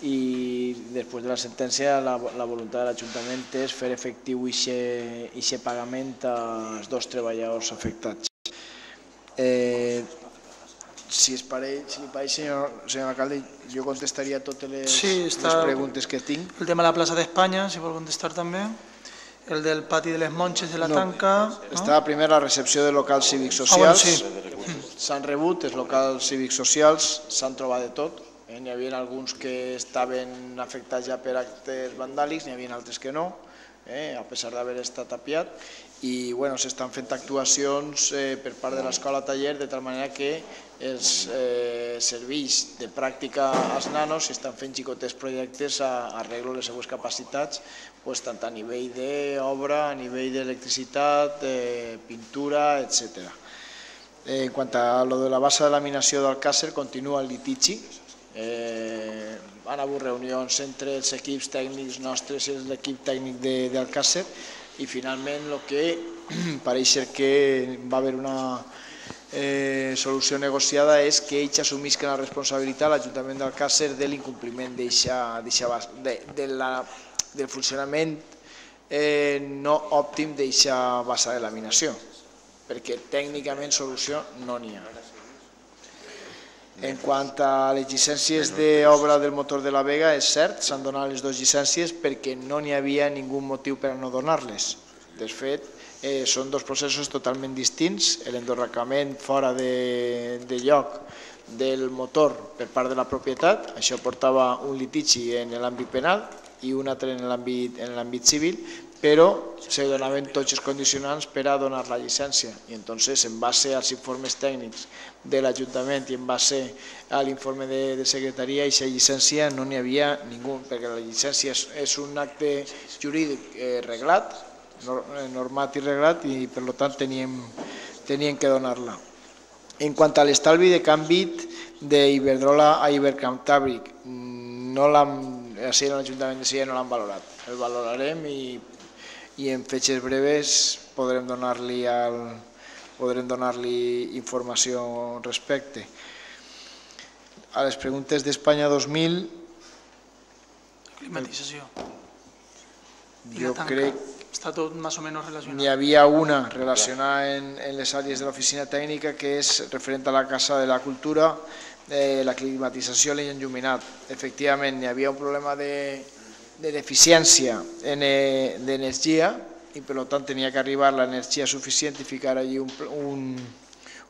i després de la sentència la, la voluntat de l'Ajuntament és fer efectiu aquest pagament als dos treballadors afectats. Eh, si es pareix, si li pareix, senyor, senyor alcalde, jo contestaria totes les, Sí, les preguntes que tinc. El tema de la plaça d'Espanya, si vol contestar també. El del pati de les Monges de la No, Tanca. No? Està primer la recepció de locals cívics Ah, bueno, socials. sí. S'han rebut els locals cívics socials, s'han trobat de tot. Eh, N'hi havia alguns que estaven afectats ja per actes vandàlics, n'hi havia altres que no, eh, a pesar d'haver estat tapiat. I bueno, s'estan fent actuacions eh, per part de l'escola taller de tal manera que els eh, serveis de pràctica als nanos s'estan fent xicotés projectes a, a arreglo les seues capacitats pues, tant a nivell d'obra, a nivell d'electricitat, de pintura, etc. Eh, en quant a lo de la base de laminació del Càcer, continua el litigi. Eh, han hagut reunions entre els equips tècnics nostres i l'equip tècnic de, del Càcer i finalment el que pareix ser que va haver una eh, solució negociada és que ells assumisquen la responsabilitat, l'Ajuntament d'Alcàsser, de l'incompliment de, de la, del funcionament eh, no òptim d'eixa base de laminació, perquè tècnicament solució no n'hi ha. En quant a les llicències d'obra del motor de la Vega, és cert, s'han donat les dues llicències perquè no n'hi havia ningú motiu per a no donar-les. De fet, eh, són dos processos totalment distints, l'endorracament fora de, de lloc del motor per part de la propietat, això portava un litigi en l'àmbit penal i un altre en l'àmbit civil, però se donaven tots els condicionants per a donar la llicència. I entonces en base als informes tècnics de l'Ajuntament i en base a l'informe de, de secretaria aquesta llicència no n'hi havia ningú, perquè la llicència és, és un acte jurídic eh, reglat, normat i reglat i per tant teníem, teníem que donar-la. En quant a l'estalvi de canvi d'Iberdrola a Ibercantàbric, no l'han, així en l'Ajuntament de Silla no l'han valorat. El valorarem i, i en fetges breves podrem donar-li al, podrem donar-li informació al respecte. A les preguntes d'Espanya 2000, Climatització. Jo crec Està tot més o menys relacionat. N'hi havia una relacionada en, en les àrees de l'oficina tècnica que és referent a la Casa de la Cultura, eh, la climatització i l'enlluminat. Efectivament, hi havia un problema de, de deficiència eh, d'energia i per tant tenia que arribar l'energia suficient i ficar allí un, un,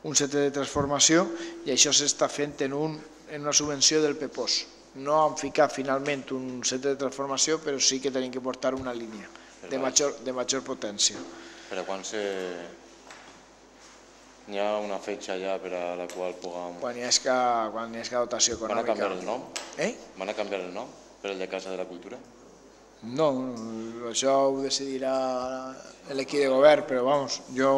un centre de transformació i això s'està fent en, un, en una subvenció del PEPOS. No han ficat finalment un centre de transformació, però sí que tenim que portar una línia de major, de major potència. Per a quan se... N'hi ha una fetge ja per a la qual puguem... Quan hi hagi, quan hi hagi dotació Van a econòmica. canviar el nom? Eh? Van a canviar el nom per el de Casa de la Cultura? No, això ho decidirà l'equip de govern, però vamos, jo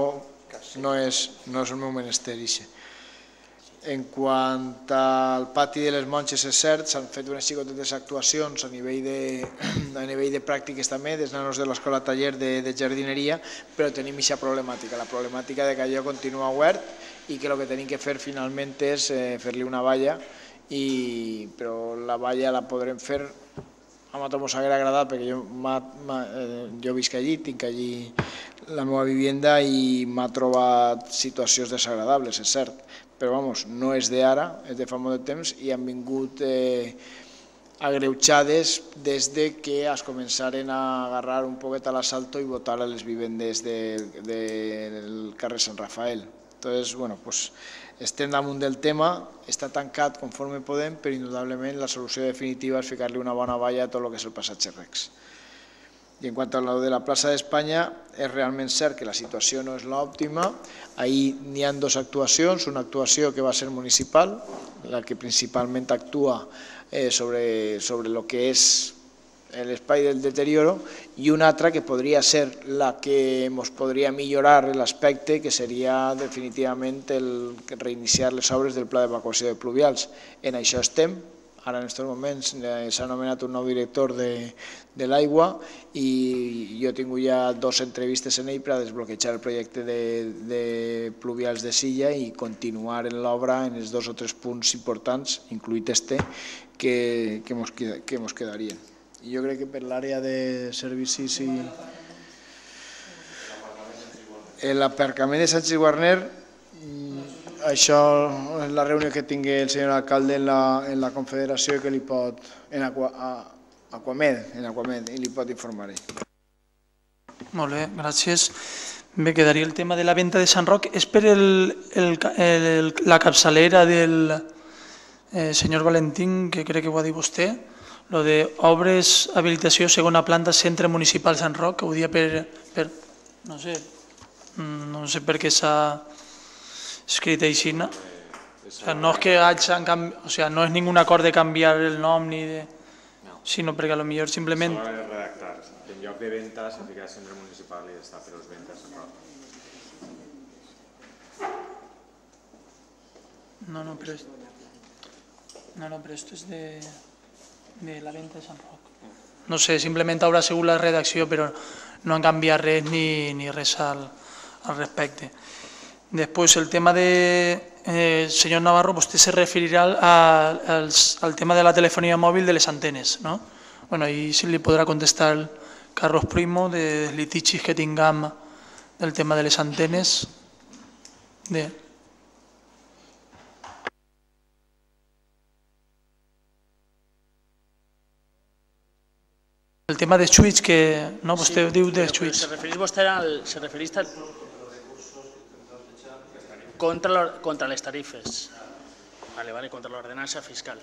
no és, no és el meu menester, ixe. En quant al pati de les Monges, és cert, s'han fet unes xicotetes actuacions a nivell de, a nivell de pràctiques també, dels nanos de l'escola taller de, de jardineria, però tenim aquesta problemàtica, la problemàtica de que allò continua obert i que el que tenim que fer finalment és eh, fer-li una valla, i, però la valla la podrem fer a ens hauria agradat perquè jo, ma, eh, jo visc allí, tinc allí la meva vivienda i m'ha trobat situacions desagradables, és cert, però vamos, no és d'ara, és de fa molt de temps i han vingut eh, agreujades des de que es començaren a agarrar un poquet a l'assalto i votar a les vivendes del de, del carrer Sant Rafael. Entonces, bueno, pues, estem damunt del tema, està tancat conforme podem, però indudablement la solució definitiva és ficar-li una bona valla a tot el que és el passatge Rex. I en quant a lo de la plaça d'Espanya, és realment cert que la situació no és l'òptima. Ahir n'hi ha dues actuacions, una actuació que va ser municipal, la que principalment actua eh, sobre, sobre el que és l'espai del deterioro i una altra que podria ser la que ens podria millorar l'aspecte, que seria definitivament el reiniciar les obres del pla d'evacuació de pluvials. En això estem, ara en aquests moments s'ha nomenat un nou director de, de l'aigua i jo he tingut ja dues entrevistes en ell per a desbloquejar el projecte de, de pluvials de Silla i continuar en l'obra en els dos o tres punts importants, incluït este, que, que, que quedarien. I jo crec que per l'àrea de servicis i l'aparcament de Sánchez Guarner això és la reunió que tingui el senyor alcalde en la, en la confederació que li pot, en a, Aquamed, en Aquamed, i li pot informar. Molt bé, gràcies. Bé, quedaria el tema de la venda de Sant Roc. És per el, el, la capçalera del eh, senyor Valentín, que crec que ho ha dit vostè, lo de obres, habilitació, segona planta, centre municipal Sant Roc, que ho dia per, per no sé, no sé per què s'ha escrit així, no? O sea, no és que hagin canvi... o sea, no és ningun acord de canviar el nom ni de... sinó perquè a lo millor simplement... S'ha de redactar. En lloc de venta se fica centre municipal i ja està, però és venta separat. No, no, però... És... No, no, però esto és de, de la venta de Sant Roc. No sé, simplement haurà sigut la redacció, però no han canviat res ni, ni res al, al respecte. Después, el tema de, eh, señor Navarro, usted se referirá al, al, al, tema de la telefonía móvil de las antenas, ¿no? Bueno, ahí sí le podrá contestar Carlos Primo de litichis tengamos del tema de las antenas. De... El tema de Switch, que no, vostè sí, diu de Switch. Se referís vostè al, se referís al, contra, contra les tarifes, vale, vale, contra l'ordenança fiscal.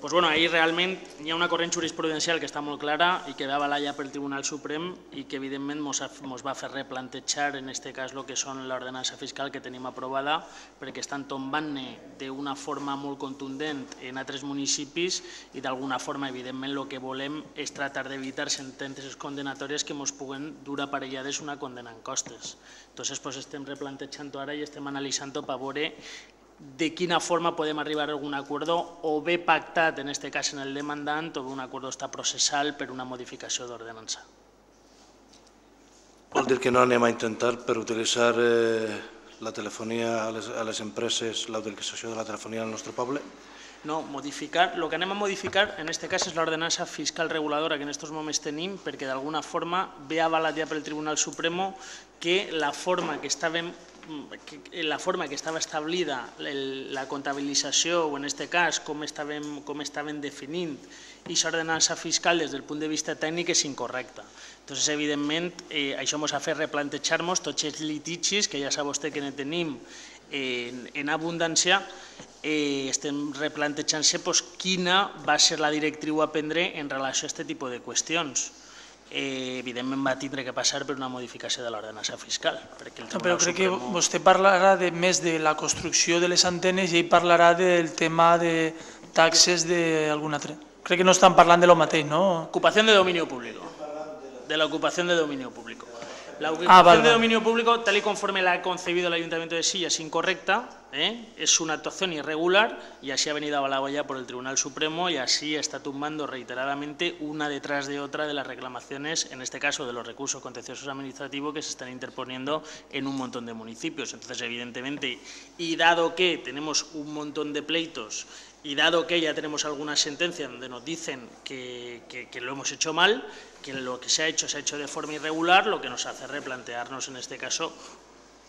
Pues bueno, ahir realment hi ha una corrent jurisprudencial que està molt clara i que va avalar ja pel Tribunal Suprem i que evidentment ens va fer replantejar en aquest cas el que són l'ordenança fiscal que tenim aprovada perquè estan tombant d'una forma molt contundent en altres municipis i d'alguna forma evidentment el que volem és tratar d'evitar sentències condenatòries que ens puguen dur aparellades una condena en costes. Entonces pues estem replantejant ara i estem analitzant per veure de quina forma podem arribar a algun acord o bé pactat, en aquest cas en el demandant, o bé un acord està processal per una modificació d'ordenança. Vol dir que no anem a intentar per utilitzar eh, la telefonia a les, a les empreses, la utilització de la telefonia al nostre poble? No, modificar, el que anem a modificar en aquest cas és l'ordenança fiscal reguladora que en aquests moments tenim perquè d'alguna forma ve avalat ja pel Tribunal Supremo que la forma que estàvem la forma que estava establida la comptabilització, o en aquest cas com estàvem, com estàvem definint i l'ordenança fiscal des del punt de vista tècnic és incorrecta. Entonces, evidentment, eh, això ens ha fet replantejar-nos tots els litigis, que ja sap vostè que ne tenim en, en abundància, eh, estem replantejant-se pues, quina va ser la directriu a prendre en relació a aquest tipus de qüestions eh, evidentment va tindre que passar per una modificació de l'ordenança fiscal. Perquè el no, però crec Supremo... que vostè parlarà de més de la construcció de les antenes i ell parlarà del tema de taxes d'algun altre. Crec que no estan parlant de lo mateix, no? Ocupació de domini públic. De l'ocupació de domini públic. La ubicación Ah, vale, de dominio público, tal y conforme la ha concebido el Ayuntamiento de Silla, es incorrecta, ¿eh? es una actuación irregular y así ha venido avalado ya por el Tribunal Supremo y así está tumbando reiteradamente una detrás de otra de las reclamaciones, en este caso de los recursos contenciosos administrativos que se están interponiendo en un montón de municipios. Entonces, evidentemente, y dado que tenemos un montón de pleitos y dado que ya tenemos algunas sentencias donde nos dicen que, que- que lo hemos hecho mal, que lo que se ha hecho se ha hecho de forma irregular, lo que nos hace replantearnos en este caso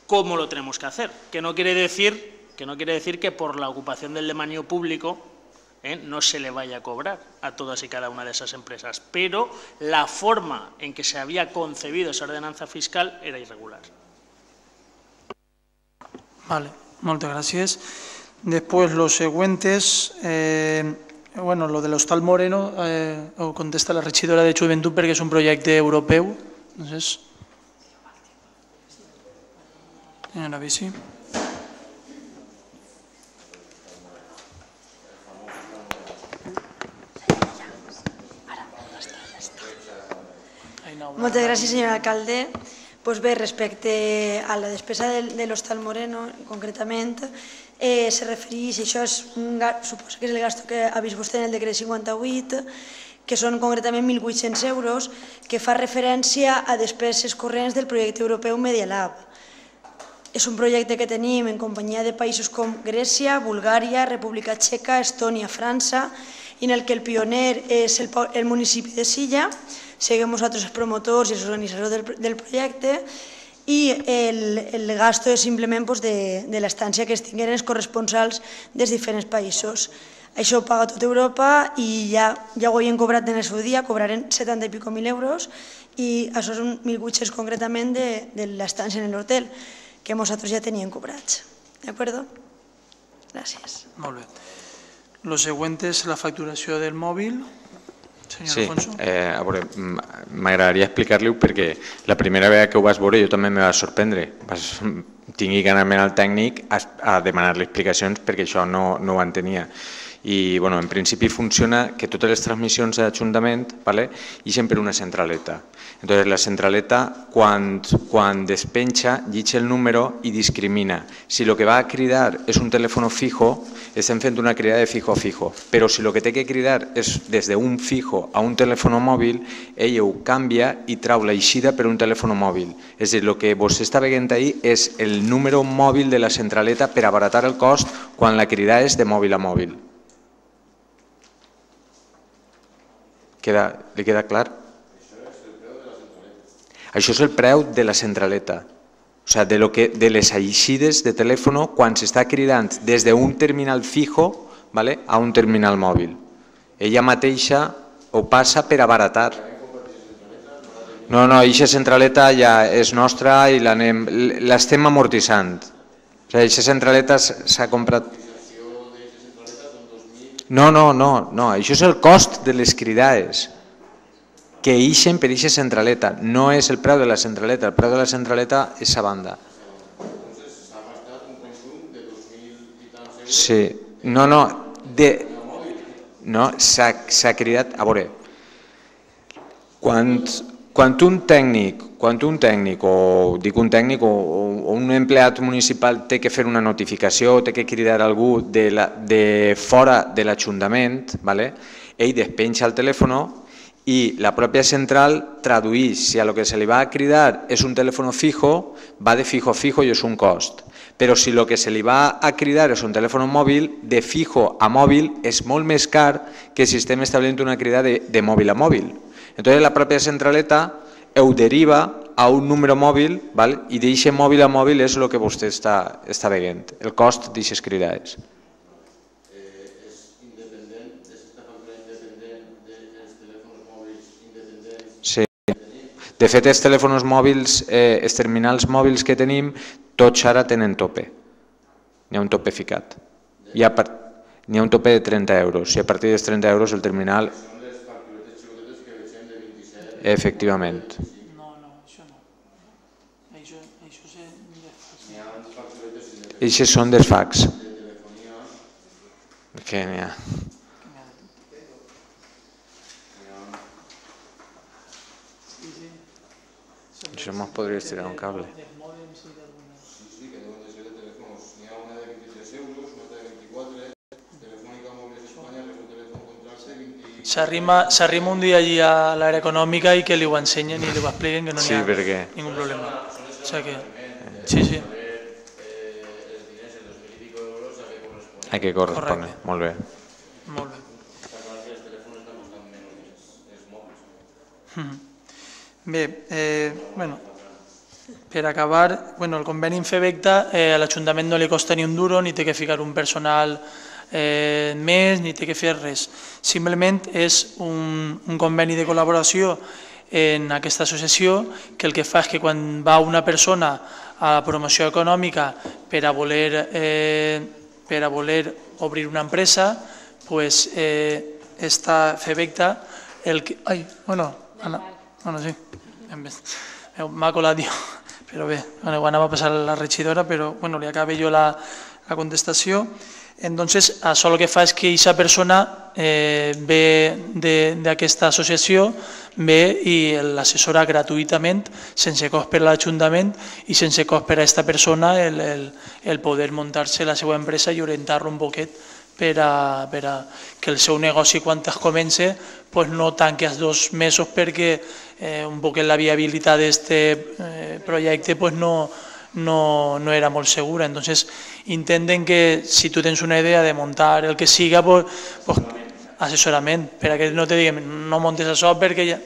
cómo lo tenemos que hacer. Que no quiere decir que, no quiere decir que por la ocupación del dominio público ¿eh? no se le vaya a cobrar a todas y cada una de esas empresas, pero la forma en que se había concebido esa ordenanza fiscal era irregular. Vale, moltes gràcies. Després, los següentes, eh, bueno, lo de l'Hostal Moreno, eh, contesta la regidora de Joventut perquè és un projecte europeu. Entonces, senyora Bici. Moltes gràcies, senyor alcalde. Pues bé, respecte a la despesa de l'Hostal Moreno, concretament, eh, se refereix, això és un, suposo que és el gasto que ha vist vostè en el decret 58, que són concretament 1.800 euros, que fa referència a despeses corrents del projecte europeu Media Lab. És un projecte que tenim en companyia de països com Grècia, Bulgària, República Txeca, Estònia, França, en el que el pioner és el, el municipi de Silla, seguim nosaltres els promotors i els organitzadors del, del projecte, i el, el gasto és simplement pues, de, de l'estància que es tingueren els corresponsals dels diferents països. Això ho paga tota Europa i ja, ja ho havien cobrat en el seu dia, cobraren 70 i pico mil euros i això són 1.800 concretament de, de l'estància en l'hotel que nosaltres ja teníem cobrats. D'acord? Gràcies. Molt bé. Lo següent és la facturació del mòbil. Senyor Sí, Alfonso. eh, a veure, m'agradaria explicar-li-ho perquè la primera vegada que ho vas veure jo també me va sorprendre. Vas, tingui que anar-me'n al tècnic a, a demanar-li explicacions perquè això no, no ho entenia. I bueno, en principi funciona que totes les transmissions de l'Ajuntament ¿vale? ixen per una centraleta. Entonces la centraleta quan, quan despenja llitja el número i discrimina. Si el que va a cridar és un telèfon fijo, estem fent una crida de fijo a fijo, però si el que té que cridar és des d'un fijo a un telèfon mòbil, ell ho canvia i trau l'eixida per un telèfon mòbil. És a dir, el que vostè està veient ahir és el número mòbil de la centraleta per abaratar el cost quan la crida és de mòbil a mòbil. Queda, li queda clar? Això és el preu de la centraleta. O sigui, de, lo que, de les eixides de telèfon quan s'està cridant des d'un terminal fijo vale, a un terminal mòbil. Ella mateixa ho passa per abaratar. No, no, eixa centraleta ja és nostra i l'estem amortitzant. O sigui, eixa centraleta s'ha comprat... No, no, no, no, això és el cost de les cridades que ixen per eixa centraleta, no és el preu de la centraleta, el preu de la centraleta és a banda. Sí, no, no, de, no, s'ha cridat, a veure, quan, quan un tècnic, quan un tècnic, o dic un tècnic, o, un empleat municipal té que fer una notificació, té que cridar algú de, la, de fora de l'Ajuntament, vale? ell despenja el telèfon i la pròpia central tradueix si a lo que se li va a cridar és un telèfon fijo, va de fijo a fijo i és un cost. Però si el que se li va a cridar és un telèfon mòbil, de fijo a mòbil és molt més car que si estem establint una crida de, de mòbil a mòbil. Entonces la pròpia centraleta ho deriva a un número mòbil val? i d'aquest mòbil a mòbil és el que vostè està, està veient, el cost d'aquestes cridades. Sí. De fet, els telèfons mòbils, eh, els terminals mòbils que tenim, tots ara tenen tope. N'hi ha un tope ficat. Hi ha. N'hi ha un tope de 30 euros. I a partir dels 30 euros el terminal... Efectivament. No, no, això no. Això, això és... Eixes són dels fax. Que n'hi ha. Això mos podries tirar un cable. S'arrima un dia allí a l'àrea econòmica i que li ho ensenyen i li ho expliquen que no Sí, n'hi ha perquè- ningú problema. O sigui que, sí, sí. Que correspondre. Correcte. Molt bé. Molt bé. Mhm. Bé, eh, bueno, per acabar, bueno, el conveni Infebecta eh, a l'Ajuntament no li costa ni un duro, ni té que ficar un personal eh, més, ni té que fer res. Simplement és un, un conveni de col·laboració en aquesta associació que el que fa és que quan va una persona a la promoció econòmica per a voler, eh, per a voler obrir una empresa, pues, eh, Febecta, el que... Ai, bueno, Ana, bueno, sí, m'ha colat jo, però bé, bueno, ho anava a passar a la regidora, però bueno, li acabe jo la, la contestació. Entonces, això el que fa és que aquesta persona eh, ve d'aquesta associació, ve i l'assessora gratuïtament, sense cost per l'Ajuntament i sense cost per a aquesta persona el, el, el poder muntar-se la seva empresa i orientar-lo un poquet per a, per a que el seu negoci quan es comence pues no tanqui els dos mesos perquè eh, un poquet la viabilitat d'aquest eh, projecte pues no, no, no era molt segura. Entonces intenten que si tu tens una idea de muntar el que siga, pues, pues assessorament, per a que no te diguem no montes això perquè ja...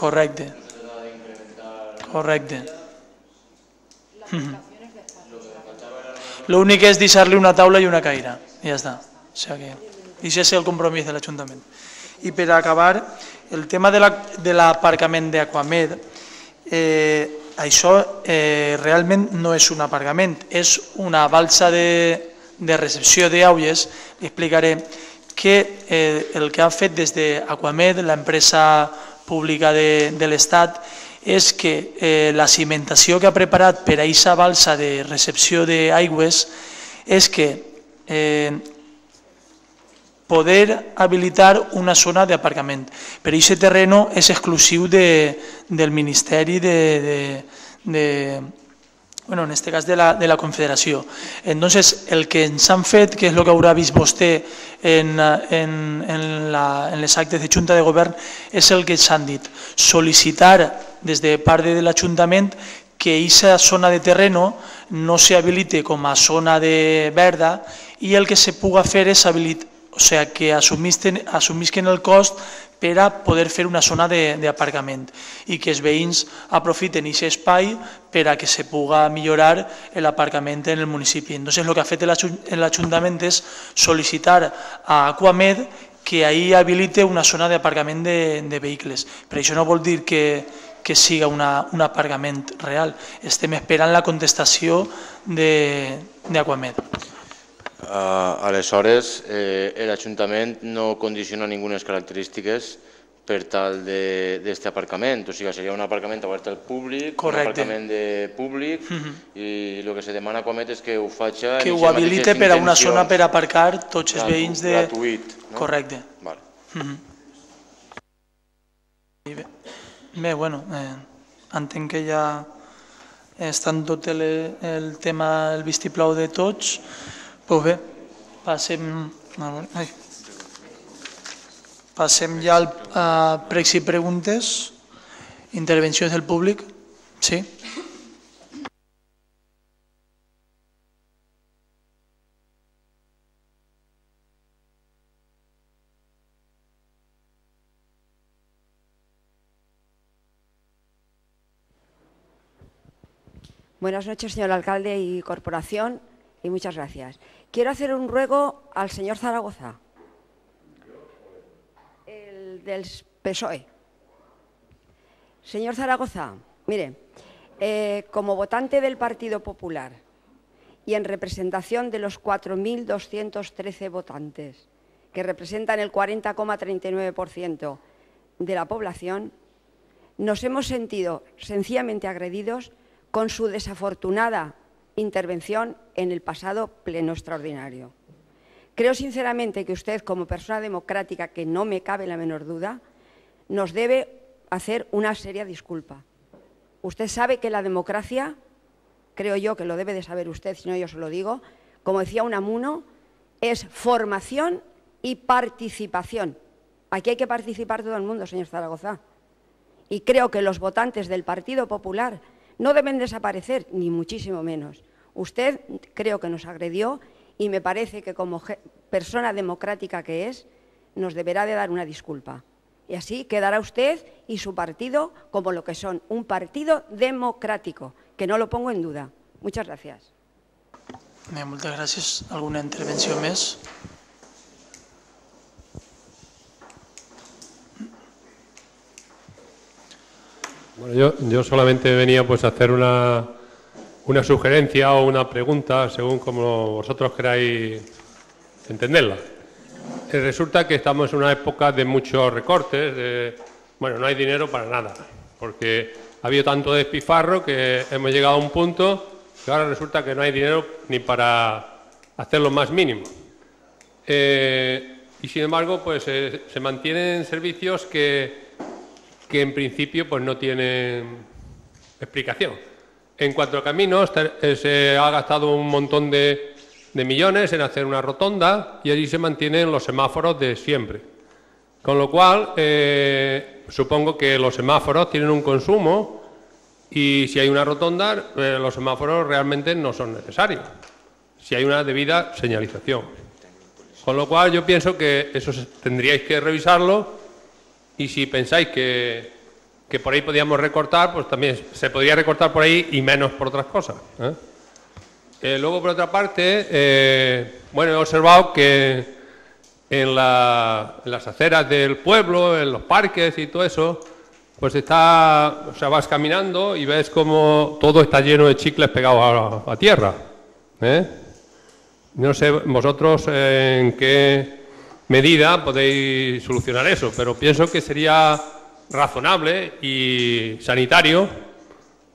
Correcte. Correcte. L'únic és deixar-li una taula i una caire, i ja està. O sigui que, això és el compromís de l'Ajuntament. I per acabar, el tema de la- de l'aparcament d'Aquamed, eh, això eh, realment no és un aparcament, és una balsa de, de recepció d'aulles, li explicaré que eh, el que han fet des d'Aquamed, l'empresa pública de, de l'Estat, és que eh, la cimentació que ha preparat per a aquesta balsa de recepció d'aigües és que eh, poder habilitar una zona d'aparcament. Però aquest terreno és exclusiu de, del Ministeri de, de, de, bueno, en este cas de la, de la Confederació. Entonces, el que ens han fet, que és el que haurà vist vostè en, en, en, la, en les actes de Junta de Govern, és el que s'han dit. Sol·licitar des de part de l'Ajuntament que aquesta zona de terreno no se habilite com a zona de verda i el que se puga fer és habilitar, o sigui, que assumisquen, el cost per a poder fer una zona d'aparcament i que els veïns aprofiten aquest espai per a que se puga millorar l'aparcament en el municipi. Entonces, el que ha fet l'Aju- l'Ajuntament és sol·licitar a Aquamed que ahí habilite una zona d'aparcament de, de vehicles. Però això no vol dir que, que siga una, un aparcament real. Estem esperant la contestació d'Aquamed. Uh, aleshores, eh, l'Ajuntament no condiciona ningunes característiques per tal d'aquest aparcament, o sigui, seria un aparcament obert al públic, Correcte. un aparcament de públic, Mhm. i el que se demana a Comet és que ho faci... Que ho habilite per a una zona per aparcar tots els veïns de... gratuït, no? Correcte. Vale. Mhm. Bé, bueno, eh, entenc que ja estan tot el, el tema, el vistiplau de tots, doncs bé, passem, a veure, ai. passem ja al, a pregs preguntes, intervencions del públic, sí? Buenas noches, señor alcalde y corporación, y muchas gracias. Quiero hacer un ruego al señor Zaragoza, el del PSOE. Señor Zaragoza, mire, eh, como votante del Partido Popular y en representación de los 4.213 votantes, que representan el 40,39% de la población, nos hemos sentido sencillamente agredidos con su desafortunada intervención en el pasado pleno extraordinario. Creo sinceramente que usted, como persona democrática, que no me cabe la menor duda, nos debe hacer una seria disculpa. Usted sabe que la democracia, creo yo que lo debe de saber usted, si no yo se lo digo, como decía Unamuno, es formación y participación. Aquí hay que participar todo el mundo, señor Zaragoza. Y creo que los votantes del Partido Popular no deben desaparecer, ni muchísimo menos. Usted creo que nos agredió y me parece que como persona democrática que es, nos deberá de dar una disculpa. Y así quedará usted y su partido como lo que son, un partido democrático, que no lo pongo en duda. Muchas gracias. muchas gracias. ¿Alguna intervención más? Bueno, yo, solamente venía pues a hacer una, una sugerencia o una pregunta, según como vosotros queráis entenderla. Eh, resulta que estamos en una época de muchos recortes, de, bueno, no hay dinero para nada, porque ha habido tanto despifarro que hemos llegado a un punto que ahora resulta que no hay dinero ni para hacer lo más mínimo. Eh, y sin embargo, pues eh, se mantienen servicios que que en principio pues, no tienen explicación. En cuanto a caminos, eh, se ha gastado un montón de, millones en hacer una rotonda y allí se mantienen los semáforos de siempre. Con lo cual, eh, supongo que los semáforos tienen un consumo y si hay una rotonda, eh, los semáforos realmente no son necesarios, si hay una debida señalización. Con lo cual, yo pienso que eso tendríais que revisarlo y si pensáis que, por ahí podíamos recortar, pues también se podría recortar por ahí y menos por otras cosas. ¿eh? Eh, luego, por otra parte, eh, bueno, he observado que en, las aceras del pueblo, en los parques y todo eso, pues está, o sea, vas caminando y ves como todo está lleno de chicles pegados a tierra. No sé vosotros en qué medida podéis solucionar eso, pero pienso que sería razonable y sanitario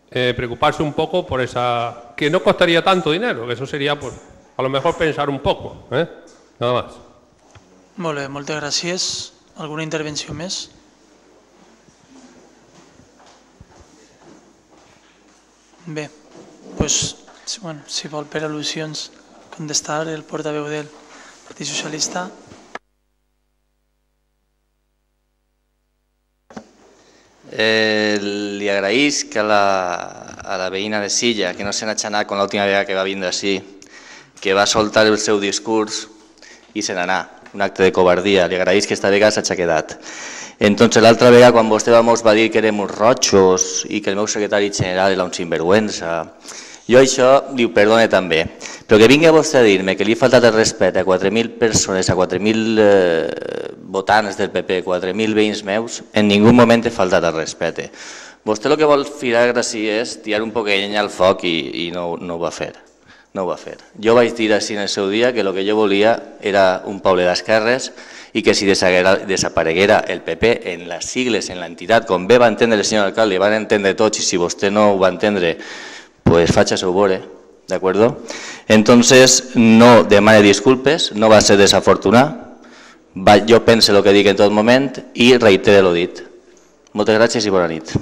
eh, preocuparse un poco por esa... que no costaría tanto dinero, que eso sería, pues, a lo mejor pensar un poco, ¿eh? Nada más. Molt moltes gràcies. Alguna intervenció més? Bé, pues, bueno, si vol per al·lusions contestar el portaveu del Partit Socialista. Eh, li agraïsc a la, a la veïna de Silla, que no se n'ha anat com l'última vegada que va vindre així, que va soltar el seu discurs i se n'anà, un acte de covardia. Li agraïsc que esta vegada s'ha quedat. Entonces, l'altra vegada, quan vostè va dir que érem uns rojos i que el meu secretari general era un sinvergüenza, jo això li ho perdone també, però que vingui vostè a dir-me que li ha faltat el respecte a 4.000 persones, a 4.000 eh, votants del PP, 4.000 veïns meus, en ningú moment he faltat el respecte. Vostè el que vol filar gràcia és tirar un poc de llenya al foc i, i no, no ho va fer. No ho va fer. Jo vaig dir així en el seu dia que el que jo volia era un poble d'esquerres i que si desapareguera el PP en les sigles, en l'entitat, com bé va entendre el senyor alcalde, van entendre tots i si vostè no ho va entendre, pues facha su bore, ¿de acuerdo? Entonces, no demane disculpes, no va ser desafortunat, va, jo pense el que dic en tot moment i reitere lo dit. Moltes gràcies i bona nit.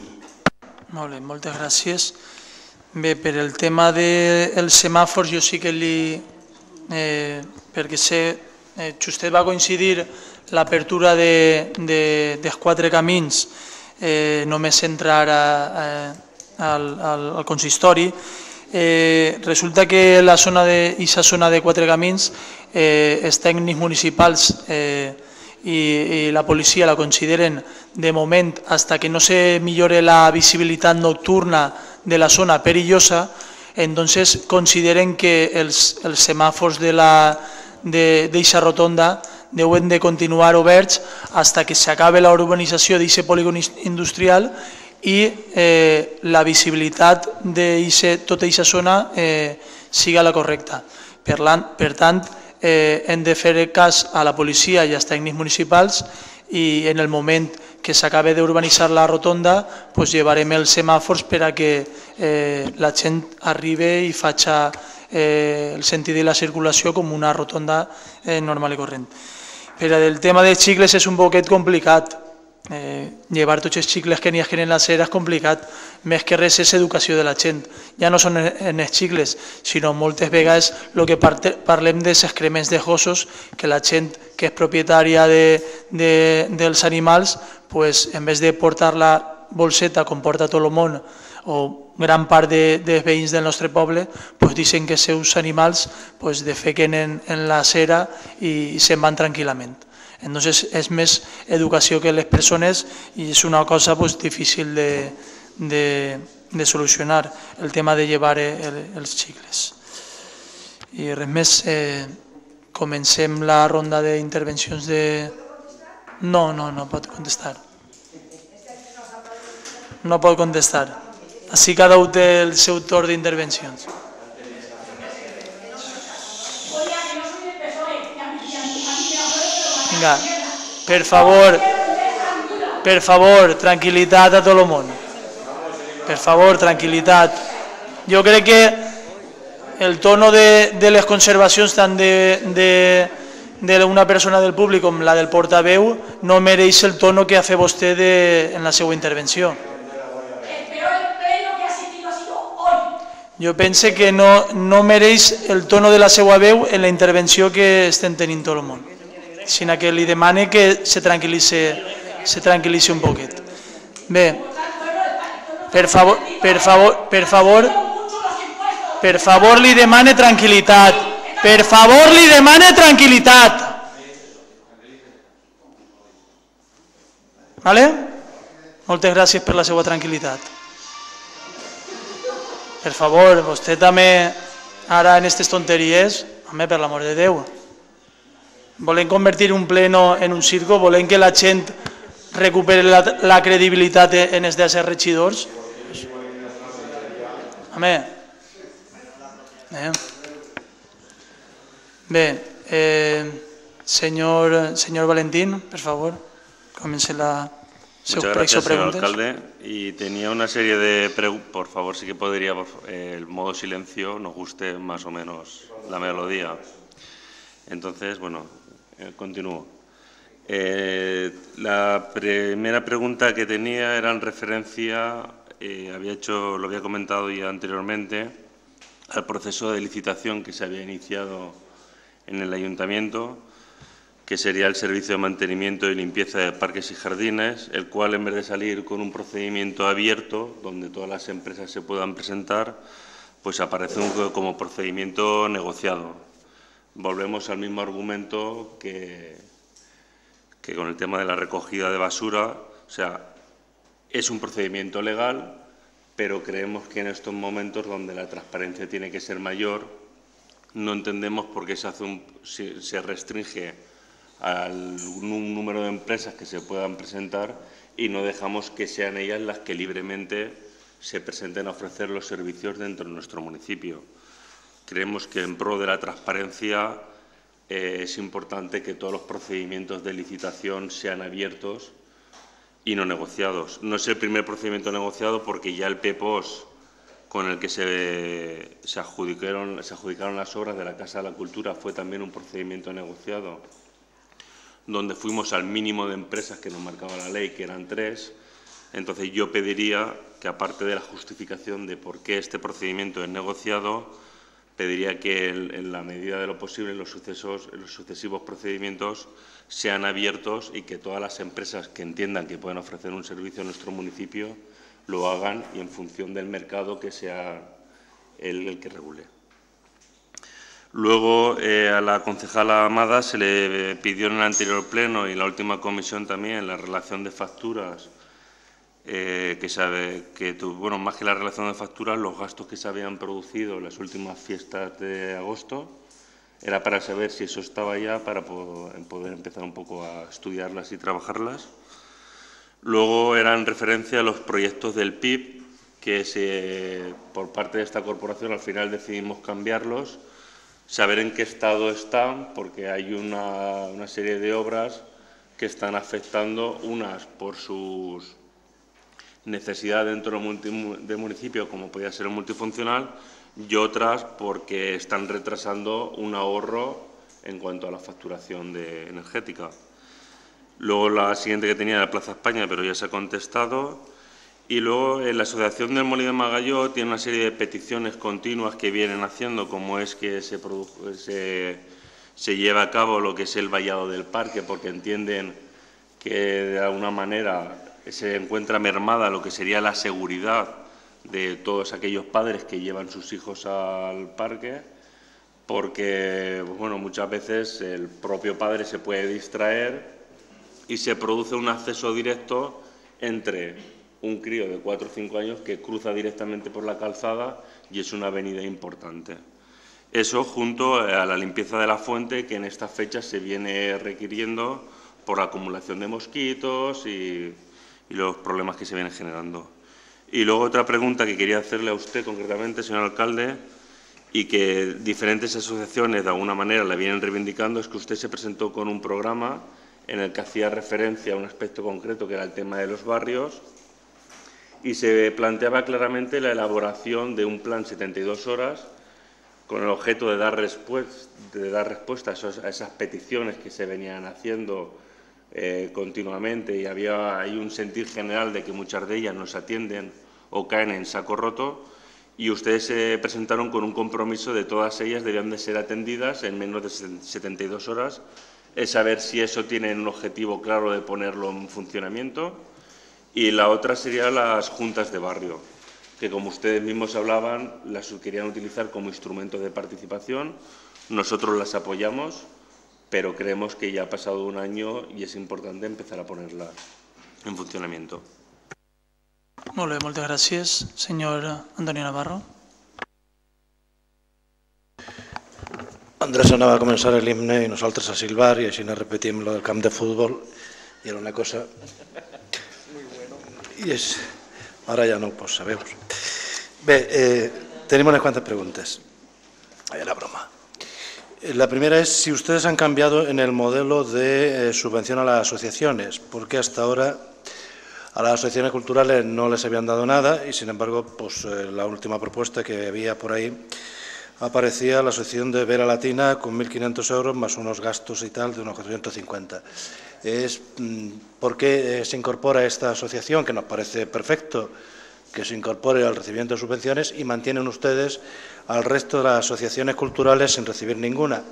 Molt bé, moltes gràcies. Bé, per el tema dels de semàfors jo sí que li... Eh, perquè sé, eh, justet va coincidir l'apertura de, de, dels quatre camins, eh, només entrar a, a al, al, al consistori, eh, resulta que la zona de, esa zona de Quatre Camins eh, els tècnics municipals eh, i, i la policia la consideren de moment, hasta que no se millore la visibilitat nocturna de la zona perillosa, entonces consideren que els, els semàfors de la d'eixa rotonda deuen de continuar oberts hasta que s'acabe la urbanització d'aquest polígon industrial i eh, la visibilitat de tota aquesta zona eh, siga la correcta. Per, per tant, eh, hem de fer cas a la policia i als tècnics municipals i en el moment que s'acabe d'urbanitzar la rotonda pues, llevarem els semàfors per a que eh, la gent arribi i faci eh, el sentit de la circulació com una rotonda eh, normal i corrent. Però el tema de xicles és un poquet complicat eh, llevar tots els xicles que n'hi ha en la cera és complicat, més que res és educació de la gent. Ja no són en els xicles, sinó moltes vegades el que parlem dels excrements de gossos, que la gent que és propietària de, de, dels animals, pues, en vez de portar la bolseta com porta tot el món, o gran part de, de veïns del nostre poble pues, dicen que els seus animals pues, defequen en, en la cera i, i se'n van tranquil·lament. Entonces es més educació que les persones i és una cosa pues, difícil de, de, de solucionar, el tema de llevar el, els xicles. I res més, eh, comencem la ronda d'intervencions de... No, no, no pot contestar. No pot contestar. Així cada un té el seu torn d'intervencions. Vinga, per favor, per favor, tranquil·litat a tot el món. Per favor, tranquil·litat. Jo crec que el tono de, de les conservacions tant de, de, d'una persona del públic com la del portaveu no mereix el tono que ha fet vostè de, en la seva intervenció. Jo pense que no, no mereix el tono de la seva veu en la intervenció que estem tenint tot el món sinó que li demane que se tranquil·litzi, se tranquil·litzi un poquet. Bé, per favor, per favor, per favor, per favor li demane tranquil·litat. Per favor li demane tranquil·litat. Vale? Moltes gràcies per la seva tranquil·litat. Per favor, vostè també ara en aquestes tonteries, home, per l'amor de Déu, volem convertir un pleno en un circo, volem que la gent recuperi la, la credibilitat en els de ser regidors. Home, eh? Bé, eh, señor, señor Valentín, por favor, comience la Muchas gracias, señor alcalde. Y tenía una serie de preguntas. Por favor, sí que podría, eh, el modo silencio, nos guste más o menos la melodía. Entonces, bueno, eh, continúo. Eh, la primera pregunta que tenía era en referencia, eh, había hecho, lo había comentado ya anteriormente, al proceso de licitación que se había iniciado en el ayuntamiento, que sería el servicio de mantenimiento y limpieza de parques y jardines, el cual en vez de salir con un procedimiento abierto, donde todas las empresas se puedan presentar, pues aparece como procedimiento negociado, volvemos al mismo argumento que, que con el tema de la recogida de basura. O sea, es un procedimiento legal, pero creemos que en estos momentos donde la transparencia tiene que ser mayor, no entendemos por qué se, hace un, se restringe a un número de empresas que se puedan presentar y no dejamos que sean ellas las que libremente se presenten a ofrecer los servicios dentro de nuestro municipio. Creemos que en pro de la transparencia eh, es importante que todos los procedimientos de licitación sean abiertos y no negociados. No es el primer procedimiento negociado porque ya el PEPOS con el que se, se, adjudicaron, se adjudicaron las obras de la Casa de la Cultura fue también un procedimiento negociado, donde fuimos al mínimo de empresas que nos marcaba la ley, que eran tres. Entonces yo pediría que, aparte de la justificación de por qué este procedimiento es negociado, pediría que en la medida de lo posible los, sucesivos procedimientos sean abiertos y que todas las empresas que entiendan que pueden ofrecer un servicio en nuestro municipio lo hagan y en función del mercado que sea el, que regule. Luego, eh, a la concejala Amada se le pidió en el anterior pleno y en la última comisión también la relación de facturas eh, que sabe que bueno, más que la relación de facturas, los gastos que se habían producido en las últimas fiestas de agosto, era para saber si eso estaba ya para poder empezar un poco a estudiarlas y trabajarlas. Luego eran referencia a los proyectos del PIB, que por parte de esta corporación al final decidimos cambiarlos, saber en qué estado están, porque hay una, una serie de obras que están afectando, unas por sus necesidad dentro del municipio, como podía ser el multifuncional, y otras porque están retrasando un ahorro en cuanto a la facturación de energética. Luego la siguiente que tenía era Plaza España, pero ya se ha contestado. Y luego en la Asociación del Molino de Magalló tiene una serie de peticiones continuas que vienen haciendo, como es que se, se, se lleva a cabo lo que es el vallado del parque, porque entienden que de alguna manera se encuentra mermada lo que sería la seguridad de todos aquellos padres que llevan sus hijos al parque, porque bueno, muchas veces el propio padre se puede distraer y se produce un acceso directo entre un crío de 4 o 5 años que cruza directamente por la calzada y es una avenida importante. Eso junto a la limpieza de la fuente que en estas fechas se viene requiriendo por acumulación de mosquitos y, y los problemas que se vienen generando. Y luego otra pregunta que quería hacerle a usted concretamente, señor alcalde, y que diferentes asociaciones de alguna manera la vienen reivindicando, es que usted se presentó con un programa en el que hacía referencia a un aspecto concreto que era el tema de los barrios y se planteaba claramente la elaboración de un plan 72 horas con el objeto de dar, de dar respuesta a, esas peticiones que se venían haciendo eh, continuamente y había hay un sentir general de que muchas de ellas no se atienden o caen en saco roto y ustedes se presentaron con un compromiso de todas ellas debían de ser atendidas en menos de 72 horas es saber si eso tiene un objetivo claro de ponerlo en funcionamiento. Y la otra sería las juntas de barrio, que como ustedes mismos hablaban, las querían utilizar como instrumento de participación. Nosotros las apoyamos, pero creemos que ya ha pasado un año y es importante empezar a ponerlas en funcionamiento. Molt bé, moltes gràcies. Senyor Antonio Navarro. Andrés anava a començar l'himne i nosaltres a silbar i així ne repetim lo del camp de futbol i era una cosa... I és... Ara ja no ho pots saber. Bé, eh, tenim unas cuantas preguntas. Era broma. Eh, la primera es si ustedes han cambiado en el modelo de eh, subvención a las asociaciones, porque hasta ahora a las asociaciones culturales no les habían dado nada y, sin embargo, pues eh, la última propuesta que había por ahí aparecía la asociación de Vera Latina con 1.500 euros más unos gastos y tal de unos 450. Es, mm, ¿Por qué se incorpora esta asociación, que nos parece perfecto que se incorpore al recibimiento de subvenciones y mantienen ustedes al resto de las asociaciones culturales sin recibir ninguna?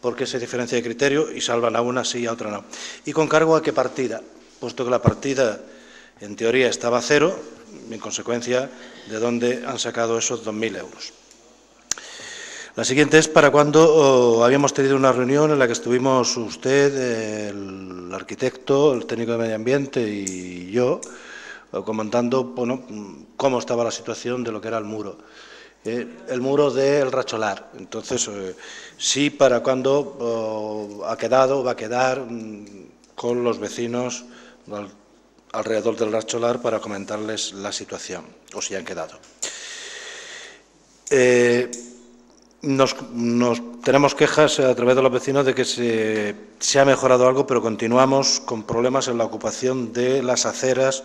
¿Por qué se diferencia de criterio y salvan a una sí y a otra no? ¿Y con cargo a qué partida? Puesto que la partida, en teoría, estaba cero, en consecuencia, ¿de dónde han sacado esos 2.000 euros? La siguiente es para cuando oh, habíamos tenido una reunión en la que estuvimos usted, el arquitecto, el técnico de medio ambiente y yo comentando bueno, cómo estaba la situación de lo que era el muro. Eh, el muro del Racholar. Entonces, eh, sí, para cuando oh, ha quedado, va a quedar mm, con los vecinos alrededor del Racholar para comentarles la situación, o si han quedado. Eh, nos, tenemos quejas a través de los vecinos de que se, ha mejorado algo, pero continuamos con problemas en la ocupación de las aceras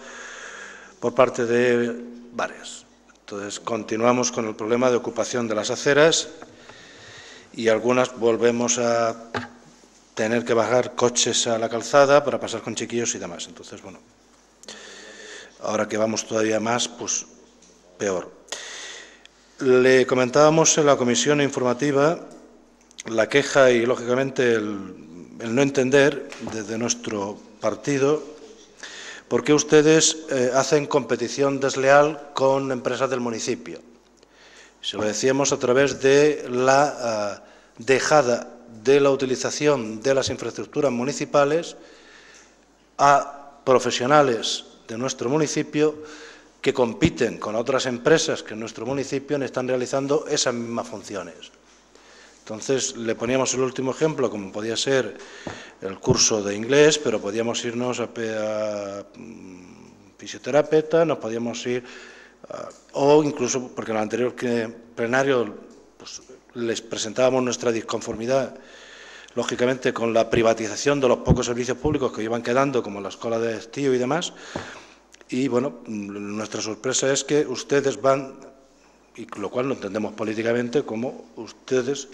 por parte de varias. Entonces, continuamos con el problema de ocupación de las aceras y algunas volvemos a tener que bajar coches a la calzada para pasar con chiquillos y demás. Entonces, bueno, ahora que vamos todavía más, pues peor. Le comentábamos en la comisión informativa la queja y, lógicamente, el, no entender desde nuestro partido por qué ustedes eh, hacen competición desleal con empresas del municipio. Se lo decíamos a través de la eh, dejada de la utilización de las infraestructuras municipales a profesionales de nuestro municipio que compiten con otras empresas que en nuestro municipio están realizando esas mismas funciones. Entonces, le poníamos el último ejemplo, como podía ser el curso de inglés, pero podíamos irnos a, mm, fisioterapeuta, nos podíamos ir, o incluso, porque en el anterior plenario pues, les presentábamos nuestra disconformidad, lógicamente, con la privatización de los pocos servicios públicos que iban quedando, como la escuela de estío y demás, y bueno, nuestra sorpresa es que ustedes van, y lo cual lo entendemos políticamente, como ustedes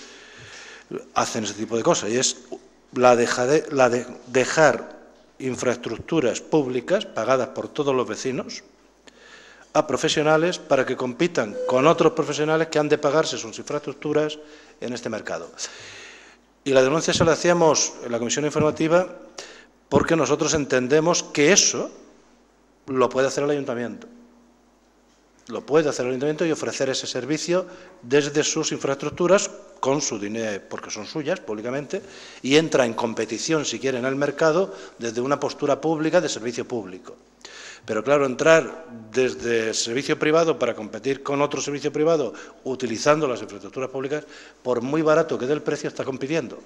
hacen ese tipo de cosas. Y es la, de dejar infraestructuras públicas pagadas por todos los vecinos a profesionales para que compitan con otros profesionales que han de pagarse sus infraestructuras en este mercado. Y la denuncia se la hacíamos en la comisión informativa porque nosotros entendemos que eso lo puede hacer el ayuntamiento. Lo puede hacer el ayuntamiento y ofrecer ese servicio desde sus infraestructuras con su dinero, porque son suyas públicamente, y entra en competición, si quiere, en el mercado desde una postura pública de servicio público. Pero claro, entrar desde servicio privado para competir con otro servicio privado utilizando las infraestructuras públicas, por muy barato que dé el precio, está compitiendo.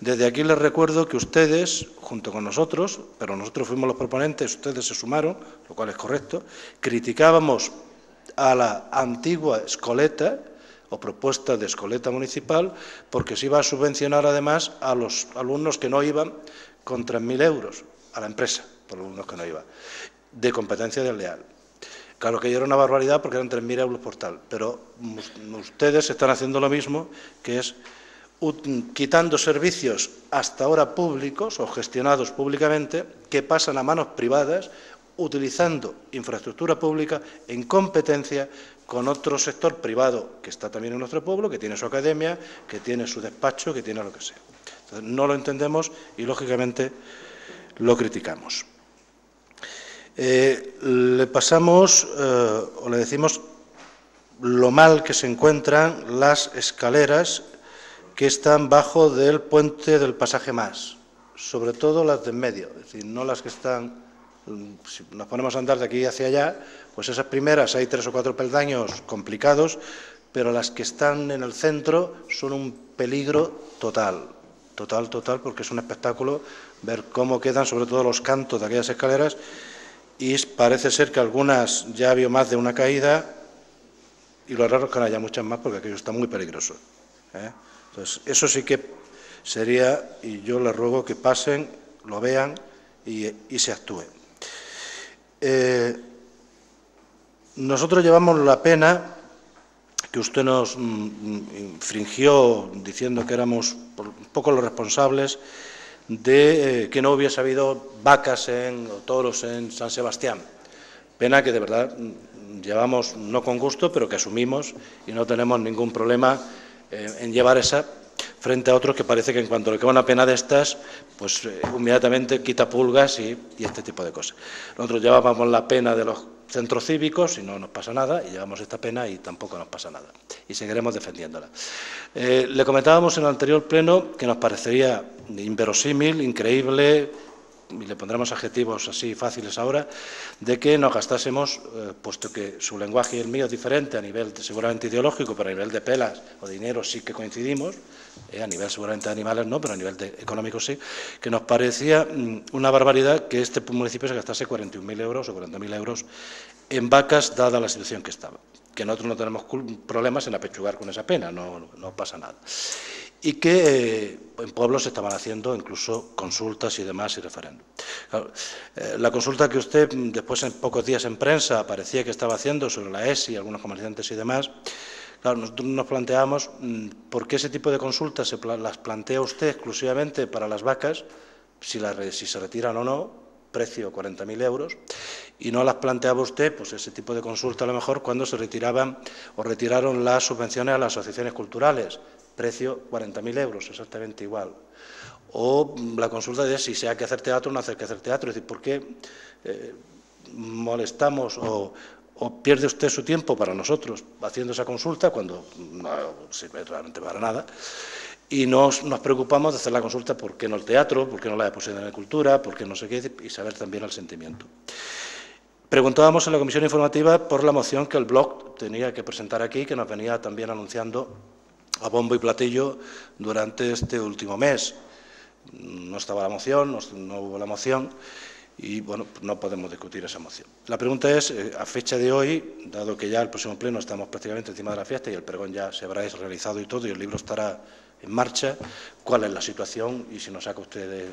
Desde aquí les recuerdo que ustedes, junto con nosotros, pero nosotros fuimos los proponentes, ustedes se sumaron, lo cual es correcto, criticábamos a la antigua escoleta o propuesta de escoleta municipal porque se iba a subvencionar además a los alumnos que no iban con 3.000 euros, a la empresa, por los alumnos que no iban de competencia desleal. Claro que era una barbaridad porque eran 3.000 euros por tal, pero ustedes están haciendo lo mismo, que es quitando servicios hasta ahora públicos o gestionados públicamente que pasan a manos privadas utilizando infraestructura pública en competencia con otro sector privado que está también en nuestro pueblo, que tiene su academia, que tiene su despacho, que tiene lo que sea. Entonces, no lo entendemos y, lógicamente, lo criticamos. Eh, le pasamos eh, o le decimos lo mal que se encuentran las escaleras que están bajo del puente del pasaje más, sobre todo las de en medio, es decir, no las que están, si nos ponemos a andar de aquí hacia allá, pues esas primeras hay tres o cuatro peldaños complicados, pero las que están en el centro son un peligro total, total, total, porque es un espectáculo ver cómo quedan sobre todo los cantos de aquellas escaleras y parece ser que algunas ya habido más de una caída y lo raro es que no haya muchas más porque aquello está muy peligroso. ¿eh? Entonces, eso sí que sería, y yo les ruego que pasen, lo vean y, se actúe. Eh, nosotros llevamos la pena que usted nos mm, infringió diciendo que éramos un poco los responsables de eh, que no hubiese habido vacas en, o toros en San Sebastián. Pena que de verdad mm, llevamos, no con gusto, pero que asumimos y no tenemos ningún problema eh, en llevar esa frente a otros que parece que en cuanto le queda una pena de estas, pues eh, inmediatamente quita pulgas y, este tipo de cosas. Nosotros llevábamos la pena de los centros cívicos y no nos pasa nada, y llevamos esta pena y tampoco nos pasa nada. Y seguiremos defendiéndola. Eh, le comentábamos en el anterior pleno que nos parecería inverosímil, increíble, y le pondremos adjetivos así fáciles ahora, de que nos gastásemos, eh, puesto que su lenguaje y el mío es diferente a nivel seguramente ideológico, pero a nivel de pelas o dinero sí que coincidimos, eh, a nivel seguramente de animales no, pero a nivel económico sí, que nos parecía mm, una barbaridad que este municipio se gastase 41.000 euros o 40.000 euros en vacas, dada la situación que estaba. Que nosotros no tenemos problemas en apechugar con esa pena, no, no pasa nada y que eh, en pueblos se estaban haciendo incluso consultas y demás y referéndum. Eh, la consulta que usted mm, después en pocos días en prensa parecía que estaba haciendo sobre la ESI, algunos comerciantes y demás, claro, nosotros nos planteamos mm, por qué ese tipo de consultas las plantea usted exclusivamente para las vacas, si, si se retiran o no, precio 40.000 euros, y no las planteaba usted, pues ese tipo de consulta a lo mejor cuando se retiraban o retiraron las subvenciones a las asociaciones culturales, precio 40.000 euros, exactamente igual. O la consulta de si se hay que hacer teatro o no hacer que hacer teatro, es decir, ¿por qué eh, molestamos o, pierde usted su tiempo para nosotros haciendo esa consulta cuando no sirve realmente para nada? Y nos, nos preocupamos de hacer la consulta por qué no el teatro, por qué no la deposición de cultura, por qué no sé qué, y saber también el sentimiento. Preguntábamos en la comisión informativa por la moción que el blog tenía que presentar aquí, que nos venía también anunciando a bombo y platillo durante este último mes. No estaba la moción, no, hubo la moción y bueno, no podemos discutir esa moción. La pregunta es, eh, a fecha de hoy, dado que ya el próximo pleno estamos prácticamente encima de la fiesta y el pregón ya se habrá realizado y todo y el libro estará en marcha, ¿cuál es la situación? Y si nos saca usted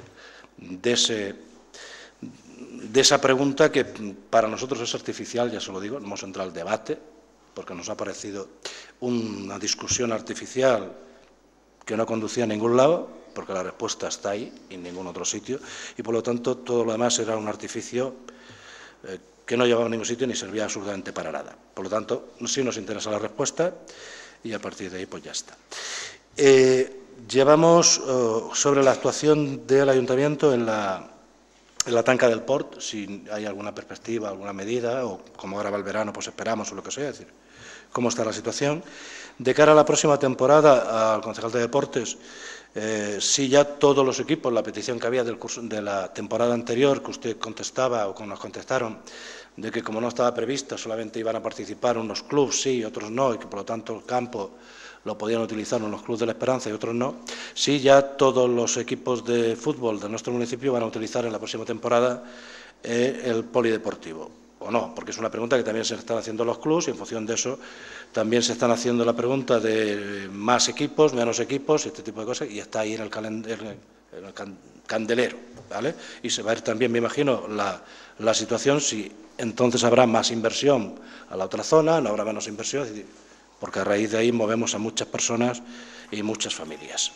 de, esa pregunta que para nosotros es artificial, ya se lo digo, no hemos entrado al debate, porque nos ha parecido una discusión artificial que no conducía a ningún lado, porque la respuesta está ahí, en ningún otro sitio, y por lo tanto todo lo demás era un artificio eh, que no llevaba a ningún sitio ni servía absolutamente para nada. Por lo tanto, sí nos interesa la respuesta y a partir de ahí pues ya está. Eh, llevamos eh, sobre la actuación del ayuntamiento en la, en la tanca del port, si hay alguna perspectiva, alguna medida, o como ahora va el verano, pues esperamos o lo que sea, es decir, cómo está la situación. De cara a la próxima temporada, al concejal de deportes, eh, si ya todos los equipos, la petición que había de la temporada anterior, que usted contestaba o que nos contestaron, de que como no estaba prevista, solamente iban a participar unos clubes, sí, otros no, y que por lo tanto el campo lo podían utilizar unos clubes de la Esperanza y otros no, sí ya todos los equipos de fútbol de nuestro municipio van a utilizar en la próxima temporada eh, el polideportivo o no, porque es una pregunta que también se están haciendo los clubes y en función de eso también se están haciendo la pregunta de más equipos, menos equipos y este tipo de cosas y está ahí en el, en el candelero, ¿vale? Y se va a ver también, me imagino, la, situación si entonces habrá más inversión a la otra zona, no habrá menos inversión, porque a raíz de ahí movemos a muchas personas y muchas familias.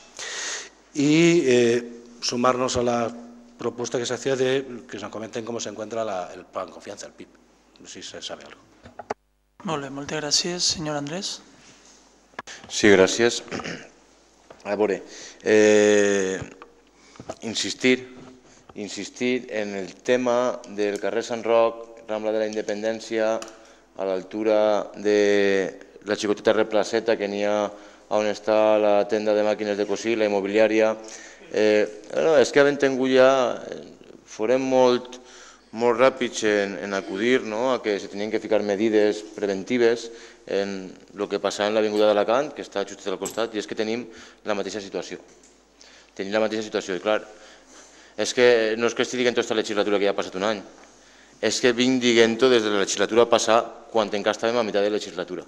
Y eh, sumarnos a la propuesta que se hacía de que nos comenten cómo se encuentra el plan confianza, el PIB, si se sabe algo. Molt bé, moltes gràcies. Senyor Andrés. Sí, gràcies. A veure, eh, insistir, insistir en el tema del carrer Sant Roc, Rambla de la Independència, a l'altura de la xicoteta replaceta que n'hi ha on està la tenda de màquines de cosir, la immobiliària, Eh, no, és que havent tingut ja, eh, forem molt, molt ràpids en, en acudir no? a que se tenien que ficar medides preventives en el que passa en l'Avinguda d'Alacant, que està just al costat, i és que tenim la mateixa situació. Tenim la mateixa situació, i clar, és que no és que estigui dient tota la legislatura que ja ha passat un any, és que vinc dient-ho des de la legislatura passada, quan encara estàvem a meitat de la legislatura.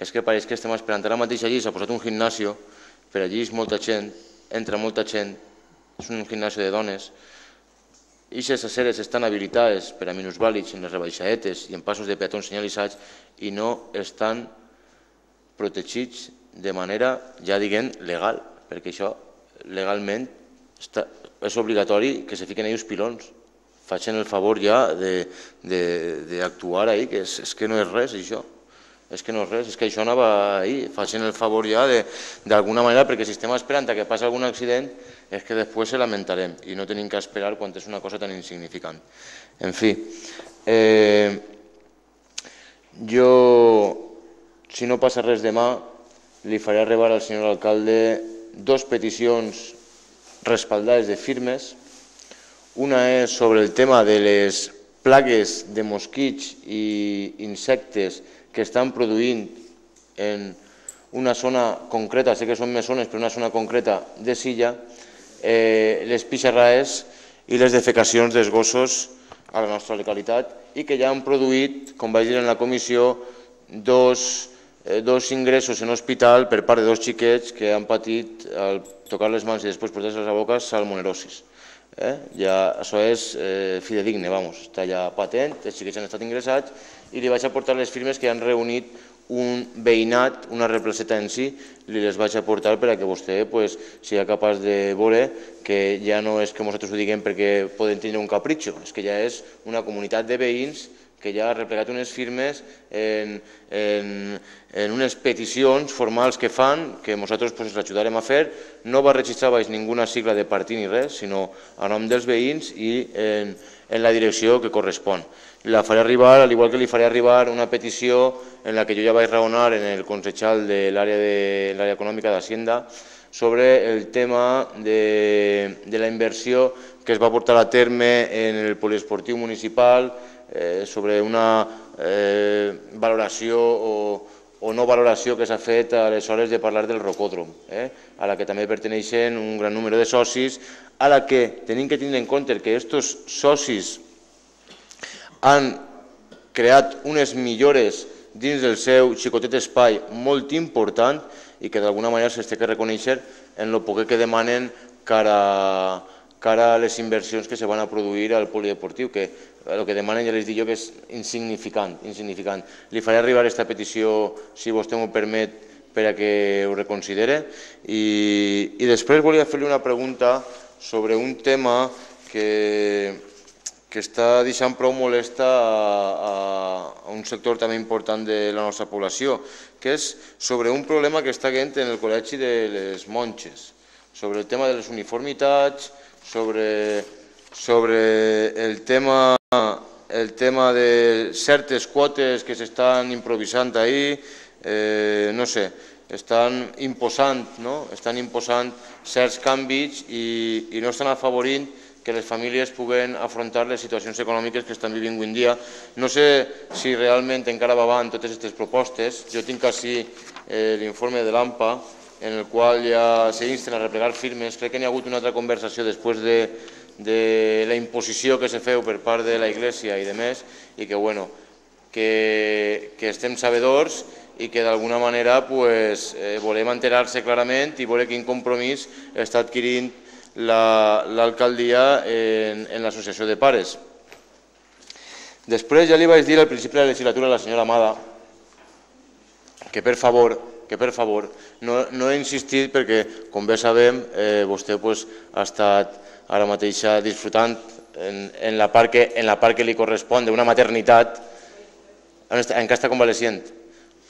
És que pareix que estem esperant. Ara mateix allí s'ha posat un gimnasio, per allí és molta gent, entra molta gent, és un gimnàs de dones, i aquestes aceres estan habilitades per a minusvàlids en les rebaixadetes i en passos de peatons senyalitzats i no estan protegits de manera, ja diguem, legal, perquè això legalment està, és obligatori que se fiquen ells pilons. Facin el favor ja d'actuar ahí, que és, és que no és res això és que no és res, és que això anava ahir, facin el favor ja d'alguna manera, perquè si estem esperant que passi algun accident, és que després se lamentarem i no tenim que esperar quan és una cosa tan insignificant. En fi, eh, jo, si no passa res demà, li faré arribar al senyor alcalde dos peticions respaldades de firmes. Una és sobre el tema de les plagues de mosquits i insectes que estan produint en una zona concreta, sé que són més zones, però una zona concreta de Silla, eh, les pixarraes i les defecacions dels gossos a la nostra localitat i que ja han produït, com vaig dir en la comissió, dos, eh, dos ingressos en hospital per part de dos xiquets que han patit al tocar les mans i després portar-se a la boca salmonerosis. Eh? Ja, això és eh, fidedigne, vamos, està ja patent, els xiquets han estat ingressats i li vaig aportar les firmes que han reunit un veïnat, una replaceta en si, li les vaig aportar per a que vostè pues, sigui capaç de veure que ja no és que nosaltres ho diguem perquè poden tenir un capritxo, és que ja és una comunitat de veïns que ja ha replegat unes firmes en, en, en unes peticions formals que fan, que nosaltres pues, les ajudarem a fer. No va registrar baix ninguna sigla de partit ni res, sinó a nom dels veïns i en, en la direcció que correspon. La faré arribar, al igual que li faré arribar una petició en la que jo ja vaig raonar en el consejal de l'àrea econòmica d'Hacienda sobre el tema de, de la inversió que es va portar a terme en el poliesportiu municipal eh, sobre una eh, valoració o, o no valoració que s'ha fet a les hores de parlar del rocòdrom, eh, a la que també perteneixen un gran número de socis, a la que tenim que tenir en compte que aquests socis han creat unes millores dins del seu xicotet espai molt important i que d'alguna manera s'ha de reconèixer en el poc que demanen cara, cara a les inversions que se van a produir al polideportiu, que el que demanen ja les dic jo que és insignificant. insignificant. Li faré arribar aquesta petició, si vostè m'ho permet, per a que ho reconsidere. I, i després volia fer-li una pregunta sobre un tema que, que està deixant prou molesta a, a un sector també important de la nostra població, que és sobre un problema que està havent en el Col·legi de les Monges, sobre el tema de les uniformitats, sobre, sobre el tema el tema de certes quotes que s'estan improvisant ahir, eh, no sé, estan imposant, no? estan imposant certs canvis i, i no estan afavorint que les famílies puguen afrontar les situacions econòmiques que estan vivint avui dia. No sé si realment encara va avant totes aquestes propostes. Jo tinc així eh, l'informe de l'AMPA, en el qual ja s'insten a replegar firmes. Crec que n'hi ha hagut una altra conversació després de, de la imposició que se feu per part de la Iglesia i de més, i que, bueno, que, que estem sabedors i que d'alguna manera pues, eh, volem enterar-se clarament i veure quin compromís està adquirint l'alcaldia la, en, en l'associació de pares. Després ja li vaig dir al principi de la legislatura a la senyora Amada que per favor, que per favor no, no he insistit perquè, com bé sabem, eh, vostè pues, ha estat ara mateix disfrutant en, en, la part que, en la li correspon d'una maternitat en què està convalescient.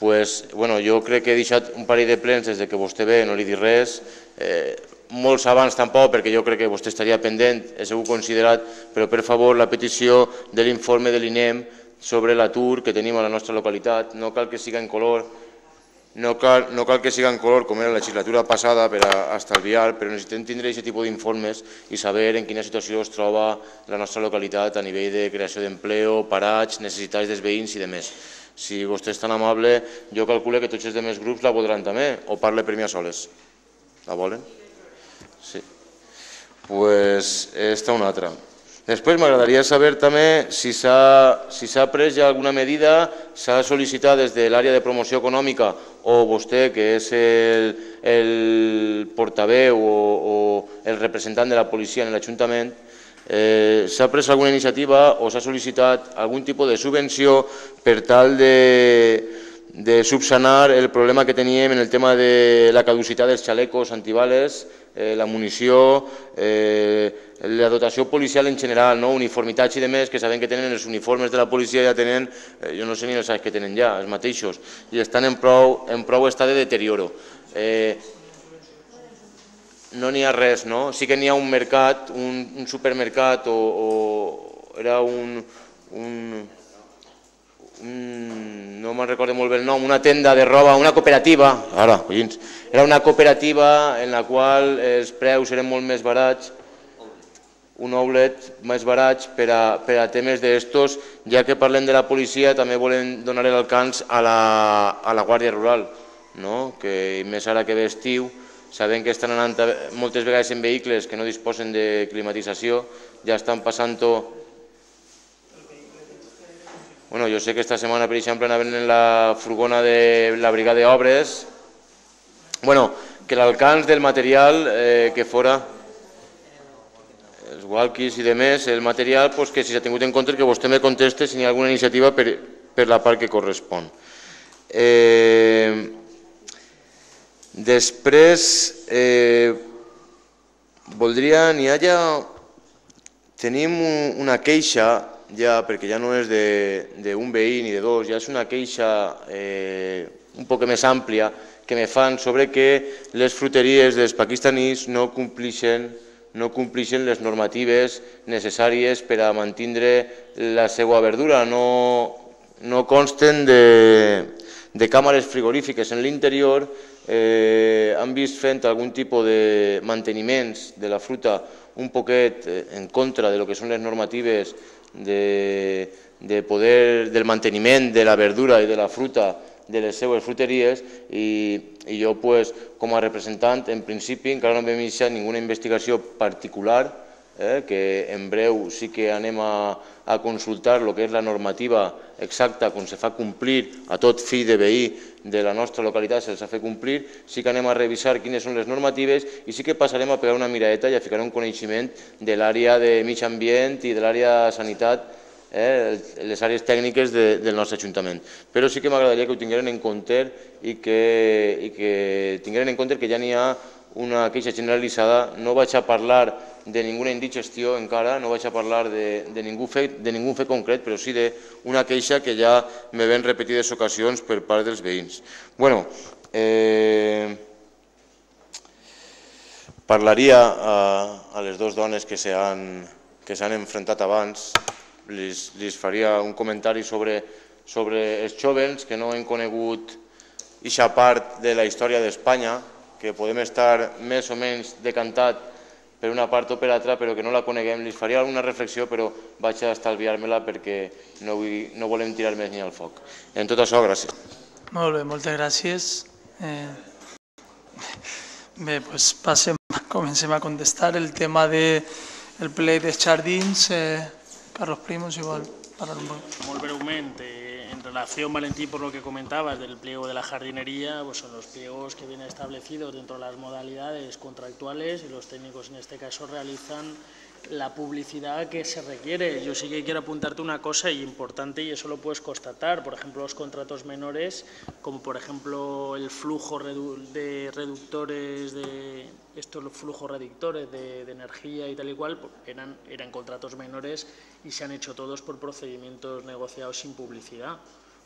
Pues, bueno, jo crec que he deixat un parell de plens des de que vostè ve, no li dic res, eh, molts abans tampoc, perquè jo crec que vostè estaria pendent, he segur considerat, però per favor la petició de l'informe de l'INEM sobre l'atur que tenim a la nostra localitat, no cal que siga en color, no cal, no cal que siga en color com era la legislatura passada per a estalviar, però necessitem tindre aquest tipus d'informes i saber en quina situació es troba la nostra localitat a nivell de creació d'empleo, parats, necessitats dels veïns i de més. Si vostè és tan amable, jo calculo que tots els demés grups la voldran també, o parle per mi a soles. La volen? Pues esta una altra. Després m'agradaria saber també si s'ha si pres ja alguna medida, s'ha sol·licitat des de l'àrea de promoció econòmica o vostè, que és el, el portaveu o, o el representant de la policia en l'Ajuntament, eh, s'ha pres alguna iniciativa o s'ha sol·licitat algun tipus de subvenció per tal de, de subsanar el problema que teníem en el tema de la caducitat dels xalecos antibales eh, la munició, eh, la dotació policial en general, no? uniformitats i de més, que sabem que tenen els uniformes de la policia, ja tenen, eh, jo no sé ni els que tenen ja, els mateixos, i estan en prou, en prou estat de deterioro. Eh, no n'hi ha res, no? Sí que n'hi ha un mercat, un, un supermercat o, o era un, un, un no me'n recordo molt bé el nom, una tenda de roba, una cooperativa, ara, collins, era una cooperativa en la qual els preus eren molt més barats, un outlet més barats per a, per a temes d'estos, ja que parlem de la policia també volem donar l'alcance a, la, a la Guàrdia Rural, no? que més ara que ve estiu, sabem que estan anant moltes vegades en vehicles que no disposen de climatització, ja estan passant-ho Bueno, jo sé que esta setmana, per exemple, anaven en la furgona de la brigada d'obres. Bueno, que l'alcance del material eh, que fora els walkies i demés, el material pues, que si s'ha tingut en compte que vostè me conteste si hi ha alguna iniciativa per, per la part que correspon. Eh, després, eh, voldria, n'hi ha ja... Tenim una queixa ja, perquè ja no és d'un veí ni de dos, ja és una queixa eh, un poc més àmplia que me fan sobre que les fruteries dels pakistanis no complixen, no complixen les normatives necessàries per a mantindre la seva verdura, no, no consten de, de càmeres frigorífiques. En l'interior, eh, han vist fent algun tipus de manteniments de la fruta un poquet eh, en contra de lo que són les normatives de, de poder, del manteniment de la verdura i de la fruta de les seues fruteries i, i jo pues, com a representant en principi encara no hem iniciat ninguna investigació particular eh, que en breu sí que anem a, a consultar el que és la normativa exacta com se fa complir a tot fill de veí de la nostra localitat se'ls ha fet complir, sí que anem a revisar quines són les normatives i sí que passarem a pegar una miradeta i a ficar un coneixement de l'àrea de mig ambient i de l'àrea de sanitat eh, les àrees tècniques de, del nostre Ajuntament. Però sí que m'agradaria que ho tingueren en compte i que, i que tingueren en compte que ja n'hi ha una queixa generalitzada. No vaig a parlar de ninguna indigestió encara, no vaig a parlar de, de, ningú, fet, de ningú fet concret, però sí d'una queixa que ja me ven repetides ocasions per part dels veïns. bueno, eh, parlaria a, a les dues dones que s'han enfrontat abans, les, les faria un comentari sobre, sobre els jovens que no han conegut aquesta part de la història d'Espanya, que podem estar més o menys decantat per una part o per altra, però que no la coneguem. Li faria alguna reflexió, però vaig a estalviar-me-la perquè no, vull, no volem tirar més ni al foc. En tot això, gràcies. Molt bé, moltes gràcies. Eh, bé, doncs passem, comencem a contestar el tema del de ple dels jardins. Eh, Carlos Primo, si vol parlar un poc. Molt breument, eh, relación, Valentín, por lo que comentabas del pliego de la jardinería, pues son los pliegos que vienen establecidos dentro de las modalidades contractuales y los técnicos en este caso realizan la publicidad que se requiere. Yo sí que quiero apuntarte una cosa importante y eso lo puedes constatar. Por ejemplo, los contratos menores, como por ejemplo el flujo de reductores de estos flujos reductores de, energía y tal y cual, pues, eran, eran contratos menores y se han hecho todos por procedimientos negociados sin publicidad.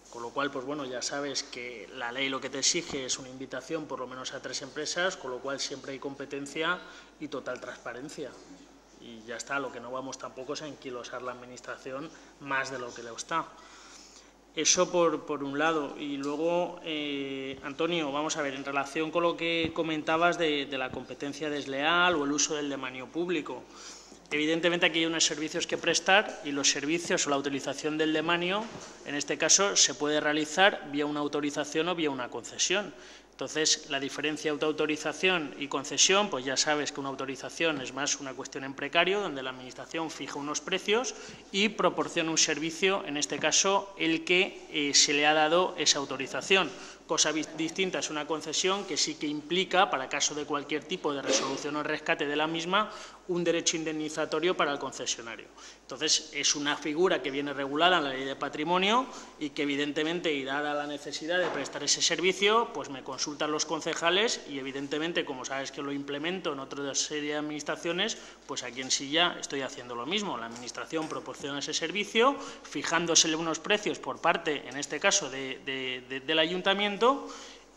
Con lo cual, pues bueno, ya sabes que la ley lo que te exige es una invitación por lo menos a tres empresas, con lo cual siempre hay competencia y total transparencia. Y ya está, lo que no vamos tampoco es a enquilosar la Administración más de lo que le está. Eso por, por, un lado. Y luego, eh, Antonio, vamos a ver, en relación con lo que comentabas de, de la competencia desleal o el uso del demanio público. Evidentemente aquí hay unos servicios que prestar y los servicios o la utilización del demanio, en este caso, se puede realizar vía una autorización o vía una concesión. Entonces, la diferencia entre autorización y concesión, pues ya sabes que una autorización es más una cuestión en precario, donde la Administración fija unos precios y proporciona un servicio, en este caso, el que eh, se le ha dado esa autorización. Cosa distinta es una concesión que sí que implica, para caso de cualquier tipo de resolución o rescate de la misma, un derecho indemnizatorio para el concesionario. Entonces, es una figura que viene regulada en la ley de patrimonio y que, evidentemente, y dada la necesidad de prestar ese servicio, pues me consultan los concejales y, evidentemente, como sabes que lo implemento en otra serie de administraciones, pues aquí en Silla estoy haciendo lo mismo. La Administración proporciona ese servicio, fijándosele unos precios por parte, en este caso, de, de, de, del Ayuntamiento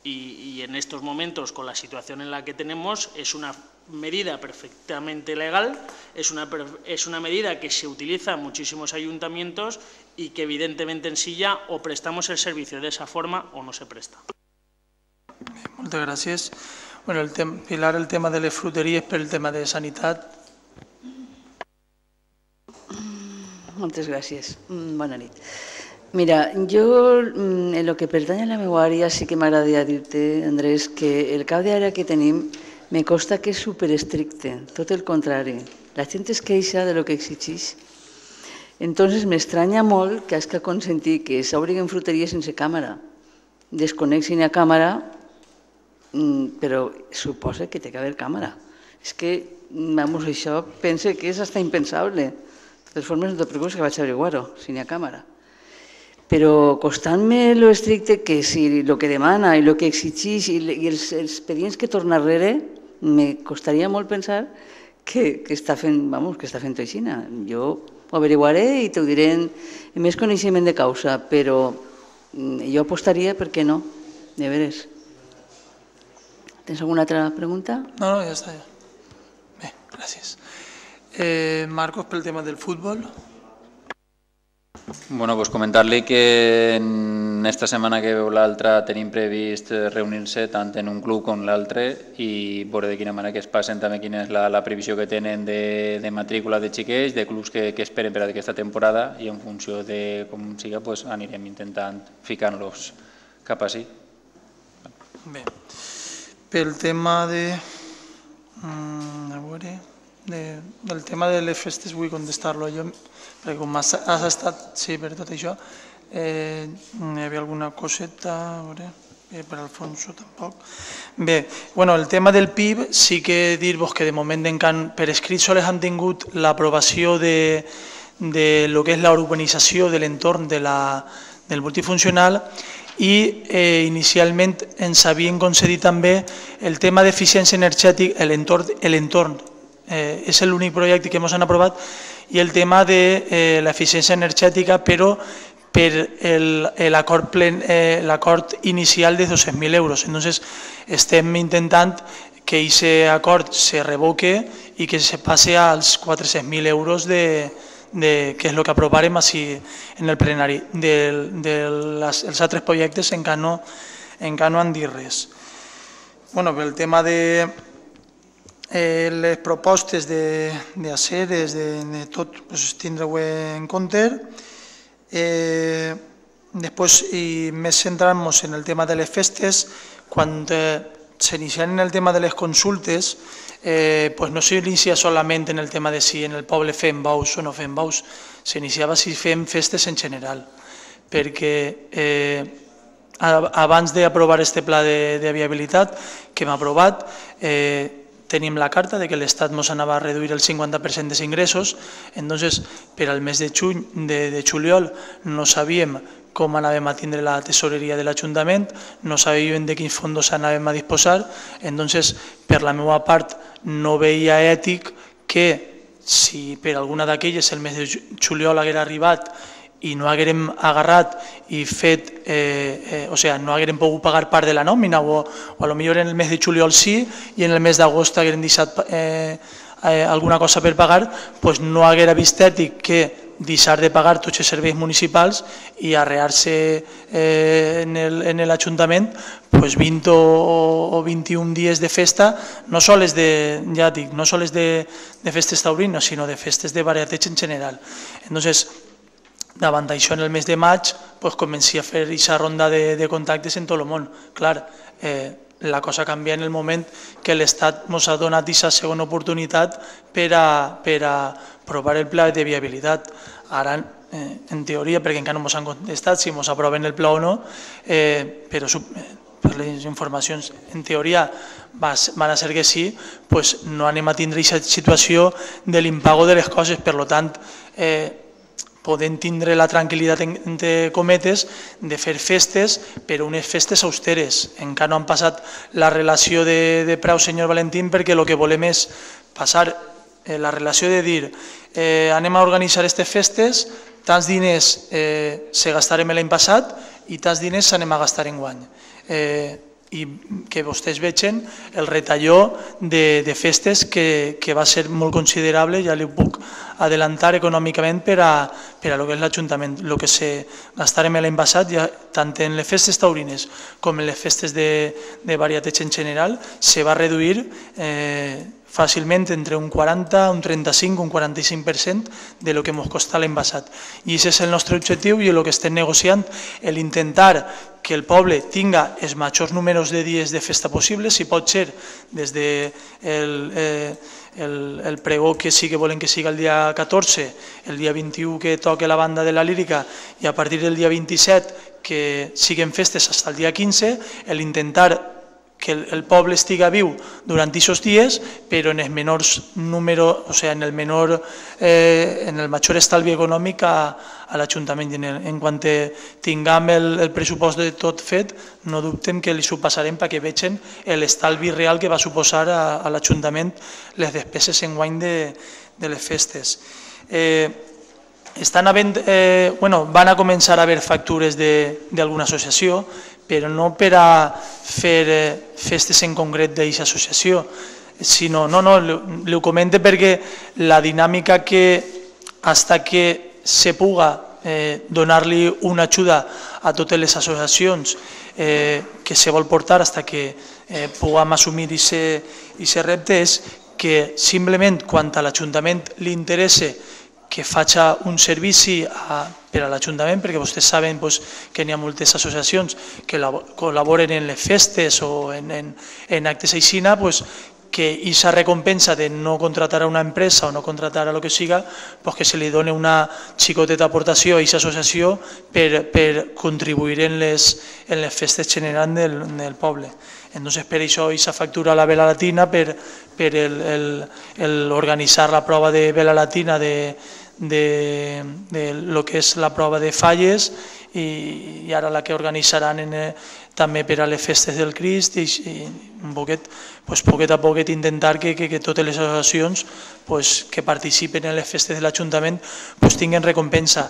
y en estos momentos, con la situación en la que tenemos, es una medida perfectamente legal, es una, es una medida que se utiliza en muchísimos ayuntamientos y que evidentemente en Silla o prestamos el servicio de esa forma o no se presta. Moltes gràcies. Bueno, el tem Pilar, el tema de les fruteries per el tema de sanitat. Moltes gràcies. Mm, bona nit. Mira, jo mm, en el que pertany a la meva àrea sí que m'agradaria dir-te, Andrés, que el cap d'àrea que tenim me consta que és superestricte, tot el contrari. La gent es queixa de lo que exigeix. Entonces me extraña molt que has que consentir que s'obrin fruteries sense càmera. Desconec si n'hi càmera, mm, però suposa que té que haver càmera. És que, vamos, això pense que és hasta impensable. De totes formes, no te preocupes que vaig averiguar-ho, si n'hi ha càmera. Però costant-me lo estricte que si el que demana i el que exigeix i, els expedients que torna darrere, me costaria molt pensar que, que, està fent, vamos, que està fent així. Jo ho averiguaré i t'ho diré en, en més coneixement de causa, però mm, jo apostaria perquè no, de veres. Tens alguna altra pregunta? No, no, ja està. Ja. Bé, gràcies. Eh, Marcos, tema del futbol. Bueno, pues comentar-li que en esta setmana que veu l'altra tenim previst reunir-se tant en un club com l'altre i veure de quina manera que es passen també quina és la, la previsió que tenen de, de matrícula de xiquets, de clubs que, que esperen per a aquesta temporada i en funció de com siga pues, anirem intentant ficar-los cap així. Bé, pel tema de... Mm, a veure, de, del tema de les festes vull contestar-lo jo perquè com has, estat, sí, per tot això, eh, hi havia alguna coseta, a veure, eh, per Alfonso tampoc. Bé, bueno, el tema del PIB sí que dir-vos que de moment per escrit sols han tingut l'aprovació de, de lo que és la urbanització de l'entorn de la, del multifuncional i eh, inicialment ens havien concedit també el tema d'eficiència energètica, l'entorn, eh, és l'únic projecte que ens han aprovat, i el tema de eh, l'eficiència energètica, però per l'acord eh, inicial de 200.000 euros. Entonces, estem intentant que aquest acord se revoque i que se passe als 400.000 euros de, de què és el que aprovarem així en el plenari. De, de les, els altres projectes encara no, encara no han dit res. Bueno, pel tema de eh, les propostes d'aceres, de, de, de tot, pues, tindreu en compte. Eh, després, i més centrant-nos en el tema de les festes, quan eh, s'iniciant en el tema de les consultes, eh, pues no s'inicia solament en el tema de si en el poble fem baus o no fem baus, s'iniciava si fem festes en general, perquè eh, abans d'aprovar este pla de, de viabilitat que hem aprovat, eh, tenim la carta de que l'Estat ens anava a reduir el 50% dels ingressos, entonces per al mes de, juny, de, de juliol no sabíem com anàvem a tindre la tesoreria de l'Ajuntament, no sabíem de quins fons anàvem a disposar, entonces per la meva part no veia ètic que si per alguna d'aquelles el mes de juliol haguera arribat i no haguérem agarrat i fet, eh, eh, o sigui, no haguérem pogut pagar part de la nòmina o, o a lo millor en el mes de juliol sí i en el mes d'agost haguérem deixat eh, eh, alguna cosa per pagar, pues no haguera vist ètic que deixar de pagar tots els serveis municipals i arrear-se eh, en l'Ajuntament pues 20 o, o 21 dies de festa, no sols de, ja dic, no sols de, de festes taurines, sinó de festes de variateig en general. Entonces, davant d'això en el mes de maig pues, comenci a fer aquesta ronda de, de contactes en tot el món. Clar, eh, la cosa canvia en el moment que l'Estat ens ha donat aquesta segona oportunitat per a, per a provar el pla de viabilitat. Ara, eh, en teoria, perquè encara no ens han contestat si ens aproven el pla o no, eh, però eh, per les informacions, en teoria van a ser que sí, pues no anem a tindre aquesta situació de l'impago de les coses. Per tant, eh, podem tindre la tranquil·litat, entre cometes, de fer festes, però unes festes austeres. Encara no han passat la relació de, de preu, senyor Valentín, perquè el que volem és passar eh, la relació de dir eh, anem a organitzar aquestes festes, tants diners eh, se gastarem l'any passat i tants diners s'anem a gastar en guany. Eh, i que vostès vegin el retalló de, de festes que, que va ser molt considerable, ja li puc adelantar econòmicament per a, per a lo que és l'Ajuntament. El que se gastarem l'any passat, ja, tant en les festes taurines com en les festes de, de en general, se va reduir eh, fàcilment entre un 40, un 35, un 45% de lo que ens costa l'any passat. I aquest és el nostre objectiu i el que estem negociant, l'intentar que el poble tinga els majors números de dies de festa possibles, si pot ser des de el, eh, el, el pregó que sí que volen que siga el dia 14, el dia 21 que toque la banda de la lírica i a partir del dia 27 que siguen festes fins al dia 15, l'intentar que el, el poble estiga viu durant aquests dies, però en el menor número, o sigui, en el menor, eh, en el major estalvi econòmic a, a l'Ajuntament. En, en quant tinguem el, el pressupost de tot fet, no dubtem que li supassarem perquè vegin l'estalvi real que va suposar a, a l'Ajuntament les despeses en guany de, de les festes. Eh, estan havent, eh, bueno, van a començar a haver factures d'alguna associació, però no per a fer eh, festes en concret d'aquesta associació, sinó, no, no, ho comente perquè la dinàmica que hasta que se puga eh, donar-li una ajuda a totes les associacions eh, que se vol portar hasta que eh, puguem assumir aquest repte és que simplement quan a l'Ajuntament li interessa que faci un servici a, per a l'Ajuntament, perquè vostès saben que n'hi ha moltes associacions que col·laboren en les festes o en, en, en actes aixina, que aquesta recompensa de no contratar a una empresa o no contratar a lo que siga, que se li doni una xicoteta aportació a aquesta associació per, per contribuir en les, en les festes generals del, del poble. Entonces, per això, aquesta factura a la vela latina, per, per el, el, el organitzar la prova de vela latina de, de, de lo que és la prova de falles i, i ara la que organitzaran en, eh, també per a les festes del Crist i, i un poquet, pues, poquet a poquet intentar que, que, que totes les associacions pues, que participen en les festes de l'Ajuntament pues, tinguin recompensa.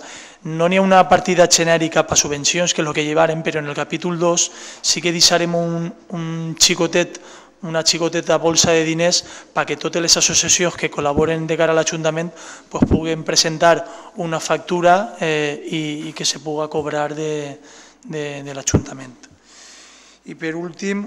No n'hi ha una partida genèrica per subvencions, que és el que llevarem, però en el capítol 2 sí que deixarem un, un xicotet una xicoteta bolsa de diners perquè totes les associacions que col·laboren de cara a l'Ajuntament pues, puguen presentar una factura eh, i, que se puga cobrar de, de, de l'Ajuntament. I per últim,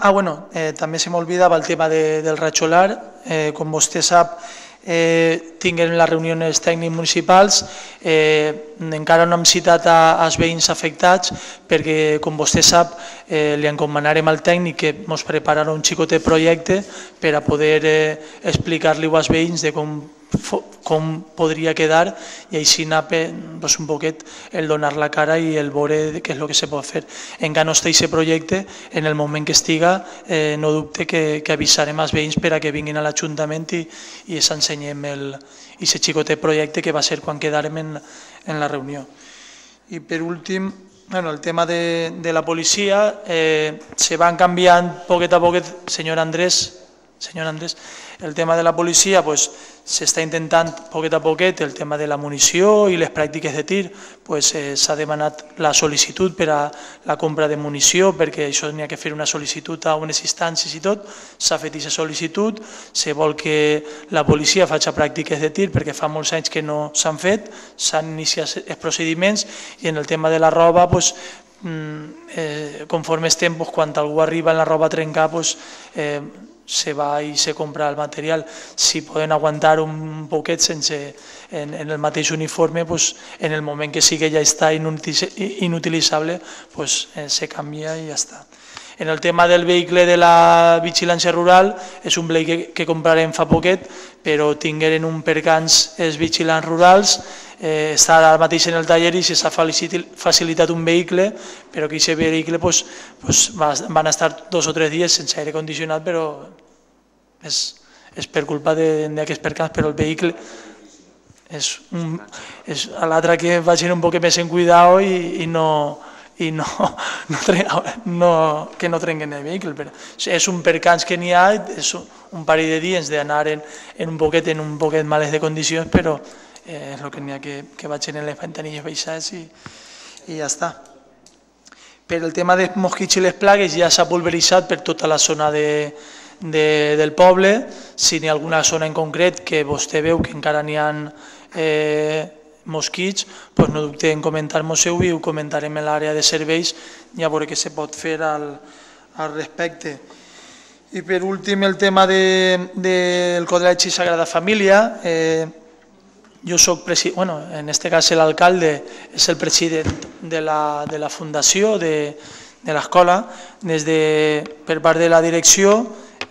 ah, bueno, eh, també se m'olvidava el tema de, del ratxolar. Eh, com vostè sap, eh, tinguem les reunions tècnics municipals, eh, encara no hem citat a, veïns afectats perquè, com vostè sap, eh, li encomanarem al tècnic que ens prepararà un xicotet projecte per a poder eh, explicar-li als veïns de com com podria quedar i així anar pues, un poquet el donar la cara i el veure què és el que se pot fer. Encara no està aquest projecte, en el moment que estiga, eh, no dubte que, que avisarem als veïns per a que vinguin a l'Ajuntament i, i s'ensenyem aquest xicotet projecte que va ser quan quedarem en, en la reunió. I per últim, bueno, el tema de, de la policia, eh, se van canviant poquet a poquet, senyor Andrés, senyor Andrés, el tema de la policia pues, s'està intentant poquet a poquet el tema de la munició i les pràctiques de tir, pues, eh, s'ha demanat la sol·licitud per a la compra de munició perquè això n'hi ha que fer una sol·licitud a unes instàncies i tot, s'ha fet aquesta sol·licitud, se vol que la policia faci pràctiques de tir perquè fa molts anys que no s'han fet, s'han iniciat els procediments i en el tema de la roba pues, mm, eh, conforme estem, quan algú arriba en la roba a trencar, pues, eh, se va i se compra el material. Si poden aguantar un poquet sense, en, en el mateix uniforme, en el moment que sigui ja està inutilitzable, eh, se canvia i ja està. En el tema del vehicle de la vigilància rural, és un vehicle que, que comprarem fa poquet, però tingueren un percans els vigilants rurals, eh, està ara mateix en el taller i s'ha facilitat un vehicle, però que aquest vehicle pues, pues, van estar dos o tres dies sense aire condicionat, però és, és per culpa d'aquests percans, però el vehicle és, un, és l'altre que vagin un poc més en cuidado i, i no, i no, no, no, que no trenquen el vehicle. Però és un percans que n'hi ha, és un parell de dies d'anar en, en un poquet en un poquet males de condicions, però eh, és el que n'hi ha que, que vagin en les ventanilles baixades i, i ja està. Per el tema dels mosquits i les plagues ja s'ha pulveritzat per tota la zona de, de, del poble, si n'hi ha alguna zona en concret que vostè veu que encara n'hi ha eh, mosquits, doncs no dubte en comentar-nos-ho i ho comentarem en l'àrea de serveis i a veure què se pot fer al, al respecte. I per últim el tema de, del de, Codreig i Sagrada Família, eh, jo soc president, bueno, en este cas l'alcalde és el president de la, de la fundació de, de l'escola. Des de, per part de la direcció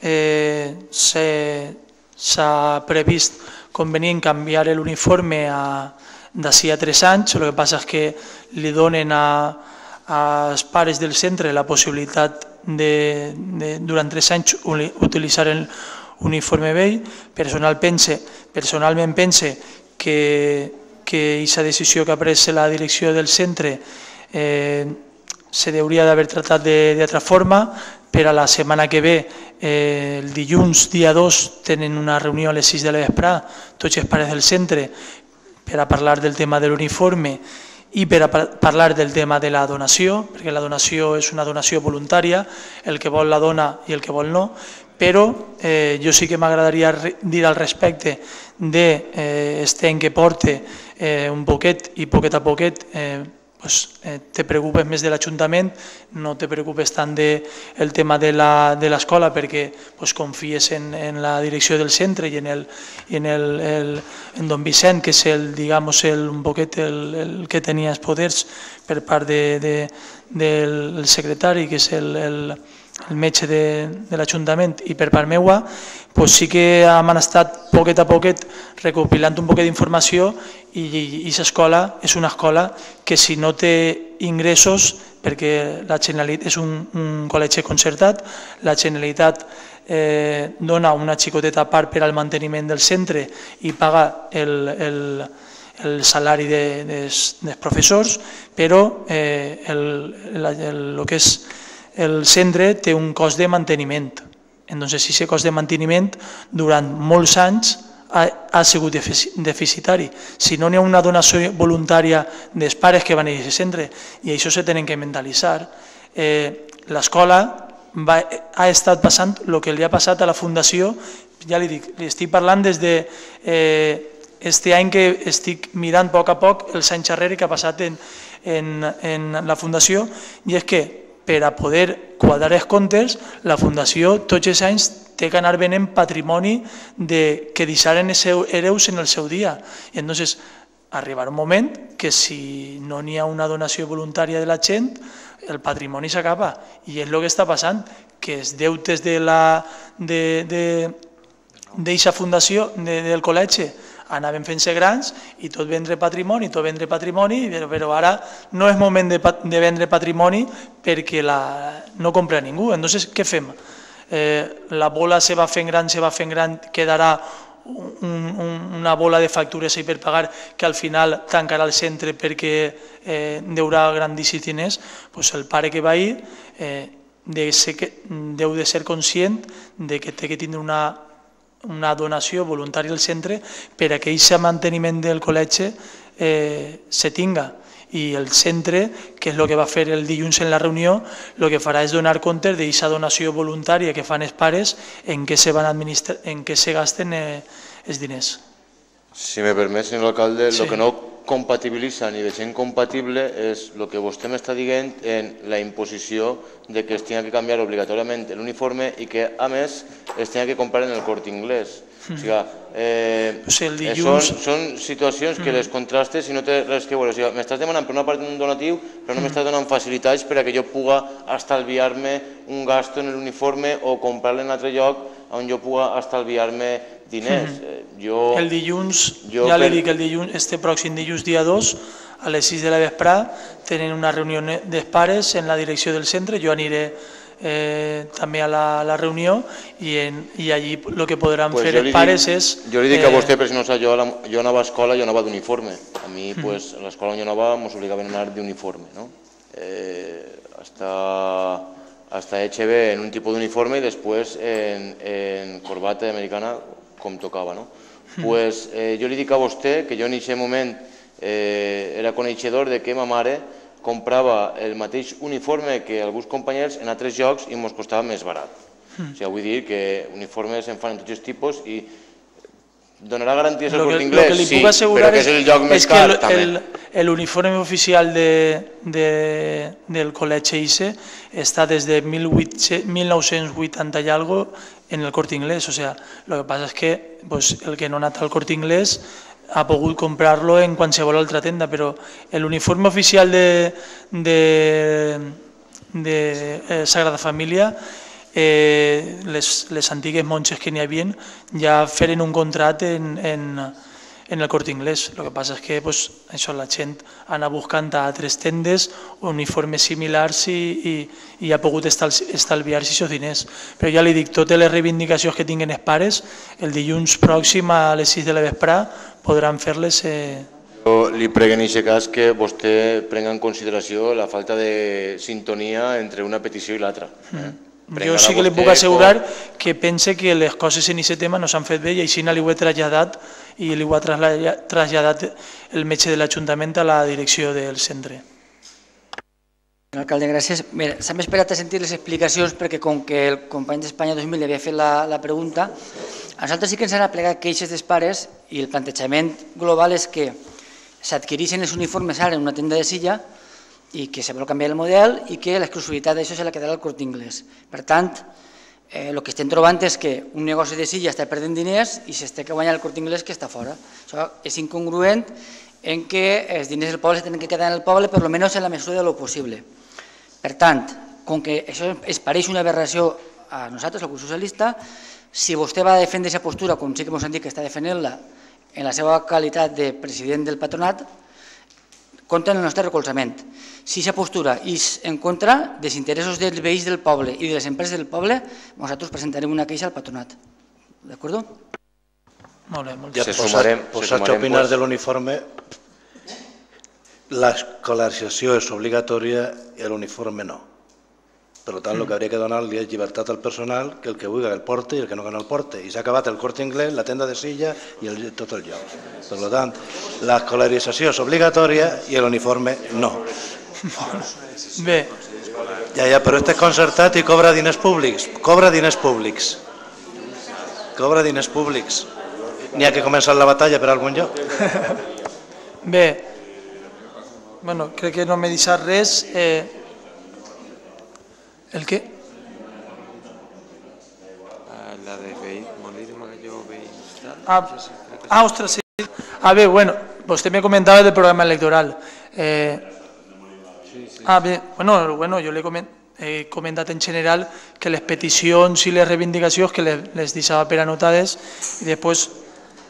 eh, s'ha previst convenient canviar l'uniforme d'ací a tres anys, el que passa és que li donen a, als pares del centre la possibilitat de, de durant tres anys utilitzar el uniforme vell. Personal pense, personalment pense que aquesta decisió que ha pres la direcció del centre eh, se hauria d'haver tratat d'altra forma, per a la setmana que ve, eh, el dilluns, dia 2, tenen una reunió a les 6 de la vespre, tots els pares del centre, per a parlar del tema de l'uniforme i per a parlar del tema de la donació, perquè la donació és una donació voluntària, el que vol la dona i el que vol no, però eh, jo sí que m'agradaria dir al respecte de eh, en que porte eh, un poquet i poquet a poquet eh, pues, eh, te preocupes més de l'Ajuntament, no te preocupes tant del de tema de l'escola perquè pues, confies en, en la direcció del centre i en, el, i en, el, el, en don Vicent, que és el, digamos, el, un poquet el, el que tenia els poders per part de, de, del secretari, que és el, el, el metge de, de l'Ajuntament i per part meua, pues sí que hem estat poquet a poquet recopilant un poquet d'informació i aquesta escola és una escola que si no té ingressos, perquè la Generalitat és un, un col·legi concertat, la Generalitat eh, dona una xicoteta part per al manteniment del centre i paga el, el, el salari de, dels, dels professors, però eh, el, el, el, el que és el centre té un cost de manteniment. Entonces, si aquest cost de manteniment durant molts anys ha, ha sigut deficitari. Si no n'hi ha una donació voluntària dels pares que van a aquest centre, i això se tenen que mentalitzar, eh, l'escola ha estat passant el que li ha passat a la Fundació, ja li dic, li estic parlant des de eh, este any que estic mirant a poc a poc els anys darrere que ha passat en, en, en la Fundació, i és que per a poder quadrar els comptes, la Fundació tots els anys té que anar venent patrimoni de, que deixaren els seus hereus en el seu dia. I entonces arribarà un moment que si no n'hi ha una donació voluntària de la gent, el patrimoni s'acaba. I és el que està passant, que els deutes de la de, de, d'eixa fundació de, del col·legi anaven fent-se grans i tot vendre patrimoni, tot vendre patrimoni, però, ara no és moment de, de vendre patrimoni perquè la, no compra ningú. Entonces, què fem? Eh, la bola se va fent gran, se va fent gran, quedarà un, un, una bola de factures per pagar que al final tancarà el centre perquè eh, deurà grandíssims diners, pues el pare que va ahir eh, de ser deu de ser conscient de que té que tindre una una donació voluntària al centre per a que aquest manteniment del col·legi eh, se tinga i el centre, que és el que va fer el dilluns en la reunió, el que farà és donar compte d'aquesta donació voluntària que fan els pares en què se, van administrar, en què se gasten eh, els diners. Si me permet, senyor alcalde, sí. el que no compatibilitza ni deixa incompatible és el que vostè m'està dient en la imposició de que es tingui que canviar obligatòriament l'uniforme i que, a més, es tingui que comprar en el cort inglès. Mm. O sigui, eh, o sigui, el dilluns... són, són situacions que mm. les contrastes i no té res que veure. O sigui, m'estàs demanant per una part un donatiu, però no mm. m'estàs donant facilitats per a que jo puga estalviar-me un gasto en l'uniforme o comprar-lo en altre lloc on jo puga estalviar-me diners. Mm -hmm. jo, el dilluns, jo ja per... li dic, el dilluns, este pròxim dilluns dia 2, a les 6 de la vesprà, tenen una reunió dels pares en la direcció del centre, jo aniré eh, també a la, a la reunió i, en, i allí el que podran pues fer els pares dic, és... Jo li dic eh, a vostè, però si no sap, jo, la, jo anava a escola, jo anava d'uniforme. A mi, mm. pues, a l'escola on jo anava, ens obligaven a anar d'uniforme. No? Eh, hasta, hasta HB en un tipus d'uniforme i després en, en corbata americana com tocava. No? Mm. Pues, eh, jo li dic a vostè que jo en aquest moment eh, era coneixedor de que ma mare comprava el mateix uniforme que alguns companys en altres llocs i ens costava més barat. Mm. O sigui, vull dir que uniformes se'n fan en tots els tipus i donarà garanties al curt inglès, sí, però que és el lloc més car, el, també. L'uniforme oficial de, de, del col·legi ICE està des de 18, 1980 i algo en el Corte Inglés. O sea, lo que pasa es que pues, el que no ha anat al Corte Inglés ha pogut comprar-lo en qualsevol altra tenda, però l'uniforme oficial de, de, de eh, Sagrada Família eh, les, les antigues monges que n'hi havia ja feren un contrat en, en, en el Corte Inglés. El que passa és que pues, això la gent anat buscant a altres tendes uniformes similars i, i, i ha pogut estalviar-se aquests diners. Però ja li dic, totes les reivindicacions que tinguen els pares, el dilluns pròxim a les 6 de la vesprà podran fer-les... Eh... Jo li prego en aquest cas que vostè prenga en consideració la falta de sintonia entre una petició i l'altra. Eh? Mm. Jo sí que li puc assegurar que pense que les coses en aquest tema no s'han fet bé i així li ho he traslladat i li ho ha traslladat el metge de l'Ajuntament a la direcció del centre. Alcalde, gràcies. S'han esperat a sentir les explicacions perquè com que el company d'Espanya 2000 li havia fet la, la pregunta, a nosaltres sí que ens han aplegat queixes dels pares i el plantejament global és que s'adquireixen els uniformes ara en una tenda de silla i que se vol canviar el model i que l'exclusivitat d'això se la quedarà al Cort Inglés. Per tant, eh, el que estem trobant és que un negoci de silla està perdent diners i s'està que guanyar el Cort Inglés que està fora. Això és incongruent en què els diners del poble tenen que quedar en el poble, per almenys en la mesura de lo possible. Per tant, com que això es pareix una aberració a nosaltres, al grup socialista, si vostè va defendre aquesta postura, com sí que ens han dit que està defendent-la en la seva qualitat de president del patronat, compten el nostre recolzament. Si aquesta postura és en contra dels interessos dels veïns del poble i de les empreses del poble, nosaltres presentarem una queixa al patronat. D'acord? Molt bé, molt Ya, Se posats, posats a opinar pues. del uniforme, la escolarització és obligatòria i l'uniforme no. Per tant, el que hauria que donar-li és llibertat al personal, que el que vulgui el porte i el que no que no el porte. I s'ha acabat el corte inglès, la tenda de silla i el, tot el lloc. Per tant, l'escolarització és obligatòria i l'uniforme no. Bé, Ja, ja, però este és concertat i cobra diners públics. Cobra diners públics. Cobra diners públics. N'hi ha que començar la batalla per algun lloc. bé, bueno, crec que no m'he deixat res. Eh, el què? La de. Ah, ah, ostres, sí. Ah, bé, bueno, vostè me comentava del programa electoral. Eh, ah, bé, bueno, bueno jo l'he coment, he comentat en general que les peticions i les reivindicacions que les, les deixava per anotades i després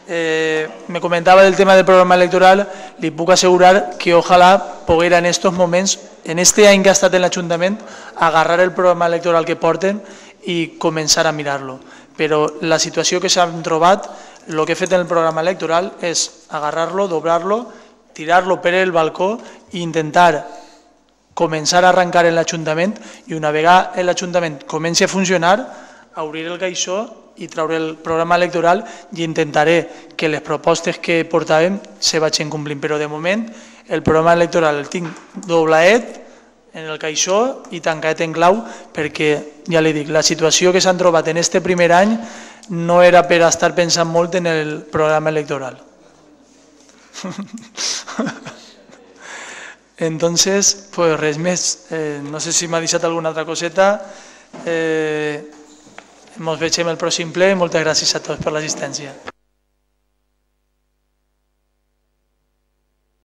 eh, me comentava del tema del programa electoral, li puc assegurar que ojalà poguera en estos moments, en este any que ha estat en l'Ajuntament, agarrar el programa electoral que porten i començar a mirar-lo. Però la situació que s'han trobat, el que he fet en el programa electoral és agarrar-lo, doblar-lo, tirar-lo per el balcó i intentar començar a arrencar en l'Ajuntament i una vegada l'Ajuntament comenci a funcionar, obrir el caixó i treure el programa electoral i intentaré que les propostes que portàvem se vagin complint. Però de moment el programa electoral el tinc doblaet en el caixó i tancat en clau perquè, ja li dic, la situació que s'han trobat en este primer any no era per estar pensant molt en el programa electoral. Entonces, pues res més. Eh, no sé si m'ha deixat alguna altra coseta. Eh, ens veiem el pròxim ple. Moltes gràcies a tots per l'assistència.